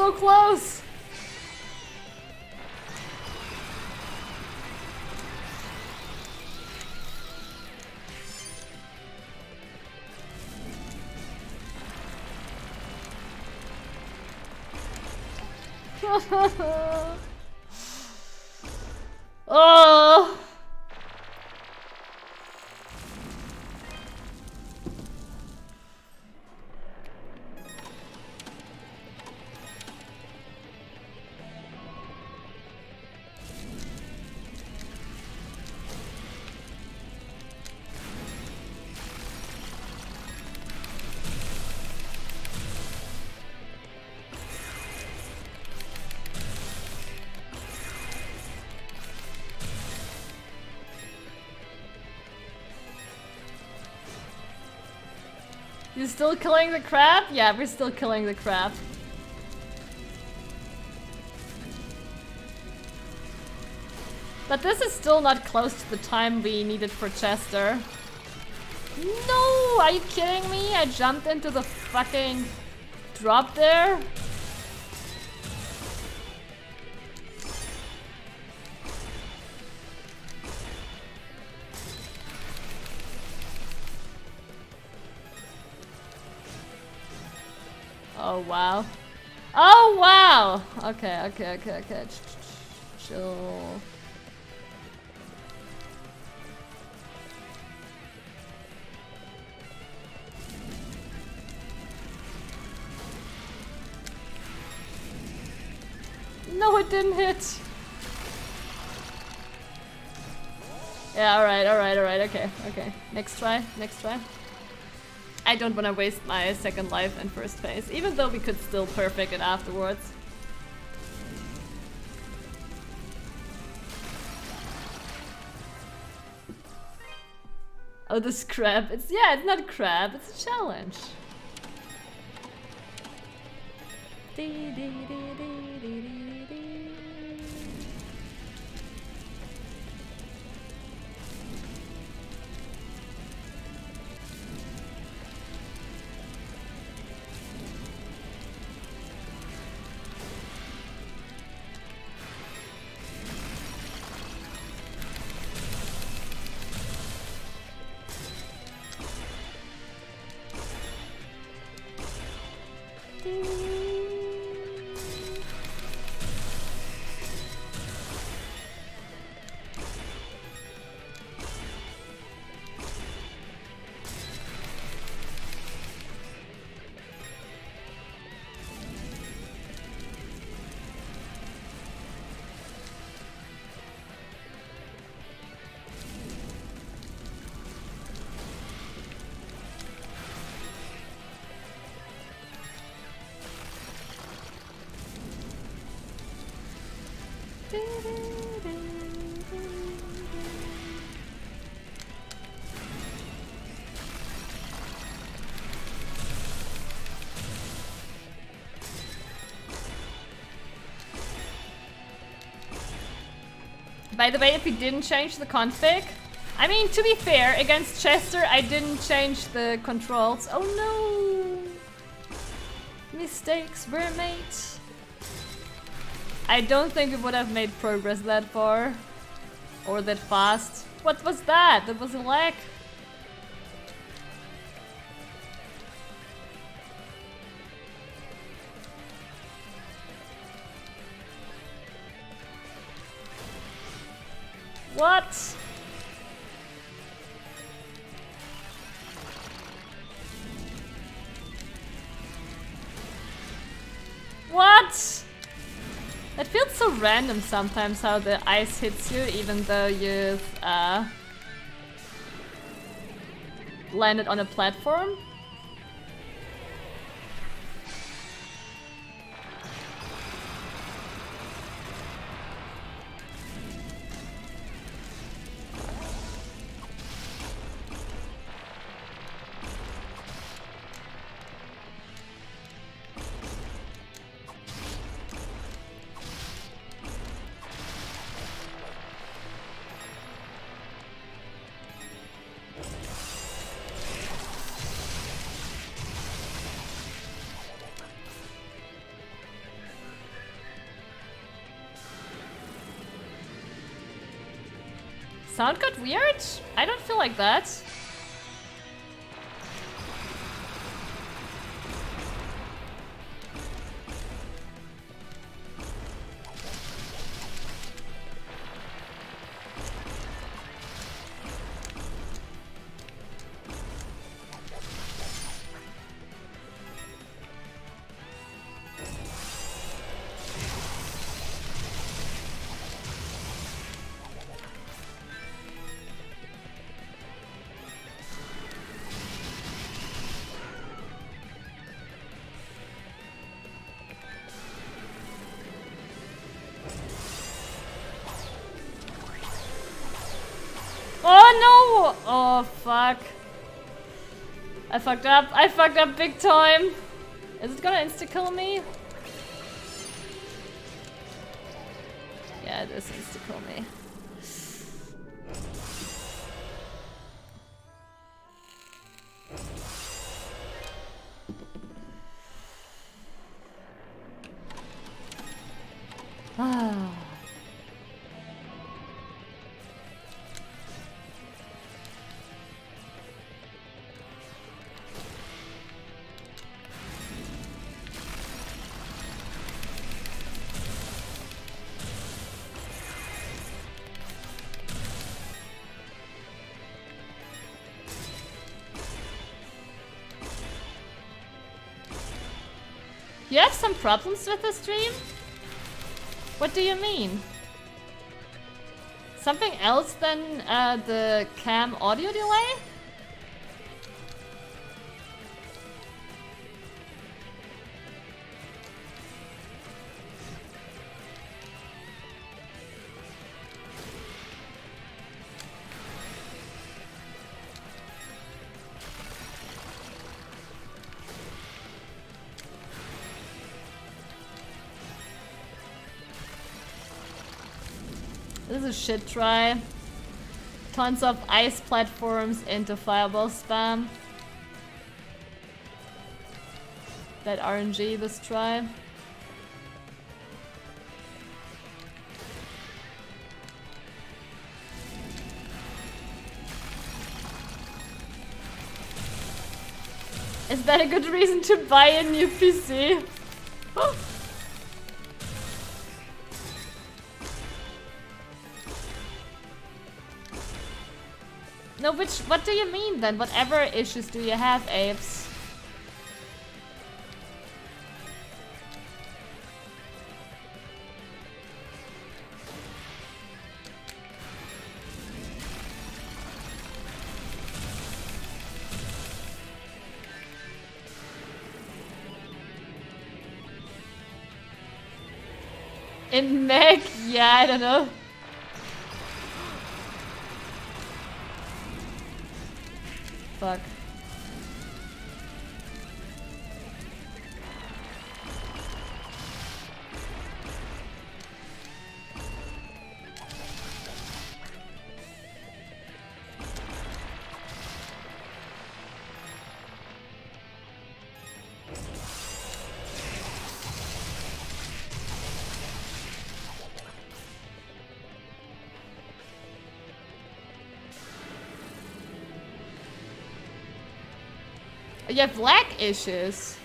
So close! still killing the crab? Yeah, we're still killing the crab. But this is still not close to the time we needed for Chester. No! Are you kidding me? I jumped into the fucking drop there? Okay, okay, okay, okay. Ch- ch- ch- Chill. No, it didn't hit. Yeah, alright, alright, alright, okay, okay. Next try, next try. I don't want to waste my second life in first phase, even though we could still perfect it afterwards. This crab. It's yeah, it's not a crab, it's a challenge. Dee, dee, dee, By the way, if we didn't change the config, I mean, to be fair, against Chester, I didn't change the controls. Oh no! Mistakes were made. I don't think we would have made progress that far. Or that fast. What was that? That was a lag? It feels so random sometimes how the ice hits you even though you've uh, landed on a platform. Weird? I don't feel like that. Fucked up. I fucked up big time. Is it gonna insta-kill me? Some problems with the stream? What do you mean? Something else than uh, the cam audio delay? A shit try. Tons of ice platforms into fireball spam. That RNG this try. Is that a good reason to buy a new PC? Which, what do you mean then? Whatever issues do you have, apes? In mech? Yeah, I don't know. Fuck. You have lag issues.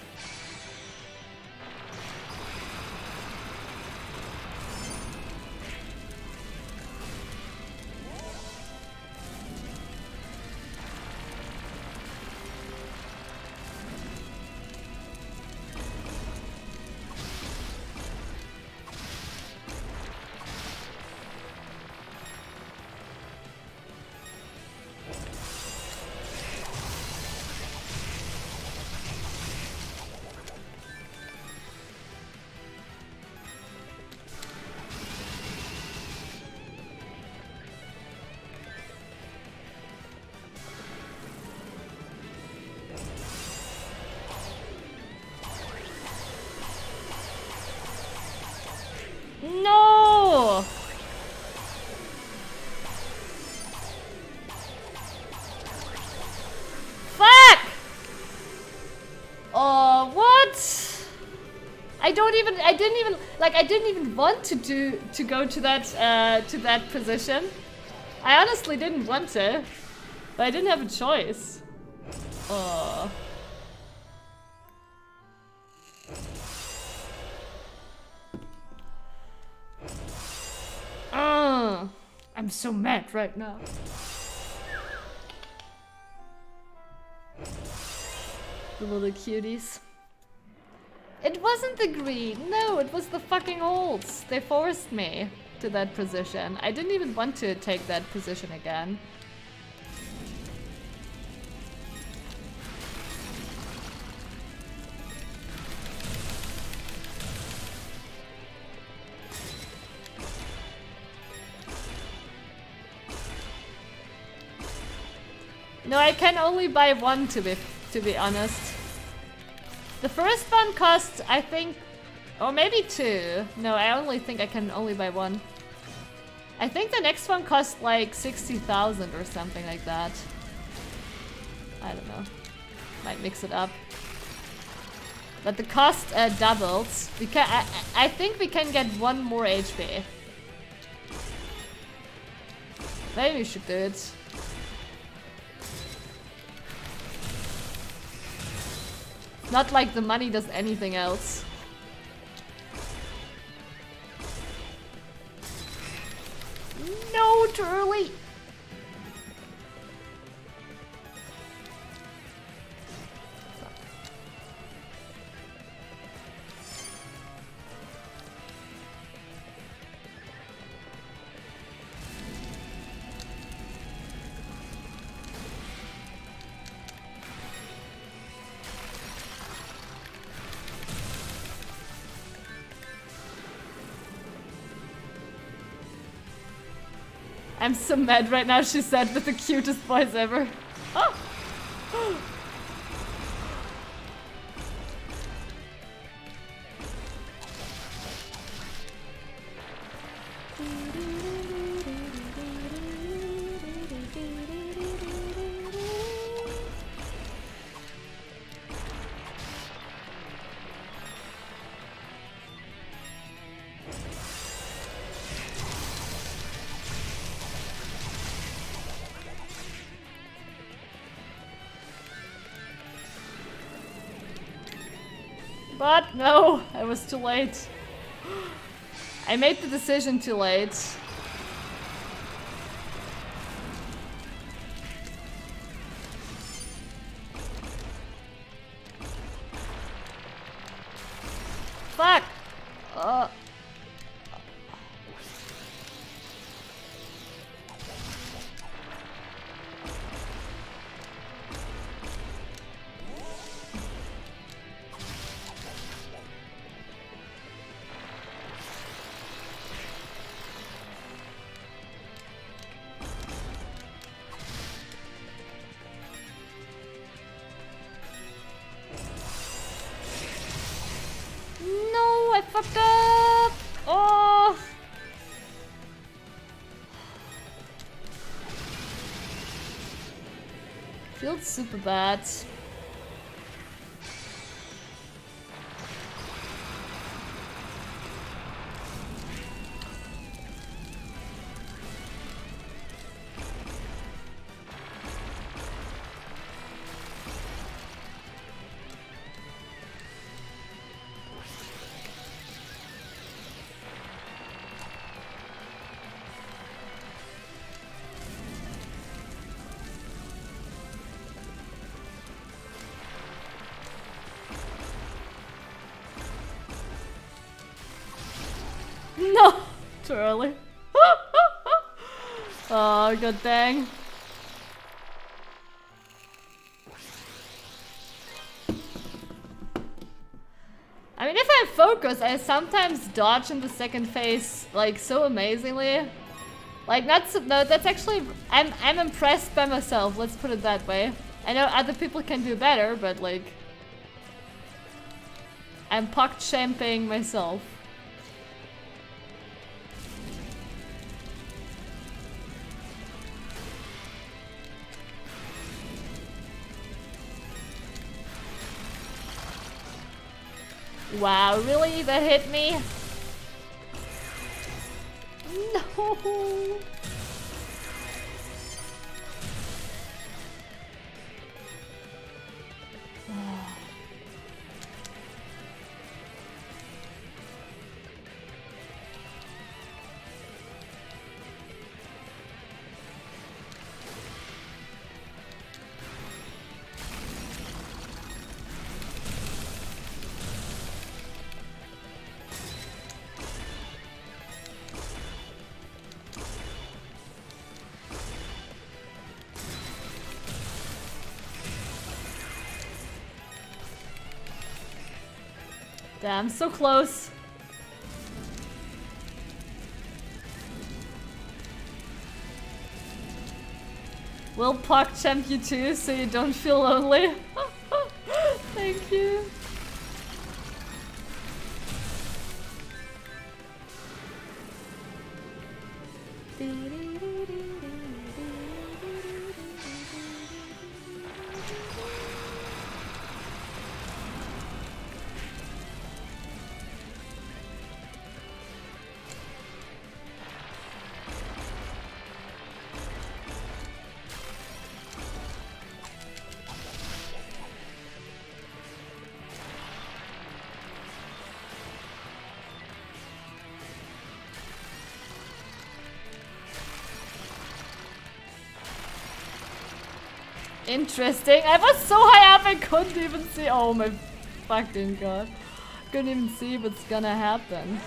Don't even I didn't even like I didn't even want to do to go to that uh to that position. I honestly didn't want to. But I didn't have a choice. Oh. Uh, I'm so mad right now. The little cuties. It wasn't the green. No, it was the fucking olds. They forced me to that position. I didn't even want to take that position again. No, I can only buy one to be to be honest. The first one costs, I think, or maybe two. No, I only think I can only buy one. I think the next one costs like 60,000 or something like that. I don't know. Might mix it up. But the cost uh, doubles. Because I, I think we can get one more HP. Maybe we should do it. Not like the money does anything else. No, too I'm so mad right now, she said with the cutest voice ever. Was too late. I made the decision too late. Super bad. Early. oh, good thing. I mean, if I focus, I sometimes dodge in the second phase, like, so amazingly. Like, so, no, that's actually, I'm, I'm impressed by myself, let's put it that way. I know other people can do better, but, like, I'm PogChamping myself. Wow, really? That hit me? No! Damn, so close. We'll champ you too, so you don't feel lonely. Interesting. I was so high up I couldn't even see. Oh my fucking god. Couldn't even see what's gonna happen.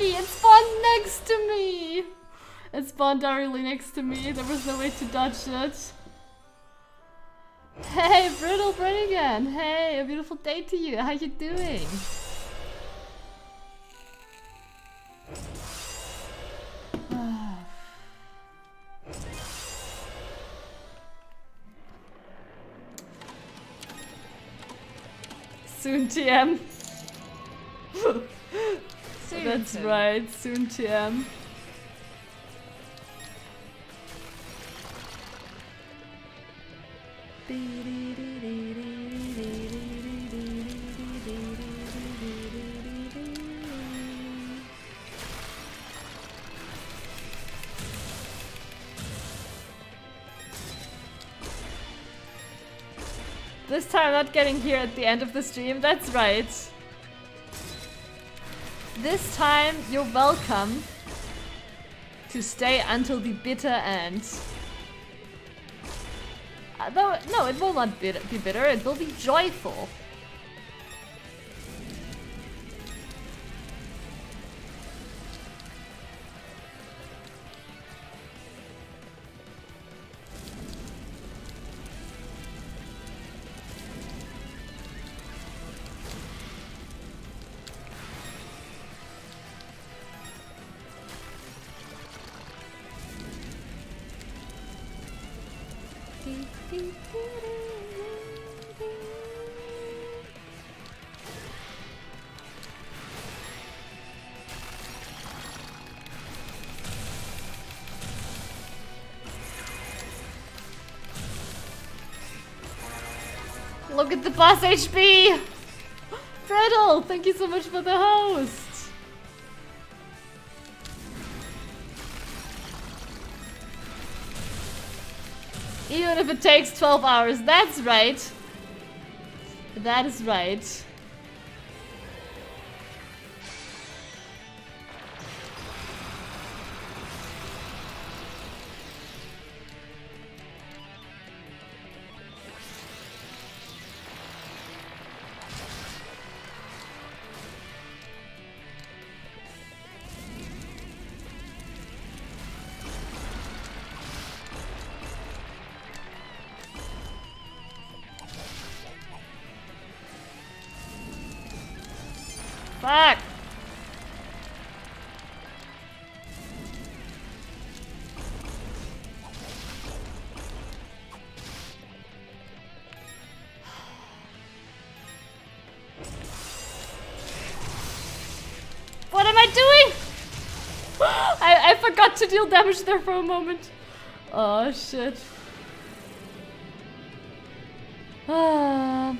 Unlucky! It spawned next to me! It spawned directly next to me. There was no way to dodge it. Hey, Brutal Brannigan! Hey, a beautiful day to you. How you doing? Soon TM. That's to. right, soon TM. This time not getting here at the end of the stream, that's right. This time you're welcome to stay until the bitter end. Uh, though, no, it will not be bitter, it will be joyful. At the boss HP! Freddle, thank you so much for the host! Even if it takes 12 hours, that's right. That is right. Forgot to deal damage there for a moment. Oh shit. Ah.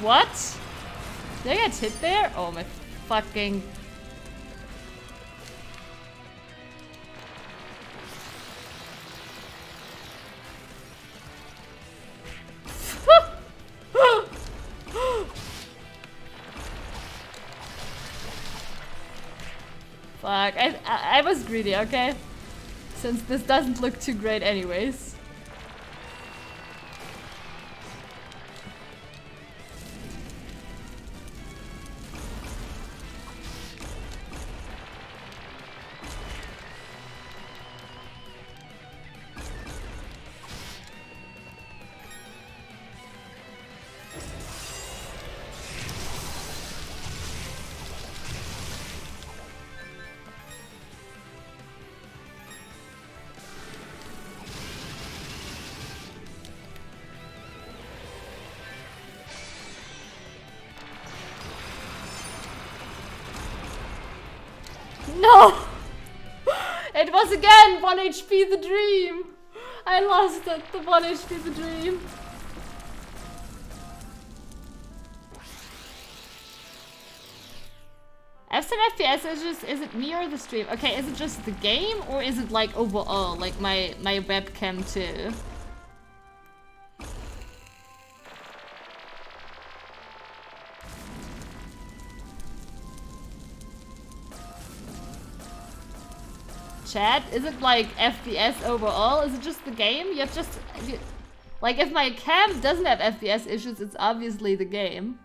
What? Did I get hit there? Oh my fucking... I, was greedy, okay? Since this doesn't look too great anyways. It, the 1 HP the dream. F7 FPS is just is it me or the stream? Okay, is it just the game or is it like overall like my my webcam too? Chat, is it like FPS overall? Is it just the game? You have just you, like if my cam doesn't have FPS issues, it's obviously the game.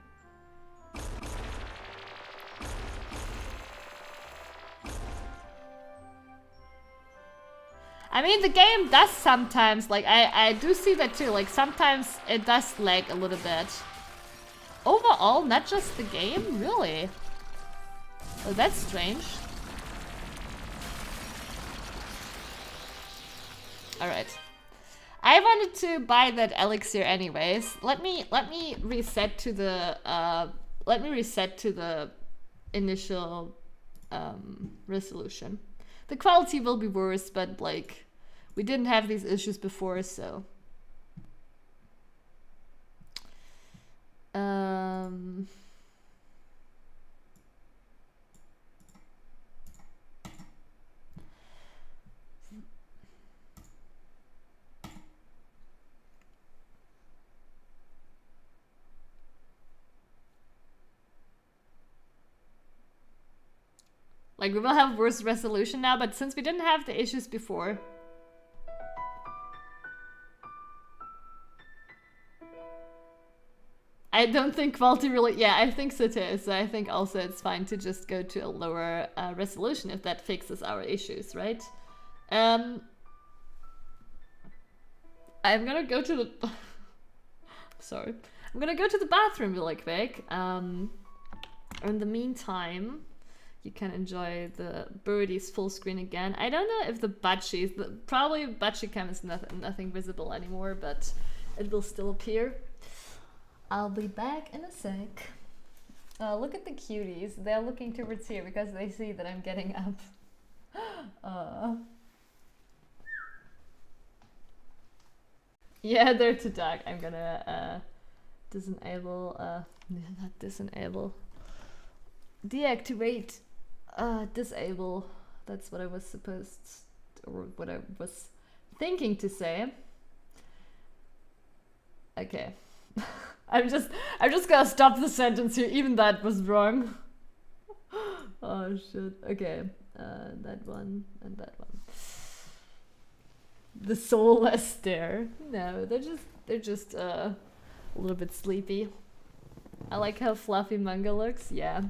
I mean, the game does sometimes, like, I, I do see that too, like, sometimes it does lag a little bit. Overall, not just the game? Really? That's strange. Alright. I wanted to buy that elixir anyways. Let me, let me reset to the, uh, let me reset to the initial, um, resolution. The quality will be worse, but like, we didn't have these issues before, so. Um. Like, we will have worse resolution now, but since we didn't have the issues before... I don't think quality really... Yeah, I think so too. So I think also it's fine to just go to a lower uh, resolution if that fixes our issues, right? Um, I'm gonna go to the... Sorry. I'm gonna go to the bathroom really quick. Um, in the meantime you can enjoy the birdies full screen again. I don't know if the budgies, the, probably budgie cam is nothing, nothing visible anymore, but it will still appear. I'll be back in a sec. Uh, look at the cuties. They're looking towards here because they see that I'm getting up. Uh. Yeah, they're too dark. I'm gonna uh, disable, uh, not disable, deactivate, uh, disable. That's what I was supposed, or what I was thinking to say. Okay. I'm just, I'm just gonna stop the sentence here. Even that was wrong. oh shit. Okay. Uh, that one and that one the soulless stare. No, they're just they're just uh, a little bit sleepy. I like how fluffy manga looks. Yeah.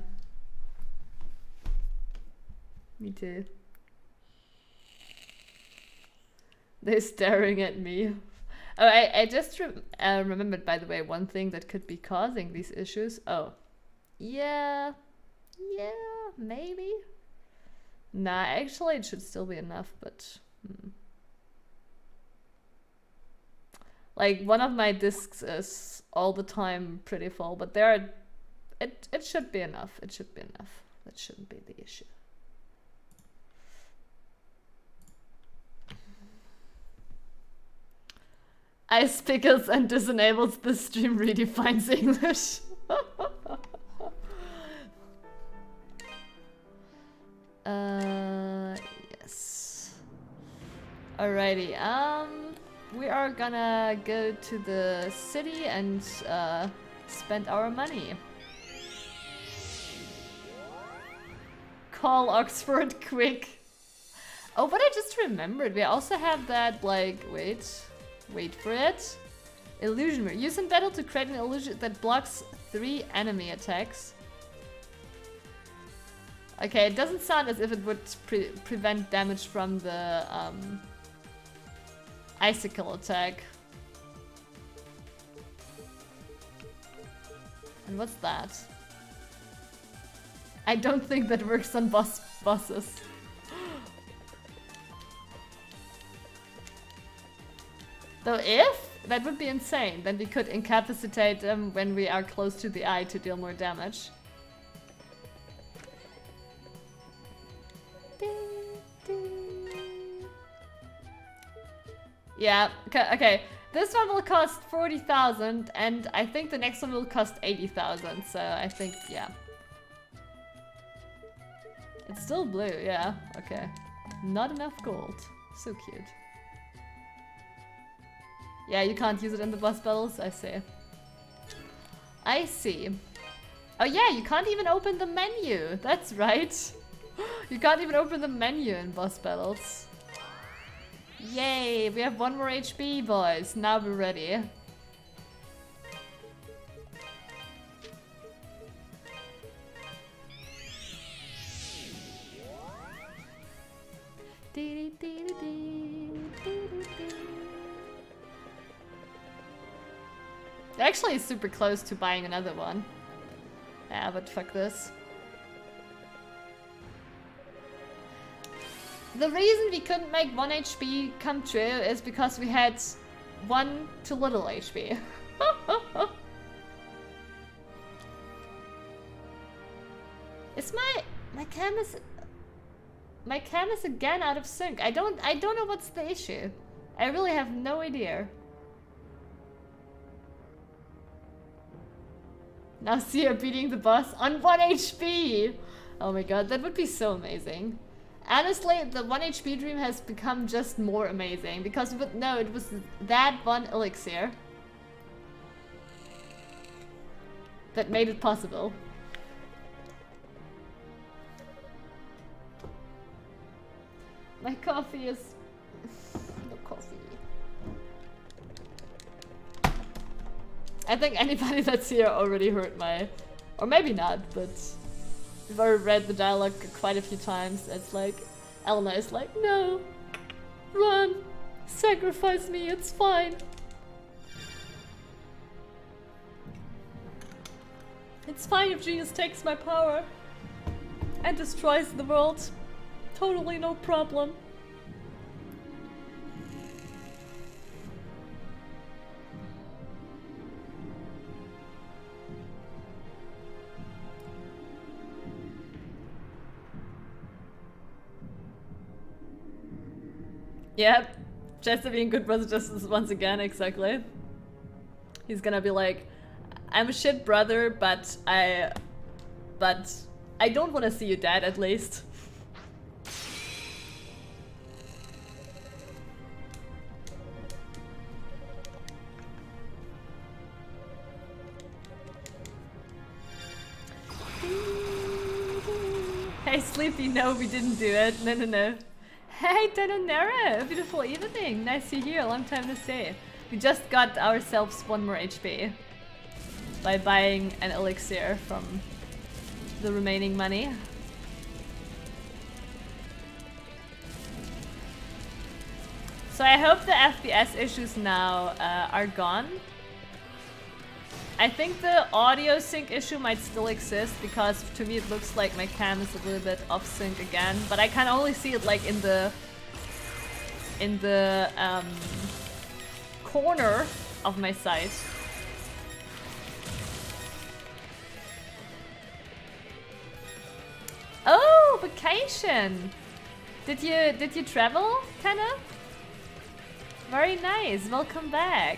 Me too. They're staring at me. Oh, I, I just rem uh, remembered, by the way, one thing that could be causing these issues. Oh. Yeah. Yeah, maybe. Nah, actually it should still be enough, but... Hmm. Like one of my discs is all the time pretty full, but there are it it should be enough. It should be enough. That shouldn't be the issue. Ice pickles and disenables the stream redefines English. uh yes. Alrighty, um we are gonna go to the city and uh, spend our money. Call Oxford quick. Oh, but I just remembered, we also have that, like, wait, wait for it. Illusion mirror. Use in battle to create an illusion that blocks three enemy attacks. Okay, it doesn't sound as if it would pre prevent damage from the um, Icicle attack. And what's that? I don't think that works on boss bosses. Though if, that would be insane. Then we could incapacitate them when we are close to the eye to deal more damage. Yeah, okay. This one will cost 40,000 and I think the next one will cost 80,000. So I think, yeah. It's still blue, yeah. Okay. Not enough gold. So cute. Yeah, you can't use it in the boss battles? I see. I see. Oh yeah, you can't even open the menu. That's right. You can't even open the menu in boss battles. Yay, we have one more HP, boys. Now we're ready. Actually, it's super close to buying another one. Yeah, but fuck this. The reason we couldn't make 1 HP come true is because we had 1 too little HP. is my my cam is my cam is again out of sync. I don't I don't know what's the issue. I really have no idea. Now see her beating the boss on 1 HP! Oh my god, that would be so amazing. Honestly, the 1 HP dream has become just more amazing because but no, it was that one elixir that made it possible. My coffee is I think anybody that's here already heard my, or maybe not, but We've already read the dialogue quite a few times. It's like, Elena is like, no, run, sacrifice me, it's fine. It's fine if Genius takes my power. and destroys the world. Totally no problem. Yep. Chester being good brother justice once again, exactly. He's gonna be like, I'm a shit brother, but I... But I don't want to see you dead, at least. Hey Sleepy, no we didn't do it. No, no, no. Hey Danonera, beautiful evening. Nice to hear, long time to see. We just got ourselves one more HP by buying an elixir from the remaining money. So I hope the FPS issues now uh, are gone. I think the audio sync issue might still exist because to me it looks like my cam is a little bit off sync again, but I can only see it like in the in the um, corner of my site. Oh, vacation! Did you did you travel, Kenna? Very nice. Welcome back.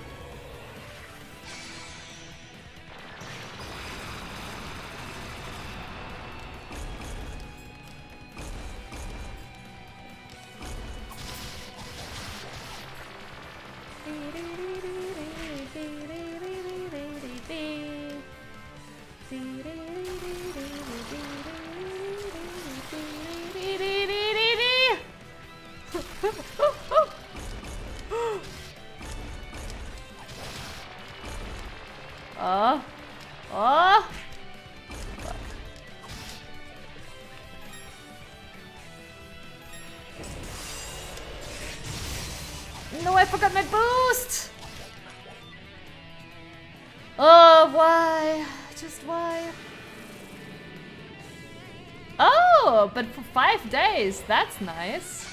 days, that's nice.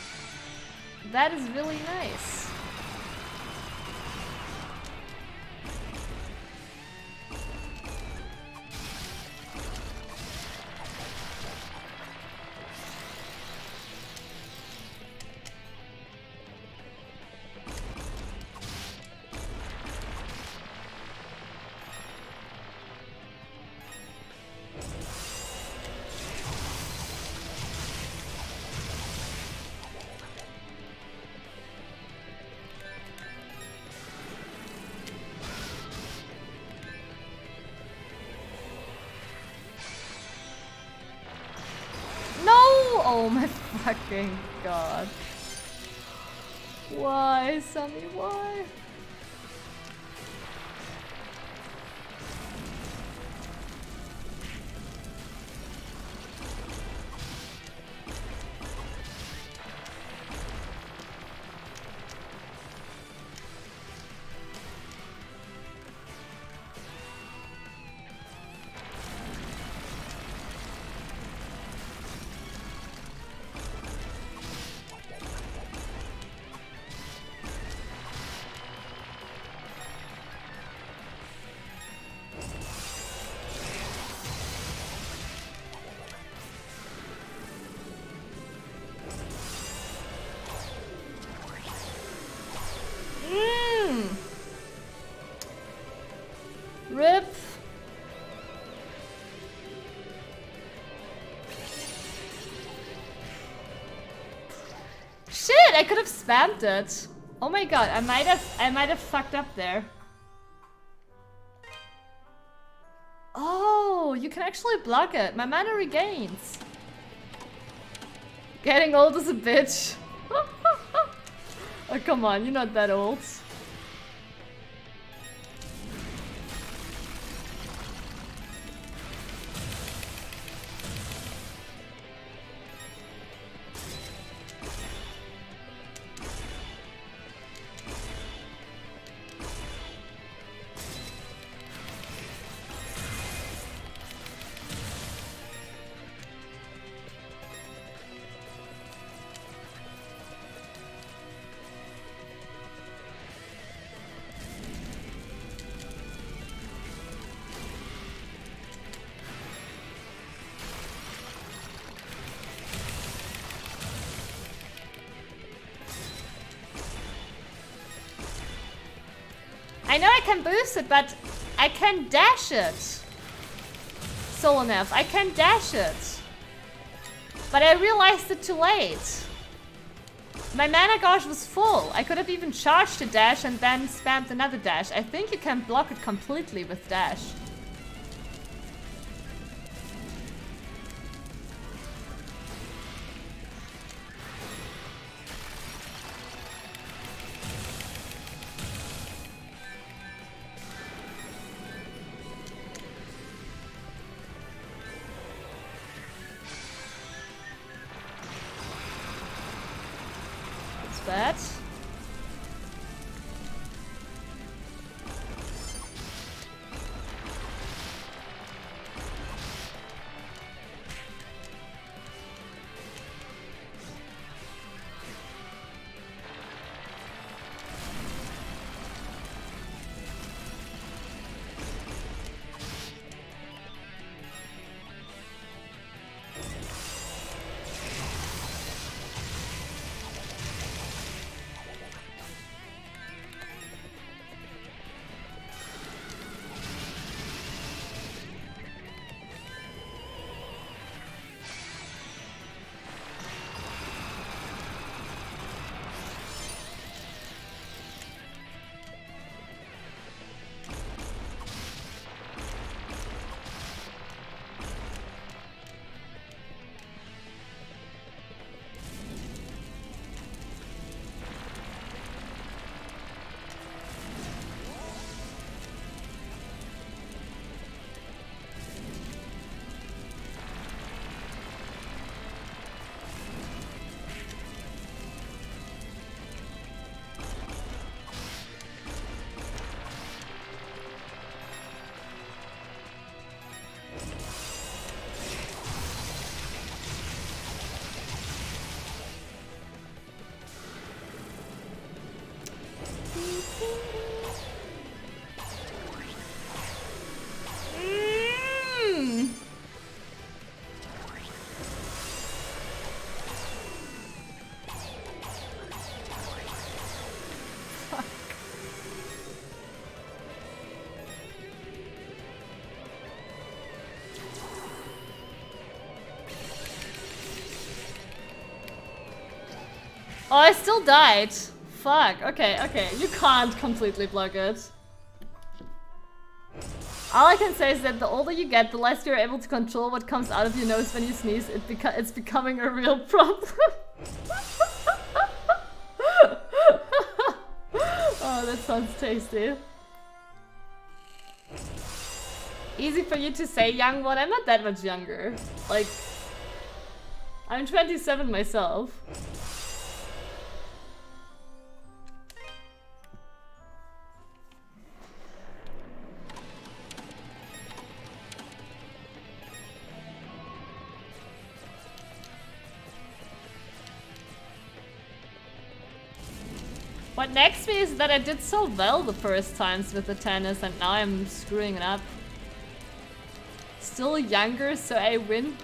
That is really nice. Could have spammed it. Oh my god, I might have I might have fucked up there. Oh, you can actually block it. My mana regains. Getting old is a bitch. Oh, come on, you're not that old. Can boost it, but I can dash it. Solonev, I can dash it. But I realized it too late. My mana gauge was full. I could have even charged a dash and then spammed another dash. I think you can block it completely with dash. Oh, I still died. Fuck. Okay, okay. You can't completely block it. All I can say is that the older you get, the less you're able to control what comes out of your nose when you sneeze. It it's becoming a real problem. oh, that sounds tasty. Easy for you to say, young one. I'm not that much younger. Like, I'm 27 myself. Next me is that I did so well the first times with the tennis and now I'm screwing it up. Still younger, so I win.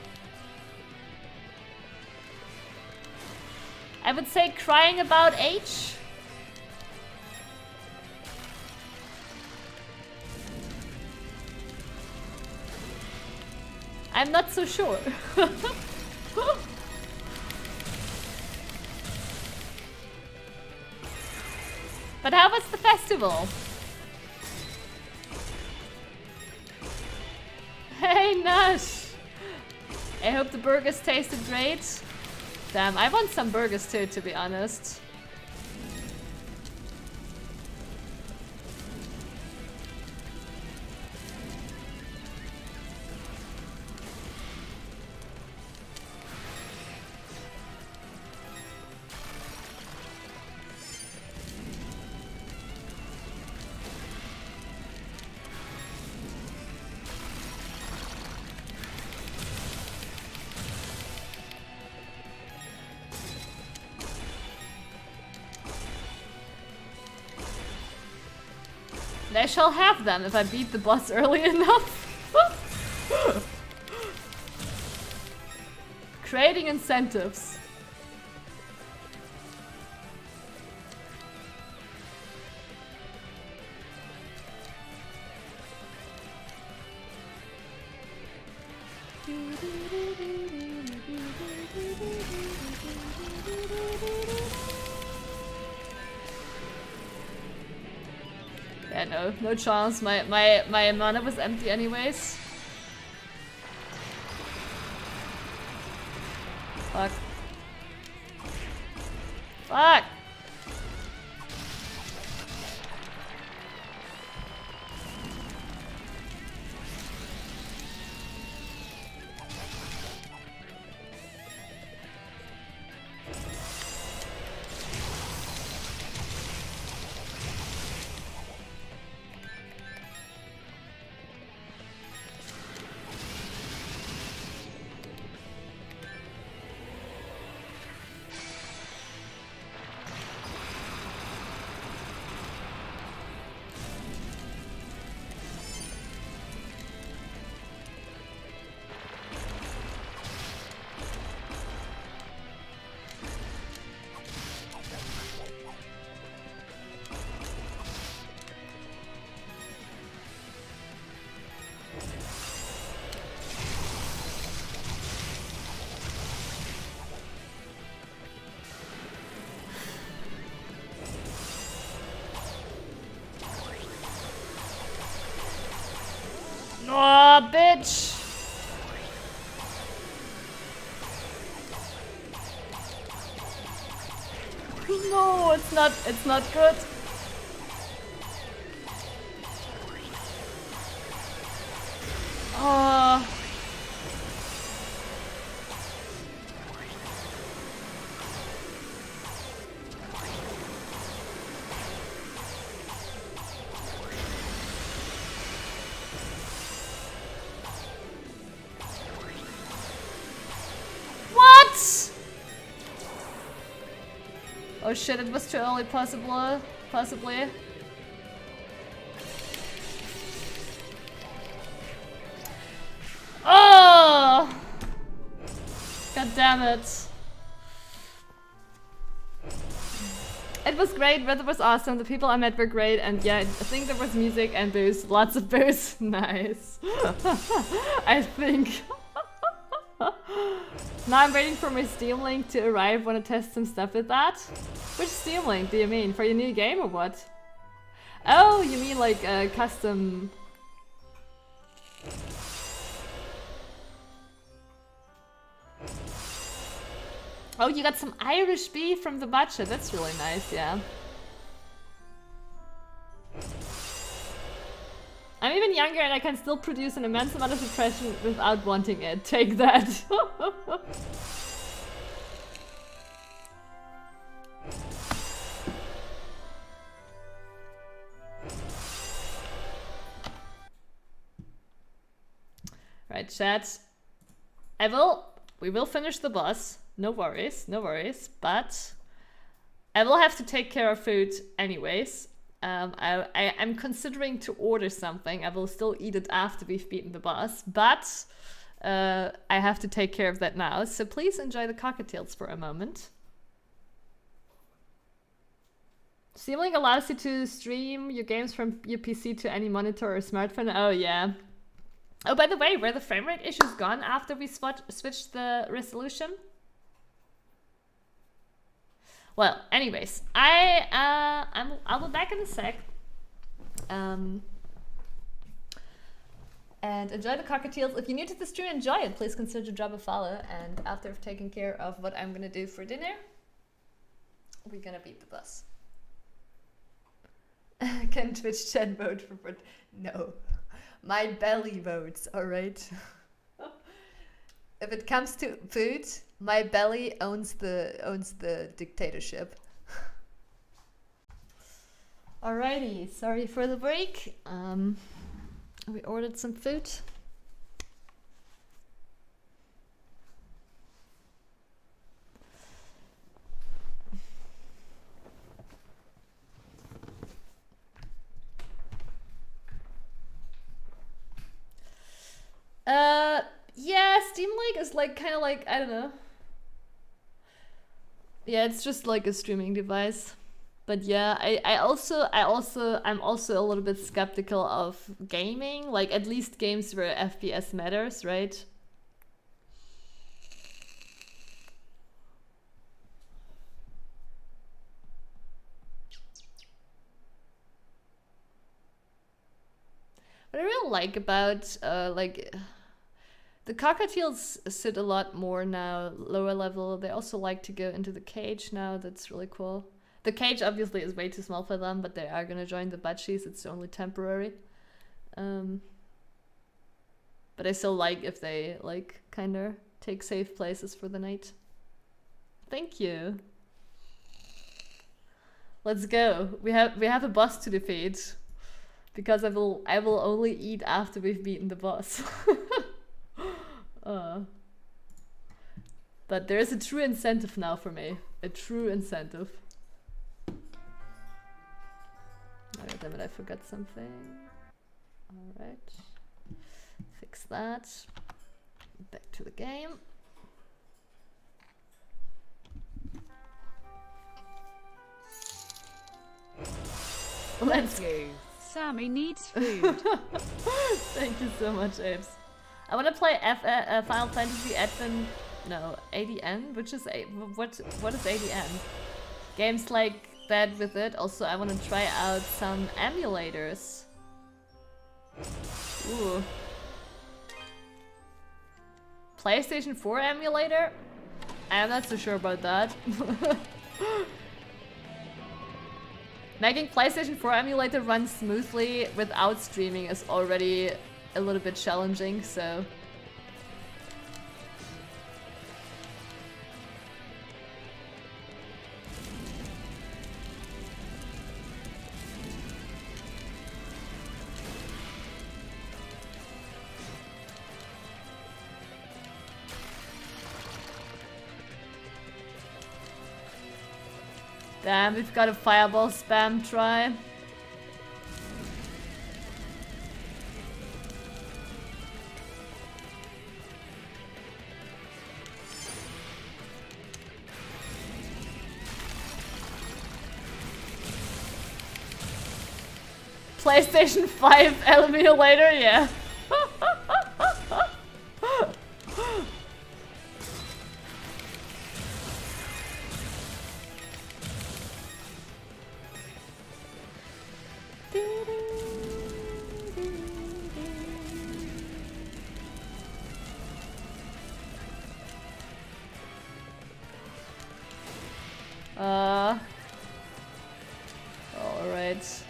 I would say crying about age. I'm not so sure. festival? Hey, Nash! I hope the burgers tasted great. Damn, I want some burgers too, to be honest. Shall have them if I beat the boss early enough. Creating incentives. Chance. My my my mana was empty anyways. Not, it's not good. Shit, it was too early possible, possibly. Oh! God damn it. It was great, weather was awesome, the people I met were great, and yeah, I think there was music and booze, lots of booze. nice. I think. Now I'm waiting for my Steam Link to arrive, wanna test some stuff with that. Which Steam Link do you mean? For your new game or what? Oh, you mean like a custom... Oh, you got some Irish beef from the butcher. That's really nice, yeah. I'm even younger and I can still produce an immense amount of depression without wanting it. Take that. right, chat. I will... We will finish the boss. No worries, no worries. But I will have to take care of food anyways. Um, I, I, I'm considering to order something. I will still eat it after we've beaten the boss. But uh, I have to take care of that now. So please enjoy the cockatiels for a moment. Steamlink allows you to stream your games from your PC to any monitor or smartphone. Oh, yeah. Oh, by the way, were the frame rate issues gone after we switch switched the resolution? Well, anyways, I uh, I'm I'll be back in a sec. Um, and enjoy the cockatiels. If you're new to the stream, enjoy it. Please consider to drop a follow. And after I've taken care of what I'm gonna do for dinner, we're gonna beat the bus. Can Twitch chat vote for Brit? No, my belly votes. All right. if it comes to food, my belly owns the owns the dictatorship. Alrighty, sorry for the break. Um, we ordered some food. Uh, yeah, Steam Link is like kind of like I don't know. Yeah, it's just like a streaming device. But yeah, I, I also I also I'm also a little bit skeptical of gaming, like at least games where FPS matters, right? What I really like about uh, like the cockatiels sit a lot more now, lower level. They also like to go into the cage now. That's really cool. The cage obviously is way too small for them, but they are gonna join the budgies. It's only temporary. Um, but I still like if they like kind of take safe places for the night. Thank you. Let's go. We have we have a boss to defeat because I will I will only eat after we've beaten the boss. uh. But there's a true incentive now for me. A true incentive. Oh, damn it, I forgot something. Alright. Fix that. Back to the game. Let's go. Sami needs food. Thank you so much, Apes. I want to play F uh, uh, Final Fantasy Advent, no, ADN, which is a what? What is ADN? Games like that with it. Also, I want to try out some emulators. Ooh. PlayStation 4 emulator? I'm not so sure about that. Making PlayStation 4 emulator run smoothly without streaming is already a little bit challenging, so... Damn, we've got a fireball spam try. PlayStation 5 emulator later? yeah. Uh, all right.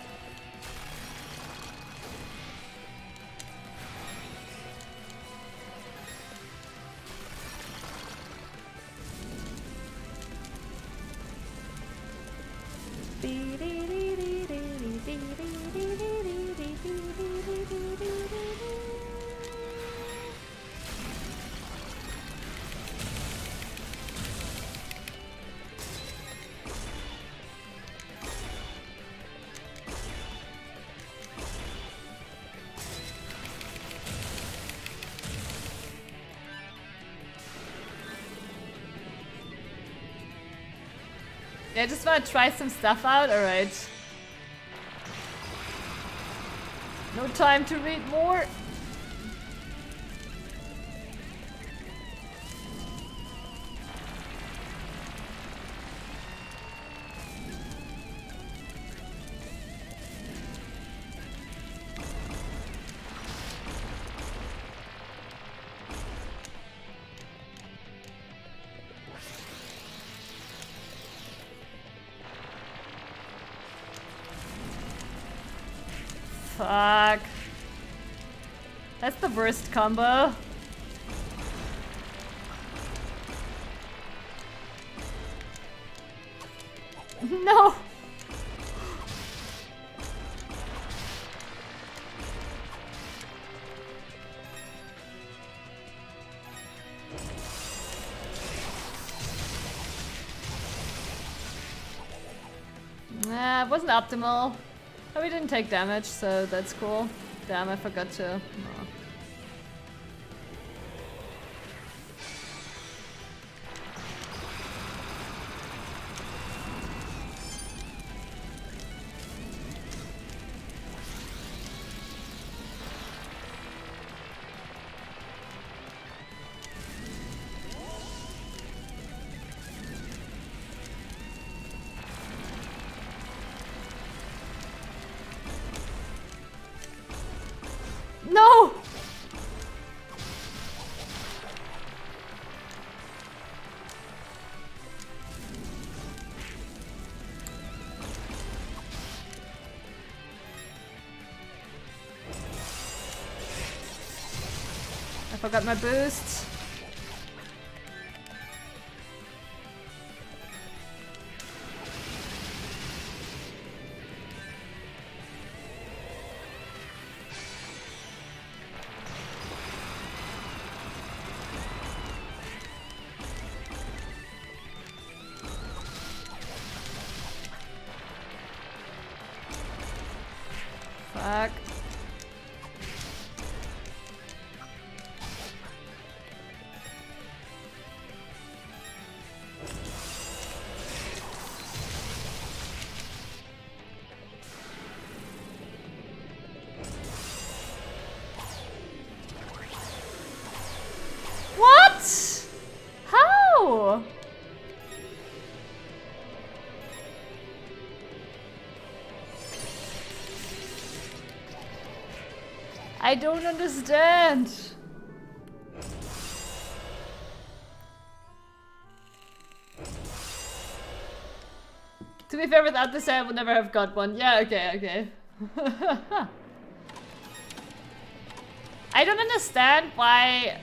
I just want to try some stuff out. Alright. No time to read more. Combo. No! Nah, it wasn't optimal. Oh, we didn't take damage, so that's cool. Damn, I forgot to. Forgot my boost. I don't understand. To be fair, without this I would never have got one. Yeah, okay, okay. I don't understand why...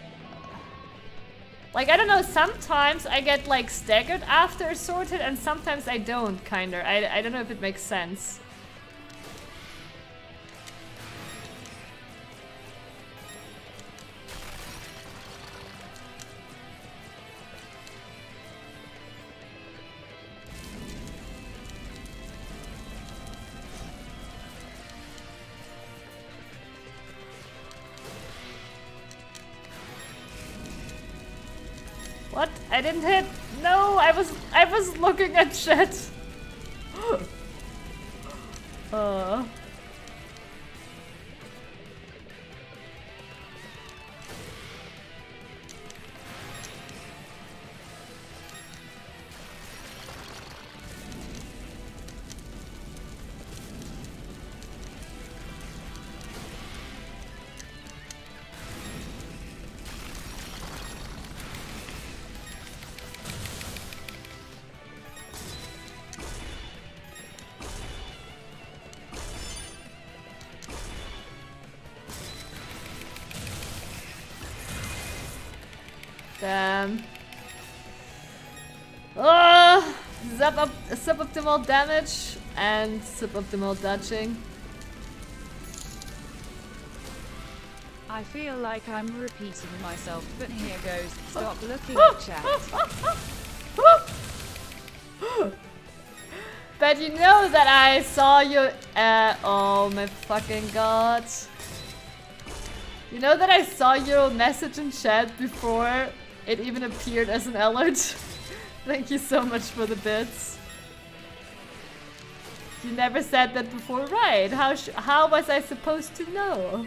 Like, I don't know, sometimes I get, like, staggered after sorted and sometimes I don't, kinda. I, I don't know if it makes sense. Didn't hit. No, I was I was looking at shit. Suboptimal damage and suboptimal dodging. I feel like I'm repeating myself, but here goes. Stop looking at chat. But you know that I saw you. Uh, oh my fucking god. You know that I saw your message in chat before it even appeared as an alert? Thank you so much for the bits. You never said that before, right? How how was I supposed to know?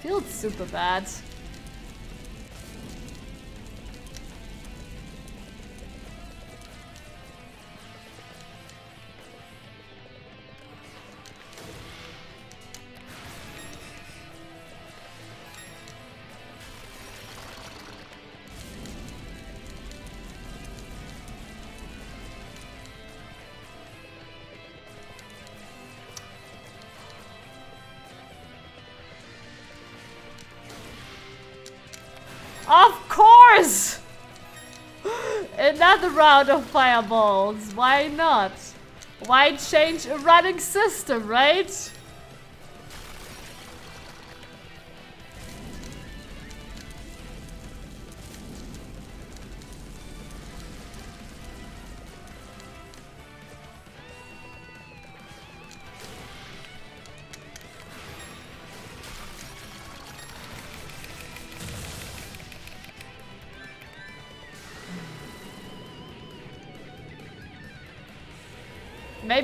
Feels super bad. Another round of fireballs. Why not? Why change a running system, right?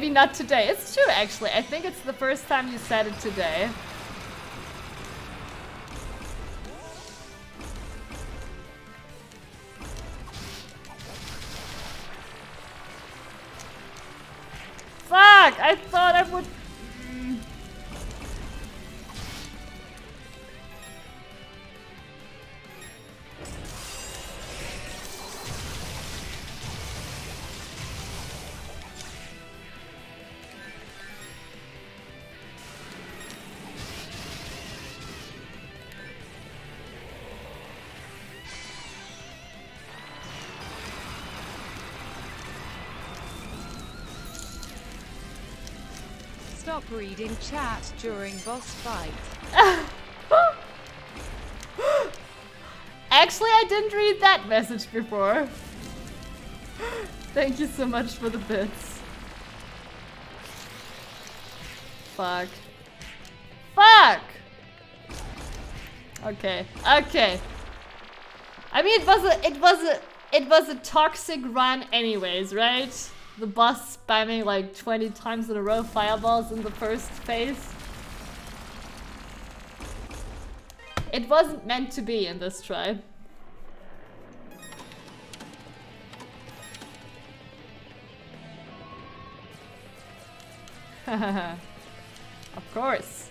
Maybe not today. It's true, actually. I think it's the first time you said it today. Stop reading chat during boss fight. Actually, I didn't read that message before. Thank you so much for the bits. Fuck. Fuck! Okay, okay. I mean, it was a, it was a, it was a toxic run anyways, right? The boss spamming like 20 times in a row fireballs in the first phase. It wasn't meant to be in this try. of course.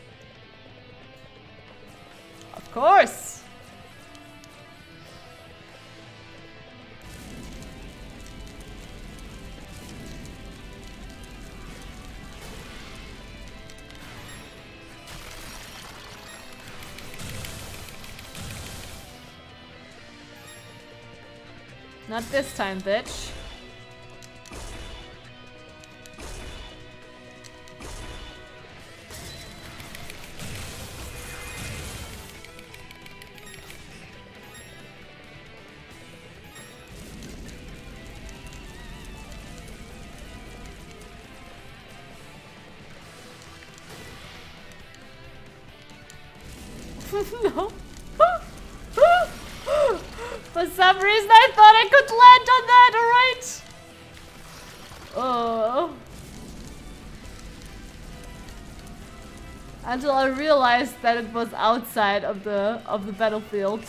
Of course. This time, bitch. Until I realized that it was outside of the of the battlefield.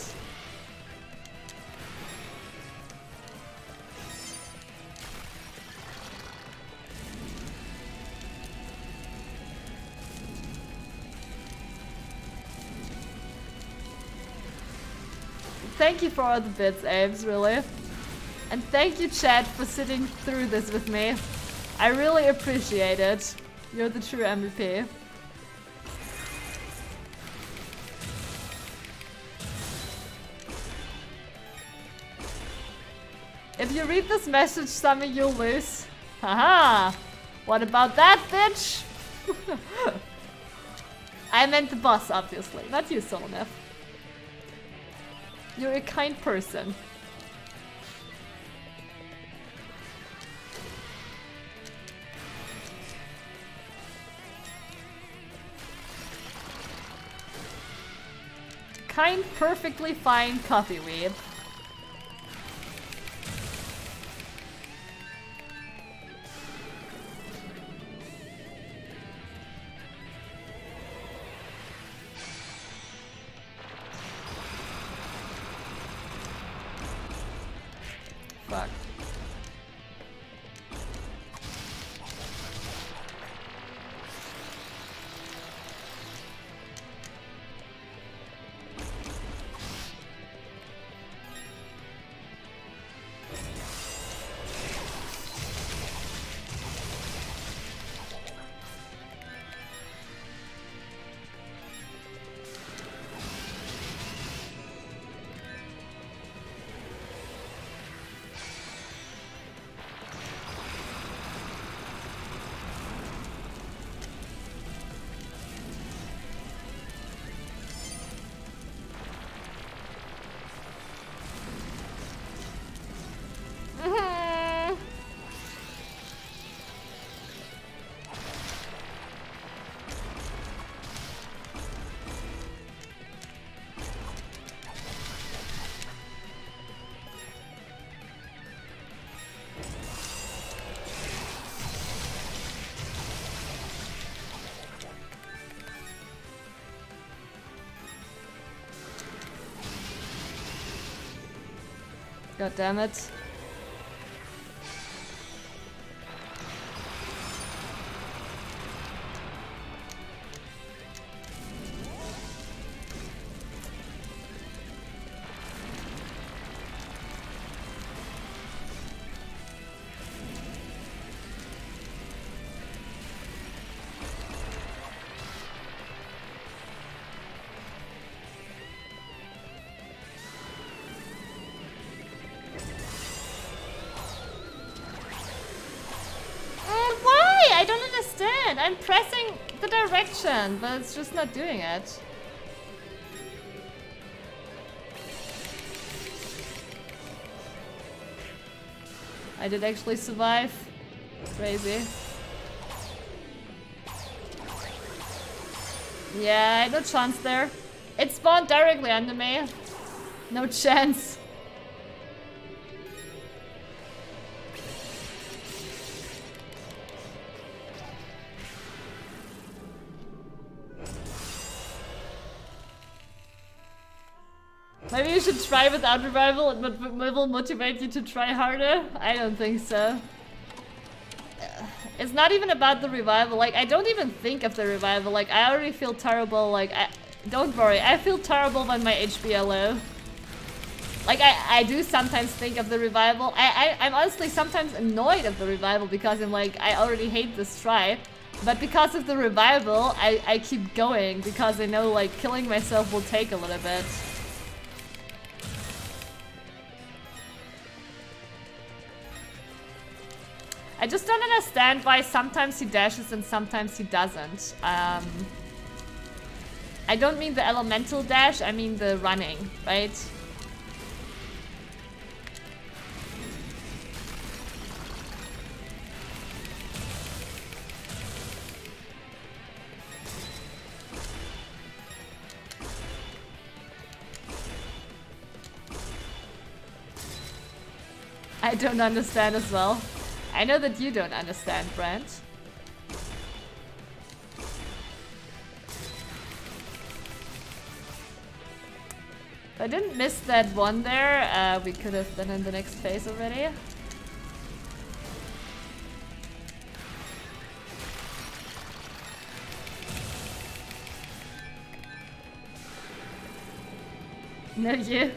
Thank you for all the bits, Apes, really. And thank you, chat, for sitting through this with me. I really appreciate it. You're the true MVP. You read this message, Sami, you'll lose. Haha! What about that, bitch? I meant the boss, obviously, not you, Solonef. You're a kind person. Kind, perfectly fine coffee weeb. God damn it. I'm pressing the direction, but it's just not doing it. I did actually survive. Crazy. Yeah, no chance there. It spawned directly under me. No chance. Should try without revival and it will motivate you to try harder? I don't think so. Uh, it's not even about the revival, like I don't even think of the revival, like I already feel terrible, like I- Don't worry, I feel terrible when my HP are low. Like I, I do sometimes think of the revival. I, I, I'm honestly sometimes annoyed of the revival because I'm like, I already hate this try. But because of the revival, I, I keep going because I know like killing myself will take a little bit. I just don't understand why sometimes he dashes and sometimes he doesn't. Um, I don't mean the elemental dash, I mean the running, right? I don't understand as well. I know that you don't understand, Brent. If I didn't miss that one there, uh, we could have been in the next phase already. No, you.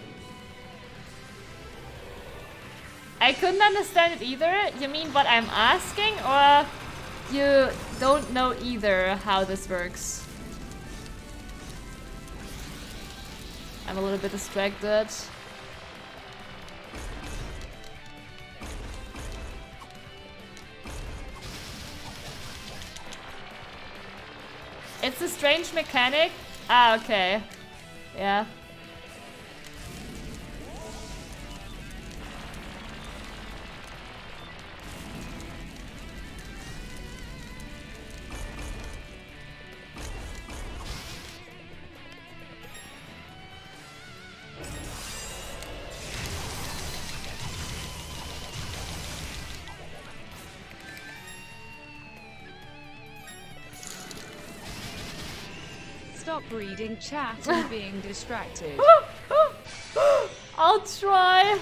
I couldn't understand it either. You mean what I'm asking, or you don't know either how this works? I'm a little bit distracted. It's a strange mechanic. Ah, okay. Yeah. Reading chat and being distracted. I'll try.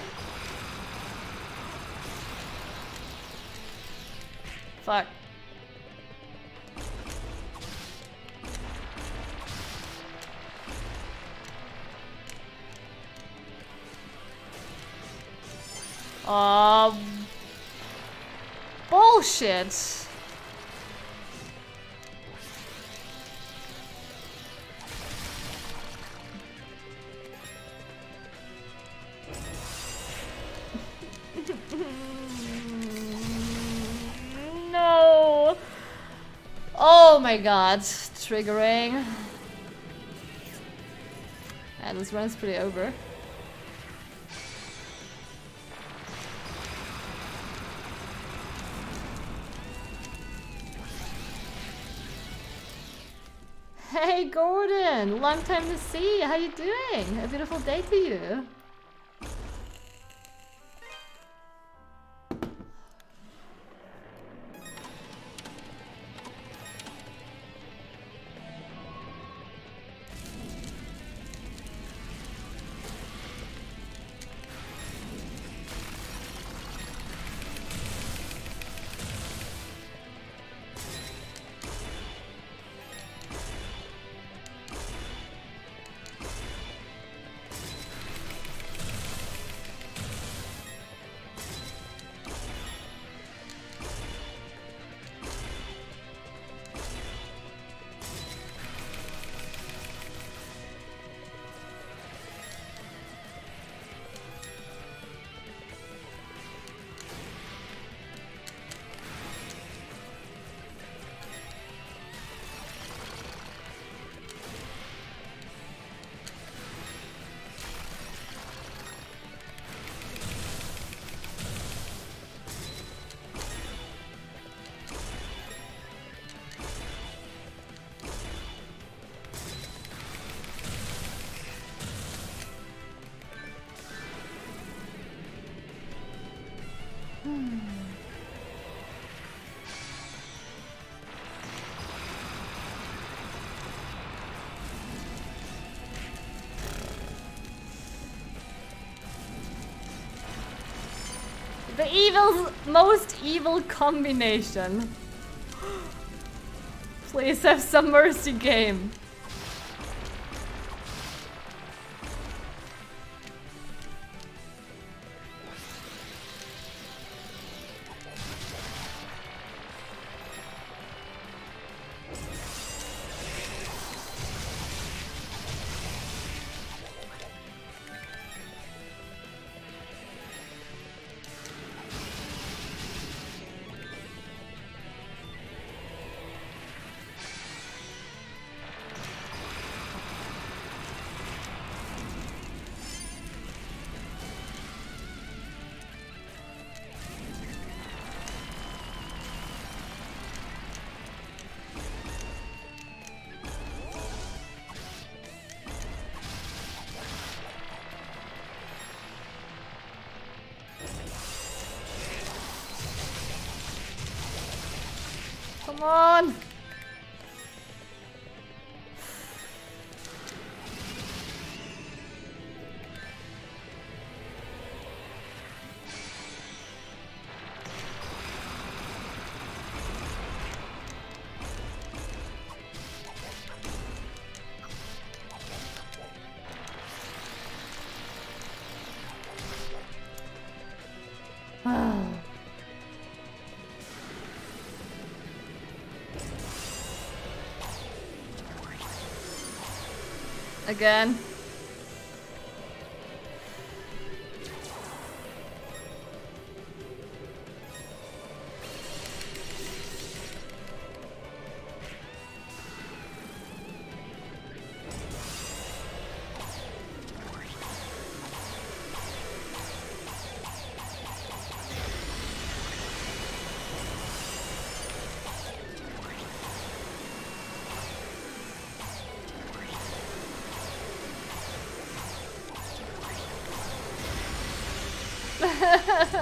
Fuck. Um. Bullshit. My god. Triggering. And this run's pretty over. Hey Gordon, long time to see. How you doing? A beautiful day to you. The evil's most evil combination. Please have some mercy game. Again.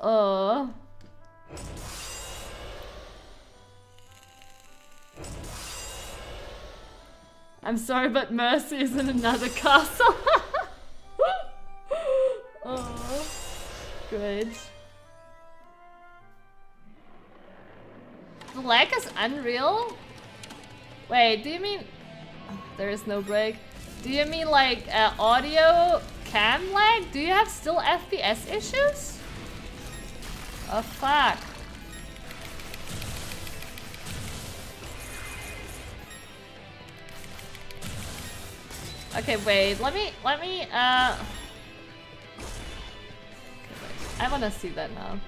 oh. I'm sorry, but Mercy is in another castle. oh, great. The lag is unreal? Wait, do you mean... Oh, there is no break. Do you mean like uh, audio cam lag? Do you have still FPS issues? Oh fuck. Okay, wait, let me, let me, uh... I wanna see that now.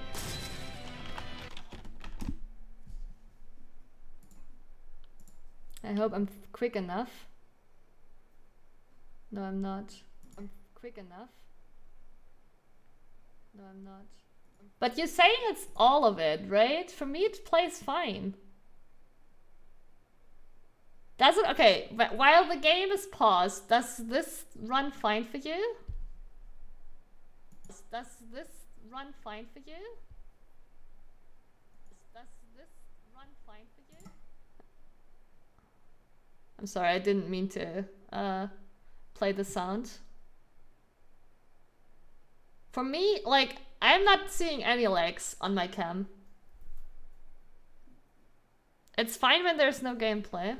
I hope I'm quick enough. No, I'm not. Quick enough. No, I'm not. But you're saying it's all of it, right? For me, it plays fine. Does it? Okay, but while the game is paused, does this run fine for you? Does this run fine for you? Does this run fine for you? I'm sorry, I didn't mean to uh, play the sound. For me, like, I'm not seeing any legs on my cam. It's fine when there's no gameplay.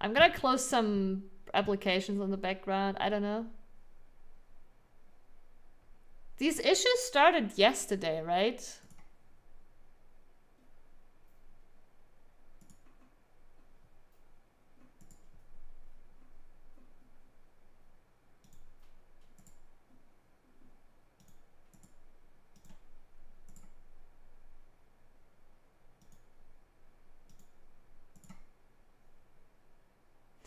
I'm gonna close some applications on the background. I don't know. These issues started yesterday, right?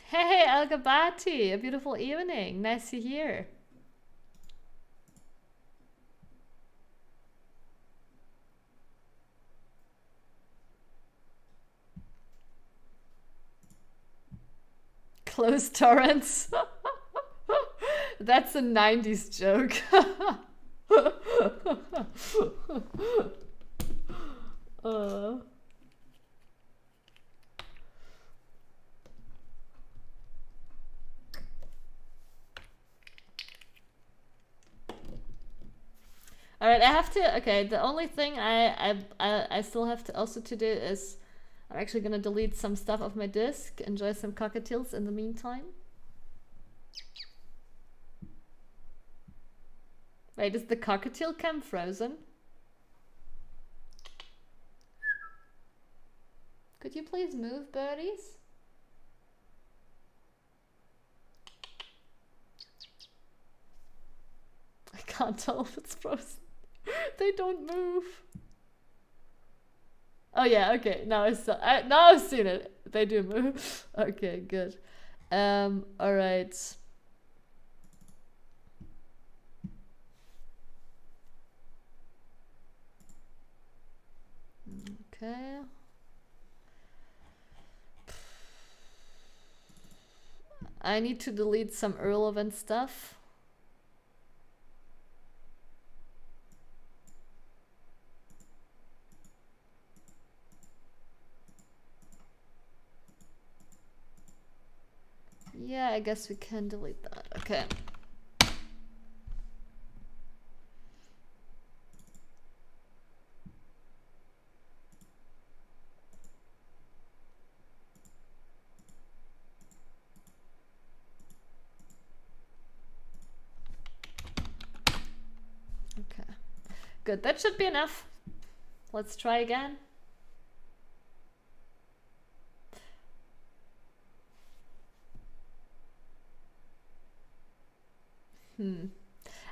Hey, Al Gabati, a beautiful evening. Nice to hear. Close torrents. That's a 90s joke. uh. All right, I have to. Okay, the only thing I I I, I still have to also to do is I'm actually gonna delete some stuff off my disk. Enjoy some cockatiels in the meantime. Wait, is the cockatiel cam frozen? Could you please move, birdies? I can't tell if it's frozen. they don't move. Oh yeah, okay. Now I saw. I, now I've seen it. They do move. Okay, good. Um. All right. Okay. I need to delete some irrelevant stuff. Yeah, I guess we can delete that. Okay. Okay. Good, that should be enough. Let's try again. Hmm.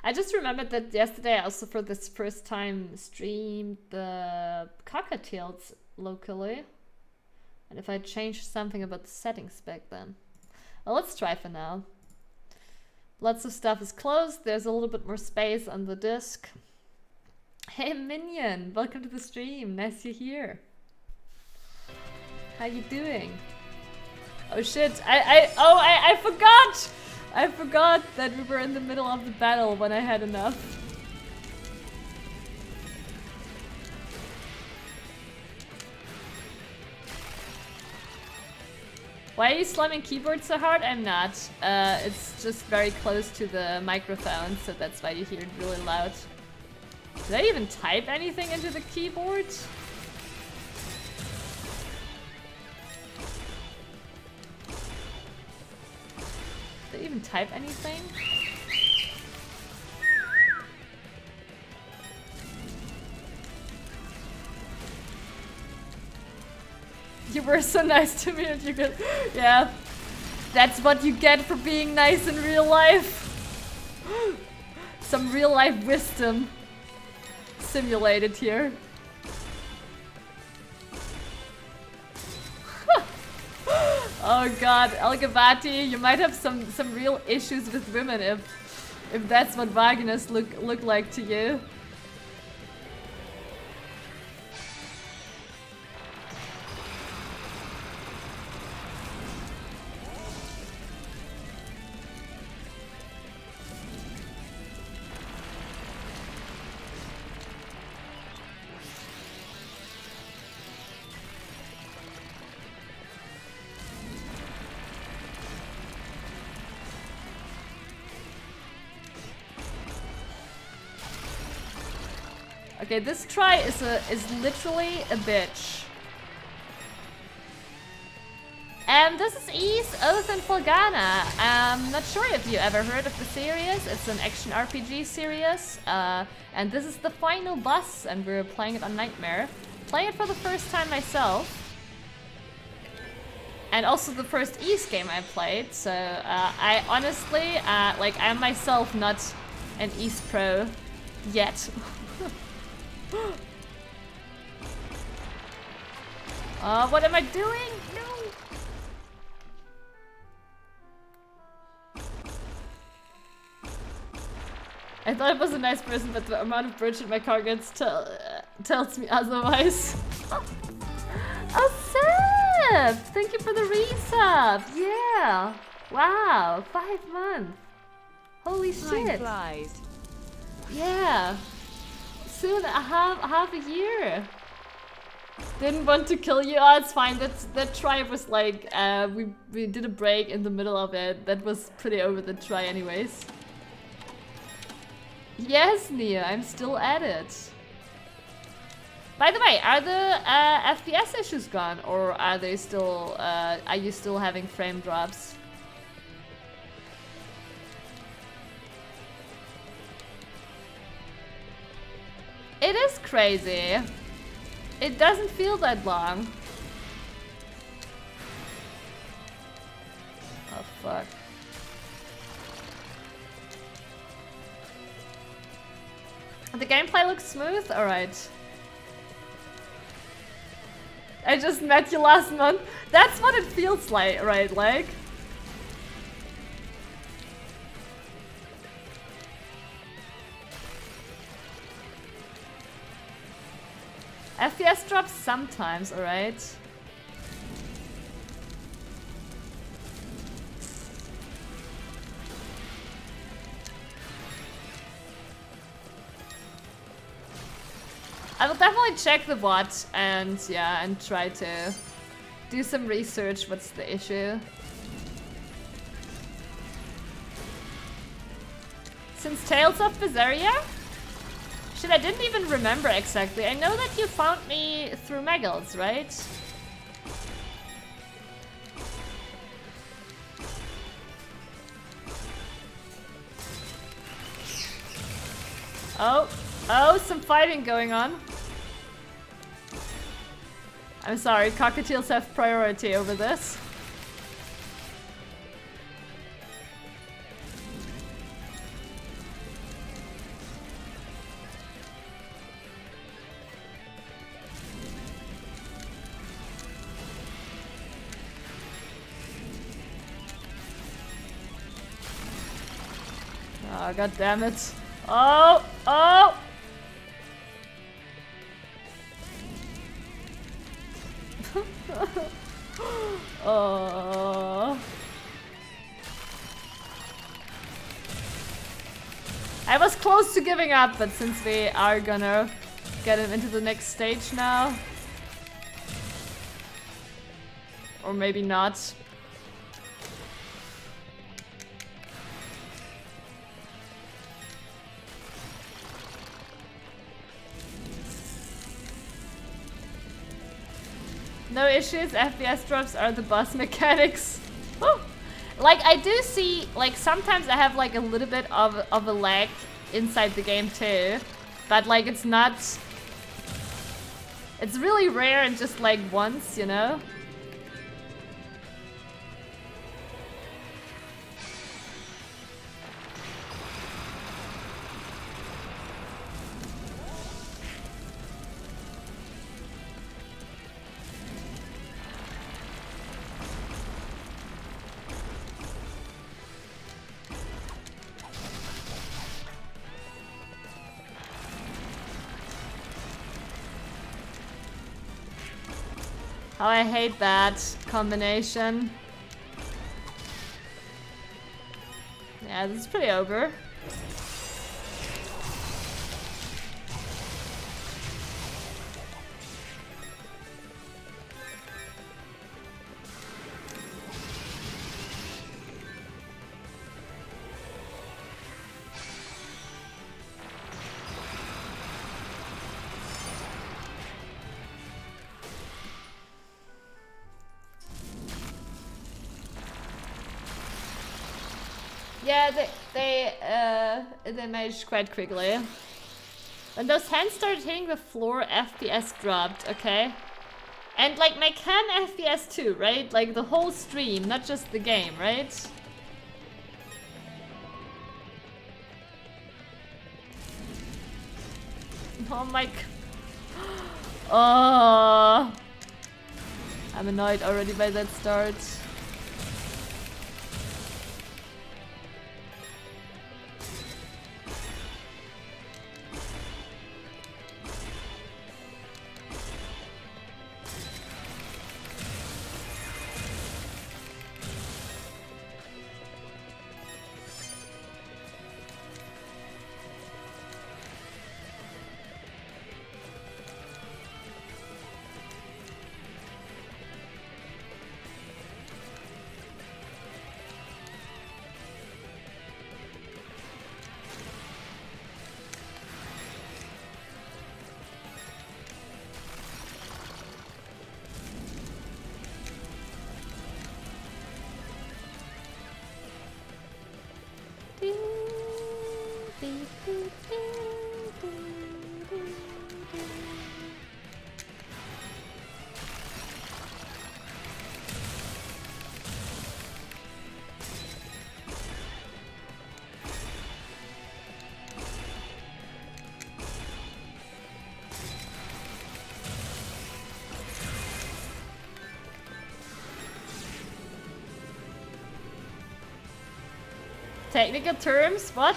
I just remembered that yesterday I also for this first time streamed the cockatiels locally. And if I changed something about the settings back then. Well, let's try for now. Lots of stuff is closed. There's a little bit more space on the disk. Hey Minion, welcome to the stream. Nice you're here. How you doing? Oh shit, I, I, oh, I, I forgot! I forgot that we were in the middle of the battle when I had enough. Why are you slamming keyboard so hard? I'm not. Uh, it's just very close to the microphone, so that's why you hear it really loud. Did I even type anything into the keyboard? I even type anything? You were so nice to me and you get... Yeah. That's what you get for being nice in real life. Some real life wisdom simulated here. Oh god, Elgavati, you might have some some real issues with women if if that's what vaginas look look like to you. Okay, this try is a is literally a bitch. And this is Ys Oath, and Felghana. I'm not sure if you ever heard of the series. It's an action RPG series. Uh, and this is the final boss, and we're playing it on Nightmare. Playing it for the first time myself. And also the first Ys game I played. So uh, I honestly, uh, like, I'm myself not an Ys pro yet. uh, what am I doing? No! I thought it was a nice person, but the amount of bridge in my car gets tell uh, tells me otherwise. oh, Seb! Thank you for the resub! Yeah! Wow, five months. Holy shit. flies. Yeah. Soon half half a year. Didn't want to kill you. Oh, it's fine. That that try was like uh, we we did a break in the middle of it. That was pretty over the try, anyways. Yes, Nia, I'm still at it. By the way, are the uh, FPS issues gone, or are they still? Uh, are you still having frame drops? It is crazy. It doesn't feel that long. Oh fuck. The gameplay looks smooth? Alright. I just met you last month. That's what it feels like, right? Like. FPS drops sometimes, alright? I will definitely check the bot and yeah, and try to do some research. What's the issue? Since Tales of Berseria? Shit, I didn't even remember exactly. I know that you found me through Megals, right? Oh, oh, some fighting going on. I'm sorry, cockatiels have priority over this. Ah, oh, god damn it. Oh, oh! oh. I was close to giving up, but since we are gonna get him into the next stage now. Or maybe not. No issues, FPS drops are the bus mechanics. like, I do see, like, sometimes I have, like, a little bit of, of a lag inside the game, too. But, like, it's not... It's really rare and just, like, once, you know? Oh, I hate that combination. Yeah, this is pretty over. Managed quite quickly. When those hands started hitting the floor, FPS dropped, okay? And like my cam FPS too, right? Like the whole stream, not just the game, right? Oh my Oh I'm annoyed already by that start. Technical terms? What?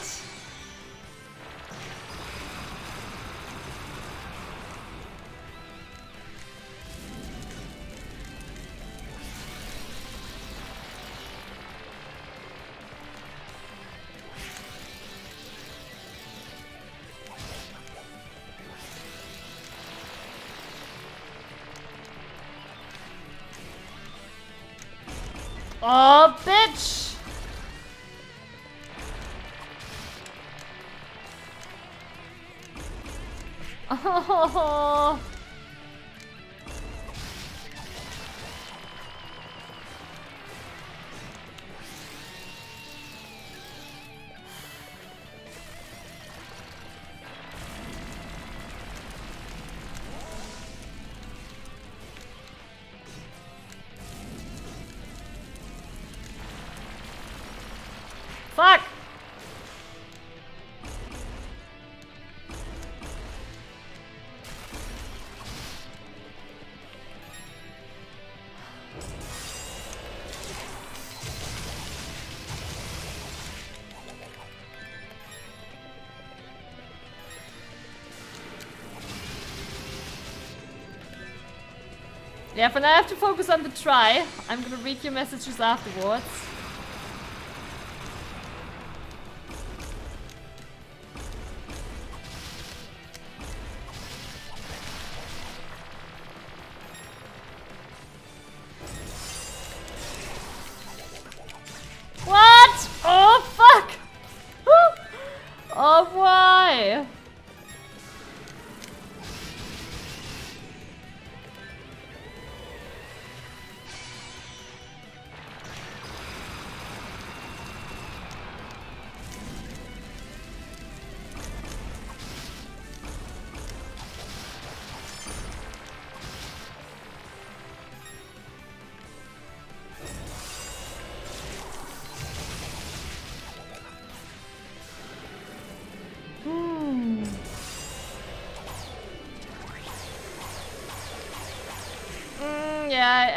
Yeah, for now I have to focus on the try. I'm gonna read your messages afterwards.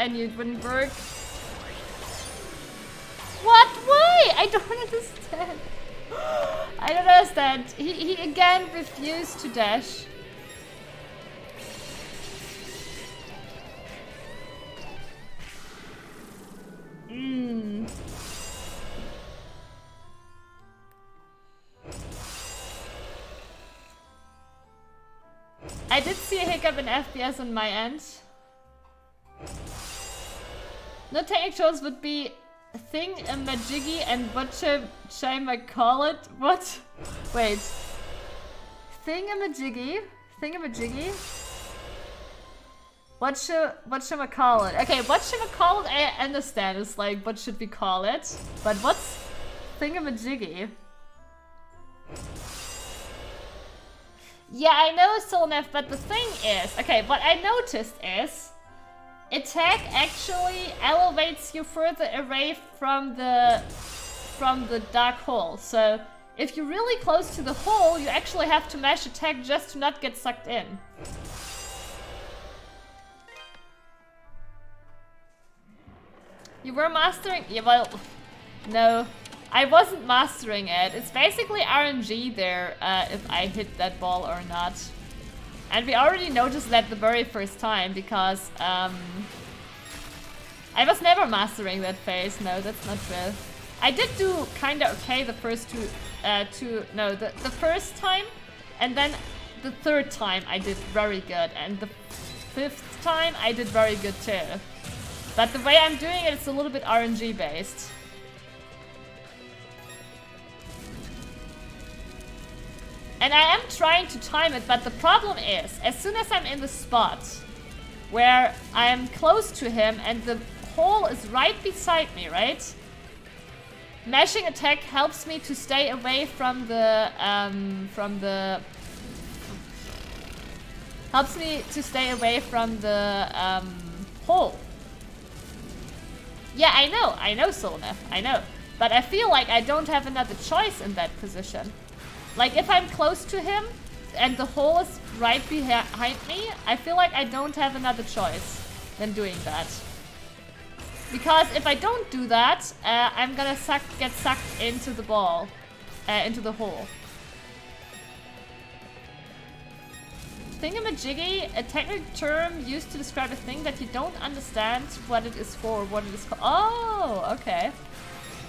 Knew it wouldn't work. What? Why? I don't understand. I don't understand. He, he again refused to dash. Mm. I did see a hiccup in FPS on my end. Would be thing a majiggy and what should I call it? What? Wait. Thing a majiggy? Thing of a majiggy? What should what should I call it? Okay, what should I call it? I understand. It's like what should we call it? But what's thingamajiggy? Yeah, I know Solnef, but the thing is, okay, what I noticed is attack actually elevates you further away from the from the dark hole. So if you're really close to the hole, you actually have to mash attack just to not get sucked in. You were mastering? Yeah, well, no. I wasn't mastering it. It's basically RNG there, uh, if I hit that ball or not. And we already noticed that the very first time, because, um... I was never mastering that phase, no, that's not true. I did do kinda okay the first two, uh, two, no, the, the first time, and then the third time I did very good, and the fifth time I did very good too. But the way I'm doing it, it's a little bit RNG based. And I am trying to time it, but the problem is, as soon as I'm in the spot where I am close to him and the hole is right beside me, right? Mashing attack helps me to stay away from the um, from the helps me to stay away from the um, hole. Yeah, I know, I know, Solnef, I know. But I feel like I don't have another choice in that position. Like, if I'm close to him and the hole is right behind me, I feel like I don't have another choice than doing that. Because if I don't do that, uh, I'm gonna suck, get sucked into the ball, uh, into the hole. Thingamajiggy, a technical term used to describe a thing that you don't understand what it is for, what it is for. Oh, okay.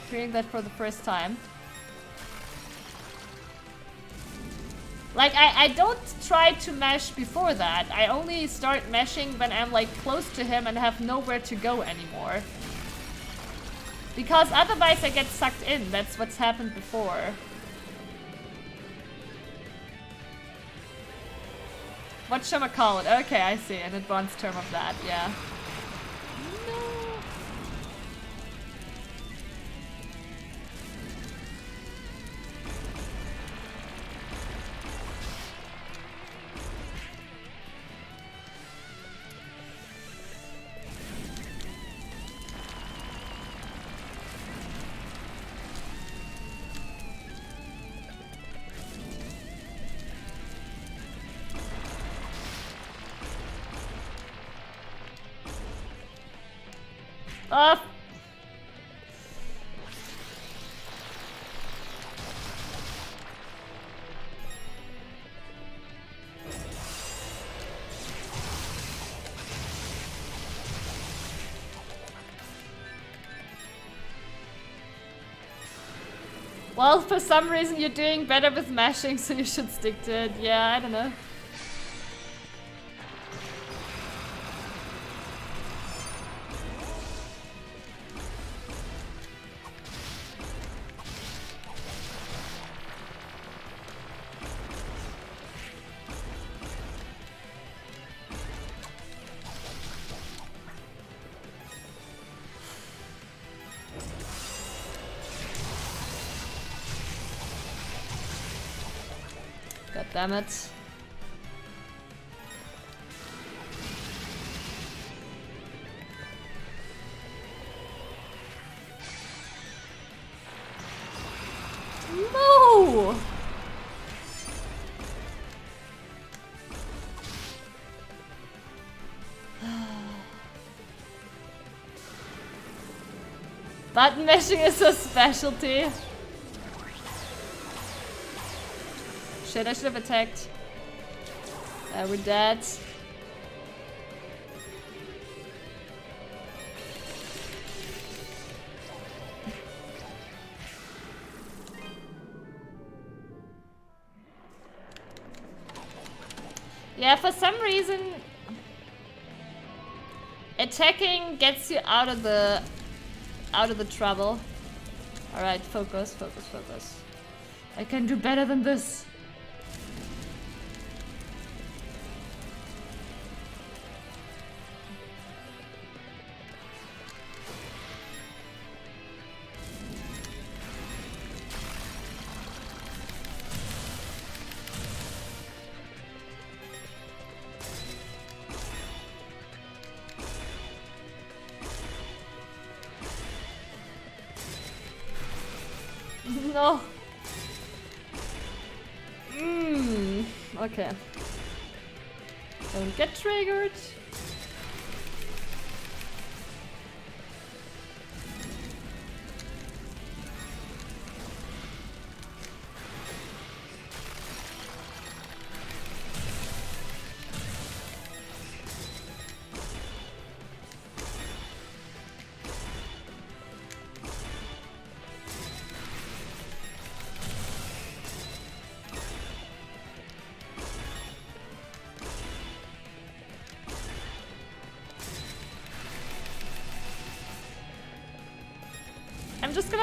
Hearing that for the first time. Like, I, I don't try to mesh before that. I only start meshing when I'm, like, close to him and have nowhere to go anymore. Because otherwise I get sucked in. That's what's happened before. What shall I call it? Okay, I see. An advanced term of that, yeah. Uh. Well, for some reason you're doing better with mashing, so you should stick to it. Yeah, I don't know. Damn it. No! Button mashing is a specialty. Shit, I should have attacked. Uh, we're dead. Yeah, for some reason, attacking gets you out of the out of the trouble. All right, focus, focus, focus. I can do better than this.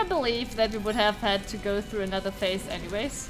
Believe that we would have had to go through another phase anyways.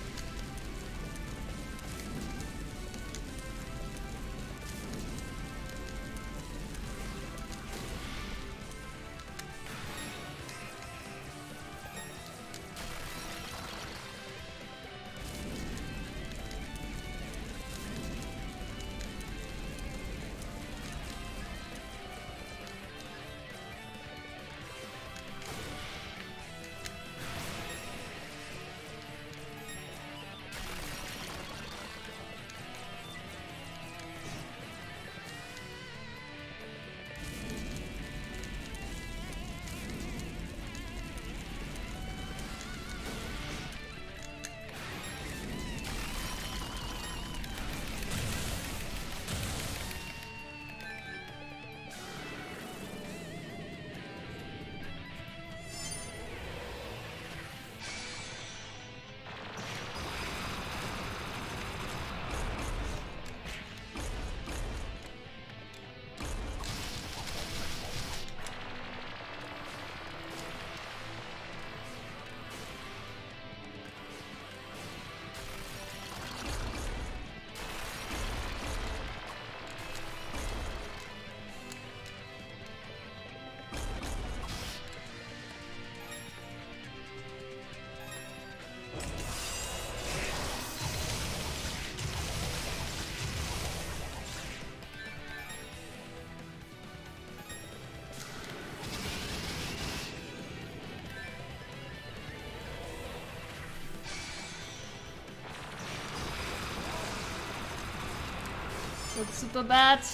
That's super bad.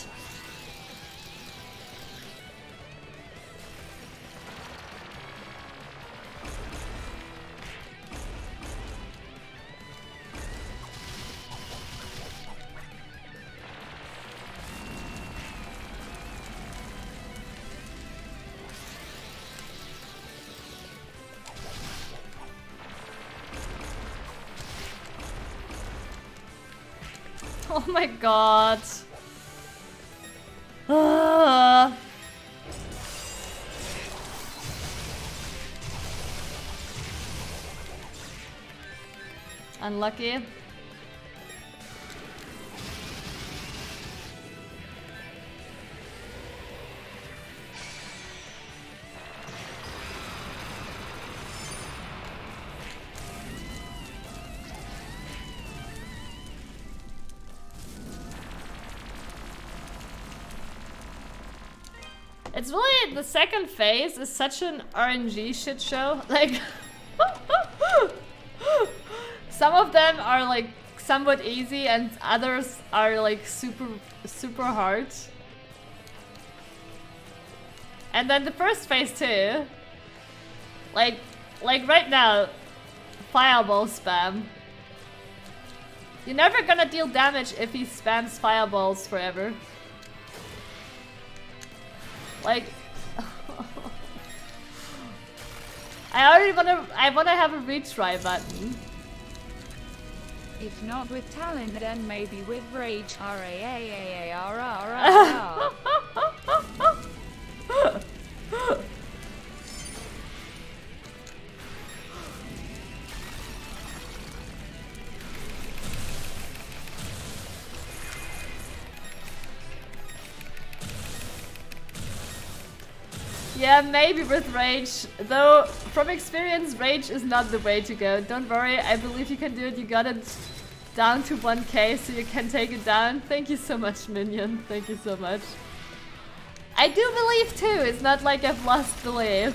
Oh my god. Unlucky. It's really the second phase is such an RNG shit show. Like some of them are like somewhat easy and others are like super super hard. And then the first phase too. Like like right now, fireball spam. You're never gonna deal damage if he spams fireballs forever. Like, I already wanna, I wanna have a retry button. If not with talent, then maybe with rage. R A A A A R R R Yeah, maybe with Rage. Though, from experience, Rage is not the way to go. Don't worry, I believe you can do it. You got it down to 1k, so you can take it down. Thank you so much, Minion. Thank you so much. I do believe too. It's not like I've lost belief.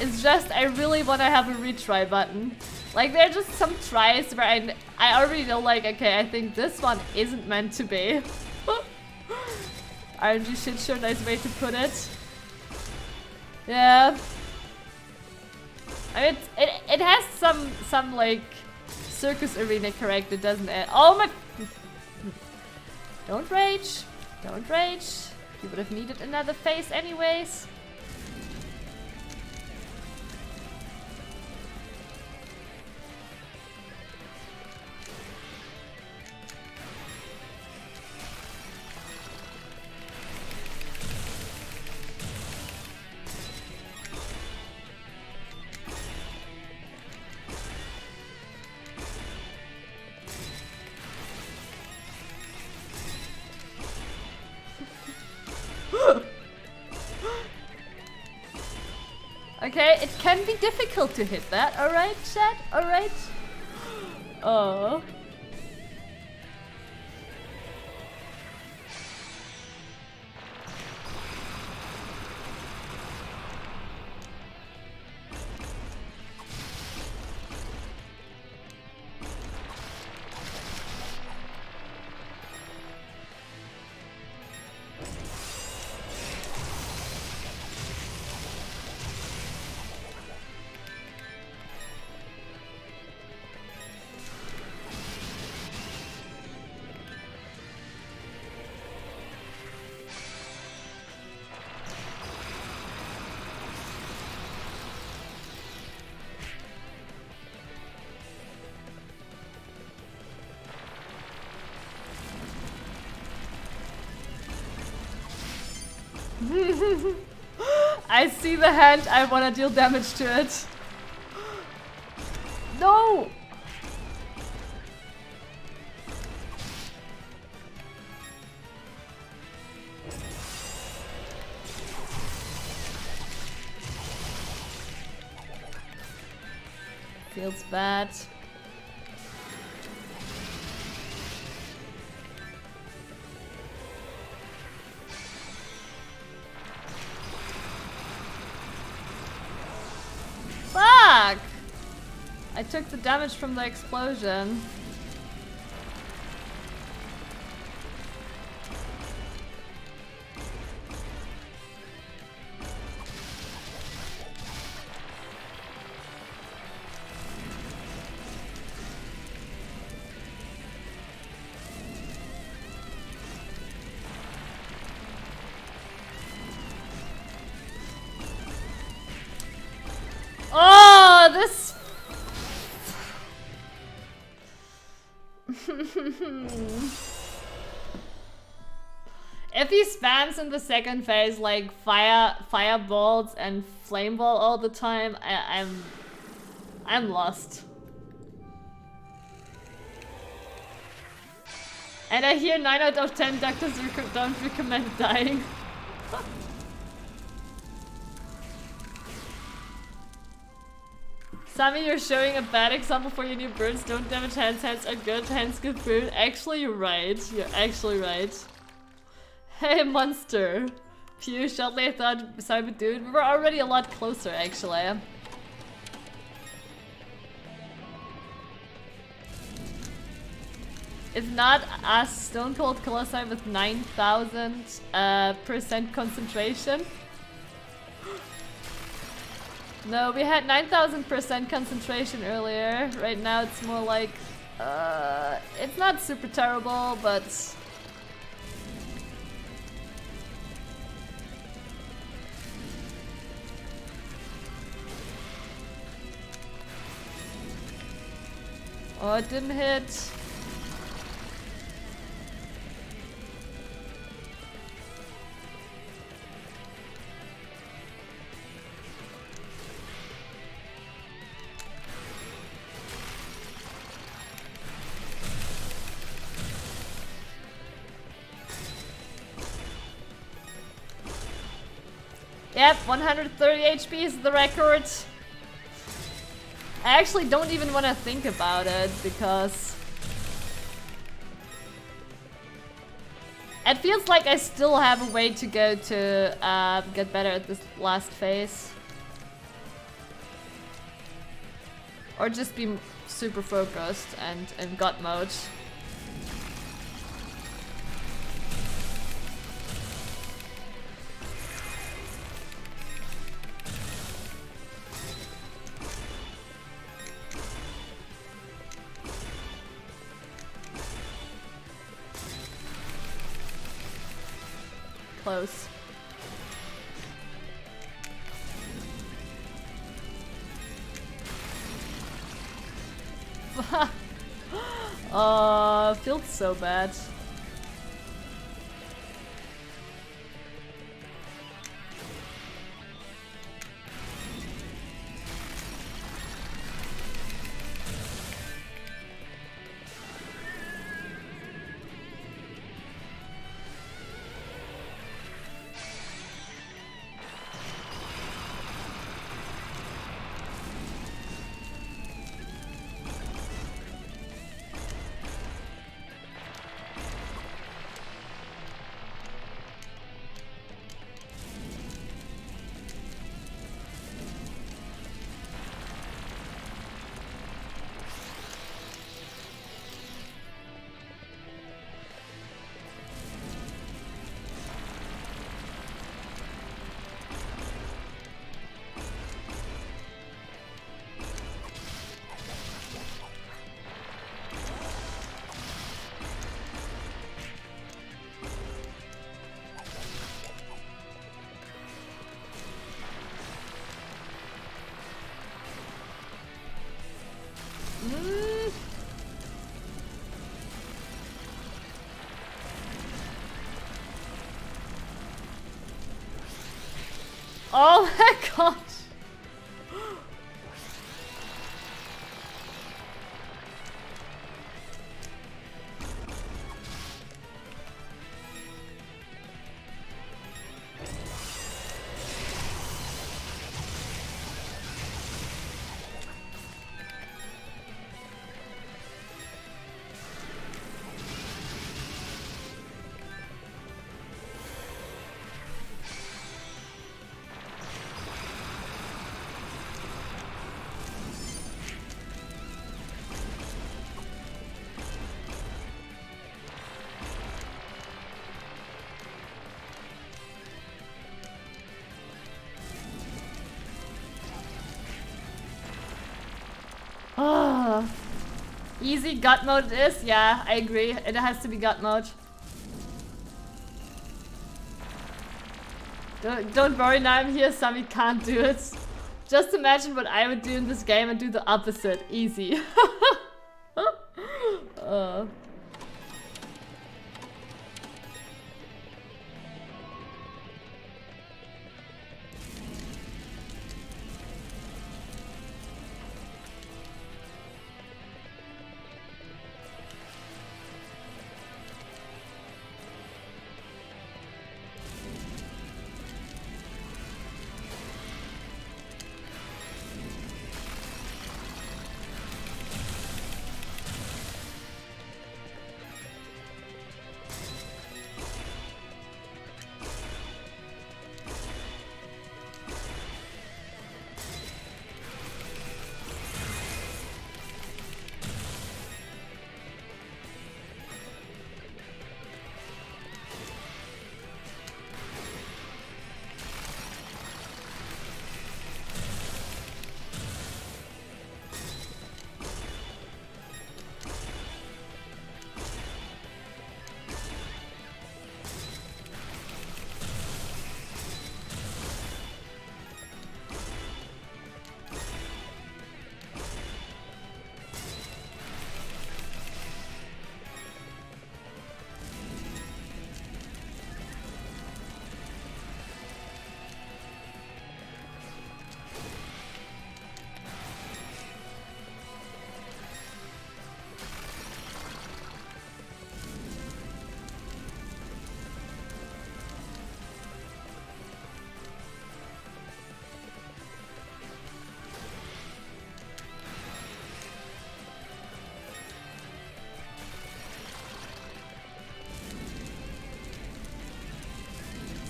It's just I really want to have a retry button. Like, there are just some tries where I, I already know, like, okay, I think this one isn't meant to be. RNG shit show, nice way to put it. Yeah. I mean, it, it has some, some like, circus arena character, doesn't it? Oh my... Don't rage. Don't rage. You would have needed another face anyways. Okay, it can be difficult to hit that, alright, chat? Alright? Oh. The hand, I wanna deal damage to it. No! Feels bad. Took the damage from the explosion. In the second phase like fire fireballs and flame ball all the time, I, I'm I'm lost. And I hear 9 out of 10 doctors rec don't recommend dying. Sami, you're showing a bad example for your new birds. Don't damage hands. Hands are good. Hands good food. Actually, you're right. You're actually right. Hey, monster. Phew, shortly I thought Cyber Dude. We were already a lot closer, actually. If not us, Stone Cold Colossi with 9000 uh, percent concentration. No, we had 9000% concentration earlier. Right now it's more like... Uh, it's not super terrible, but... Oh, it didn't hit. Yep, 130 HP is the record. I actually don't even want to think about it because it feels like I still have a way to go to uh, get better at this last phase. Or just be super focused and in gut mode. Close. uh, feels so bad. Easy gut mode is? Yeah, I agree. It has to be gut mode. Don't, don't worry, now I'm here, Sami can't do it. Just imagine what I would do in this game and do the opposite. Easy. Uh.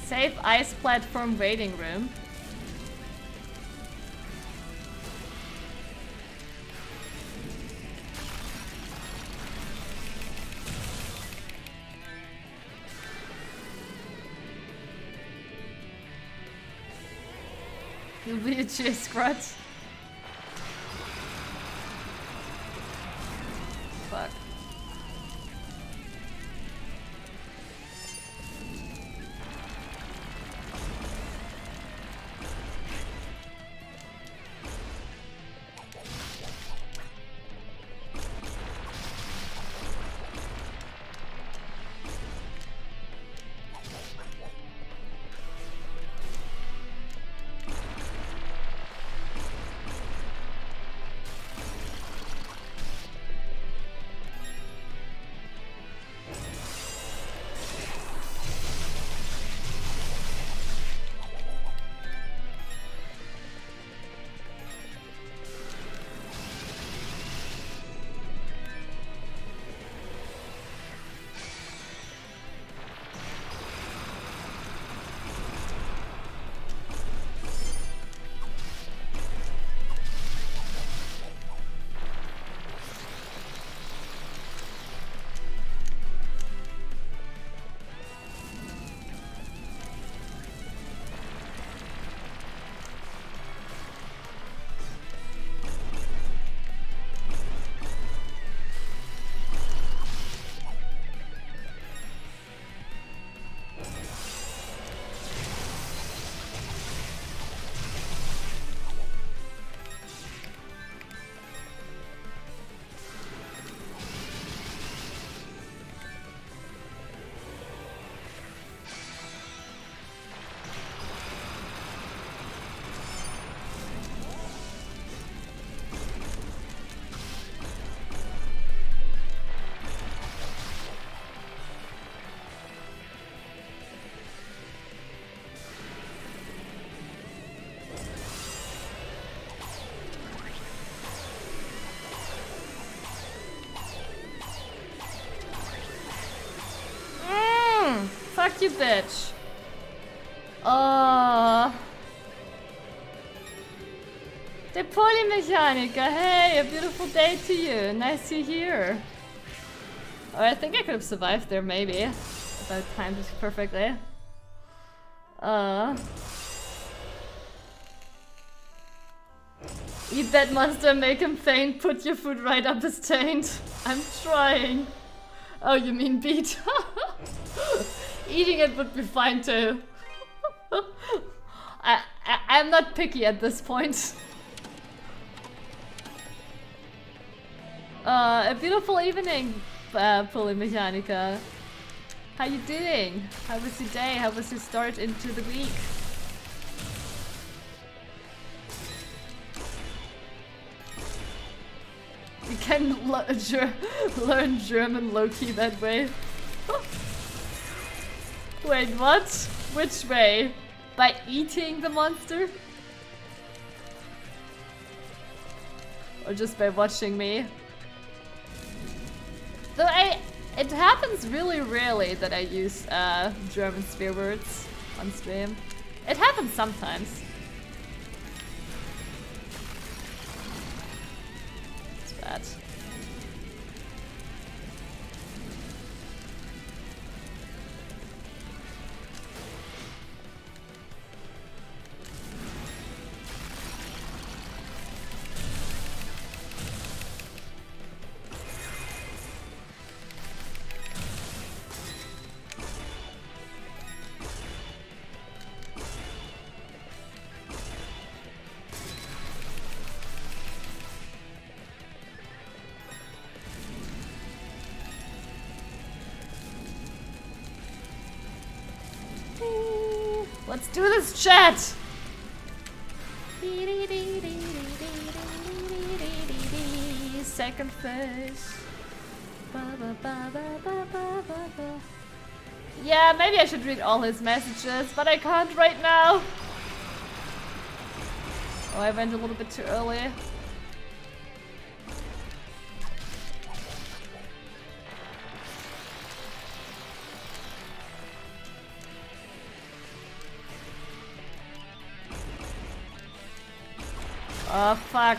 Safe ice platform waiting room. You'll be a cheer scrut. You, bitch. Oh. The polymechaniker, hey, a beautiful day to you. Nice to hear. Oh, I think I could have survived there, maybe. If I timed it perfectly. Uh. Eat that monster, make him faint, put your food right up his taint. I'm trying. Oh, you mean beat? Eating it would be fine too. I, I I'm not picky at this point. Uh, a beautiful evening, uh, Polymechanica. How you doing? How was your day? How was your start into the week? You can le learn German low-key that way. Wait, what? Which way? By eating the monster? Or just by watching me? Though I... It happens really rarely that I use uh, German swear words on stream. It happens sometimes. Chat! Second phase. Yeah, maybe I should read all his messages, but I can't right now. Oh, I went a little bit too early. Oh, fuck.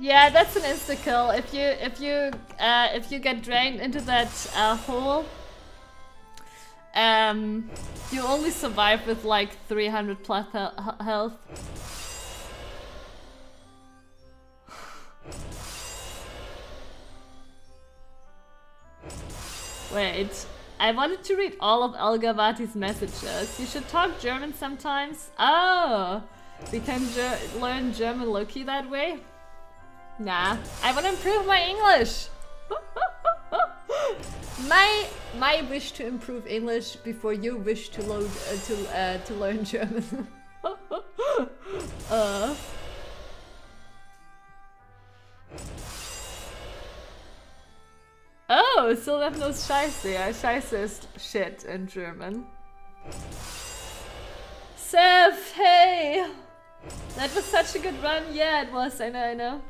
Yeah, that's an insta kill. If you if you uh, if you get drained into that uh, hole, um, you only survive with like 300 plus he- health. Wait, I wanted to read all of Elgavati's messages. You should talk German sometimes. Oh, we can ger learn German low-key that way. Nah, I want to improve my English. my my wish to improve English before you wish to load uh, to uh, to learn German. uh. Oh, so that knows Scheiße. Yeah, Scheiße shit in German. Seth, hey! That was such a good run. Yeah, it was. I know, I know.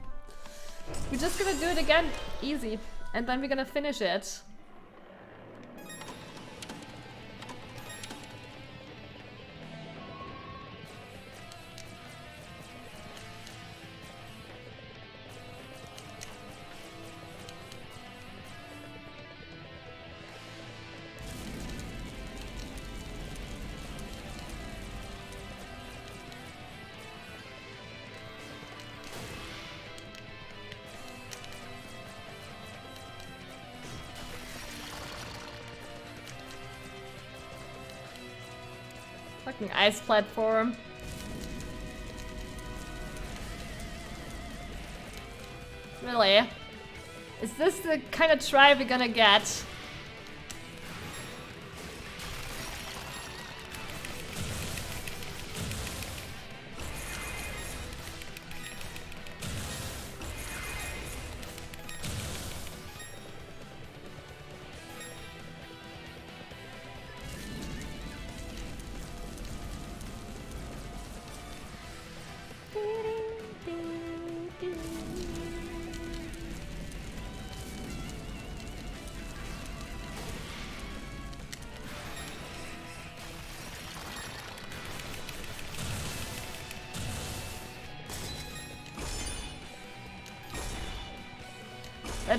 We're just gonna do it again. Easy. And then we're gonna finish it. Ice platform. Really? Is this the kind of try we're gonna get?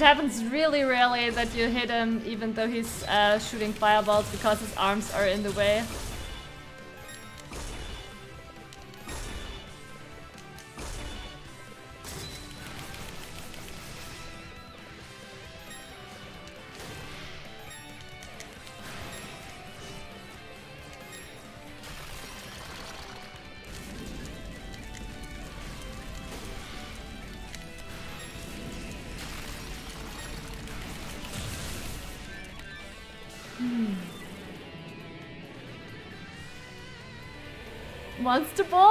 It happens really rarely that you hit him even though he's uh, shooting fireballs because his arms are in the way. Monster Ball? What?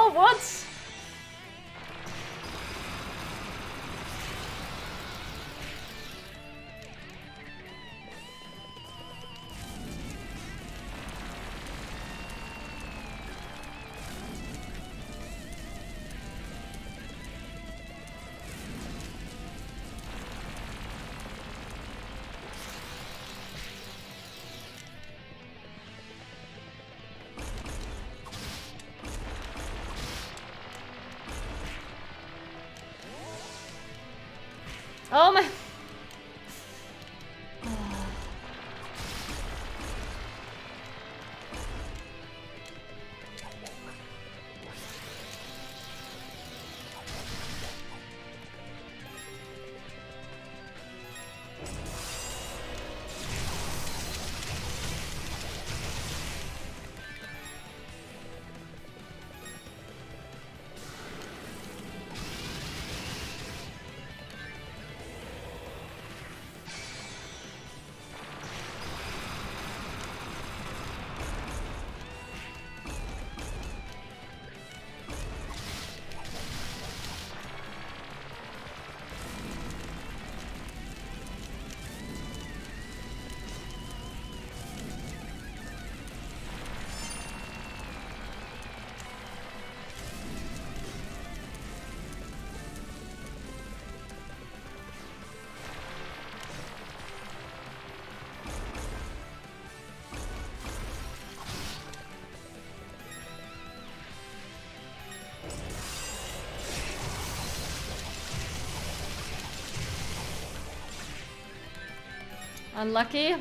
Unlucky.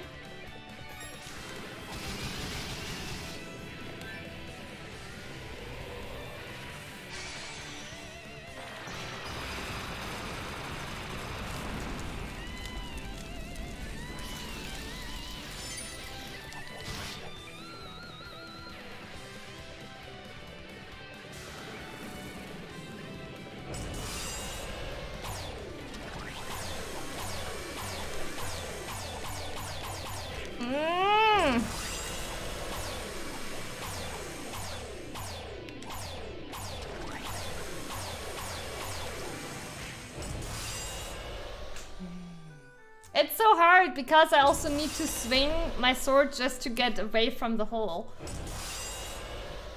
Because I also need to swing my sword just to get away from the hole.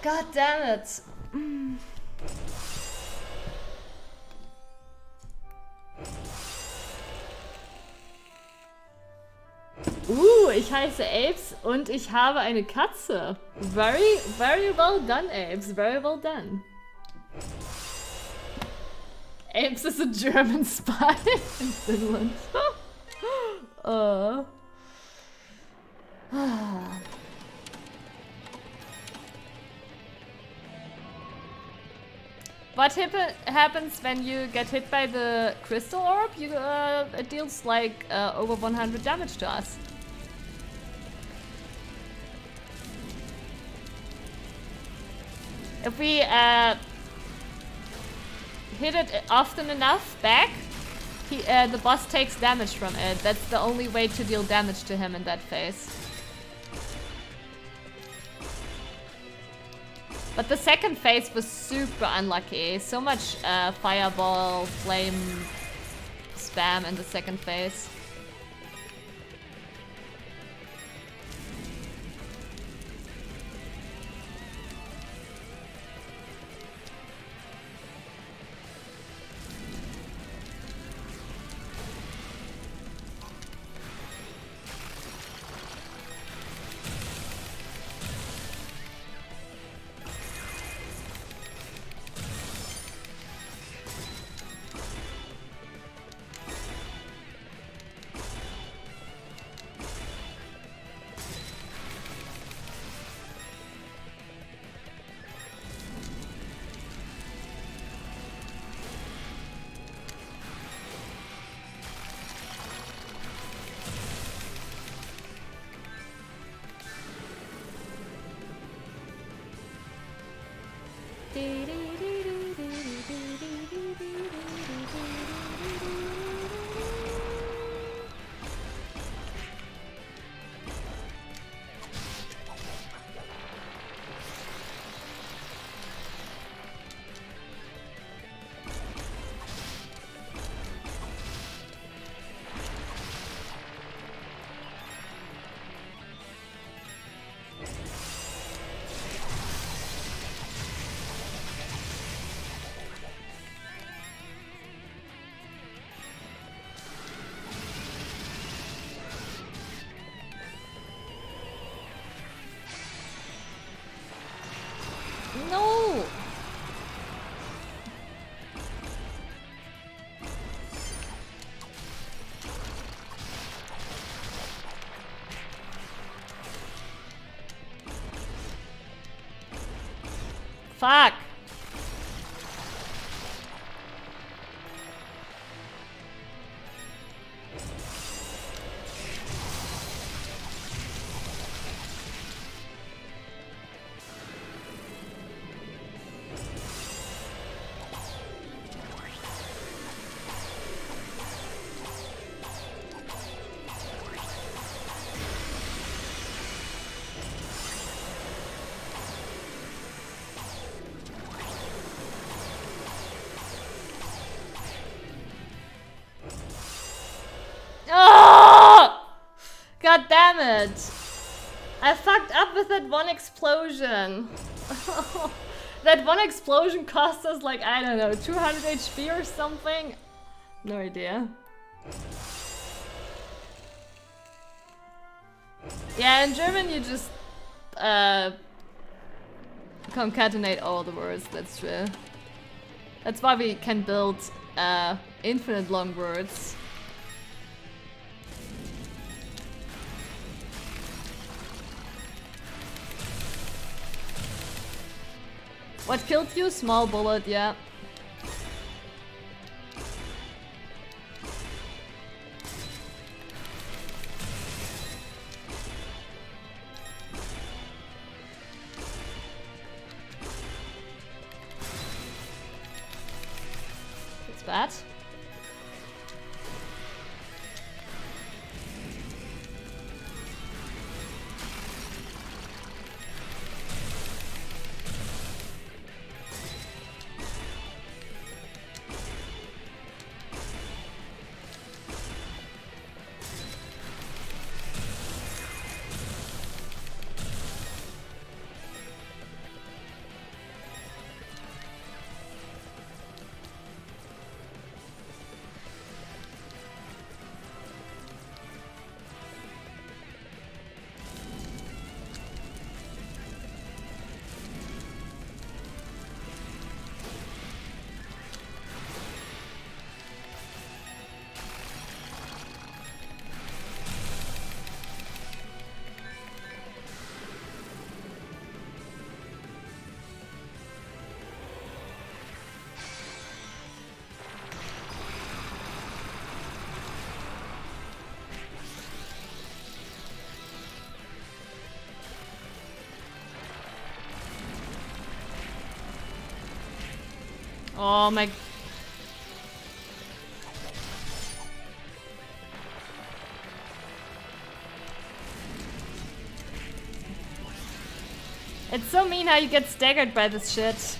God damn it. Mm. Uh, ich heiße Apes und ich habe eine Katze. Very, very well done, Apes. Very well done. Apes is a German spy in Finland. What happens when you get hit by the crystal orb? You, uh, it deals like uh, over 100 damage to us. If we uh, hit it often enough back, he, uh, the boss takes damage from it. That's the only way to deal damage to him in that phase. The second phase was super unlucky. So much uh, fireball, flame spam in the second phase. Fuck! With that one explosion. that one explosion cost us like, I don't know, 200 HP or something? No idea. Yeah, in German you just uh, concatenate all the words, that's true. That's why we can build uh, infinite long words. What killed you? Small bullet, yeah. Oh my... It's so mean how you get staggered by this shit.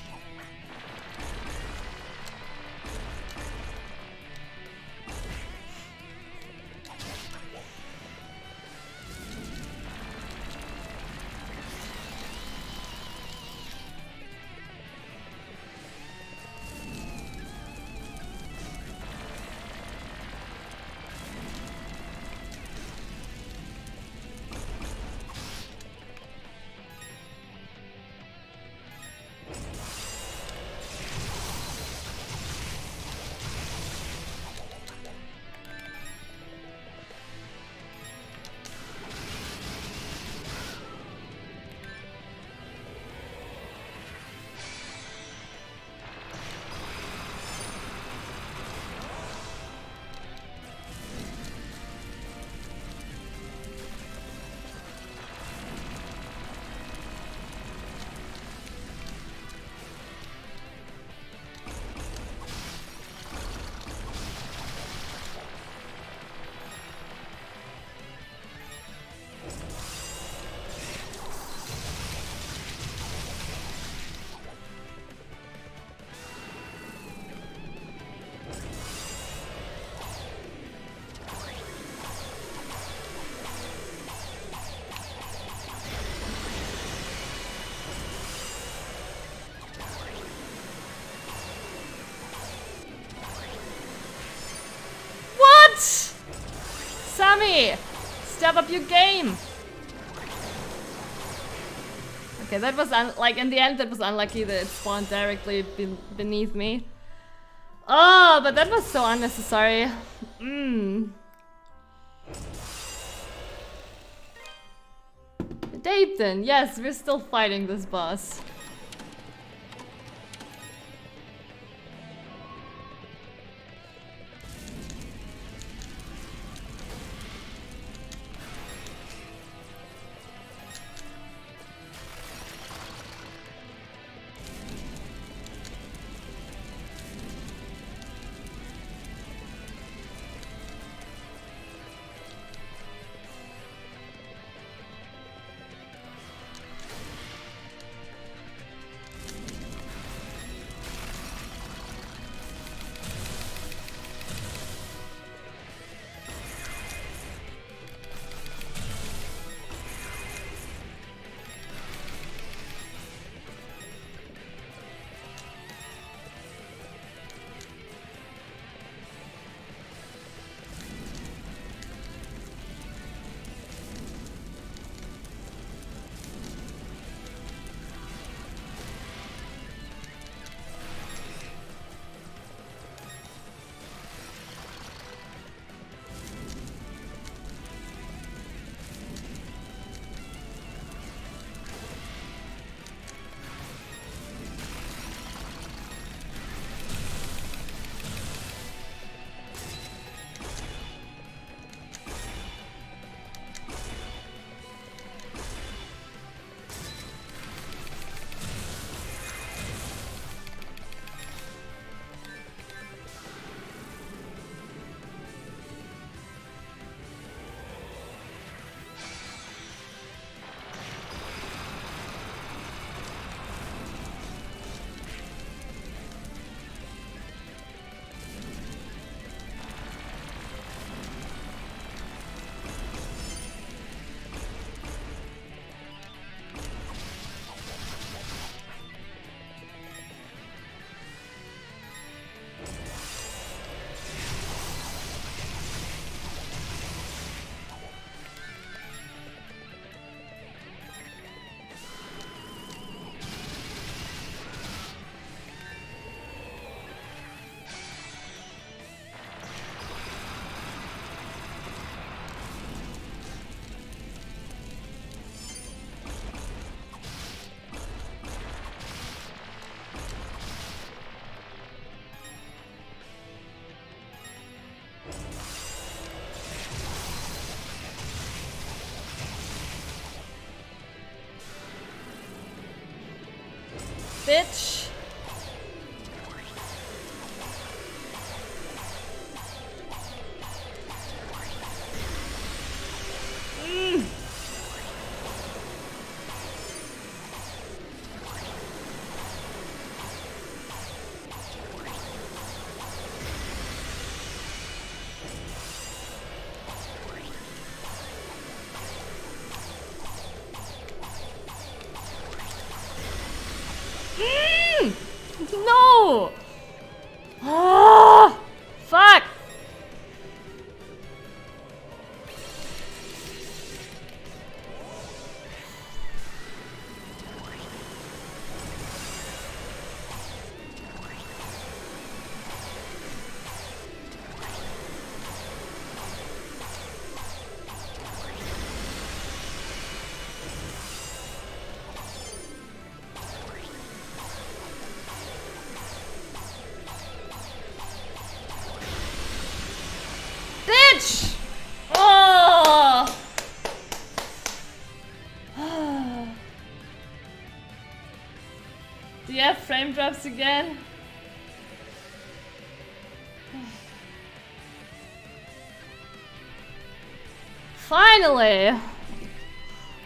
Up your game! Okay, that was like in the end that was unlucky that it spawned directly be beneath me. Oh, but that was so unnecessary. Mmm. Dapton, yes, we're still fighting this boss. Bitch. Drops again? Finally!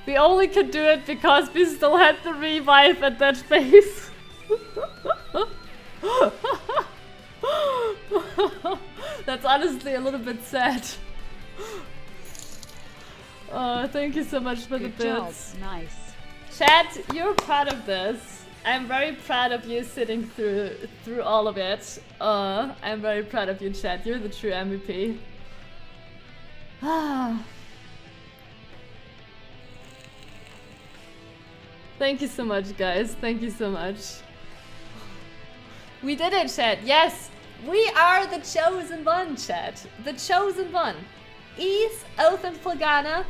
We only could do it because we still had the revive at that phase. That's honestly a little bit sad. Oh, thank you so much for Good the job. bits. Nice. Chat, you're part of this. I'm very proud of you sitting through through all of it. Uh, I'm very proud of you, Chat. You're the true MVP. Ah. Thank you so much, guys. Thank you so much. We did it, Chat. Yes, we are the chosen one, Chat. The chosen one. Ys, Oath, and Felghana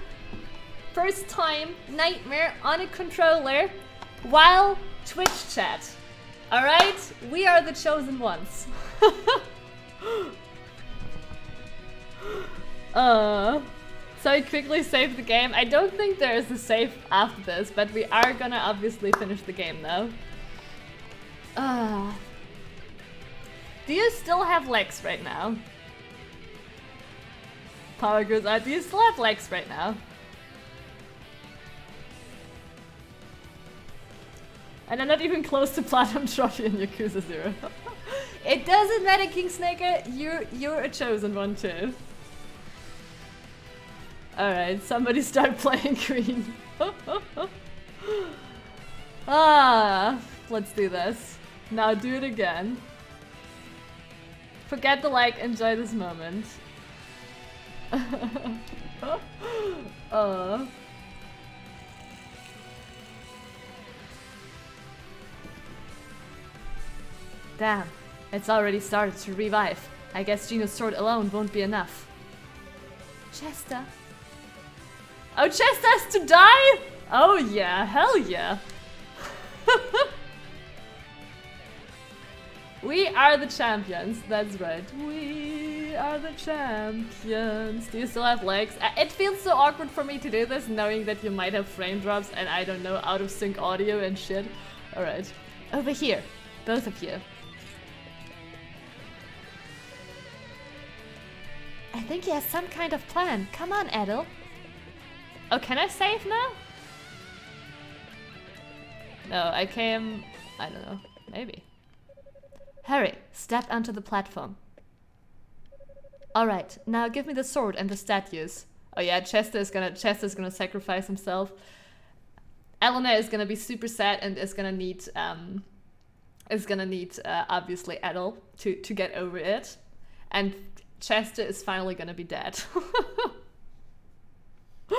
first time nightmare on a controller while Twitch chat. Alright? We are the chosen ones. uh, so I quickly saved the game. I don't think there is a save after this, but we are gonna obviously finish the game though. Uh, do you still have legs right now? Power goes out. Do you still have legs right now? And I'm not even close to Platinum Trophy in Yakuza 0. it doesn't matter, King Snaker. You're, you're a chosen one too. Alright, somebody start playing Queen. ah, let's do this. Now do it again. Forget the like, enjoy this moment. uh. Damn, it's already started to revive. I guess Genos' sword alone won't be enough. Chester. Oh, Chester has to die? Oh yeah, hell yeah. we are the champions, that's right. We are the champions. Do you still have legs? Uh, It feels so awkward for me to do this, knowing that you might have frame drops and I don't know, out of sync audio and shit. Alright. Over here. Both of you. I think he has some kind of plan. Come on, Adol. Oh, can I save now? No, I came... I don't know. Maybe. Hurry, step onto the platform. Alright, now give me the sword and the statues. Oh yeah, Chester is gonna Chester is gonna sacrifice himself. Elena is gonna be super sad and is gonna need um is gonna need uh, obviously Adol to to get over it, and Chester is finally gonna be dead.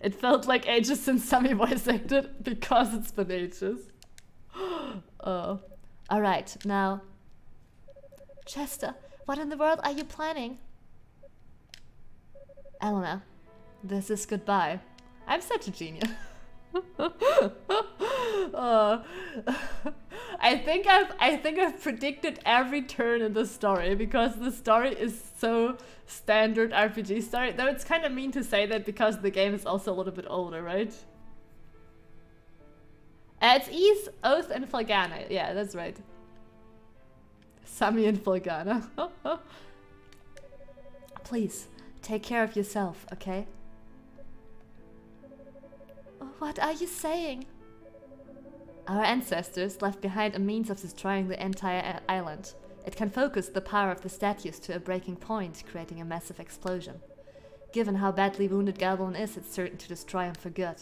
it felt like ages since Sami voice acted because it's been ages. oh. Alright, now. Chester, what in the world are you planning? Elena, this is goodbye. I'm such a genius. Uh, I think I've I think I've predicted every turn in the story because the story is so standard RPG story. Though it's kind of mean to say that because the game is also a little bit older, right? Uh, it's Ys, Oath, and Felghana. Yeah, that's right. Sami and Felghana. Please, take care of yourself, okay? What are you saying? Our ancestors left behind a means of destroying the entire island. It can focus the power of the statues to a breaking point, creating a massive explosion. Given how badly wounded Galbalan is, it's certain to destroy him for good.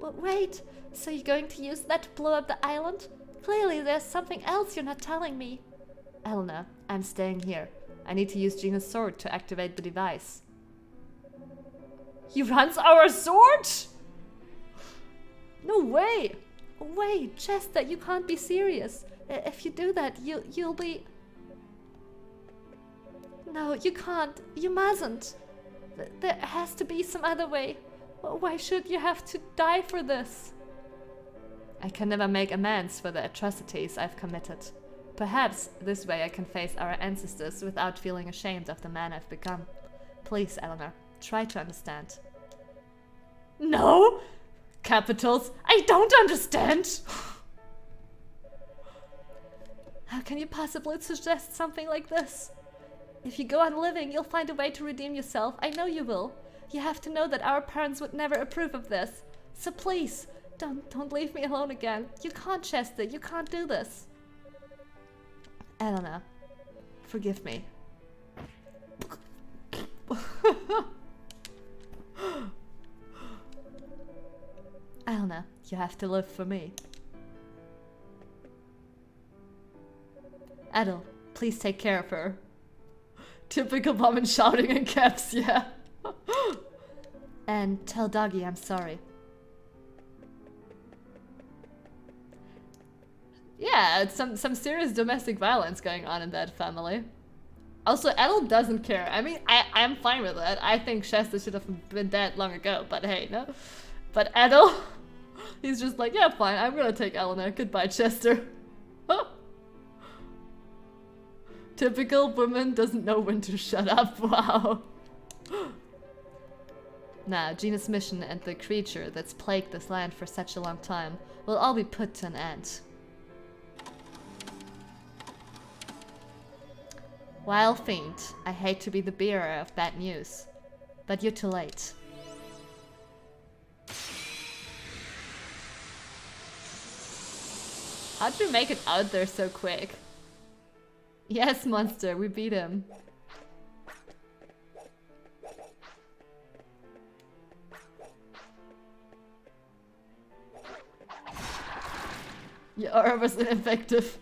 W- wait, so you're going to use that to blow up the island? Clearly, there's something else you're not telling me. Elena, I'm staying here. I need to use Genos' sword to activate the device. He runs our sword? No way! Wait, Chester, you can't be serious. If you do that, you you'll be. No, you can't. You mustn't. There has to be some other way. Why should you have to die for this? I can never make amends for the atrocities I've committed. Perhaps this way I can face our ancestors without feeling ashamed of the man I've become. Please, Elena, try to understand. No! Capitals, I don't understand! How can you possibly suggest something like this? If you go on living, you'll find a way to redeem yourself. I know you will. You have to know that our parents would never approve of this. So please, don't don't leave me alone again. You can't, Chester. You can't do this. Elena, forgive me. Elena, you have to live for me. Adol, please take care of her. Typical mom and shouting in caps, yeah. and tell Dogi I'm sorry. Yeah, it's some some serious domestic violence going on in that family. Also, Adol doesn't care. I mean, I I'm fine with that. I think Chester should have been dead long ago. But hey, no. But Adol, he's just like, yeah, fine. I'm gonna take Elena. Goodbye, Chester. Typical woman doesn't know when to shut up. Wow. Now, Genos' mission and the creature that's plagued this land for such a long time will all be put to an end. While faint, I hate to be the bearer of bad news, but you're too late. How'd you make it out there so quick? Yes, monster, we beat him. Your aura was ineffective.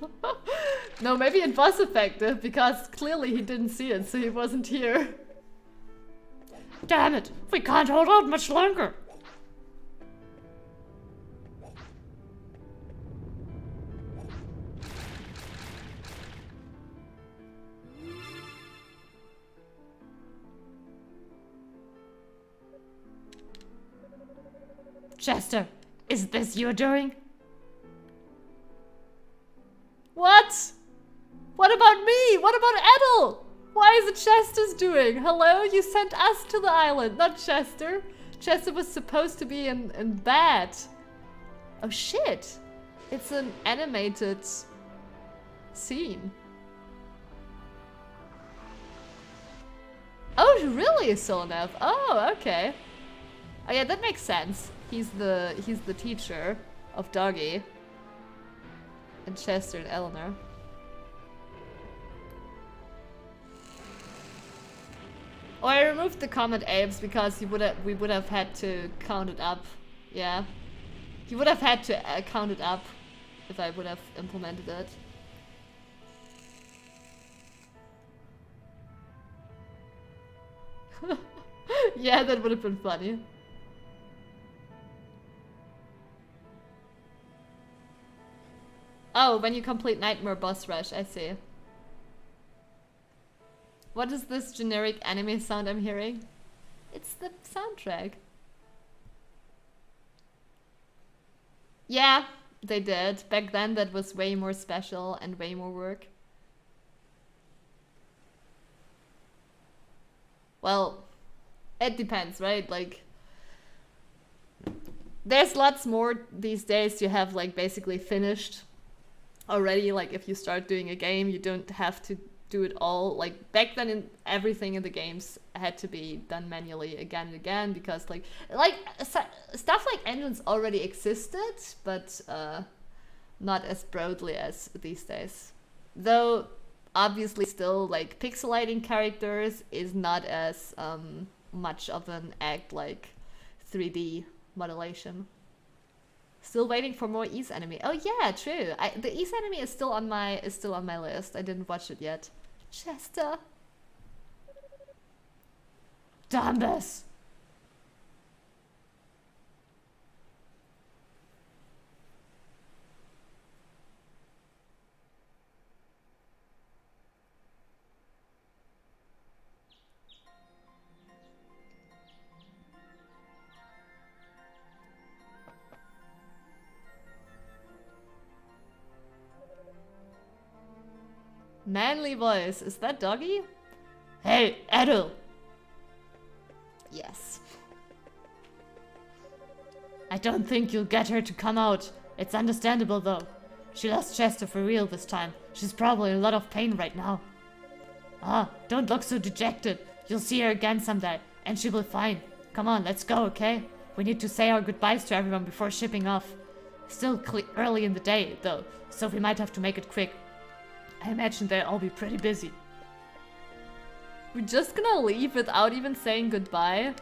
no, maybe it was effective because clearly he didn't see it, so he wasn't here. Damn it! We can't hold out much longer! Chester, is this your doing? What? What about me? What about Adol? Why is it Chester's doing? Hello? You sent us to the island, not Chester. Chester was supposed to be in, in bed. Oh shit. It's an animated scene. Oh, really, Solnev? Oh, okay. Oh yeah, that makes sense. He's the he's the teacher of Dogi. And Chester and Elena. Oh, I removed the comment apes because would have we would have had to count it up. Yeah. You would have had to uh, count it up if I would have implemented it. yeah, that would have been funny. Oh, when you complete Nightmare Boss Rush, I see. What is this generic anime sound I'm hearing? It's the soundtrack. Yeah, they did. Back then that was way more special and way more work. Well, it depends, right? Like there's lots more these days you have like basically finished already like if you start doing a game you don't have to do it all. Like back then in everything in the games had to be done manually again and again because like like stuff like engines already existed but uh not as broadly as these days. Though obviously still like pixelating characters is not as um much of an act like 3d modulation Still waiting for more Ys anime. Oh yeah, true. I, the Ys anime is still on my is still on my list. I didn't watch it yet. Chester. Dumbus. Manly voice. Is that Dogi? Hey, Adol. Yes. I don't think you'll get her to come out. It's understandable though. She lost Chester for real this time. She's probably in a lot of pain right now. Ah, don't look so dejected. You'll see her again someday, and she will be fine. Come on, let's go, okay? We need to say our goodbyes to everyone before shipping off. Still early in the day, though, so we might have to make it quick. I imagine they'll all be pretty busy. We're just gonna leave without even saying goodbye?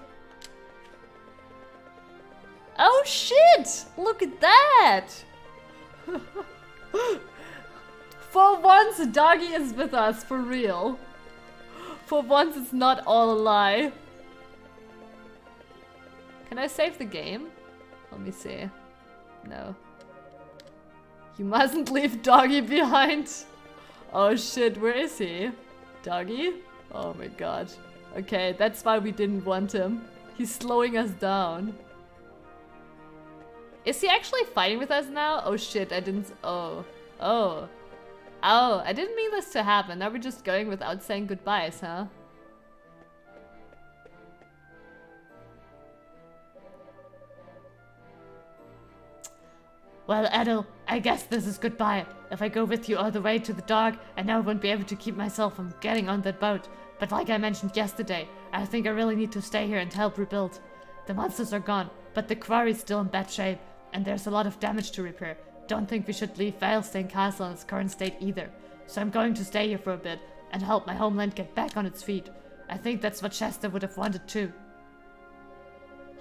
Oh shit! Look at that! for once, Dogi is with us, for real. For once, it's not all a lie. Can I save the game? Let me see. No. You mustn't leave Dogi behind. Oh shit, where is he? Dogi? Oh my god. Okay, that's why we didn't want him. He's slowing us down. Is he actually fighting with us now? Oh shit, I didn't... Oh. Oh. Oh, I didn't mean this to happen. Now we're just going without saying goodbyes, huh? Well, Adol, I guess this is goodbye. If I go with you all the way to the dog, I now won't be able to keep myself from getting on that boat. But like I mentioned yesterday, I think I really need to stay here and help rebuild. The monsters are gone, but the quarry's still in bad shape, and there's a lot of damage to repair. Don't think we should leave Valestein Castle in its current state either. So I'm going to stay here for a bit and help my homeland get back on its feet. I think that's what Chester would have wanted too.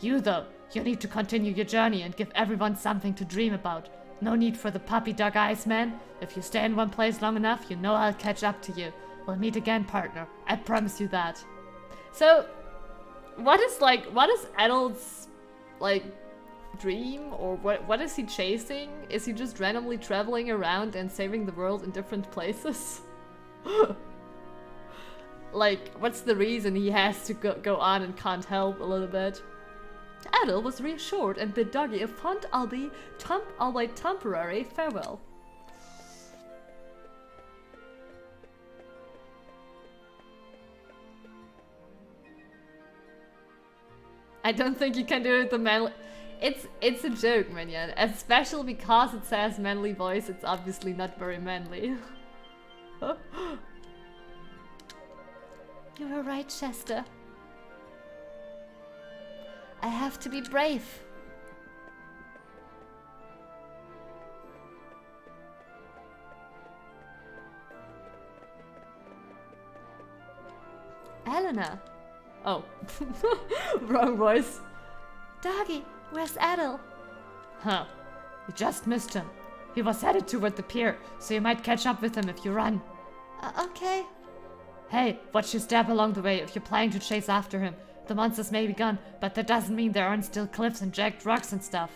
You, though, you need to continue your journey and give everyone something to dream about. No need for the puppy dog eyes, man. If you stay in one place long enough, you know I'll catch up to you. We'll meet again, partner. I promise you that. So, what is like, what is Adol's, like, dream? Or what, what is he chasing? Is he just randomly traveling around and saving the world in different places? like, what's the reason he has to go, go on and can't help a little bit? Adol was reassured and bid Dogi a fond, albeit, temp albeit temporary, farewell. I don't think you can do it the manly... It's, it's a joke, Minion. Especially because it says manly voice, it's obviously not very manly. you were right, Chester. I have to be brave. Elena. Oh. Wrong voice. Dogi, where's Adol? Huh. You just missed him. He was headed toward the pier, so you might catch up with him if you run. Uh, okay. Hey, watch your step along the way if you're planning to chase after him. The monsters may be gone, but that doesn't mean there aren't still cliffs and jagged rocks and stuff.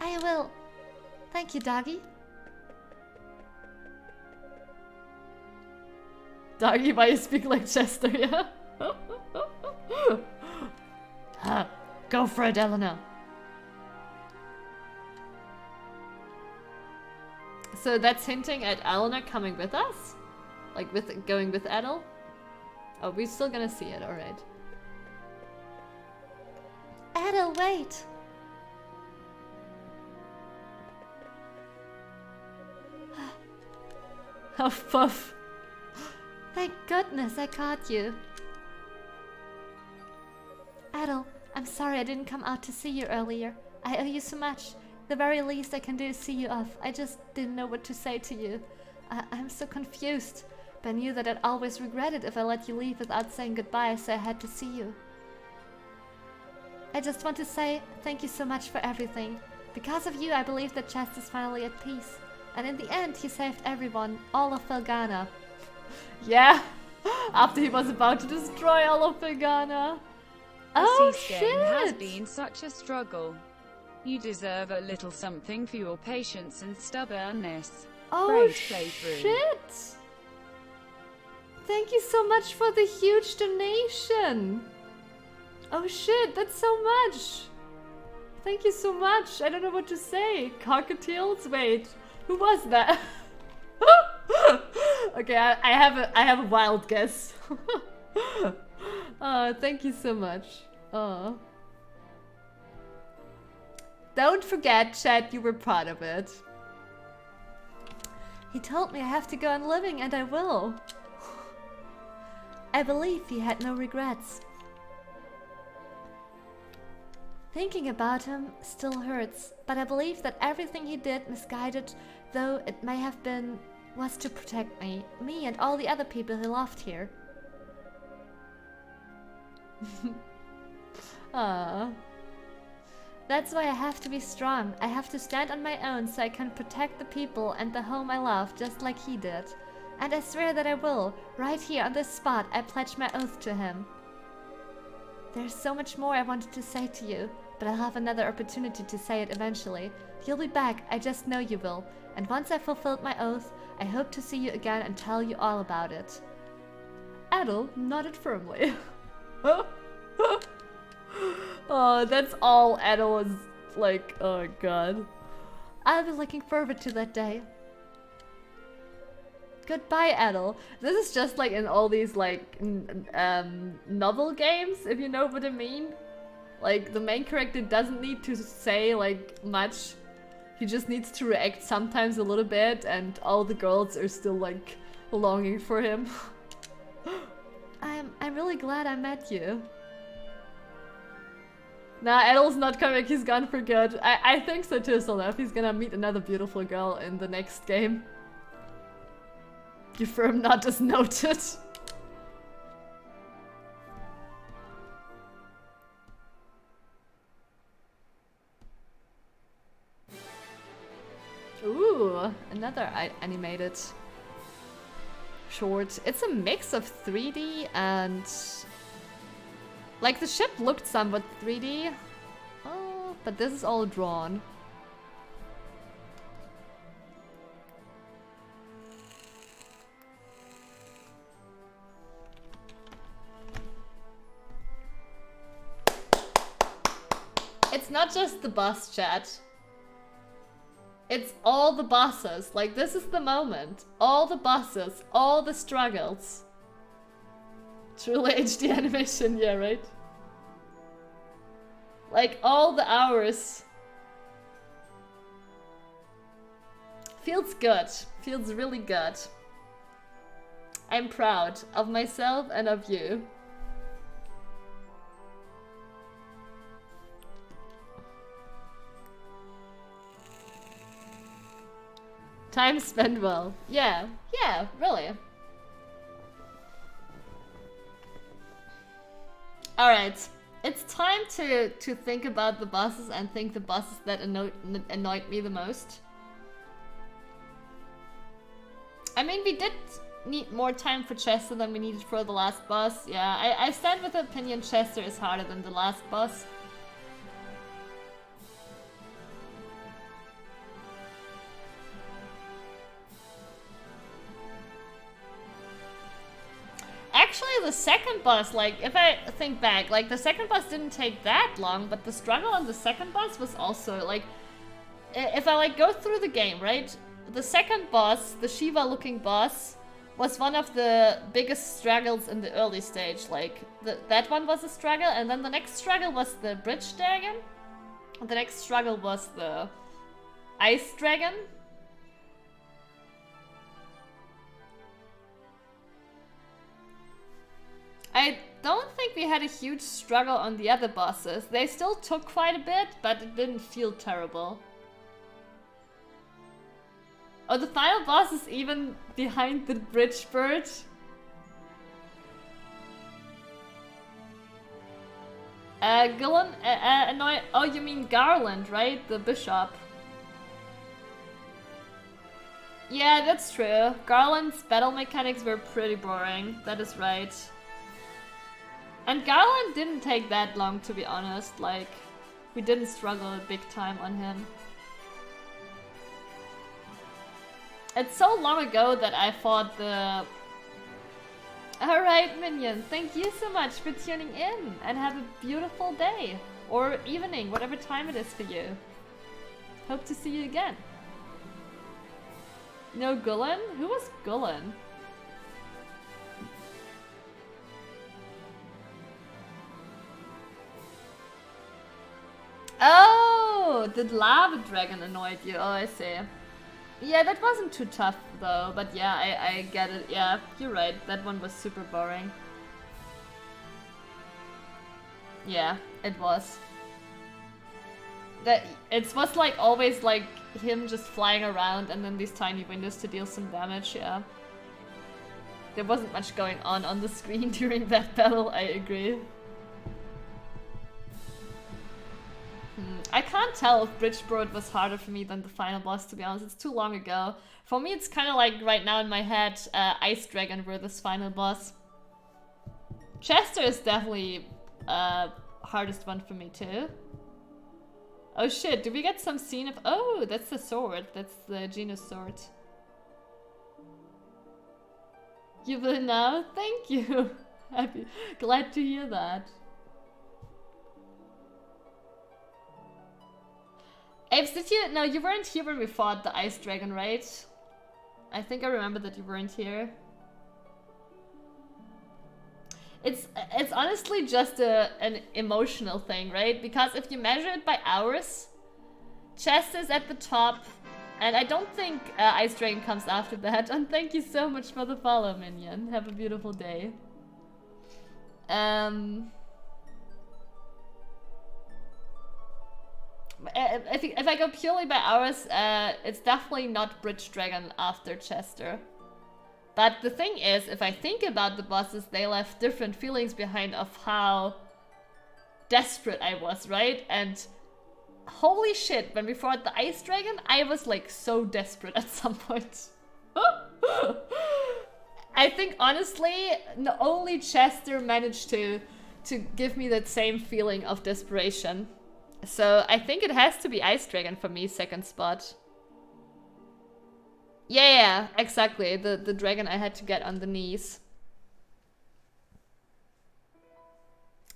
I will. Thank you, Dogi. Dogi, why you speak like Chester, yeah? huh. Go for it, Elena. So that's hinting at Elena coming with us? Like with going with Adol? Oh, we're still gonna see it, alright. Adol, wait! Huff oh, puff. Thank goodness I caught you. Adol, I'm sorry I didn't come out to see you earlier. I owe you so much. The very least I can do is see you off. I just didn't know what to say to you. I I'm so confused, but I knew that I'd always regret it if I let you leave without saying goodbye, so I had to see you. I just want to say thank you so much for everything. Because of you, I believe that Chest is finally at peace. And in the end, he saved everyone, all of Felghana. Yeah. After he was about to destroy all of Felghana. Oh game has been such a struggle. You deserve a little something for your patience and stubbornness. Oh Great playthrough. shit! Thank you so much for the huge donation. Oh shit, that's so much. Thank you so much. I don't know what to say. Cockatiels? Wait, who was that? okay, I, I have a I have a wild guess. uh, thank you so much. Uh. Don't forget, Chad, you were part of it. He told me I have to go on living, and I will. I believe he had no regrets. Thinking about him still hurts, but I believe that everything he did, misguided though it may have been, was to protect me, me and all the other people he loved here. Ah. That's why I have to be strong. I have to stand on my own so I can protect the people and the home I love just like he did. And I swear that I will. Right here on this spot, I pledge my oath to him. There's so much more I wanted to say to you, but I'll have another opportunity to say it eventually. You'll be back, I just know you will. And once I've fulfilled my oath, I hope to see you again and tell you all about it. Adol nodded firmly. oh, that's all Adol was like, oh god. I'll be looking forward to that day. Goodbye, Adol. This is just like in all these like um, novel games, if you know what I mean. Like the main character doesn't need to say like much. He just needs to react sometimes a little bit, and all the girls are still like longing for him. I'm I'm really glad I met you. Nah, Adol's not coming. He's gone for good. I, I think so too, Solef. He's gonna meet another beautiful girl in the next game. Your firm nod is noted. Ooh, another animated short. It's a mix of 3D and like the ship looked somewhat 3D. Oh, uh, but this is all drawn. It's not just the bus chat. It's all the bosses. Like, this is the moment. All the bosses, all the struggles. Truly HD animation, yeah, right? Like, all the hours. Feels good. Feels really good. I'm proud of myself and of you. Time spent well. Yeah, yeah, really. Alright, it's time to, to think about the bosses and think the bosses that annoyed, annoyed me the most. I mean, we did need more time for Chester than we needed for the last boss. Yeah, I, I stand with the opinion Chester is harder than the last boss. The second boss, like, if I think back, like, the second boss didn't take that long, but the struggle on the second boss was also, like, if I, like, go through the game, right? The second boss, the Shiva-looking boss, was one of the biggest struggles in the early stage. Like, the, that one was a struggle, and then the next struggle was the Bridge Dragon. The next struggle was the Ice Dragon. I don't think we had a huge struggle on the other bosses. They still took quite a bit, but it didn't feel terrible. Oh, the final boss is even behind the bridge bird. Uh, Gillen, uh, uh, annoy- oh, you mean Garland, right? The bishop. Yeah, that's true. Garland's battle mechanics were pretty boring. That is right. And Garland didn't take that long, to be honest. Like, we didn't struggle big time on him. It's so long ago that I fought the... Alright, Minion, thank you so much for tuning in, and have a beautiful day. Or evening, whatever time it is for you. Hope to see you again. No Gullen? Who was Gullen? Oh, the lava dragon annoyed you. Oh, I see. Yeah, that wasn't too tough though, but yeah, I, I get it. Yeah, you're right. That one was super boring. Yeah, it was. That it was like always like him just flying around and then these tiny windows to deal some damage, yeah. There wasn't much going on on the screen during that battle, I agree. Hmm, I can't tell if Bridgebroad was harder for me than the final boss, to be honest. It's too long ago. For me, it's kind of like right now in my head, uh, Ice Dragon were this final boss. Chester is definitely uh, hardest one for me too. Oh shit, do we get some scene of- Oh, that's the sword. That's the Genos sword. You will now? Thank you. Happy. Glad to hear that. Apes, did you- No, you weren't here when we fought the Ice Dragon, right? I think I remember that you weren't here. It's it's honestly just a an emotional thing, right? Because if you measure it by hours, chest is at the top, and I don't think uh, Ice Dragon comes after that. And thank you so much for the follow, Minion. Have a beautiful day. Um. If, if I go purely by hours, uh, it's definitely not Bridge Dragon after Chester. But the thing is, if I think about the bosses, they left different feelings behind of how desperate I was, right? And holy shit, when we fought the Ice Dragon, I was like so desperate at some point. I think honestly, only Chester managed to to give me that same feeling of desperation. So I think it has to be Ice Dragon for me, second spot. Yeah, yeah, exactly. The the dragon I had to get on the knees.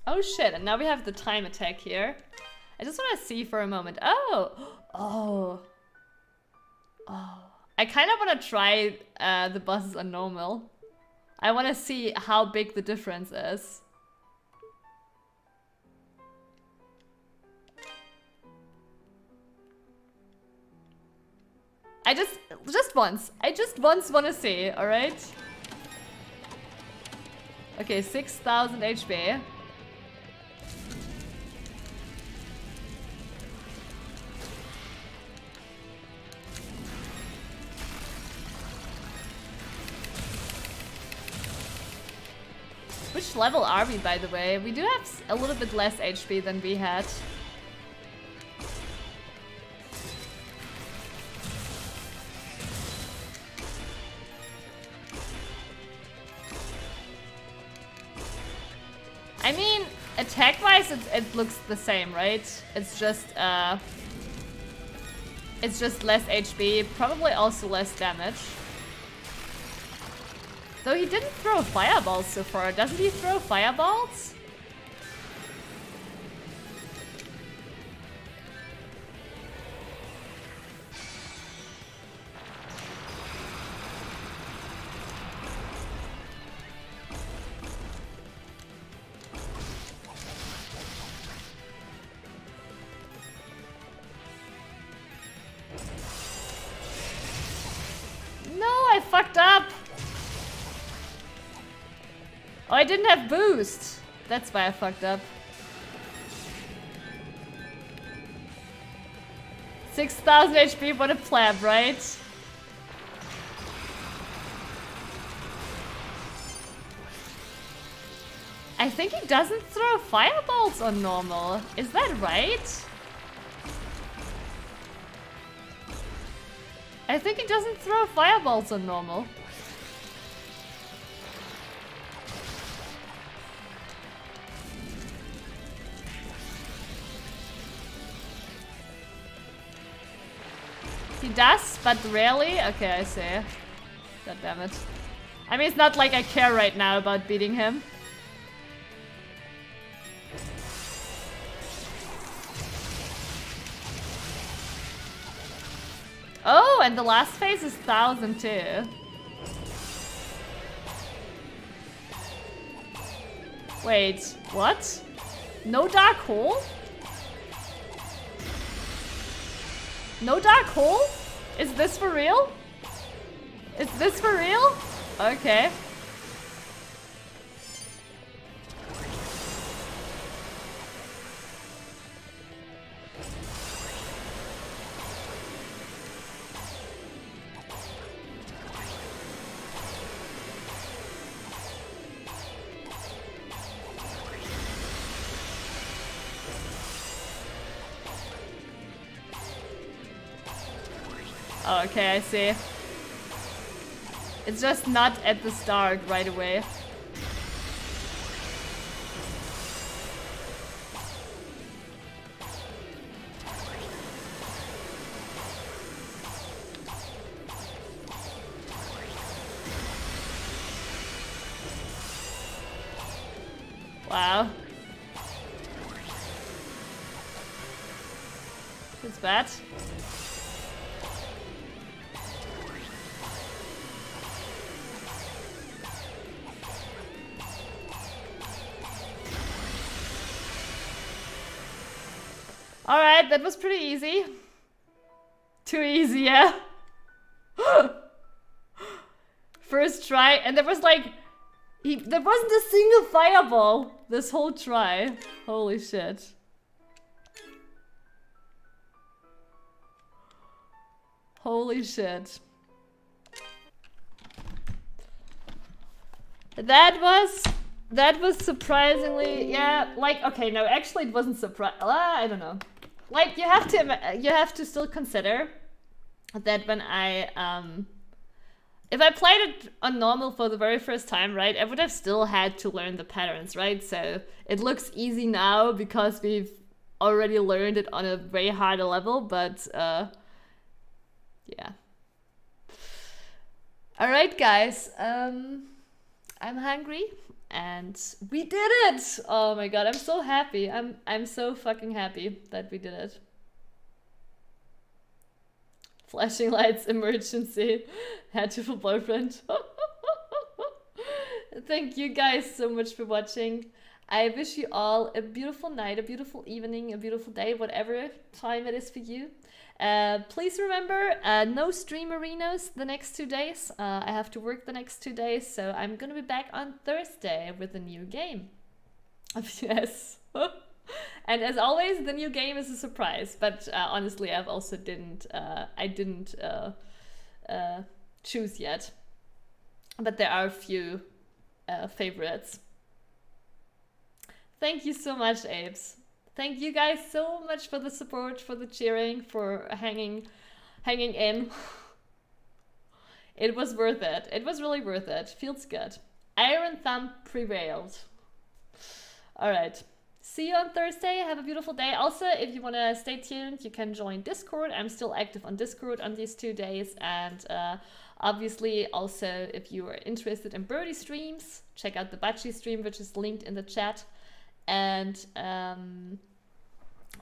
Oh shit, and now we have the time attack here. I just want to see for a moment. Oh! Oh. Oh. I kind of want to try uh, the bosses on normal. I want to see how big the difference is. I just, just once. I just once want to see, alright? Okay, 6,000 HP. Which level are we, by the way? We do have a little bit less HP than we had. I mean, attack-wise, it, it looks the same, right? It's just, uh... It's just less HP, probably also less damage. Though he didn't throw fireballs so far. Doesn't he throw fireballs? I didn't have boost. That's why I fucked up. 6,000 HP, what a pleb, right? I think he doesn't throw fireballs on normal. Is that right? I think he doesn't throw fireballs on normal. He does, but rarely? Okay, I see. God damn it. I mean, it's not like I care right now about beating him. Oh, and the last phase is 1000 too. Wait, what? No dark hole? No dark hole? Is this for real? Is this for real? Okay. Okay, I see. It's just not at the start right away. Fireball this whole try. Holy shit. Holy shit. That was that was surprisingly yeah like okay no actually it wasn't surprise uh, i don't know like you have to you have to still consider that when I um if I played it on normal for the very first time, right, I would have still had to learn the patterns, right? So it looks easy now because we've already learned it on a way harder level, but uh yeah. All right, guys. Um I'm hungry and we did it oh my god i'm so happy i'm i'm so fucking happy that we did it flashing lights emergency for boyfriend thank you guys so much for watching i wish you all a beautiful night a beautiful evening a beautiful day whatever time it is for you uh, please remember, uh, no stream arenas the next two days. Uh, I have to work the next two days, so I'm gonna be back on Thursday with a new game. yes. and as always, the new game is a surprise. But uh, honestly, I've also didn't uh, I didn't uh, choose yet. But there are a few favorites. Thank you so much, Apes. Thank you guys so much for the support, for the cheering, for hanging hanging in. it was worth it. It was really worth it. Feels good. Iron Thumb prevailed. Alright. See you on Thursday. Have a beautiful day. Also, if you want to stay tuned, you can join Discord. I'm still active on Discord on these two days. And uh, obviously, also, if you are interested in birdie streams, check out the Bachi stream, which is linked in the chat and um,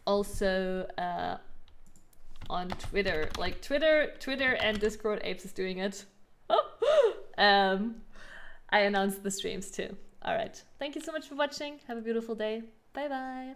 also uh, on Twitter. Like Twitter, Twitter and Discord Apes is doing it. um, I announced the streams too. All right. Thank you so much for watching. Have a beautiful day. Bye bye.